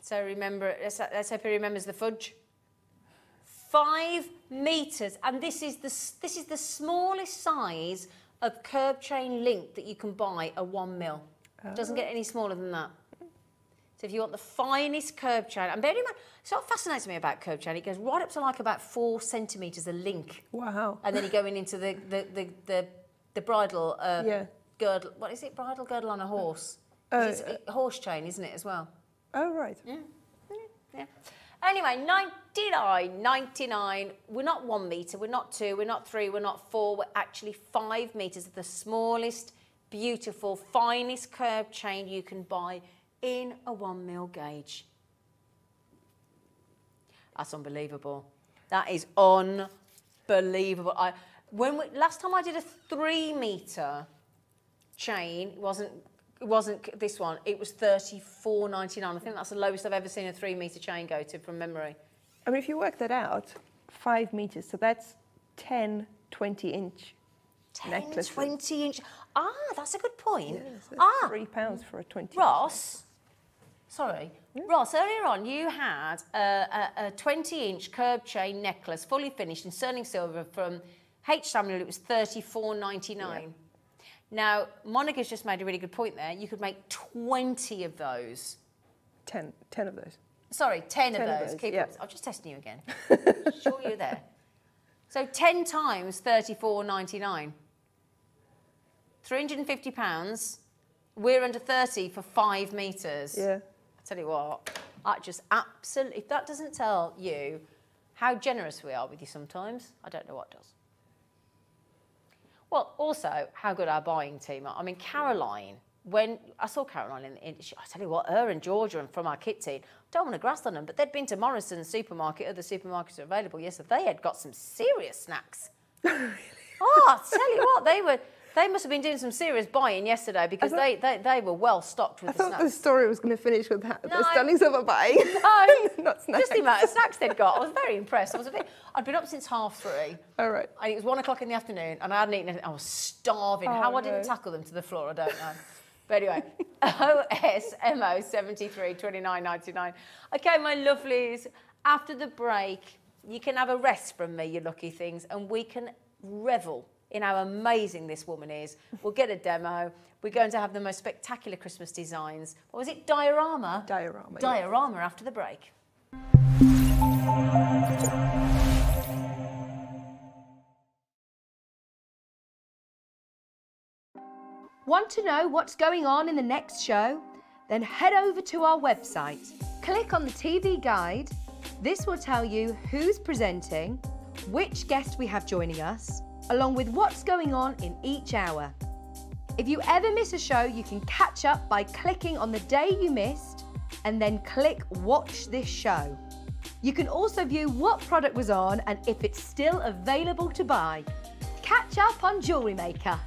So remember, let's, let's hope he remembers the fudge. Five metres, and this is the this is the smallest size of curb chain link that you can buy a one mil. Doesn't get any smaller than that. So if you want the finest curb chain, and bearing in mind, so what fascinates me about curb chain, it goes right up to like about four centimetres a link, Wow. and then you're going into the the the the, the bridle uh, Yeah. girdle. What is it? Bridle girdle on a horse. Oh, It's a horse chain, isn't it, as well? Oh, right. Yeah. Anyway, 99, 99. We're not one metre, we're not two, we're not three, we're not four. We're actually five metres of the smallest, beautiful, finest curb chain you can buy in a one mil gauge. That's unbelievable. That is unbelievable. I when we, last time I did a three metre chain, it wasn't it wasn't this one. It was thirty four ninety nine. I think that's the lowest I've ever seen a three metre chain go to from memory. I mean, if you work that out, five meters, so that's 10, 20 inch 10, necklaces. 20 inch. Ah, that's a good point. Yes, ah, three pounds for a 20. Ross, sorry. Ross, earlier on you had a, a, a 20 inch curb chain necklace, fully finished in sterling silver from H. Samuel. It was 34.99. Now, Monica's just made a really good point there. You could make 20 of those. 10, 10 of those. Sorry, 10, 10 of of those. those, Keep yeah. I'm just testing you again. sure you're there. So 10 times 34.99. 350 pounds. We're under 30 for five metres. Yeah. I tell you what, I just absolutely, if that doesn't tell you how generous we are with you sometimes, I don't know what does. Well, also, how good our buying team are. I mean, Caroline, when I saw Caroline in, in she, I tell you what, her and Georgia and from our kit team, don't want to grass on them, but they'd been to Morrison's supermarket, other supermarkets are available. Yes, they had got some serious snacks. Oh, oh, I tell you what, they were, they must have been doing some serious buying yesterday because thought- they, they, they were well stocked with I the thought snacks. the story was going to finish with that. No. The stunning silver buying. No, Not snacks. just the amount of snacks they'd got. I was very impressed. I was a bit. I'd been up since half three. All right. And it was one o'clock in the afternoon, and I hadn't eaten anything. I was starving. Oh, How I didn't tackle them to the floor, I don't know. But anyway, OSMO 73 29 99. Okay, my lovelies, after the break, you can have a rest from me, you lucky things, and we can revel in how amazing this woman is. We'll get a demo. We're going to have the most spectacular Christmas designs. What was it? Diorama? Diorama, yeah. Diorama after the break. Want to know what's going on in the next show? Then head over to our website. Click on the TV guide. This will tell you who's presenting, which guest we have joining us, along with what's going on in each hour. If you ever miss a show, you can catch up by clicking on the day you missed and then click Watch This Show. You can also view what product was on and if it's still available to buy. Catch up on Jewellery Maker.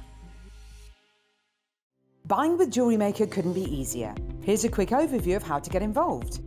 Buying with Jewellery Maker couldn't be easier. Here's a quick overview of how to get involved.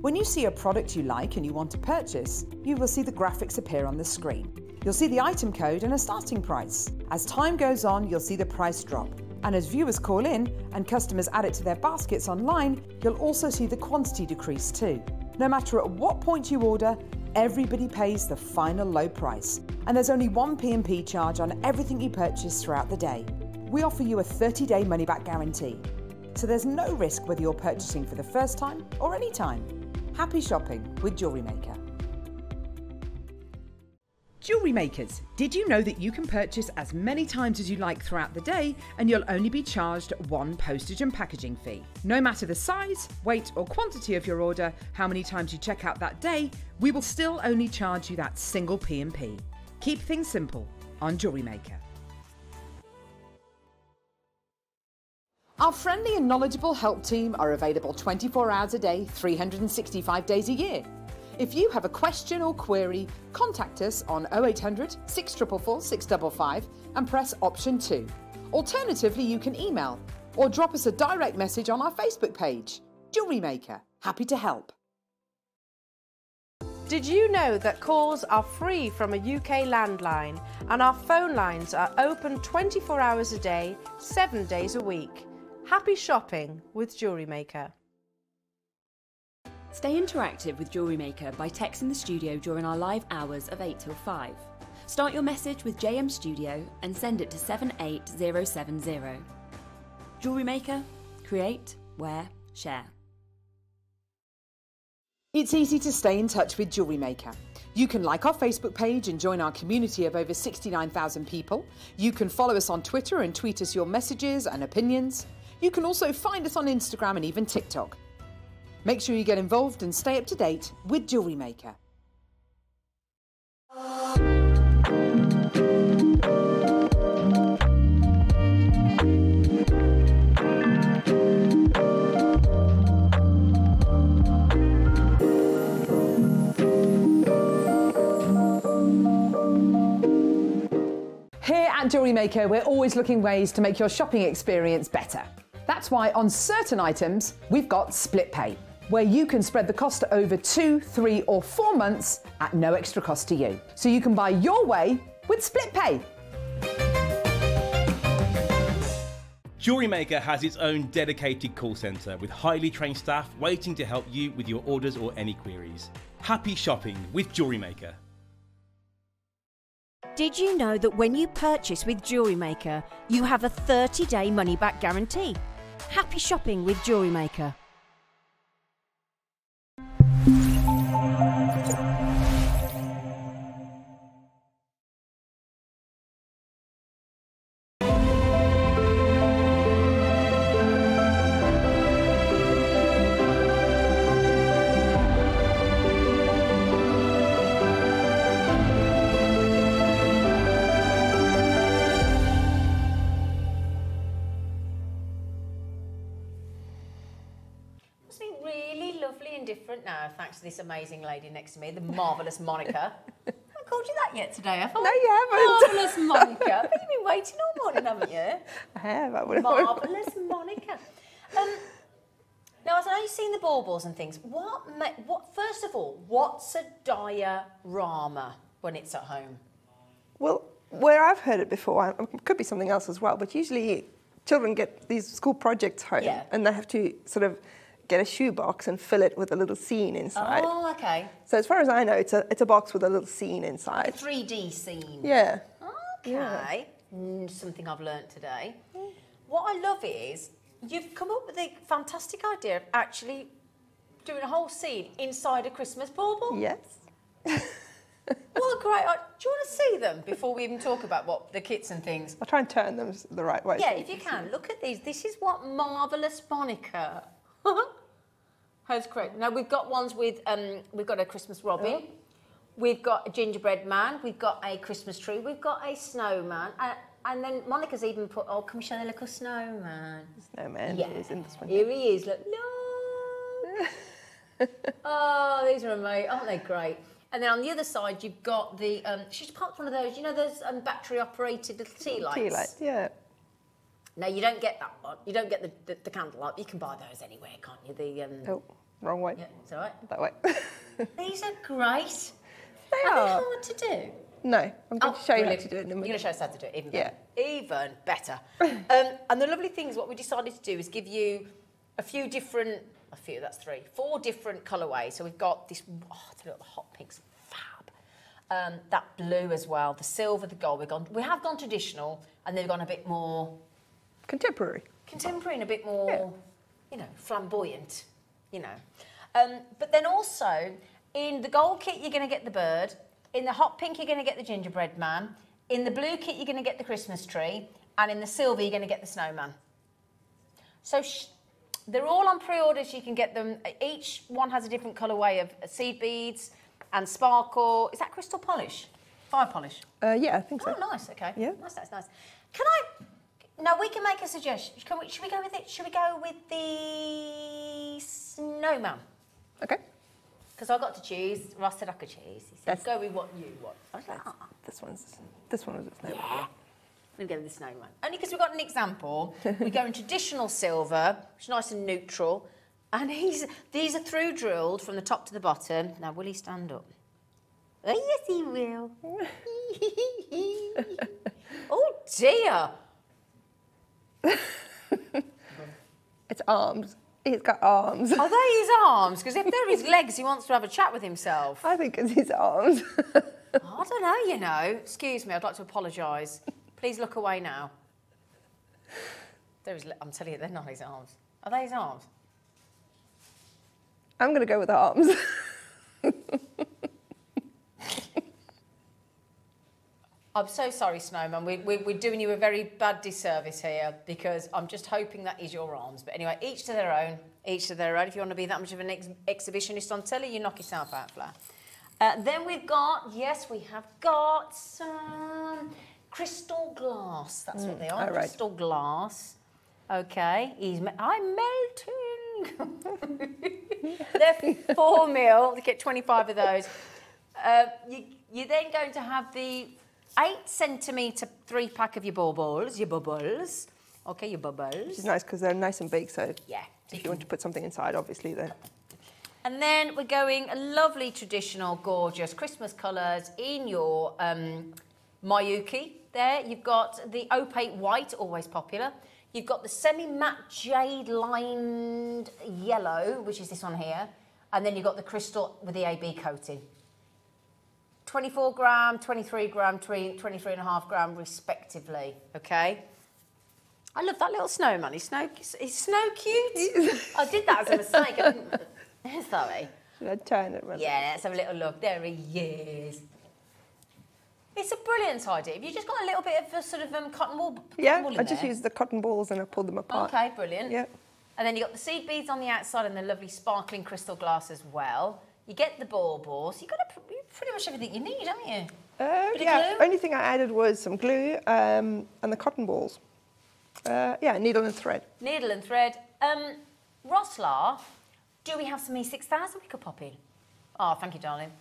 When you see a product you like and you want to purchase, you will see the graphics appear on the screen. You'll see the item code and a starting price. As time goes on, you'll see the price drop. And as viewers call in and customers add it to their baskets online, you'll also see the quantity decrease too. No matter at what point you order, everybody pays the final low price. And there's only one P&P charge on everything you purchase throughout the day. We offer you a 30-day money-back guarantee. So there's no risk whether you're purchasing for the first time or any time. Happy shopping with Jewellery Maker. Jewellery makers, did you know that you can purchase as many times as you like throughout the day and you'll only be charged one postage and packaging fee? No matter the size, weight, or quantity of your order, how many times you check out that day, we will still only charge you that single P&P. Keep things simple on Jewellery Maker. Our friendly and knowledgeable help team are available 24 hours a day, 365 days a year. If you have a question or query, contact us on 0800 644 655 and press option 2. Alternatively, you can email or drop us a direct message on our Facebook page. Jewellery Maker, happy to help. Did you know that calls are free from a UK landline and our phone lines are open 24 hours a day, 7 days a week? Happy shopping with Jewellery Maker. Stay interactive with Jewellery Maker by texting the studio during our live hours of 8 till 5. Start your message with JM Studio and send it to 78070. Jewellery Maker, create, wear, share. It's easy to stay in touch with Jewellery Maker. You can like our Facebook page and join our community of over 69,000 people. You can follow us on Twitter and tweet us your messages and opinions. You can also find us on Instagram and even TikTok. Make sure you get involved and stay up to date with Jewellery Maker. Here at Jewellery Maker, we're always looking ways to make your shopping experience better. That's why on certain items, we've got split pay, where you can spread the cost over two, three, or four months at no extra cost to you. So you can buy your way with split pay. Jewelry Maker has its own dedicated call centre with highly trained staff waiting to help you with your orders or any queries. Happy shopping with Jewelry Maker. Did you know that when you purchase with Jewellery Maker, you have a 30 day money back guarantee? Happy shopping with Jewellery Maker. To this amazing lady next to me, the marvellous Monica. I haven't called you that yet today, have I? No, you haven't. Marvellous Monica. Think you've been waiting all morning, haven't you? I have. I would Marvellous Monica. Um, now, as I know you've seen the baubles and things, what, what, first of all, what's a diorama when it's at home? Well, where I've heard it before, it could be something else as well, but usually children get these school projects home Yeah. and they have to sort of get a shoebox and fill it with a little scene inside. Oh, okay. So as far as I know, it's a, it's a box with a little scene inside. A 3D scene. Yeah. Okay. Mm, something I've learnt today. What I love is you've come up with a fantastic idea of actually doing a whole scene inside a Christmas bauble. Yes. What a great. Do you want to see them before we even talk about what the kits and things? I'll try and turn them the right way. Yeah, so if you can, look at these. This is what marvellous Monica has created. Now we've got ones with um, we've got a Christmas robin, we've got a gingerbread man, we've got a Christmas tree, we've got a snowman, uh, and then Monica's even put. Oh, can we show the little snowman? Snowman Yeah. is in this one. Here he is. Look, no. oh, these are amazing. Aren't they great? And then on the other side, you've got the. Um, she's popped one of those. You know those um, battery-operated little tea lights. Tea light, yeah. No, you don't get that one. You don't get the, the, the candlelight. You can buy those anywhere, can't you? The um, Oh, wrong way. yeah, it's all right. That way. These are great. they Are Are they hard to do? No, I'm going Oh, to show you how to do it in a You're going to show us how to do it. Even Yeah. better. Even better. um, and the lovely thing is, what we decided to do is give you a few different, a few, that's three, four different colourways. So we've got this, oh, look at the hot pinks, fab. Um, that blue as well, the silver, the gold. We've gone, we have gone traditional, and they've gone a bit more Contemporary. contemporary and a bit more, Yeah. you know, flamboyant, you know. Um, but then also, in the gold kit, you're going to get the bird. In the hot pink, you're going to get the gingerbread man. In the blue kit, you're going to get the Christmas tree. And in the silver, you're going to get the snowman. So sh- they're all on pre-orders. You can get them. Each one has a different colourway of seed beads and sparkle. Is that crystal polish? Fire polish. Uh, yeah, I think so. Oh, nice. Okay. Yeah. Nice, nice, nice. Can I? Now we can make a suggestion. Can we, should we go with it? Should we go with the snowman? Okay. Because I got to choose. Ross said I could choose. He said, That's- go with what you want. I was like, ah, This one's this one was a snowman. yeah. We'll go with the snowman. Only because we've got an example. we go in traditional silver, which is nice and neutral. And he's, these are through drilled from the top to the bottom. Now, will he stand up? Oh, yes, he will. oh, dear. It's arms. He's got arms. Oh, Are they his arms? Because if they're his legs, he wants to have a chat with himself. I think it's his arms. I don't know, you know. Excuse me, I'd like to apologise. Please look away now. There is, I'm telling you, they're not his arms. Are they his arms? I'm going to go with the arms. I'm so sorry, Snowman. We, we, we're doing you a very bad disservice here because I'm just hoping that is your arms. But anyway, each to their own. Each to their own. If you want to be that much of an ex- exhibitionist on telly, you knock yourself out, Flair. Uh, then we've got, yes, we have got some crystal glass. That's what they are, right. crystal glass. Okay, he's. Me- I'm melting. They're four mil. You get 25 of those. Uh, you, you're then going to have the eight centimetre three pack of your bubbles, your bubbles. Okay, your bubbles. Which is nice because they're nice and big. So Yeah. if you want to put something inside, obviously, then And then we're going a lovely, traditional, gorgeous Christmas colours in your um, Miyuki. There, you've got the opaque white, always popular. You've got the semi-matte jade lined yellow, which is this one here. And then you've got the crystal with the AB coating. 24 gram, 23 gram, 23 and a half gram, respectively. Okay. I love that little snowman. He's snow, he's snow cute. I did that as a mistake. I. Sorry. should I turn it around? Yeah, let's have a little look. There he is. It's a brilliant idea. Have you just got a little bit of a sort of um, cotton wool? cotton Yeah, wool I just there? use the cotton balls and I pull them apart. Okay, brilliant. Yeah. And then you got the seed beads on the outside and the lovely sparkling crystal glass as well. You get the baubles. You got a, pr- pretty much everything you need, haven't you? Uh, yeah, glue? only thing I added was some glue um, and the cotton balls. Uh, yeah, needle and thread. Needle and thread. Um, Roslar, do we have some E6000 we could pop in? Oh, thank you, darling.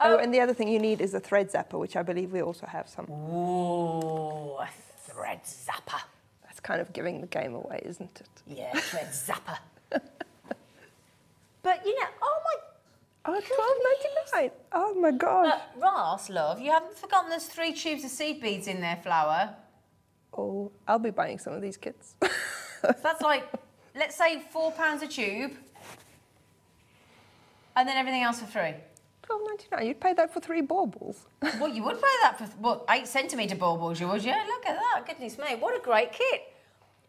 Oh, and the other thing you need is a thread zapper, which I believe we also have some. Ooh, a thread zapper. That's kind of giving the game away, isn't it? Yeah, thread zapper. but you know, oh my Oh, twelve ninety nine. Oh my god. Uh, Ross, love, you haven't forgotten there's three tubes of seed beads in there, flower. Oh, I'll be buying some of these kits. So that's like, let's say four pounds a tube, and then everything else for free. Twelve ninety nine. You'd pay that for three baubles. Well, you would pay that for what eight centimetre baubles, you would, yeah? Look at that, goodness me, what a great kit.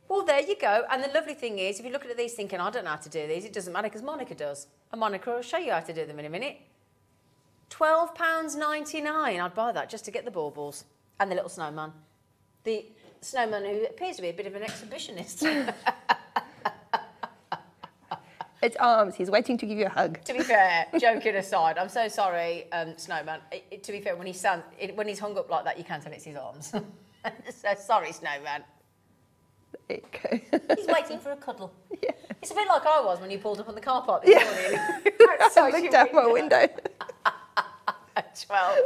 Well, there you go. And the lovely thing is, if you're looking at these thinking, I don't know how to do these, it doesn't matter because Monica does. And Monica will show you how to do them in a minute. £12.99. I'd buy that just to get the baubles and the little snowman. The snowman who appears to be a bit of an exhibitionist. It's arms. He's waiting to give you a hug. to be fair, joking aside, I'm so sorry, um, Snowman. It, it- to be fair, when he's stand, it, when he's hung up like that, you can't tell it's his arms. so sorry, Snowman. There. He's waiting for a cuddle. Yeah. It's a bit like I was when you pulled up on the car park this morning. Outside I looked out my window. 12.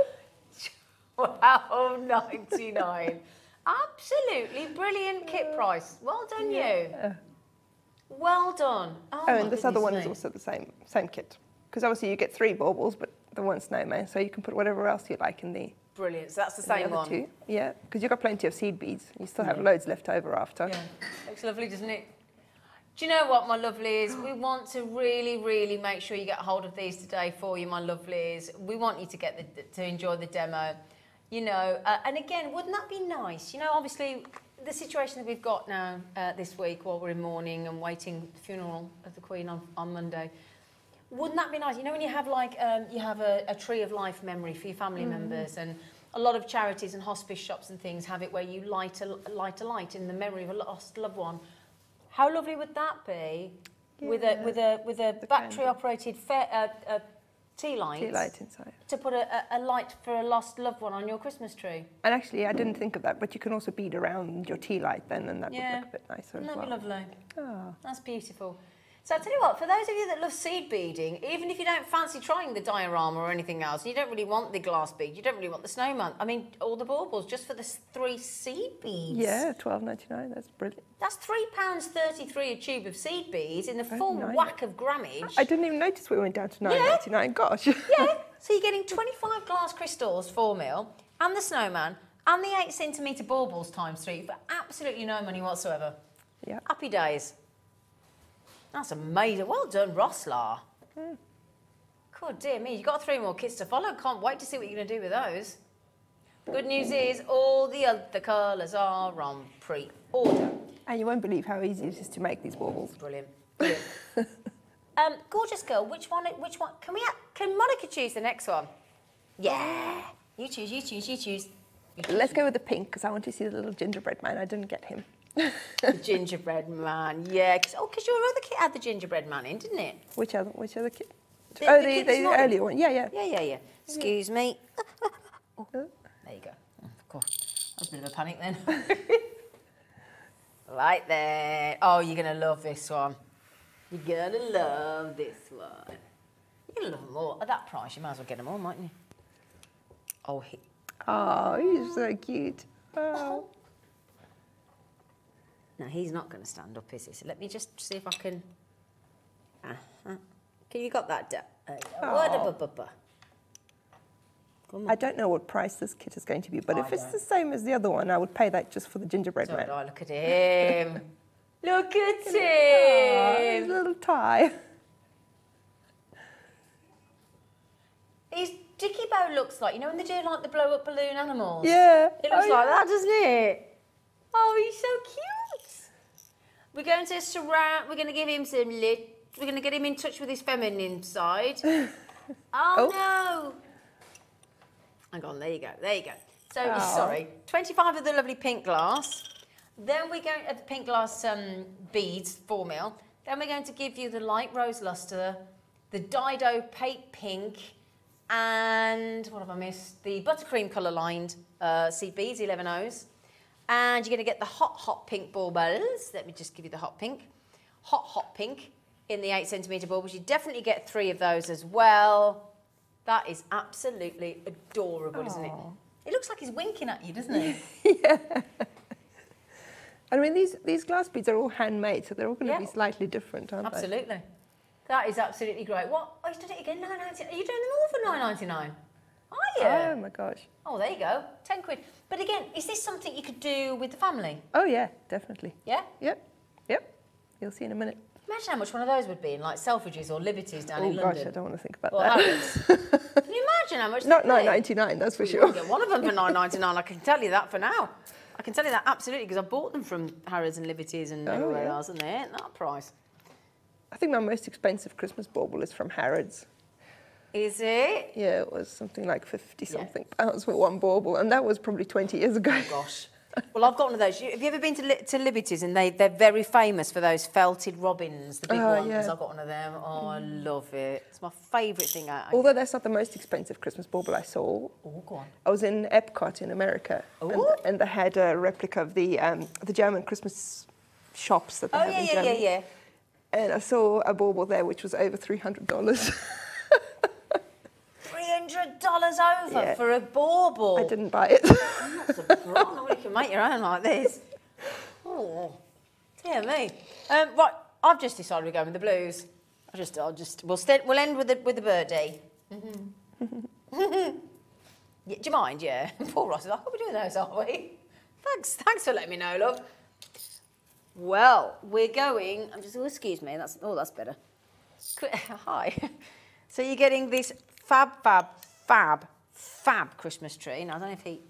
12.99. Absolutely brilliant kit price. Well done, you. Well done. Oh, Oh, and this other one me. is also the same same kit. Because obviously you get three baubles, but the one snowman, so you can put whatever else you like in the, brilliant. So that's the the same other one. two. Yeah, because you've got plenty of seed beads. You still have loads left over after. Yeah. Looks lovely, doesn't it? Do you know what, my lovelies? We want to really, really make sure you get hold of these today for you, my lovelies. We want you to get the, to enjoy the demo. You know, uh, and again, wouldn't that be nice? You know, obviously, the situation that we've got now uh, this week while we're in mourning and waiting the funeral of the Queen on, on Monday. Wouldn't that be nice? You know, when you have like um, you have a, a tree of life memory for your family members, and a lot of charities and hospice shops and things have it where you light a light a light in the memory of a lost loved one. How lovely would that be? With a with a with a battery operated fa- uh, uh, tea light. Tea light inside. To put a, a, light for a lost loved one on your Christmas tree. And actually, I didn't think of that, but you can also bead around your tea light then, and that Yeah. would look a bit nicer Wouldn't as that well. be lovely? Oh. That's beautiful. So I tell you what, for those of you that love seed beading, even if you don't fancy trying the diorama or anything else, you don't really want the glass bead, you don't really want the snowman. I mean, all the baubles just for the three seed beads. Yeah, twelve ninety nine. That's brilliant. That's three pounds thirty-three a tube of seed beads in the full nice. whack of grammage. I didn't even notice we went down to nine ninety nine. Gosh. yeah. So you're getting 25 glass crystals, four mil, and the snowman, and the eight centimetre baubles times three for absolutely no money whatsoever. Yeah. Happy days. That's amazing. Well done, Roslar. God dear me, you've got three more kits to follow. Can't wait to see what you're going to do with those. Good news is all the other colours are on pre-order. And you won't believe how easy it is to make these baubles. Brilliant. Brilliant. um, gorgeous girl, which one? Which one? Can we? Can Monica choose the next one? Yeah. You choose. You choose. You choose. You choose. Let's go with the pink because I want to see the little gingerbread man. I didn't get him. The gingerbread man. Yeah. Cause, oh, because your other kit had the gingerbread man in, didn't it? Which other? Which other kid? The- oh, the the, the, earlier one. Yeah, yeah. Yeah, yeah, yeah. Excuse me. Oh, there you go. Oh, God, that's a bit of a panic then. right there. Oh, you're gonna love this one. You're gonna love this one. You're gonna love them all. At that price, you might as well get them all, mightn't you? Oh, he, Oh, he's so cute. Oh. No, he's not going to stand up, is he? So let me just see if I can. Uh-huh. Can you got that? Uh, what a Come I don't know what price this kit is going to be, but I if it's don't. the same as the other one, I would pay that just for the gingerbread man. I look at him. look at Oh, his little tie. His Dicky Bow looks like you know when they do like the blow up balloon animals. Yeah. It looks Oh, like yeah. that, doesn't it? Oh, he's so cute. We're going to surround. We're going to give him some lit. We're going to get him in touch with his feminine side. oh, no. Hang on, there you go. There you go. So Oh. sorry, twenty-five of the lovely pink glass. Then we're going at the pink glass um, beads, four mil. Then we're going to give you the light rose luster, the Dido Pape Pink, and what have I missed? The buttercream colour lined uh, seed beads, 11 O's. And you're going to get the hot, hot pink baubles. Let me just give you the hot pink. Hot, hot pink in the 8 centimetre baubles. You definitely get three of those as well. That is absolutely adorable, isn't it? It looks like he's winking at you, doesn't he? I mean, these, these glass beads are all handmade, so they're all going to Yeah. be slightly different, aren't they? Absolutely. That is absolutely great. What? Oh, he's done it again. Nine ninety. Are you doing them all for nine ninety nine? Are you? Oh my gosh. Oh, there you go. Ten quid. But again, is this something you could do with the family? Oh yeah, definitely. Yeah. Yep, yep. You'll see in a minute. Imagine how much one of those would be in like Selfridges or Liberties down Oh in gosh, London. I don't want to think about Or that. Harrods. Can you imagine how much? Not nine ninety nine, that's for You sure. get one of them for nine ninety nine. I can tell you that for now. I can tell you that absolutely because I bought them from Harrods and Liberties and Oh, everywhere yeah. else, and they ain't that price. I think my most expensive Christmas bauble is from Harrods. Is it? Yeah, it was something like fifty something pounds for one bauble, and that was probably twenty years ago. Oh, gosh. Well, I've got one of those. Have you ever been to, Li- to Liberties? And they, they're very famous for those felted robins, the big Oh, ones. yeah. I've got one of them. Oh, I love it. It's my favourite thing. I, I, Although that's not the most expensive Christmas bauble I saw. oh, go on. I was in Epcot in America, and, and they had a replica of the um, the German Christmas shops that they Oh, have yeah, in yeah, yeah, Germany. yeah. And I saw a bauble there which was over three hundred dollars. over Yeah. for a bauble. I didn't buy it. A problem. Nobody can make your own like this. Oh, dear me. Um, right, I've just decided we're going with the blues. I just, I'll just, we'll, st- we'll end with the with the birdie. yeah, do you mind? Yeah. Poor Ross is like, "Are we doing those, aren't we?" Thanks, thanks for letting me know, love. Well, we're going. I'm just. Oh, excuse me. That's. Oh, that's better. Hi. So you're getting this fab, fab, fab, fab Christmas tree. Now I don't know if he.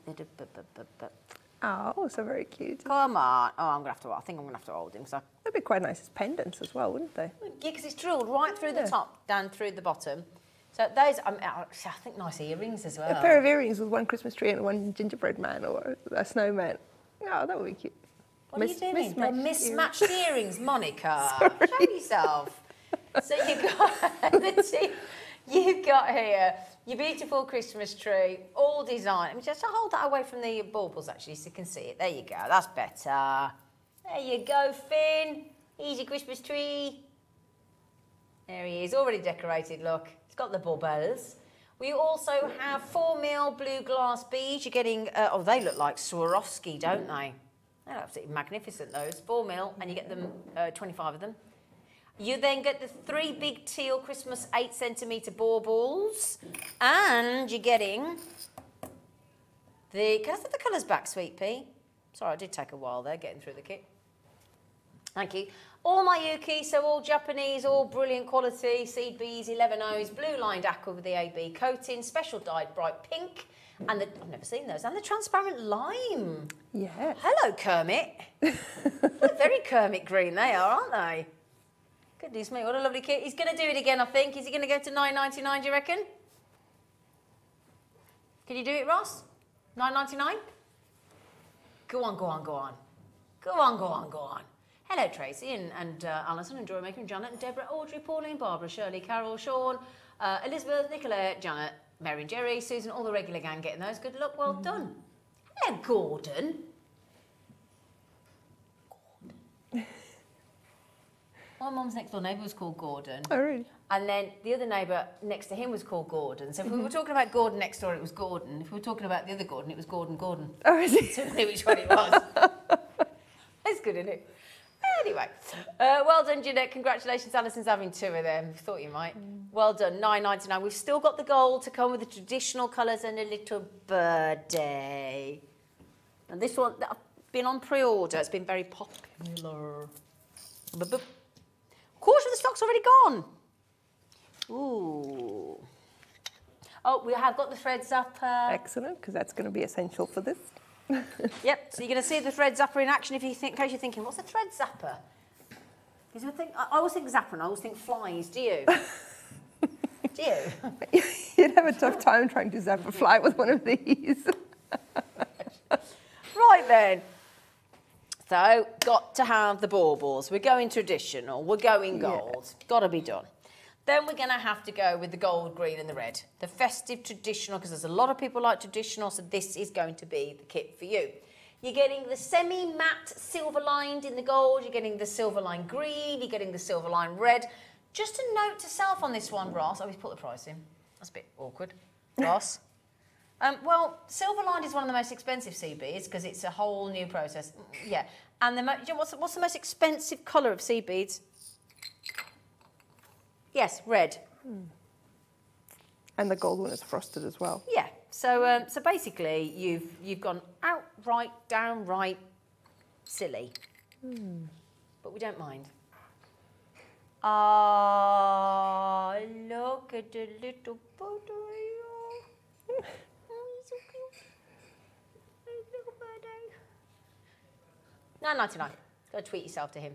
oh, so very cute. Come on. Oh, I'm gonna have to. I think I'm gonna have to hold him. So That'd be quite nice as pendants as well, wouldn't they? yeah, because it's drilled right through the top, down through the bottom. So those. Um, I think nice earrings as well. A pair of earrings with one Christmas tree and one gingerbread man or a snowman. Oh, that would be cute. What Mis- are you doing? Mismatched mismatched earrings, Monica. Show yourself. So you got the tea, you got here your beautiful Christmas tree, all designed. I mean, just hold that away from the baubles actually, so you can see it. There you go. That's better. There you go, Finn. Your Christmas tree. There he is, already decorated, look. He's got the baubles. We also have 4 mil blue glass beads. You're getting, uh, oh, they look like Swarovski, don't they? They're absolutely magnificent, those. 4 mil, and you get them, uh, 25 of them. You then get the three big teal Christmas 8 centimetre baubles. And you're getting the, can I have the colours back, Sweet Pea? Sorry, I did take a while there getting through the kit. Thank you. All Miyuki, so all Japanese, all brilliant quality, seed bees, 11 O's, blue lined aqua with the AB coating, special dyed bright pink, and the, I've never seen those, and the transparent lime. Yeah. Hello, Kermit. A very Kermit green they are, aren't they? Goodness me, what a lovely kit. He's going to do it again, I think. Is he going to go to 9.99, do you reckon? Can you do it, Ross? 9.99? Go on, go on, go on. Go on, go on, go on. Hello, Tracy and, and uh, Alison and Joy Maker and Janet and Deborah, Audrey, Pauline, Barbara, Shirley, Carol, Sean, uh, Elizabeth, Nicolette, Janet, Mary and Jerry, Susan, all the regular gang getting those. Good luck, well done. Hello, Gordon. My mum's next door neighbour was called Gordon. Oh, really? And then the other neighbour next to him was called Gordon. So if we were talking about Gordon next door, it was Gordon. If we were talking about the other Gordon, it was Gordon Gordon. Oh, is it? So I knew which one it was. That's good, isn't it? Anyway, uh, well done, Jeanette. Congratulations, Alison's having two of them. Thought you might. Well done, nine ninety nine. We've still got the gold to come with the traditional colours and a little birdie. And this one, I've been on pre-order. It's been very popular. Boop, boop. Quarter of the stock's already gone. Ooh. Oh, we have got the threads up. Uh, Excellent, because that's going to be essential for this. Yep, so you're going to see the thread zapper in action if you think, in case you're thinking, what's a thread zapper? Because you think, I I always think zapper and I always think flies, do you? do you? You'd have a tough time trying to zap a fly with one of these. Right then. So, got to have the baubles. We're going traditional, we're going gold. Got to be done. Then we're going to have to go with the gold, green and the red. The festive traditional, because there's a lot of people like traditional, so this is going to be the kit for you. You're getting the semi-matte silver lined in the gold, you're getting the silver line green, you're getting the silver line red. Just a note to self on this one, Ross. Oh, we've put the price in. That's a bit awkward. Ross? Um, well, silver lined is one of the most expensive CBs because it's a whole new process. Yeah. And the mo- what's, what's the most expensive colour of sea beads? Yes, red. and the gold one is frosted as well. Yeah. So um, so basically, you've you've gone outright, downright silly. But we don't mind. Ah, look at the little buttery. 9.99. Go tweet yourself to him.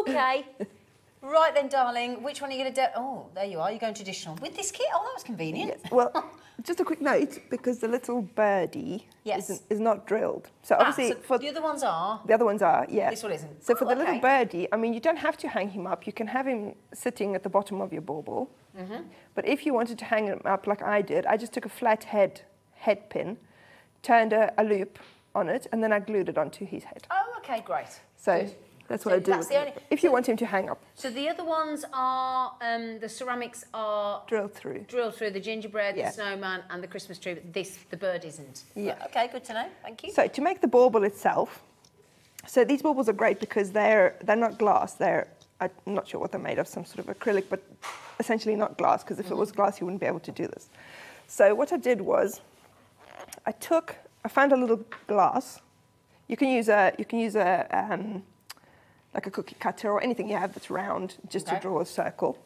Okay. right then, darling. Which one are you going to do? Oh, there you are. You're going traditional with this kit. Oh, that was convenient. Yes. Well, just a quick note because the little birdie yes. is, is not drilled. So ah, obviously, ah, so for the other ones are. The other ones are. Yeah. This one isn't. So oh, for the oh, okay. little birdie, I mean, you don't have to hang him up. You can have him sitting at the bottom of your bauble. Mm -hmm. But if you wanted to hang him up like I did, I just took a flat head head pin, turned a, a loop on it, and then I glued it onto his head. Oh, okay, great. So Good. that's what So I do. that's the only- if you want him to hang up, So the other ones are um, the ceramics are drill through. drilled through the gingerbread, Yeah. the snowman, and the Christmas tree. But this, the bird isn't. Yeah. Right, Okay, good to know. Thank you. So to make the bauble itself, so these baubles are great because they're they're not glass. They're I'm not sure what they're made of, some sort of acrylic, but essentially not glass. Because if it was glass, you wouldn't be able to do this. So what I did was, I took I found a little glass. You can use a you can use a um, like a cookie cutter or anything you have that's round, just Okay. to draw a circle.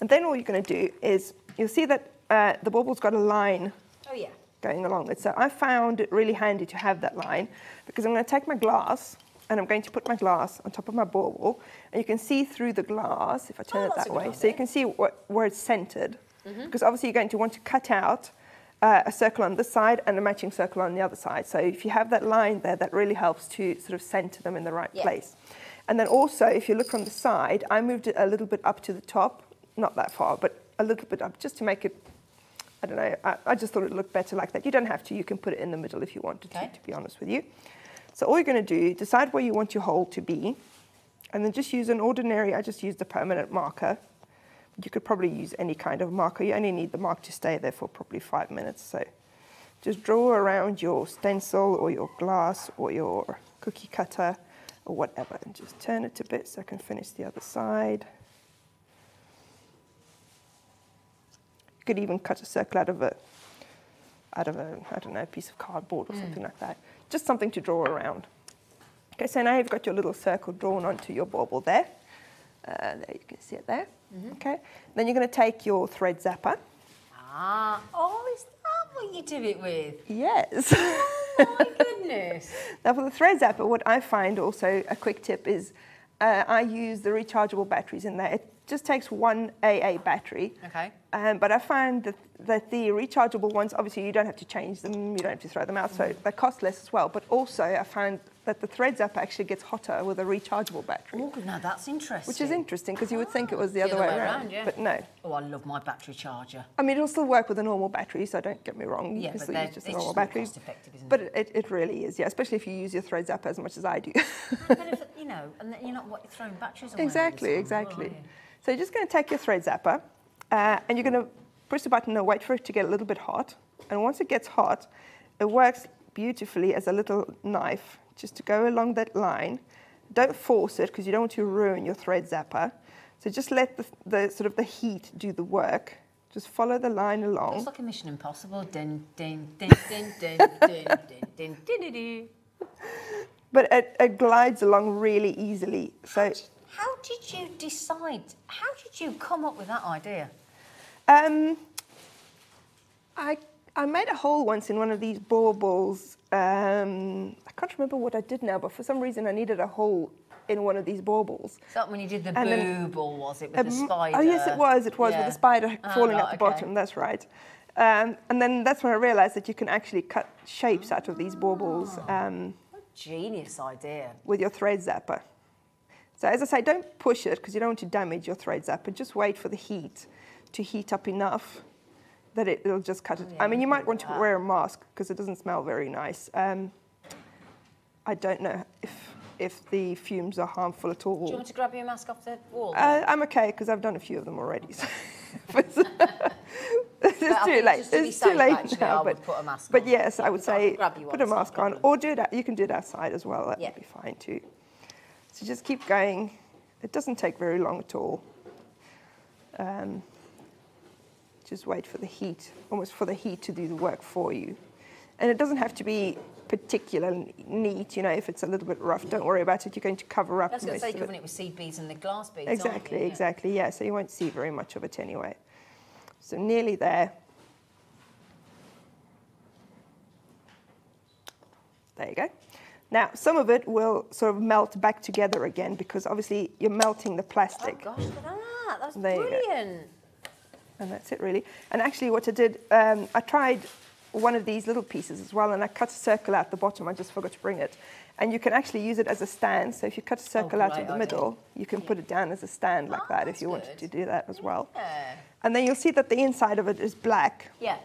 And then all you're going to do is you'll see that uh, the bauble's got a line oh yeah. going along it. So I found it really handy to have that line because I'm going to take my glass and I'm going to put my glass on top of my bauble and you can see through the glass if I turn Oh, it that way. So you can see what, where it's centered Mm-hmm. because obviously you're going to want to cut out uh, a circle on this side and a matching circle on the other side. So if you have that line there, that really helps to sort of center them in the right Yeah. place. And then also, if you look from the side, I moved it a little bit up to the top, not that far, but a little bit up, just to make it I don't know. I, I just thought it looked better like that. You don't have to. You can put it in the middle if you wanted Okay. to, to be honest with you. So all you're going to do, decide where you want your hole to be, and then just use an ordinary, I just used a permanent marker, You could probably use any kind of marker. You only need the mark to stay there for probably five minutes. So just draw around your stencil or your glass or your cookie cutter or whatever and just turn it a bit so I can finish the other side. You could even cut a circle out of a, out of a, I don't know, piece of cardboard or hmm. something like that. Just something to draw around. Okay, so now you've got your little circle drawn onto your bauble there. Uh, there you can see it there. Okay, then you're going to take your thread zapper. Ah, oh, is that what you do it with? Yes. Oh, my goodness. Now for the thread zapper, what I find also a quick tip is uh, I use the rechargeable batteries in there. It just takes one AA battery. Okay. Um, but I find that, that the rechargeable ones, obviously you don't have to change them, you don't have to throw them out, so they cost less as well. But also I find that the threads zapper actually gets hotter with a rechargeable battery, Oh, now that's interesting. which is interesting because you would think it was the, other, way, around. yeah. But no. Oh, I love my battery charger. I mean, it'll still work with a normal battery, so don't get me wrong. Yeah, but use just a it's normal just battery. effective, isn't but it? it, it really is, yeah, especially if you use your threads zapper as much as I do. if, you know, and you're not what, throwing batteries away. Exactly, exactly. you? So you're just going to take your thread zapper uh, and you're going to push the button and wait for it to get a little bit hot. And once it gets hot, it works beautifully as a little knife just to go along that line. Don't force it because you don't want to ruin your thread zapper. So just let the, the sort of the heat do the work. Just follow the line along. It's like a Mission Impossible. Din, din, din, din, din, din, din, din. But it, it glides along really easily. So How did you decide? How did you come up with that idea? Um, I I made a hole once in one of these baubles. Um, I can't remember what I did now, but for some reason I needed a hole in one of these baubles. Is that when you did the And then- or was it with the Um, spider? Oh yes, it was. It was with the spider Ah, falling right, at the okay. bottom. That's right. Um, and then that's when I realised that you can actually cut shapes out of these baubles Ah. um, Genius idea. with your thread zapper. So as I say, don't push it because you don't want to damage your thread zapper. Just wait for the heat to heat up enough that it, it'll just cut it. Oh, yeah, I mean, you might want to that. wear a mask because it doesn't smell very nice. Um, I don't know if if the fumes are harmful at all. Do you want to grab your mask off the wall? Uh, I'm okay because I've done a few of them already. So it's too late. to It's too safe, lay actually, I now. would But, put a mask but yes, I would say put a it's not a mask on, or do it. You can do it outside as well. That Yeah. would be fine too. So just keep going. It doesn't take very long at all. Um, just wait for the heat, almost for the heat to do the work for you. And it doesn't have to be particularly neat. You know, if it's a little bit rough, don't worry about it. You're going to cover up I was going to say, it. covering it with seed beads and the glass beads. Exactly, you? Yeah. exactly. Yeah, so you won't see very much of it anyway. So nearly there. There you go. Now, some of it will sort of melt back together again because obviously you're melting the plastic. Oh gosh, look at that! That's There brilliant. And that's it really. And actually what I did, um, I tried one of these little pieces as well and I cut a circle out the bottom. I just forgot to bring it. And you can actually use it as a stand. So if you cut a circle out of the idea. middle, you can put it down as a stand like Oh, that if you wanted to do that as well. Yeah. And then you'll see that the inside of it is black. Yeah.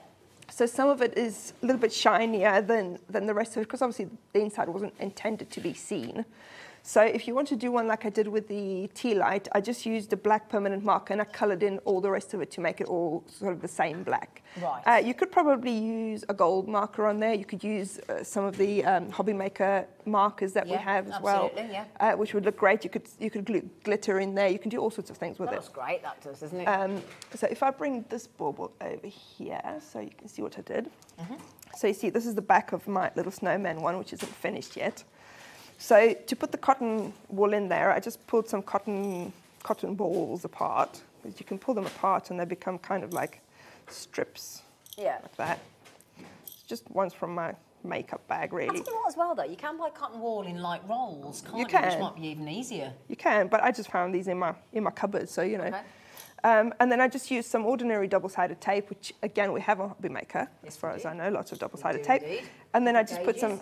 So some of it is a little bit shinier than, than the rest of it, because obviously the inside wasn't intended to be seen. So if you want to do one like I did with the tea light, I just used a black permanent marker and I coloured in all the rest of it to make it all sort of the same black. Right. Uh, you could probably use a gold marker on there. You could use uh, some of the um, hobby maker markers that we have as well, yeah. uh, which would look great. You could you could glue glitter in there. You can do all sorts of things with That it. looks great, that does, isn't it? Um, so if I bring this bauble over here, so you can see what I did. Mm-hmm. So you see, this is the back of my little snowman one, which isn't finished yet. So to put the cotton wool in there, I just pulled some cotton cotton balls apart. You can pull them apart and they become kind of like strips yeah. like that. Just ones from my makeup bag, really. Really. tell you what as well though, you can buy cotton wool in like rolls, can't you? Which can. might be even easier. You can, but I just found these in my in my cupboard, so you know. Okay. Um, and then I just used some ordinary double-sided tape, which again we have on Hobby Maker, Yes, as far as. I know, lots of double-sided tape. indeed. And then I just put some.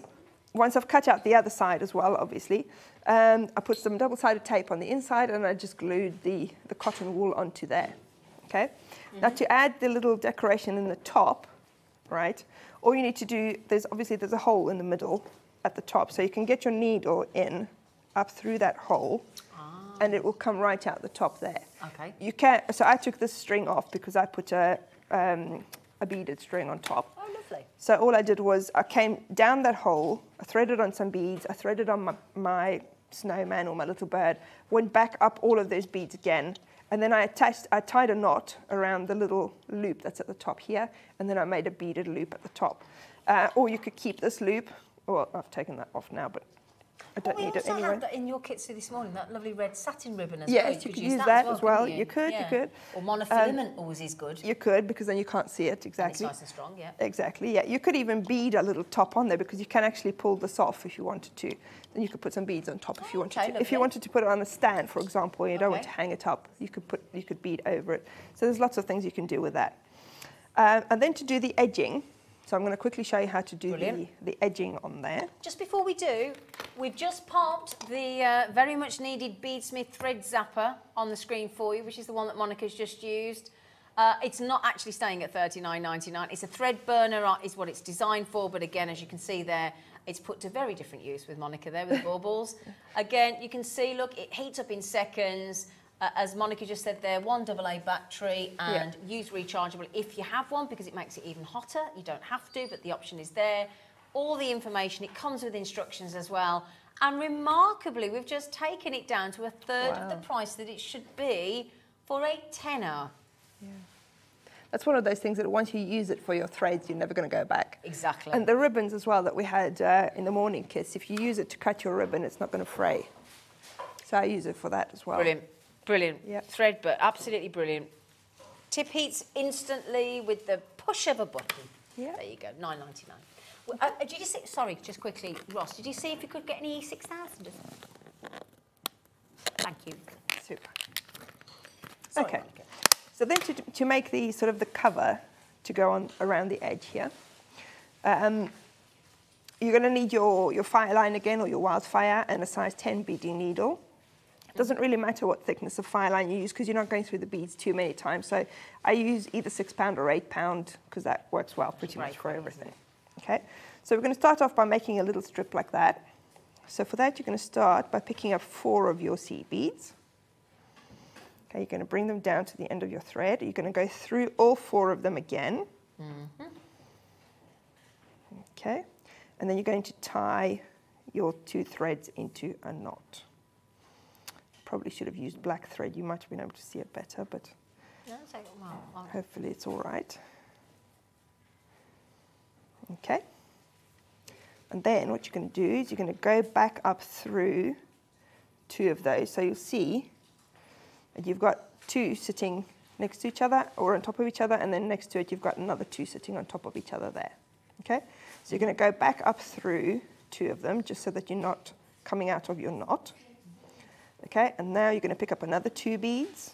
Once I've cut out the other side as well, obviously, um, I put some double-sided tape on the inside, and I just glued the the cotton wool onto there. Okay. Now Mm-hmm. to add the little decoration in the top, right? All you need to do there's obviously there's a hole in the middle at the top, so you can get your needle in up through that hole and it will come right out the top there. Okay. You can so I took this string off because I put a um, a beaded string on top. So all I did was I came down that hole, I threaded on some beads, I threaded on my, my snowman or my little bird, went back up all of those beads again, and then I attached, I tied a knot around the little loop that's at the top here, and then I made a beaded loop at the top. Uh, or you could keep this loop, well, I've taken that off now, but I don't we need it also anyway. had that in your kits this morning, that lovely red satin ribbon as Yes, well. you could use use that as well. couldn't You could, you could. Or Um, monofilament always is good. You could, because then you can't see it And it's exactly. nice and strong, yeah. Exactly, yeah. You could even bead a little top on there because you can actually pull this off if you wanted to. Then you could put some beads on top if you wanted Okay, to. If you wanted to put it on a stand, for example, and you don't want to hang it up, you could put you could bead over it. So there's lots of things you can do with that. Uh, and then to do the edging, so I'm going to quickly show you how to do the, Brilliant. the edging on there. Just before we do, we've just popped the uh, very much needed Beadsmith Thread Zapper on the screen for you, which is the one that Monica's just used. Uh, it's not actually staying at $39.99. It's a thread burner, uh, is what it's designed for. But again, as you can see there, it's put to very different use with Monica there with the baubles. Again, you can see, look, it heats up in seconds. Uh, as Monica just said there, one AA battery and use rechargeable if you have one because it makes it even hotter. You don't have to, but the option is there. All the information, it comes with instructions as well. And remarkably, we've just taken it down to a third of the price that it should be for a tenner. Yeah. That's one of those things that once you use it for your threads, you're never going to go back. Exactly. And the ribbons as well that we had uh, in the morning kits, if you use it to cut your ribbon, it's not going to fray. So I use it for that as well. Brilliant, brilliant. Yep. Thread, but absolutely brilliant. Tip heats instantly with the push of a button. Yeah. There you go, nine ninety nine. Well, uh, did you see? Sorry, just quickly, Ross. Did you see if you could get any E six thousand? Thank you. Super. Sorry, Okay. Monica. So then to, to make the sort of the cover to go on around the edge here, um, you're going to need your, your FireLine again or your WildFire and a size 10 beading needle. It doesn't really matter what thickness of FireLine you use because you're not going through the beads too many times. So I use either six pound or eight pound because that works well pretty much for everything. Okay, so we're going to start off by making a little strip like that. So for that, you're going to start by picking up four of your seed beads. Okay, you're going to bring them down to the end of your thread. You're going to go through all four of them again. Mm-hmm. Okay, and then you're going to tie your two threads into a knot. Probably should have used black thread. You might have been able to see it better, but No, take it well, well. hopefully it's all right. Okay. And then what you're going to do is you're going to go back up through two of those. So you'll see that you've got two sitting next to each other or on top of each other, and then next to it you've got another two sitting on top of each other there. Okay? So you're going to go back up through two of them just so that you're not coming out of your knot. Okay, and now you're going to pick up another two beads.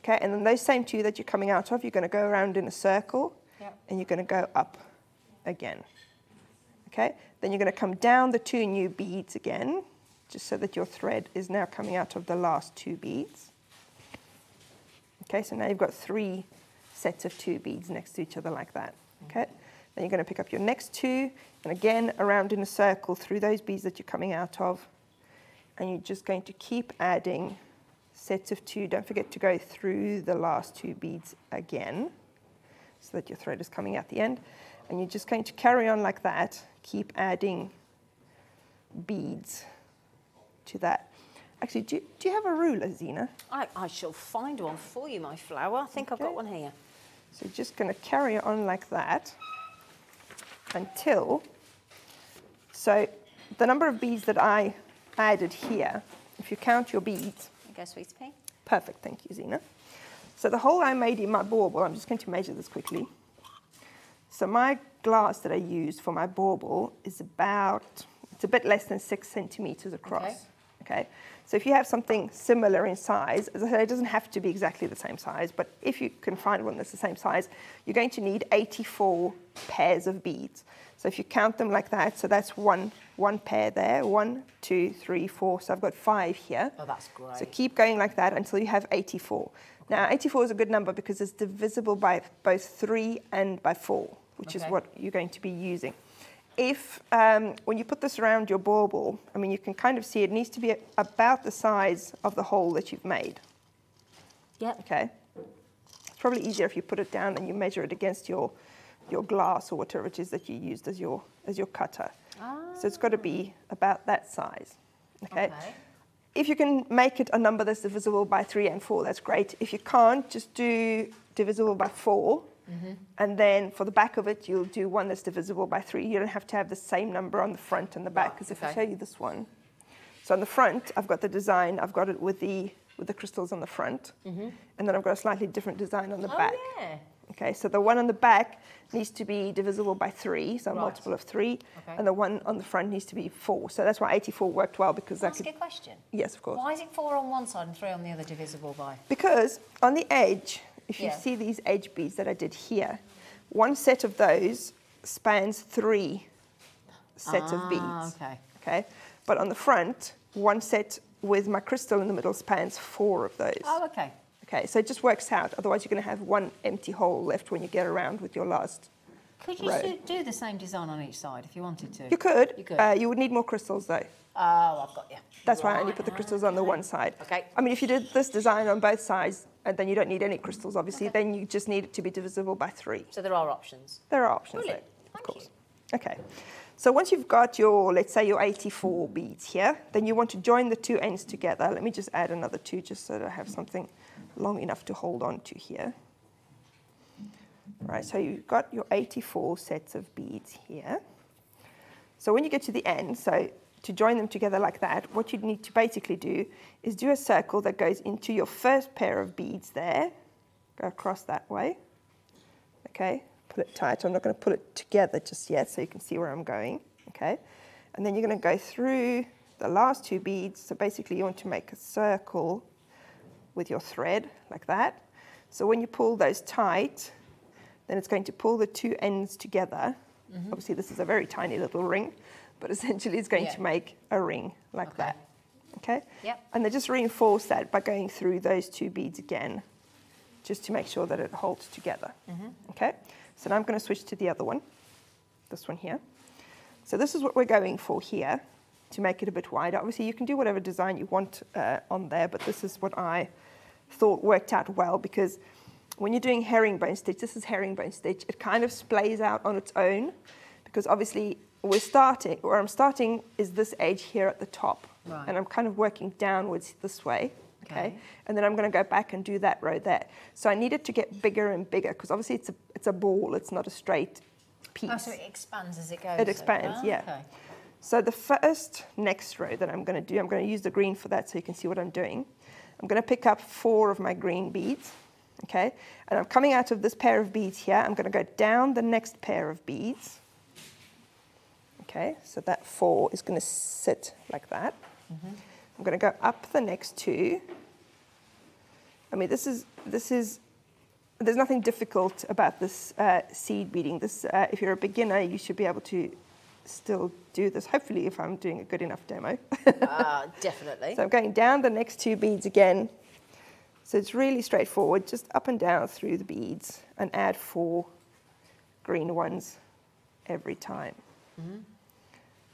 Okay, and then those same two that you're coming out of, you're going to go around in a circle Yep. and you're going to go up again. Okay, then you're going to come down the two new beads again, just so that your thread is now coming out of the last two beads. Okay, so now you've got three sets of two beads next to each other like that. Okay, then you're going to pick up your next two, and again around in a circle through those beads that you're coming out of, and you're just going to keep adding sets of two. Don't forget to go through the last two beads again so that your thread is coming out the end. And you're just going to carry on like that, keep adding beads to that. Actually, do, do you have a ruler, Zena? I, I shall find one for you, my flower. I think I've got one here. So you're just going to carry on like that until, so the number of beads that I added here, if you count your beads, There you go, sweetie pea. Perfect, thank you, Zena. So the hole I made in my bauble, I'm just going to measure this quickly. So my glass that I used for my bauble is about, it's a bit less than six centimeters across. Okay. Okay. So if you have something similar in size, as I said, it doesn't have to be exactly the same size, but if you can find one that's the same size, you're going to need 84 pairs of beads. So if you count them like that, so that's one, one pair there, one, two, three, four. So I've got five here. Oh, that's great. So keep going like that until you have 84. Now, 84 is a good number because it's divisible by both 3 and by 4, which is what you're going to be using. if, um, when you put this around your bauble, I mean, you can kind of see it needs to be about the size of the hole that you've made. Yep. Okay. It's probably easier if you put it down and you measure it against your, your glass or whatever it is that you used as your, as your cutter. So it's got to be ah. about that size. Okay. Okay. If you can make it a number that's divisible by three and four, that's great. If you can't, just do divisible by 4 mm-hmm. And then for the back of it, you'll do one that's divisible by three. You don't have to have the same number on the front and the back. Ah, because if I show you this one, so on the front, I've got the design. I've got it with the with the crystals on the front, mm-hmm. and then I've got a slightly different design on the Oh, back. yeah. Okay, so the one on the back needs to be divisible by three, so a Right. multiple of three, Okay. and the one on the front needs to be four. So that's why 84 worked well because Can I I ask could. a question? Yes, of course. Why is it four on one side and three on the other divisible by? Because on the edge, if you Yeah. see these edge beads that I did here, one set of those spans three sets of Ah, beads. okay. Okay, but on the front, one set with my crystal in the middle spans four of those. Oh, okay. Okay, so it just works out. Otherwise, you're going to have one empty hole left when you get around with your last. Could you Right. do, do the same design on each side if you wanted to? You could. You could. Uh, you would need more crystals though. oh, I've got you. That's why I only put the crystals on the one side. Okay. I mean, if you did this design on both sides, and then you don't need any crystals, obviously, then you just need it to be divisible by three. So there are options. There are options Brilliant. there, of Thank course. Okay. So once you've got your, let's say your 84 beads here, then you want to join the two ends together. Let me just add another two just so that I have something long enough to hold on to here. Right, so you've got your 84 sets of beads here. So when you get to the end, so to join them together like that, what you'd need to basically do is do a circle that goes into your first pair of beads there, go across that way, okay? pull it tight. I'm not going to put it together just yet so you can see where I'm going, okay? And then you're going to go through the last two beads. So basically you want to make a circle with your thread like that. So when you pull those tight, then it's going to pull the two ends together. Mm-hmm. Obviously this is a very tiny little ring, but essentially it's going Yeah. to make a ring like Okay. that. Okay? Yep. And then just reinforce that by going through those two beads again, just to make sure that it holds together. Mm-hmm. Okay? So now I'm going to switch to the other one, this one here. So this is what we're going for here to make it a bit wider. Obviously, you can do whatever design you want uh, on there, but this is what I thought worked out well because when you're doing herringbone stitch, this is herringbone stitch, it kind of splays out on its own because obviously we're starting, where I'm starting is this edge here at the top. Right. And I'm kind of working downwards this way. Okay. Okay. And then I'm going to go back and do that row there. So I need it to get bigger and bigger because obviously it's a, it's a ball, it's not a straight piece. Oh, so it expands as it goes. It expands, Ah, yeah. Okay. So the first next row that I'm going to do, I'm going to use the green for that so you can see what I'm doing. I'm going to pick up four of my green beads, okay? And I'm coming out of this pair of beads here. I'm going to go down the next pair of beads. Okay, so that four is going to sit like that. I'm going to go up the next two. I mean, this is this is there's nothing difficult about this uh, seed beading. This, uh, if you're a beginner, you should be able to still do this. Hopefully, if I'm doing a good enough demo. Ah, definitely. so I'm going down the next two beads again. So it's really straightforward, just up and down through the beads and add four green ones every time.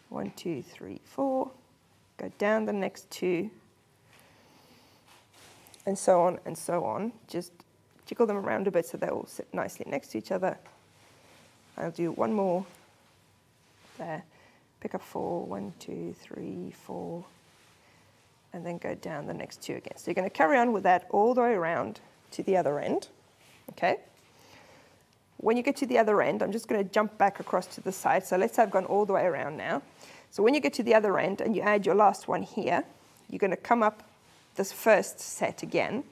One, two, three, four. Go down the next two and so on and so on. Just jiggle them around a bit so they all sit nicely next to each other. I'll do one more there. Pick up four, one, two, three, four, and then go down the next two again. So you're going to carry on with that all the way around to the other end, okay? When you get to the other end, I'm just going to jump back across to the side. So let's say I've gone all the way around now. So when you get to the other end and you add your last one here, you're going to come up this first set again.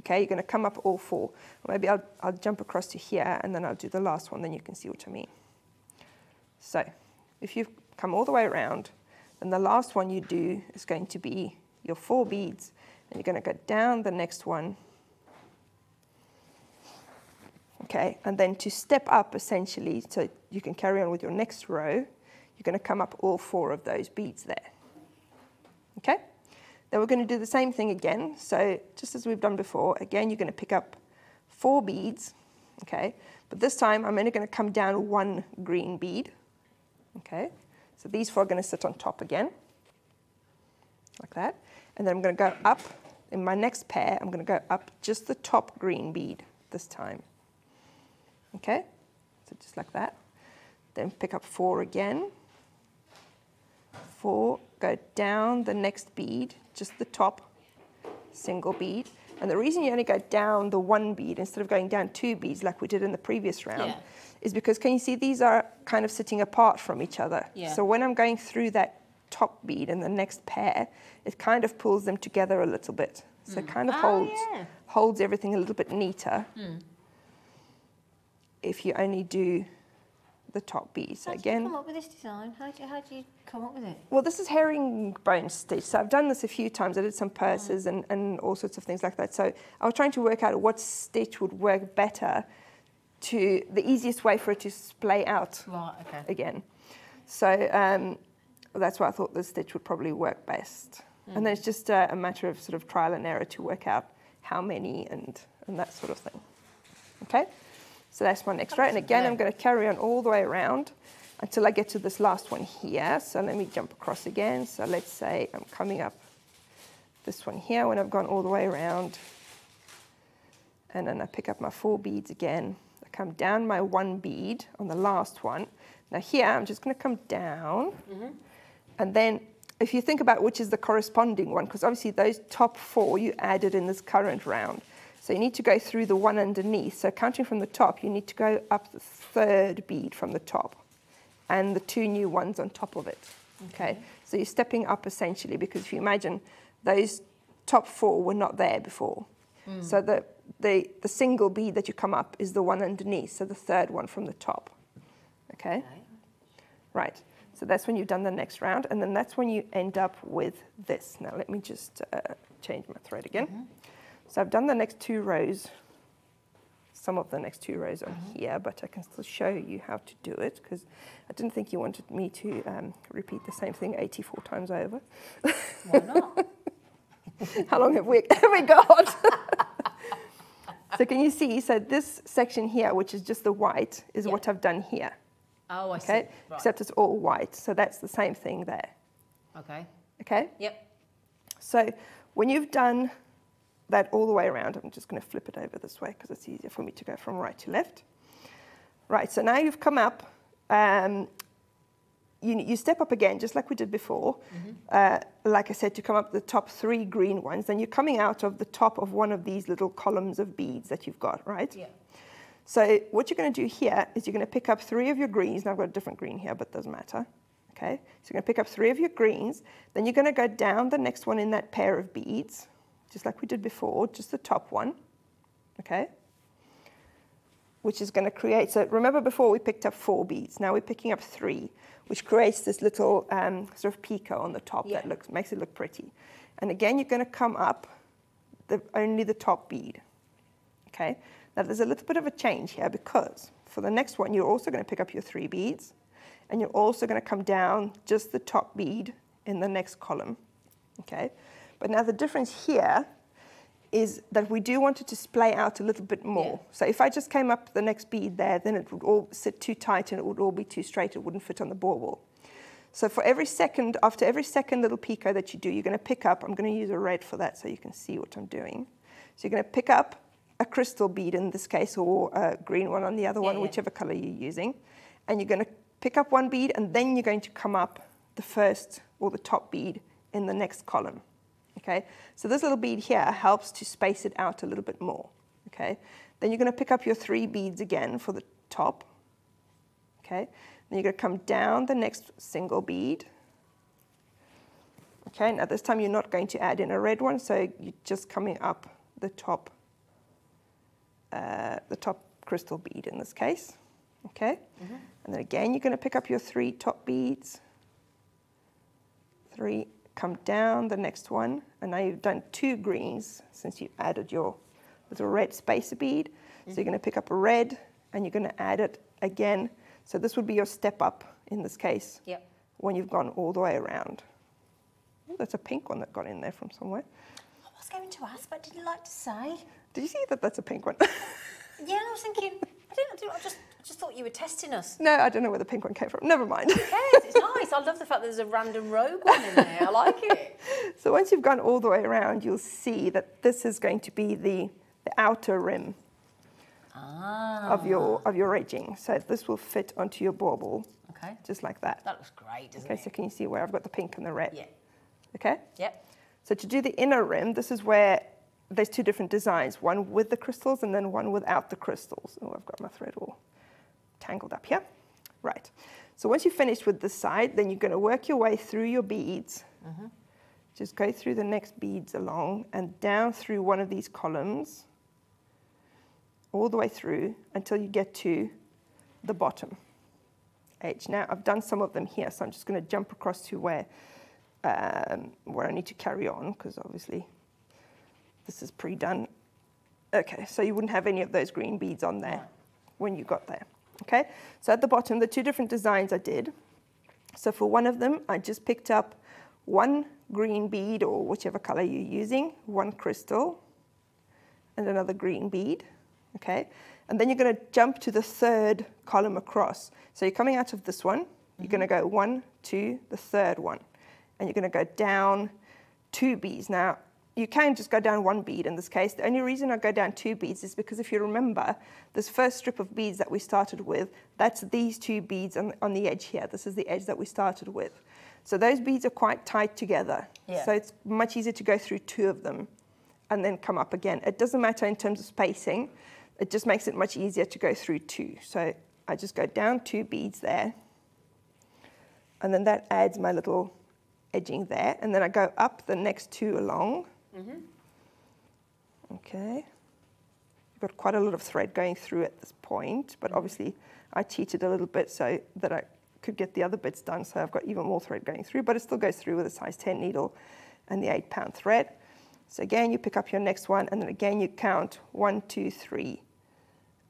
Okay, you're going to come up all four. Maybe I'll, I'll jump across to here and then I'll do the last one, then you can see what I mean. So if you've come all the way around, then the last one you do is going to be your four beads, and you're going to go down the next one. Okay, and then to step up essentially, so you can carry on with your next row, you're going to come up all four of those beads there. Okay? Then we're going to do the same thing again. So just as we've done before, again, you're going to pick up four beads, okay? But this time I'm only going to come down one green bead, Okay, so these four are going to sit on top again, like that. And then I'm going to go up, in my next pair, I'm going to go up just the top green bead this time. Okay, so just like that. Then pick up four again. Four, go down the next bead, just the top single bead. And the reason you only go down the one bead instead of going down two beads like we did in the previous round Yeah. is because can you see these are kind of sitting apart from each other. Yeah. So when I'm going through that top bead and the next pair, it kind of pulls them together a little bit. So it mm. kind of Oh, holds yeah. holds everything a little bit neater mm. if you only do the top again. How did you again, come up with this design? How do, how do you come up with it? well, this is herringbone stitch. So I've done this a few times. I did some purses and, and all sorts of things like that. So I was trying to work out what stitch would work better to the easiest way for it to splay out Right, okay. again. So um, that's why I thought this stitch would probably work best. And then it's just a, a matter of sort of trial and error to work out how many and, and that sort of thing. Okay, so that's my next row. And again, I'm going to carry on all the way around until I get to this last one here. So let me jump across again. So let's say I'm coming up this one here when I've gone all the way around. And then I pick up my four beads again. I come down my one bead on the last one. Now here, I'm just going to come down. Mm-hmm. And then if you think about which is the corresponding one, because obviously those top four you added in this current round. So you need to go through the one underneath. So counting from the top, you need to go up the third bead from the top and the two new ones on top of it. Okay. So you're stepping up essentially because if you imagine those top four were not there before. So the, the, the single bead that you come up is the one underneath, so the third one from the top. Okay? Right. So that's when you've done the next round, and then that's when you end up with this. Now let me just uh, change my thread again. So I've done the next two rows, some of the next two rows on here, but I can still show you how to do it because I didn't think you wanted me to um, repeat the same thing 84 times over. Why not? How long have we, have we got? so can you see, so this section here, which is just the white, is Yeah. what I've done here, Oh, I okay? see. Right. Except it's all white, so that's the same thing there, Okay. okay? Yep. So when you've done that all the way around, I'm just going to flip it over this way because it's easier for me to go from right to left. Right, so now you've come up, um, you, you step up again, just like we did before. Uh, like I said, to come up the top three green ones, then you're coming out of the top of one of these little columns of beads that you've got, right? Yeah. So what you're going to do here is you're going to pick up three of your greens. Now I've got a different green here, but it doesn't matter. Okay, so you're going to pick up three of your greens. Then you're going to go down the next one in that pair of beads, just like we did before, just the top one. Okay, which is going to create. So remember before we picked up four beads. Now we're picking up three, which creates this little um, sort of picot on the top Yeah. that looks makes it look pretty. And again, you're going to come up the, only the top bead. Okay, now there's a little bit of a change here because for the next one, you're also going to pick up your three beads and you're also going to come down just the top bead in the next column. Okay, but now the difference here is that we do want it to splay out a little bit more. So if I just came up the next bead there, then it would all sit too tight and it would all be too straight. It wouldn't fit on the bore wall. So for every second, after every second little picot that you do, you're going to pick up, I'm going to use a red for that so you can see what I'm doing. So you're going to pick up a crystal bead in this case, or a green one on the other one, yeah. whichever color you're using. And you're going to pick up one bead, and then you're going to come up the first or the top bead in the next column. Okay, so this little bead here helps to space it out a little bit more. Okay, then you're going to pick up your three beads again for the top. Okay, then you're going to come down the next single bead. Okay, now this time you're not going to add in a red one, so you're just coming up the top, uh, the top crystal bead in this case. Okay, and then again you're going to pick up your three top beads. Three, come down the next one, and now you've done two greens since you added your little red spacer bead. So you're going to pick up a red, and you're going to add it again. So this would be your step up in this case Yep. when you've gone all the way around. Oh, that's a pink one that got in there from somewhere. I was going to ask, but didn't like to say. Did you see that that's a pink one? Yeah, I was thinking, didn't, I, just, I just thought you were testing us. No, I don't know where the pink one came from. Never mind. Yes, it's nice. I love the fact that there's a random rogue one in there. I like it. so once you've gone all the way around, you'll see that this is going to be the, the outer rim ah. of your of your edging. So this will fit onto your bauble, Okay. just like that. That looks great, doesn't Okay, it? so can you see where I've got the pink and the red? Yeah. Okay. Yep. So to do the inner rim, this is where there's two different designs, one with the crystals and then one without the crystals. Oh, I've got my thread all tangled up here. Right. So once you've finished with this side, then you're going to work your way through your beads. Just go through the next beads along and down through one of these columns, all the way through until you get to the bottom edge. Now, I've done some of them here, so I'm just going to jump across to where, um, where I need to carry on, because obviously this is pre-done. Okay, so you wouldn't have any of those green beads on there when you got there. Okay, so at the bottom, the two different designs I did. So for one of them, I just picked up one green bead or whichever color you're using, one crystal, and another green bead. Okay, and then you're going to jump to the third column across. So you're coming out of this one, you're going to mm-hmm. go one, two, the third one, and you're going to go down two beads. Now, you can just go down one bead in this case. The only reason I go down two beads is because if you remember, this first strip of beads that we started with, that's these two beads on, on the edge here. This is the edge that we started with. So those beads are quite tight together. Yeah. So it's much easier to go through two of them and then come up again. It doesn't matter in terms of spacing. It just makes it much easier to go through two. So I just go down two beads there. And then that adds my little edging there. And then I go up the next two along. Mm-hmm. Okay. You've got quite a lot of thread going through at this point, but obviously I cheated a little bit so that I could get the other bits done. So I've got even more thread going through, but it still goes through with a size 10 needle and the eight pound thread. So again, you pick up your next one, and then again you count one, two, three,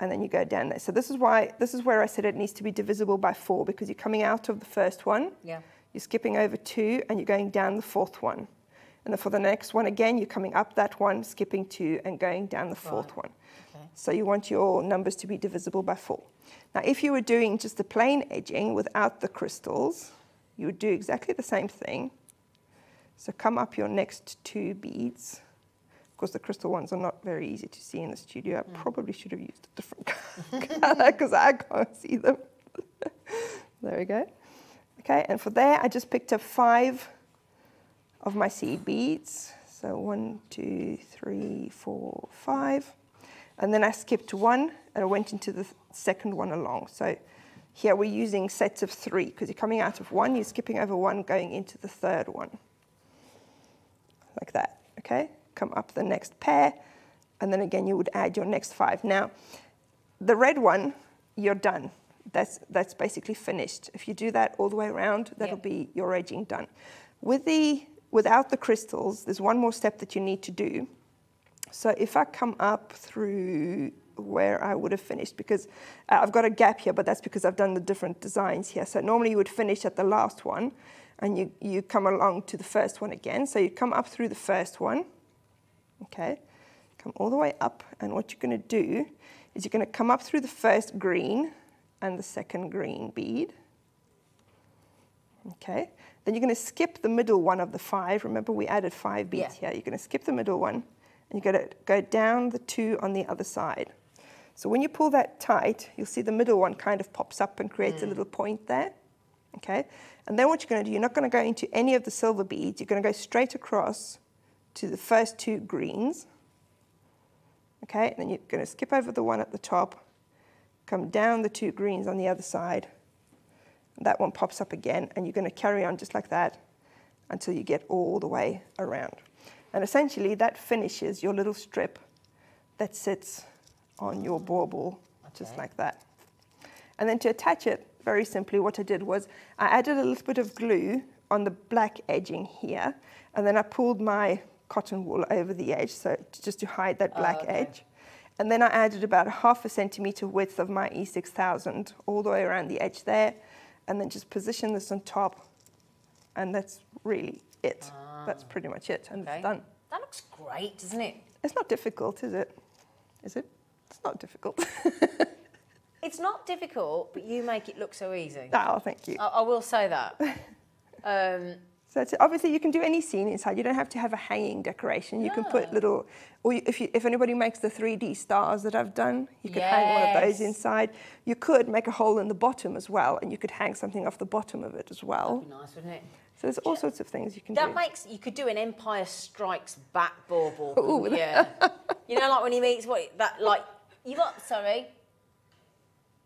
and then you go down there. So this is why this is where I said it needs to be divisible by four because you're coming out of the first one, Yeah. you're skipping over two, and you're going down the fourth one. And then for the next one again, you're coming up that one, skipping two, and going down the fourth one. Okay. So you want your numbers to be divisible by four. Now, if you were doing just the plain edging without the crystals, you would do exactly the same thing. So come up your next two beads. Of course, the crystal ones are not very easy to see in the studio. I hmm. probably should have used a different color because I can't see them. there we go. Okay, and for there, I just picked up five of my seed beads. So one, two, three, four, five. And then I skipped one and I went into the second one along. So here we're using sets of three because you're coming out of one, you're skipping over one, going into the third one. Like that, okay? Come up the next pair, and then again you would add your next five. Now, the red one, you're done. That's, that's basically finished. If you do that all the way around, that'll Yeah. be your edging done. With the, without the crystals, there's one more step that you need to do. So if I come up through where I would have finished, because uh, I've got a gap here, but that's because I've done the different designs here. So normally you would finish at the last one, and you, you come along to the first one again. So you come up through the first one, okay? Come all the way up, and what you're gonna do is you're gonna come up through the first green and the second green bead, okay? Then you're gonna skip the middle one of the five. Remember we added five beads Yeah. here. You're gonna skip the middle one, and you're gonna go down the two on the other side. So when you pull that tight, you'll see the middle one kind of pops up and creates a mm. little point there. Okay? And then what you're going to do, you're not going to go into any of the silver beads. You're going to go straight across to the first two greens. Okay? And then you're going to skip over the one at the top, come down the two greens on the other side. That one pops up again, and you're going to carry on just like that until you get all the way around. And essentially, that finishes your little strip that sits on your bauble, just like that. And then to attach it, very simply, what I did was I added a little bit of glue on the black edging here, and then I pulled my cotton wool over the edge, so just to hide that ah, black edge. And then I added about half a centimeter width of my E6000 all the way around the edge there, and then just position this on top, and that's really it. That's pretty much it, and Okay. it's done. That looks great, doesn't it? It's not difficult, is it? Is it? It's not difficult. It's not difficult, but you make it look so easy. Oh, thank you. I, I will say that. Um, So obviously you can do any scene inside. You don't have to have a hanging decoration. You can put little, or if you, if anybody makes the 3D stars that I've done, you could hang one of those inside. You could make a hole in the bottom as well, and you could hang something off the bottom of it as well. be nice, wouldn't it? So there's all sorts of things you can That do. makes you could do an Empire Strikes Back bauble. Yeah. you know, like when he meets what that like you got sorry.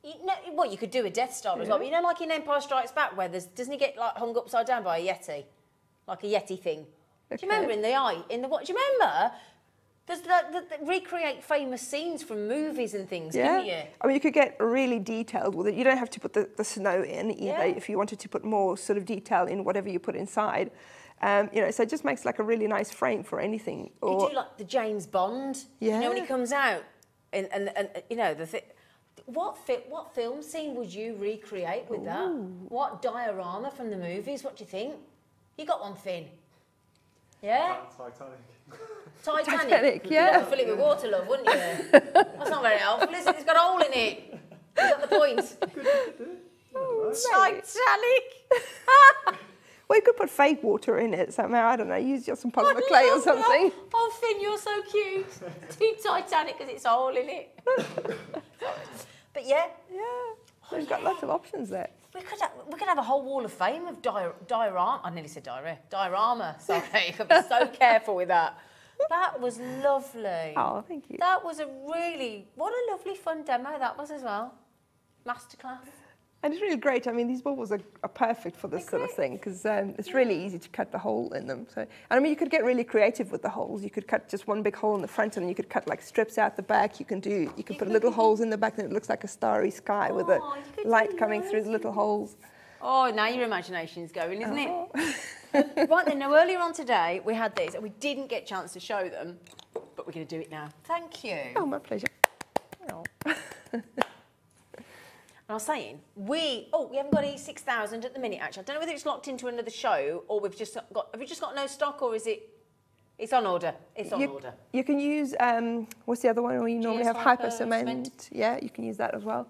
You know, what you could do a Death Star as well. But you know, like in Empire Strikes Back, where there's doesn't he get like hung upside down by a yeti, like a yeti thing? Do you remember in the eye in the what? Do you remember? There's the, the, the recreate famous scenes from movies and things, Yeah. couldn't you? I mean, you could get really detailed with it. You don't have to put the, the snow in either Yeah. if you wanted to put more sort of detail in whatever you put inside. Um, you know, so it just makes like a really nice frame for anything. You Or could do like the James Bond. You know when he comes out, and and, and you know the thi- What fi- what film scene would you recreate with that? What diorama from the movies? What do you think? You got one, Finn. Yeah, Titanic. Titanic. Titanic, You'd yeah. have to fill it with water, love, wouldn't you? That's not very helpful, is it? It's got a hole in it. Is that the point? oh, Titanic. Well, you could put fake water in it somehow. I don't know. Use just some polymer I clay or love that. something. Oh, Finn, you're so cute. Do Titanic because it's a hole in it. But yeah, Yeah. So you've got lots of options there. we could have, we could have a whole wall of fame of di- diorama. I nearly said diarrhea. Diorama. Sorry, you could be so careful with that. That was lovely. Oh, thank you. That was a really what a lovely fun demo that was as well. Masterclass. And it's really great. I mean, these baubles are, are perfect for this sort of thing because um, it's really easy to cut the hole in them. So, and I mean, you could get really creative with the holes. You could cut just one big hole in the front, and you could cut like strips out the back. You can do. You can put little holes in the back, and it looks like a starry sky with the Oh, light coming through the little holes. Oh, now your imagination's going, isn't Oh. it? right then, now earlier on today we had these and we didn't get a chance to show them, but we're going to do it now. Thank you. Oh, my pleasure. Oh. I was saying, we oh we haven't got E6000 at the minute. Actually, I don't know whether it's locked into another show or we've just got. Have we just got no stock or is it? It's on order. It's on you, order. you can use um, what's the other one where you normally have GS Hypo Cement. Cement. Yeah, you can use that as well.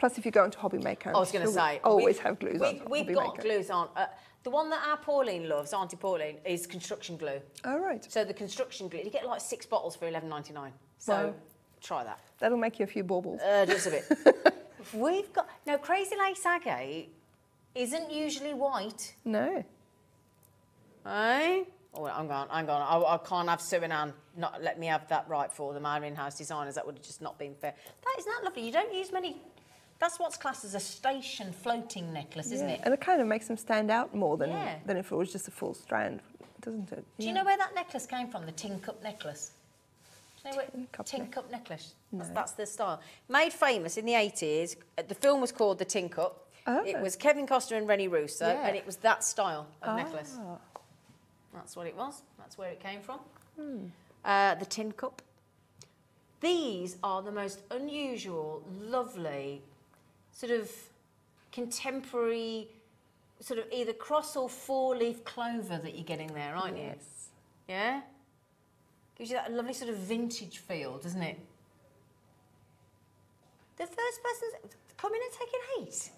Plus, if you go into Hobby Maker, I was going to say always we've- glues we, on. We've Hobby got Maker. glues on. Uh, the one that our Pauline loves, Auntie Pauline, is construction glue. All right, So the construction glue, you get like six bottles for eleven ninety nine. So Wow. try that. that'll make you a few baubles. Uh, just a bit. We've got now Crazy Lace Agate isn't usually white, No. eh? Oh, I'm gone. I'm gone. I, I can't have Sue and Anne not let me have that right for them. Our in-house designers. That would have just not been fair. That isn't that lovely. You don't use many. That's what's classed as a station floating necklace, isn't Yeah, it? And it kind of makes them stand out more than, Yeah. than if it was just a full strand, doesn't it? Do you know where that necklace came from? The tin cup necklace. You know where, Tin cup tin neck- cup necklace. That's, that's the style. Made famous in the 80s. uh, The film was called The Tin Cup. Oh. It was Kevin Costner and Rene Russo, Yeah. and it was that style of necklace. Ah. That's what it was. That's where it came from. Hmm. Uh, the Tin Cup. These are the most unusual, lovely, sort of contemporary, sort of either cross or four-leaf clover that you're getting there, aren't you? Yes. Yeah? Gives you that lovely sort of vintage feel, doesn't it? The first person's coming and taking heat.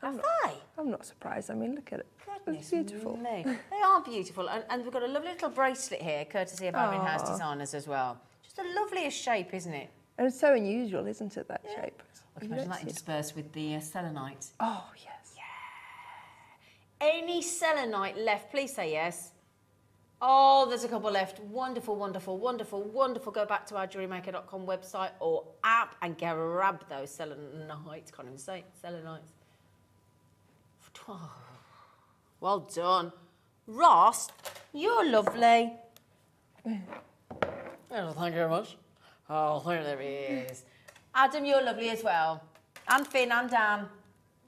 Have they? I'm not surprised. I mean, look at it. Goodness it's beautiful. me. They are beautiful. And, and we've got a lovely little bracelet here, courtesy of our in-house designers as well. Just the loveliest shape, isn't it? And it's so unusual, isn't it, that shape? I can You imagine that interspersed with the uh, selenite. Oh, yes. Any selenite left, please say yes. Oh, there's a couple left. Wonderful, wonderful, wonderful, wonderful. Go back to our jewellerymaker.com website or app and grab those selenites. Can't even say it, selenites. Well done. Ross, you're lovely. Oh, thank you very much. Oh, there he is. Adam, you're lovely as well. And Finn and Dan.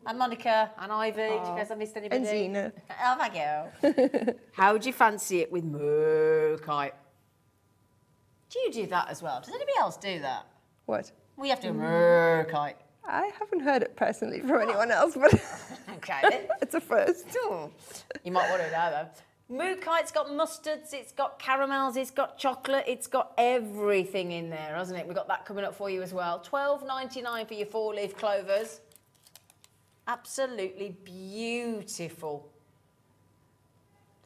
And Monica and Ivy. Do you oh. guys have missed anybody? And Zena. Oh, thank you. How would you fancy it with Merkite? Do you do that as well? Does anybody else do that? What? We have to Merkite. Mm. I haven't heard it personally from anyone else, but Okay it's a first. Oh, you might want to know though. Mookaite's got mustards, it's got caramels, it's got chocolate, it's got everything in there, hasn't it? We've got that coming up for you as well. Twelve ninety nine for your four leaf clovers. Absolutely beautiful.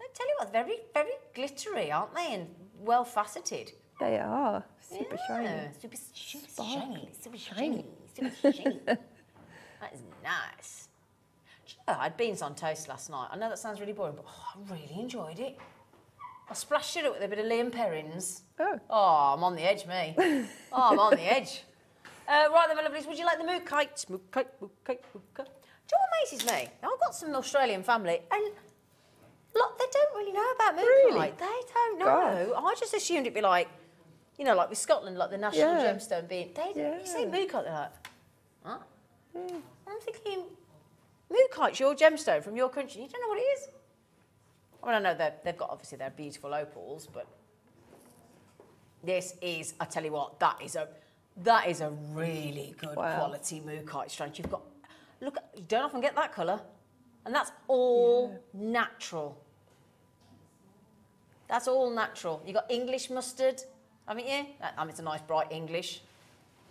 I tell you what, very, very glittery, aren't they? And well faceted. They are super shiny. Super, super shiny, super shiny, super shiny. that is nice. You know, I had beans on toast last night. I know that sounds really boring, but oh, I really enjoyed it. I splashed it up with a bit of Liam Perrins. Oh. Oh, I'm on the edge, me. oh, I'm on the edge. Uh, right then, my lovelies, would you like the mookaite? Mook kite, mook kite, mook kite. Do you know what amazes me? I've got some Australian family, and look, they don't really know about mook Really? They don't know. God. I just assumed it'd be like, you know, like with Scotland, like the national Yeah. gemstone being. They don't. You say Yeah. mookaite, they're like, huh? Hmm. I'm thinking, mookaite's your gemstone from your country. You don't know what it is. I mean, I know they've, they've got obviously they're beautiful opals, but this is, I tell you what, that is a that is a really good Wow. quality mookaite strand. You've got look, you don't often get that colour, and that's all natural. That's all natural. You got English mustard, haven't you? I mean, it's a nice bright English.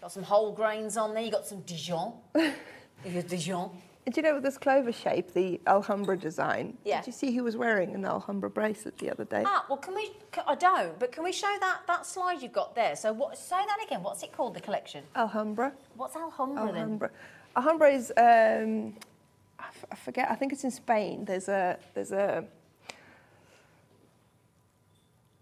Got some whole grains on there. You got some Dijon. you got Dijon. Do you know with this clover shape, the Alhambra design? Yeah. Did you see who was wearing an Alhambra bracelet the other day? Ah, well, can we? ca- I don't, but can we show that that slide you've got there? So what? Say that again. What's it called? The collection. Alhambra. What's Alhambra then? Alhambra. Alhambra is um, I, f- I forget. I think it's in Spain. There's a there's a.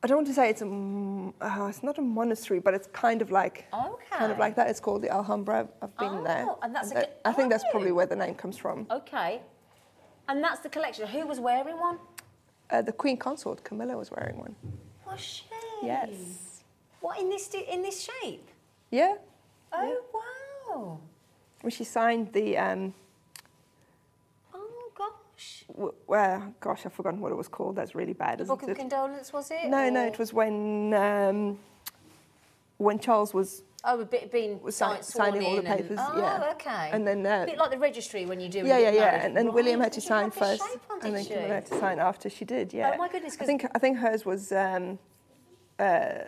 I don't want to say it's a. Uh, it's not a monastery, but it's kind of like. okay. Kind of like that. It's called the Alhambra. I've- been there. Oh, and that's a that- I think that's probably where the name comes from. Okay. And that's the collection. Who was wearing one? Uh, the Queen Consort, Camilla, was wearing one. Was she? Yes. What in this in this shape? Yeah. Oh wow. When she signed the. Um, Oh gosh. well, gosh, I've forgotten what it was called. That's really bad, The Book of it? Condolence was it? No, no, it was when um, when Charles was Oh, a bit being was signed, si- signing all the papers. And, oh, yeah. okay. And then a uh, bit like the registry when you do. yeah, yeah, yeah. And then Right, William had to she sign first, on, and then she? Camilla had to sign after. She did. Yeah. Oh, my goodness, I think I think hers was. Um, uh,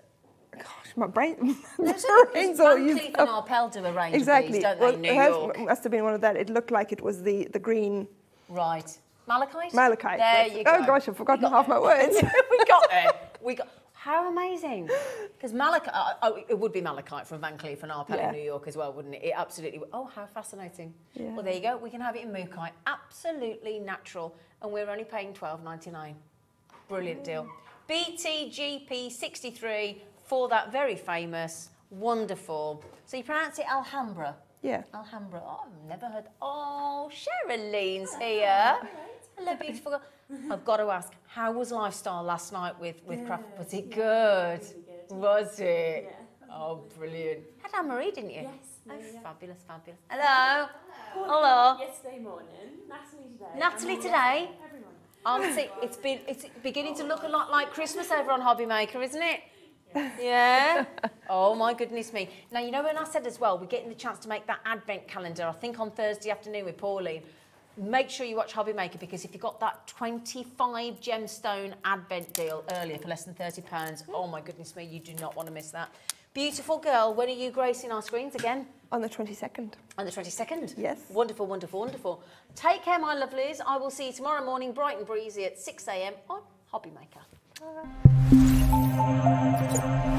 my brain. There's a- brain's there's all used Cleef and up. Arpels do a range Exactly. these, don't well, they? New York. must have been one of that. It looked like it was the the green Right. Malachite? malachite. There Yes. you go. Oh gosh, I've forgotten half my words. we got there. We got. How amazing! Because malachite, uh, oh, it would be malachite from Van Cleef and Arpels Yeah. in New York as well, wouldn't it? It absolutely. would. Oh, how fascinating! Yeah. Well, there you go. We can have it in mookaite, absolutely natural, and we're only paying twelve ninety nine. Brilliant deal. BTGP sixty three for that very famous, wonderful. So you pronounce it Alhambra. yeah. Alhambra. Oh, I've never heard. Oh, Sherilyn's oh, here. Hello, beautiful girl. I've got to ask, how was lifestyle last night with with Craft? Was it good? Was it? Oh, brilliant. Had Anne Marie, didn't you? Yes, Oh, yeah, yeah. fabulous, fabulous. Hello. Hello. Yesterday morning, Natalie today. Natalie today. Everyone. Auntie, it's been it's beginning to look a lot like Christmas over on Hobby Maker, isn't it? Yeah. Oh my goodness me. Now you know when I said as well, we're getting the chance to make that advent calendar. I think on Thursday afternoon with Pauline. Make sure you watch Hobby Maker because if you got that 25 gemstone advent deal earlier for less than 30 pounds, hmm. oh my goodness me, you do not want to miss that. Beautiful girl, when are you gracing our screens again? On the 22nd. On the 22nd? Yes. Wonderful, wonderful, wonderful. Take care, my lovelies. I will see you tomorrow morning, bright and breezy at 6 a.m. on Hobby Maker. Música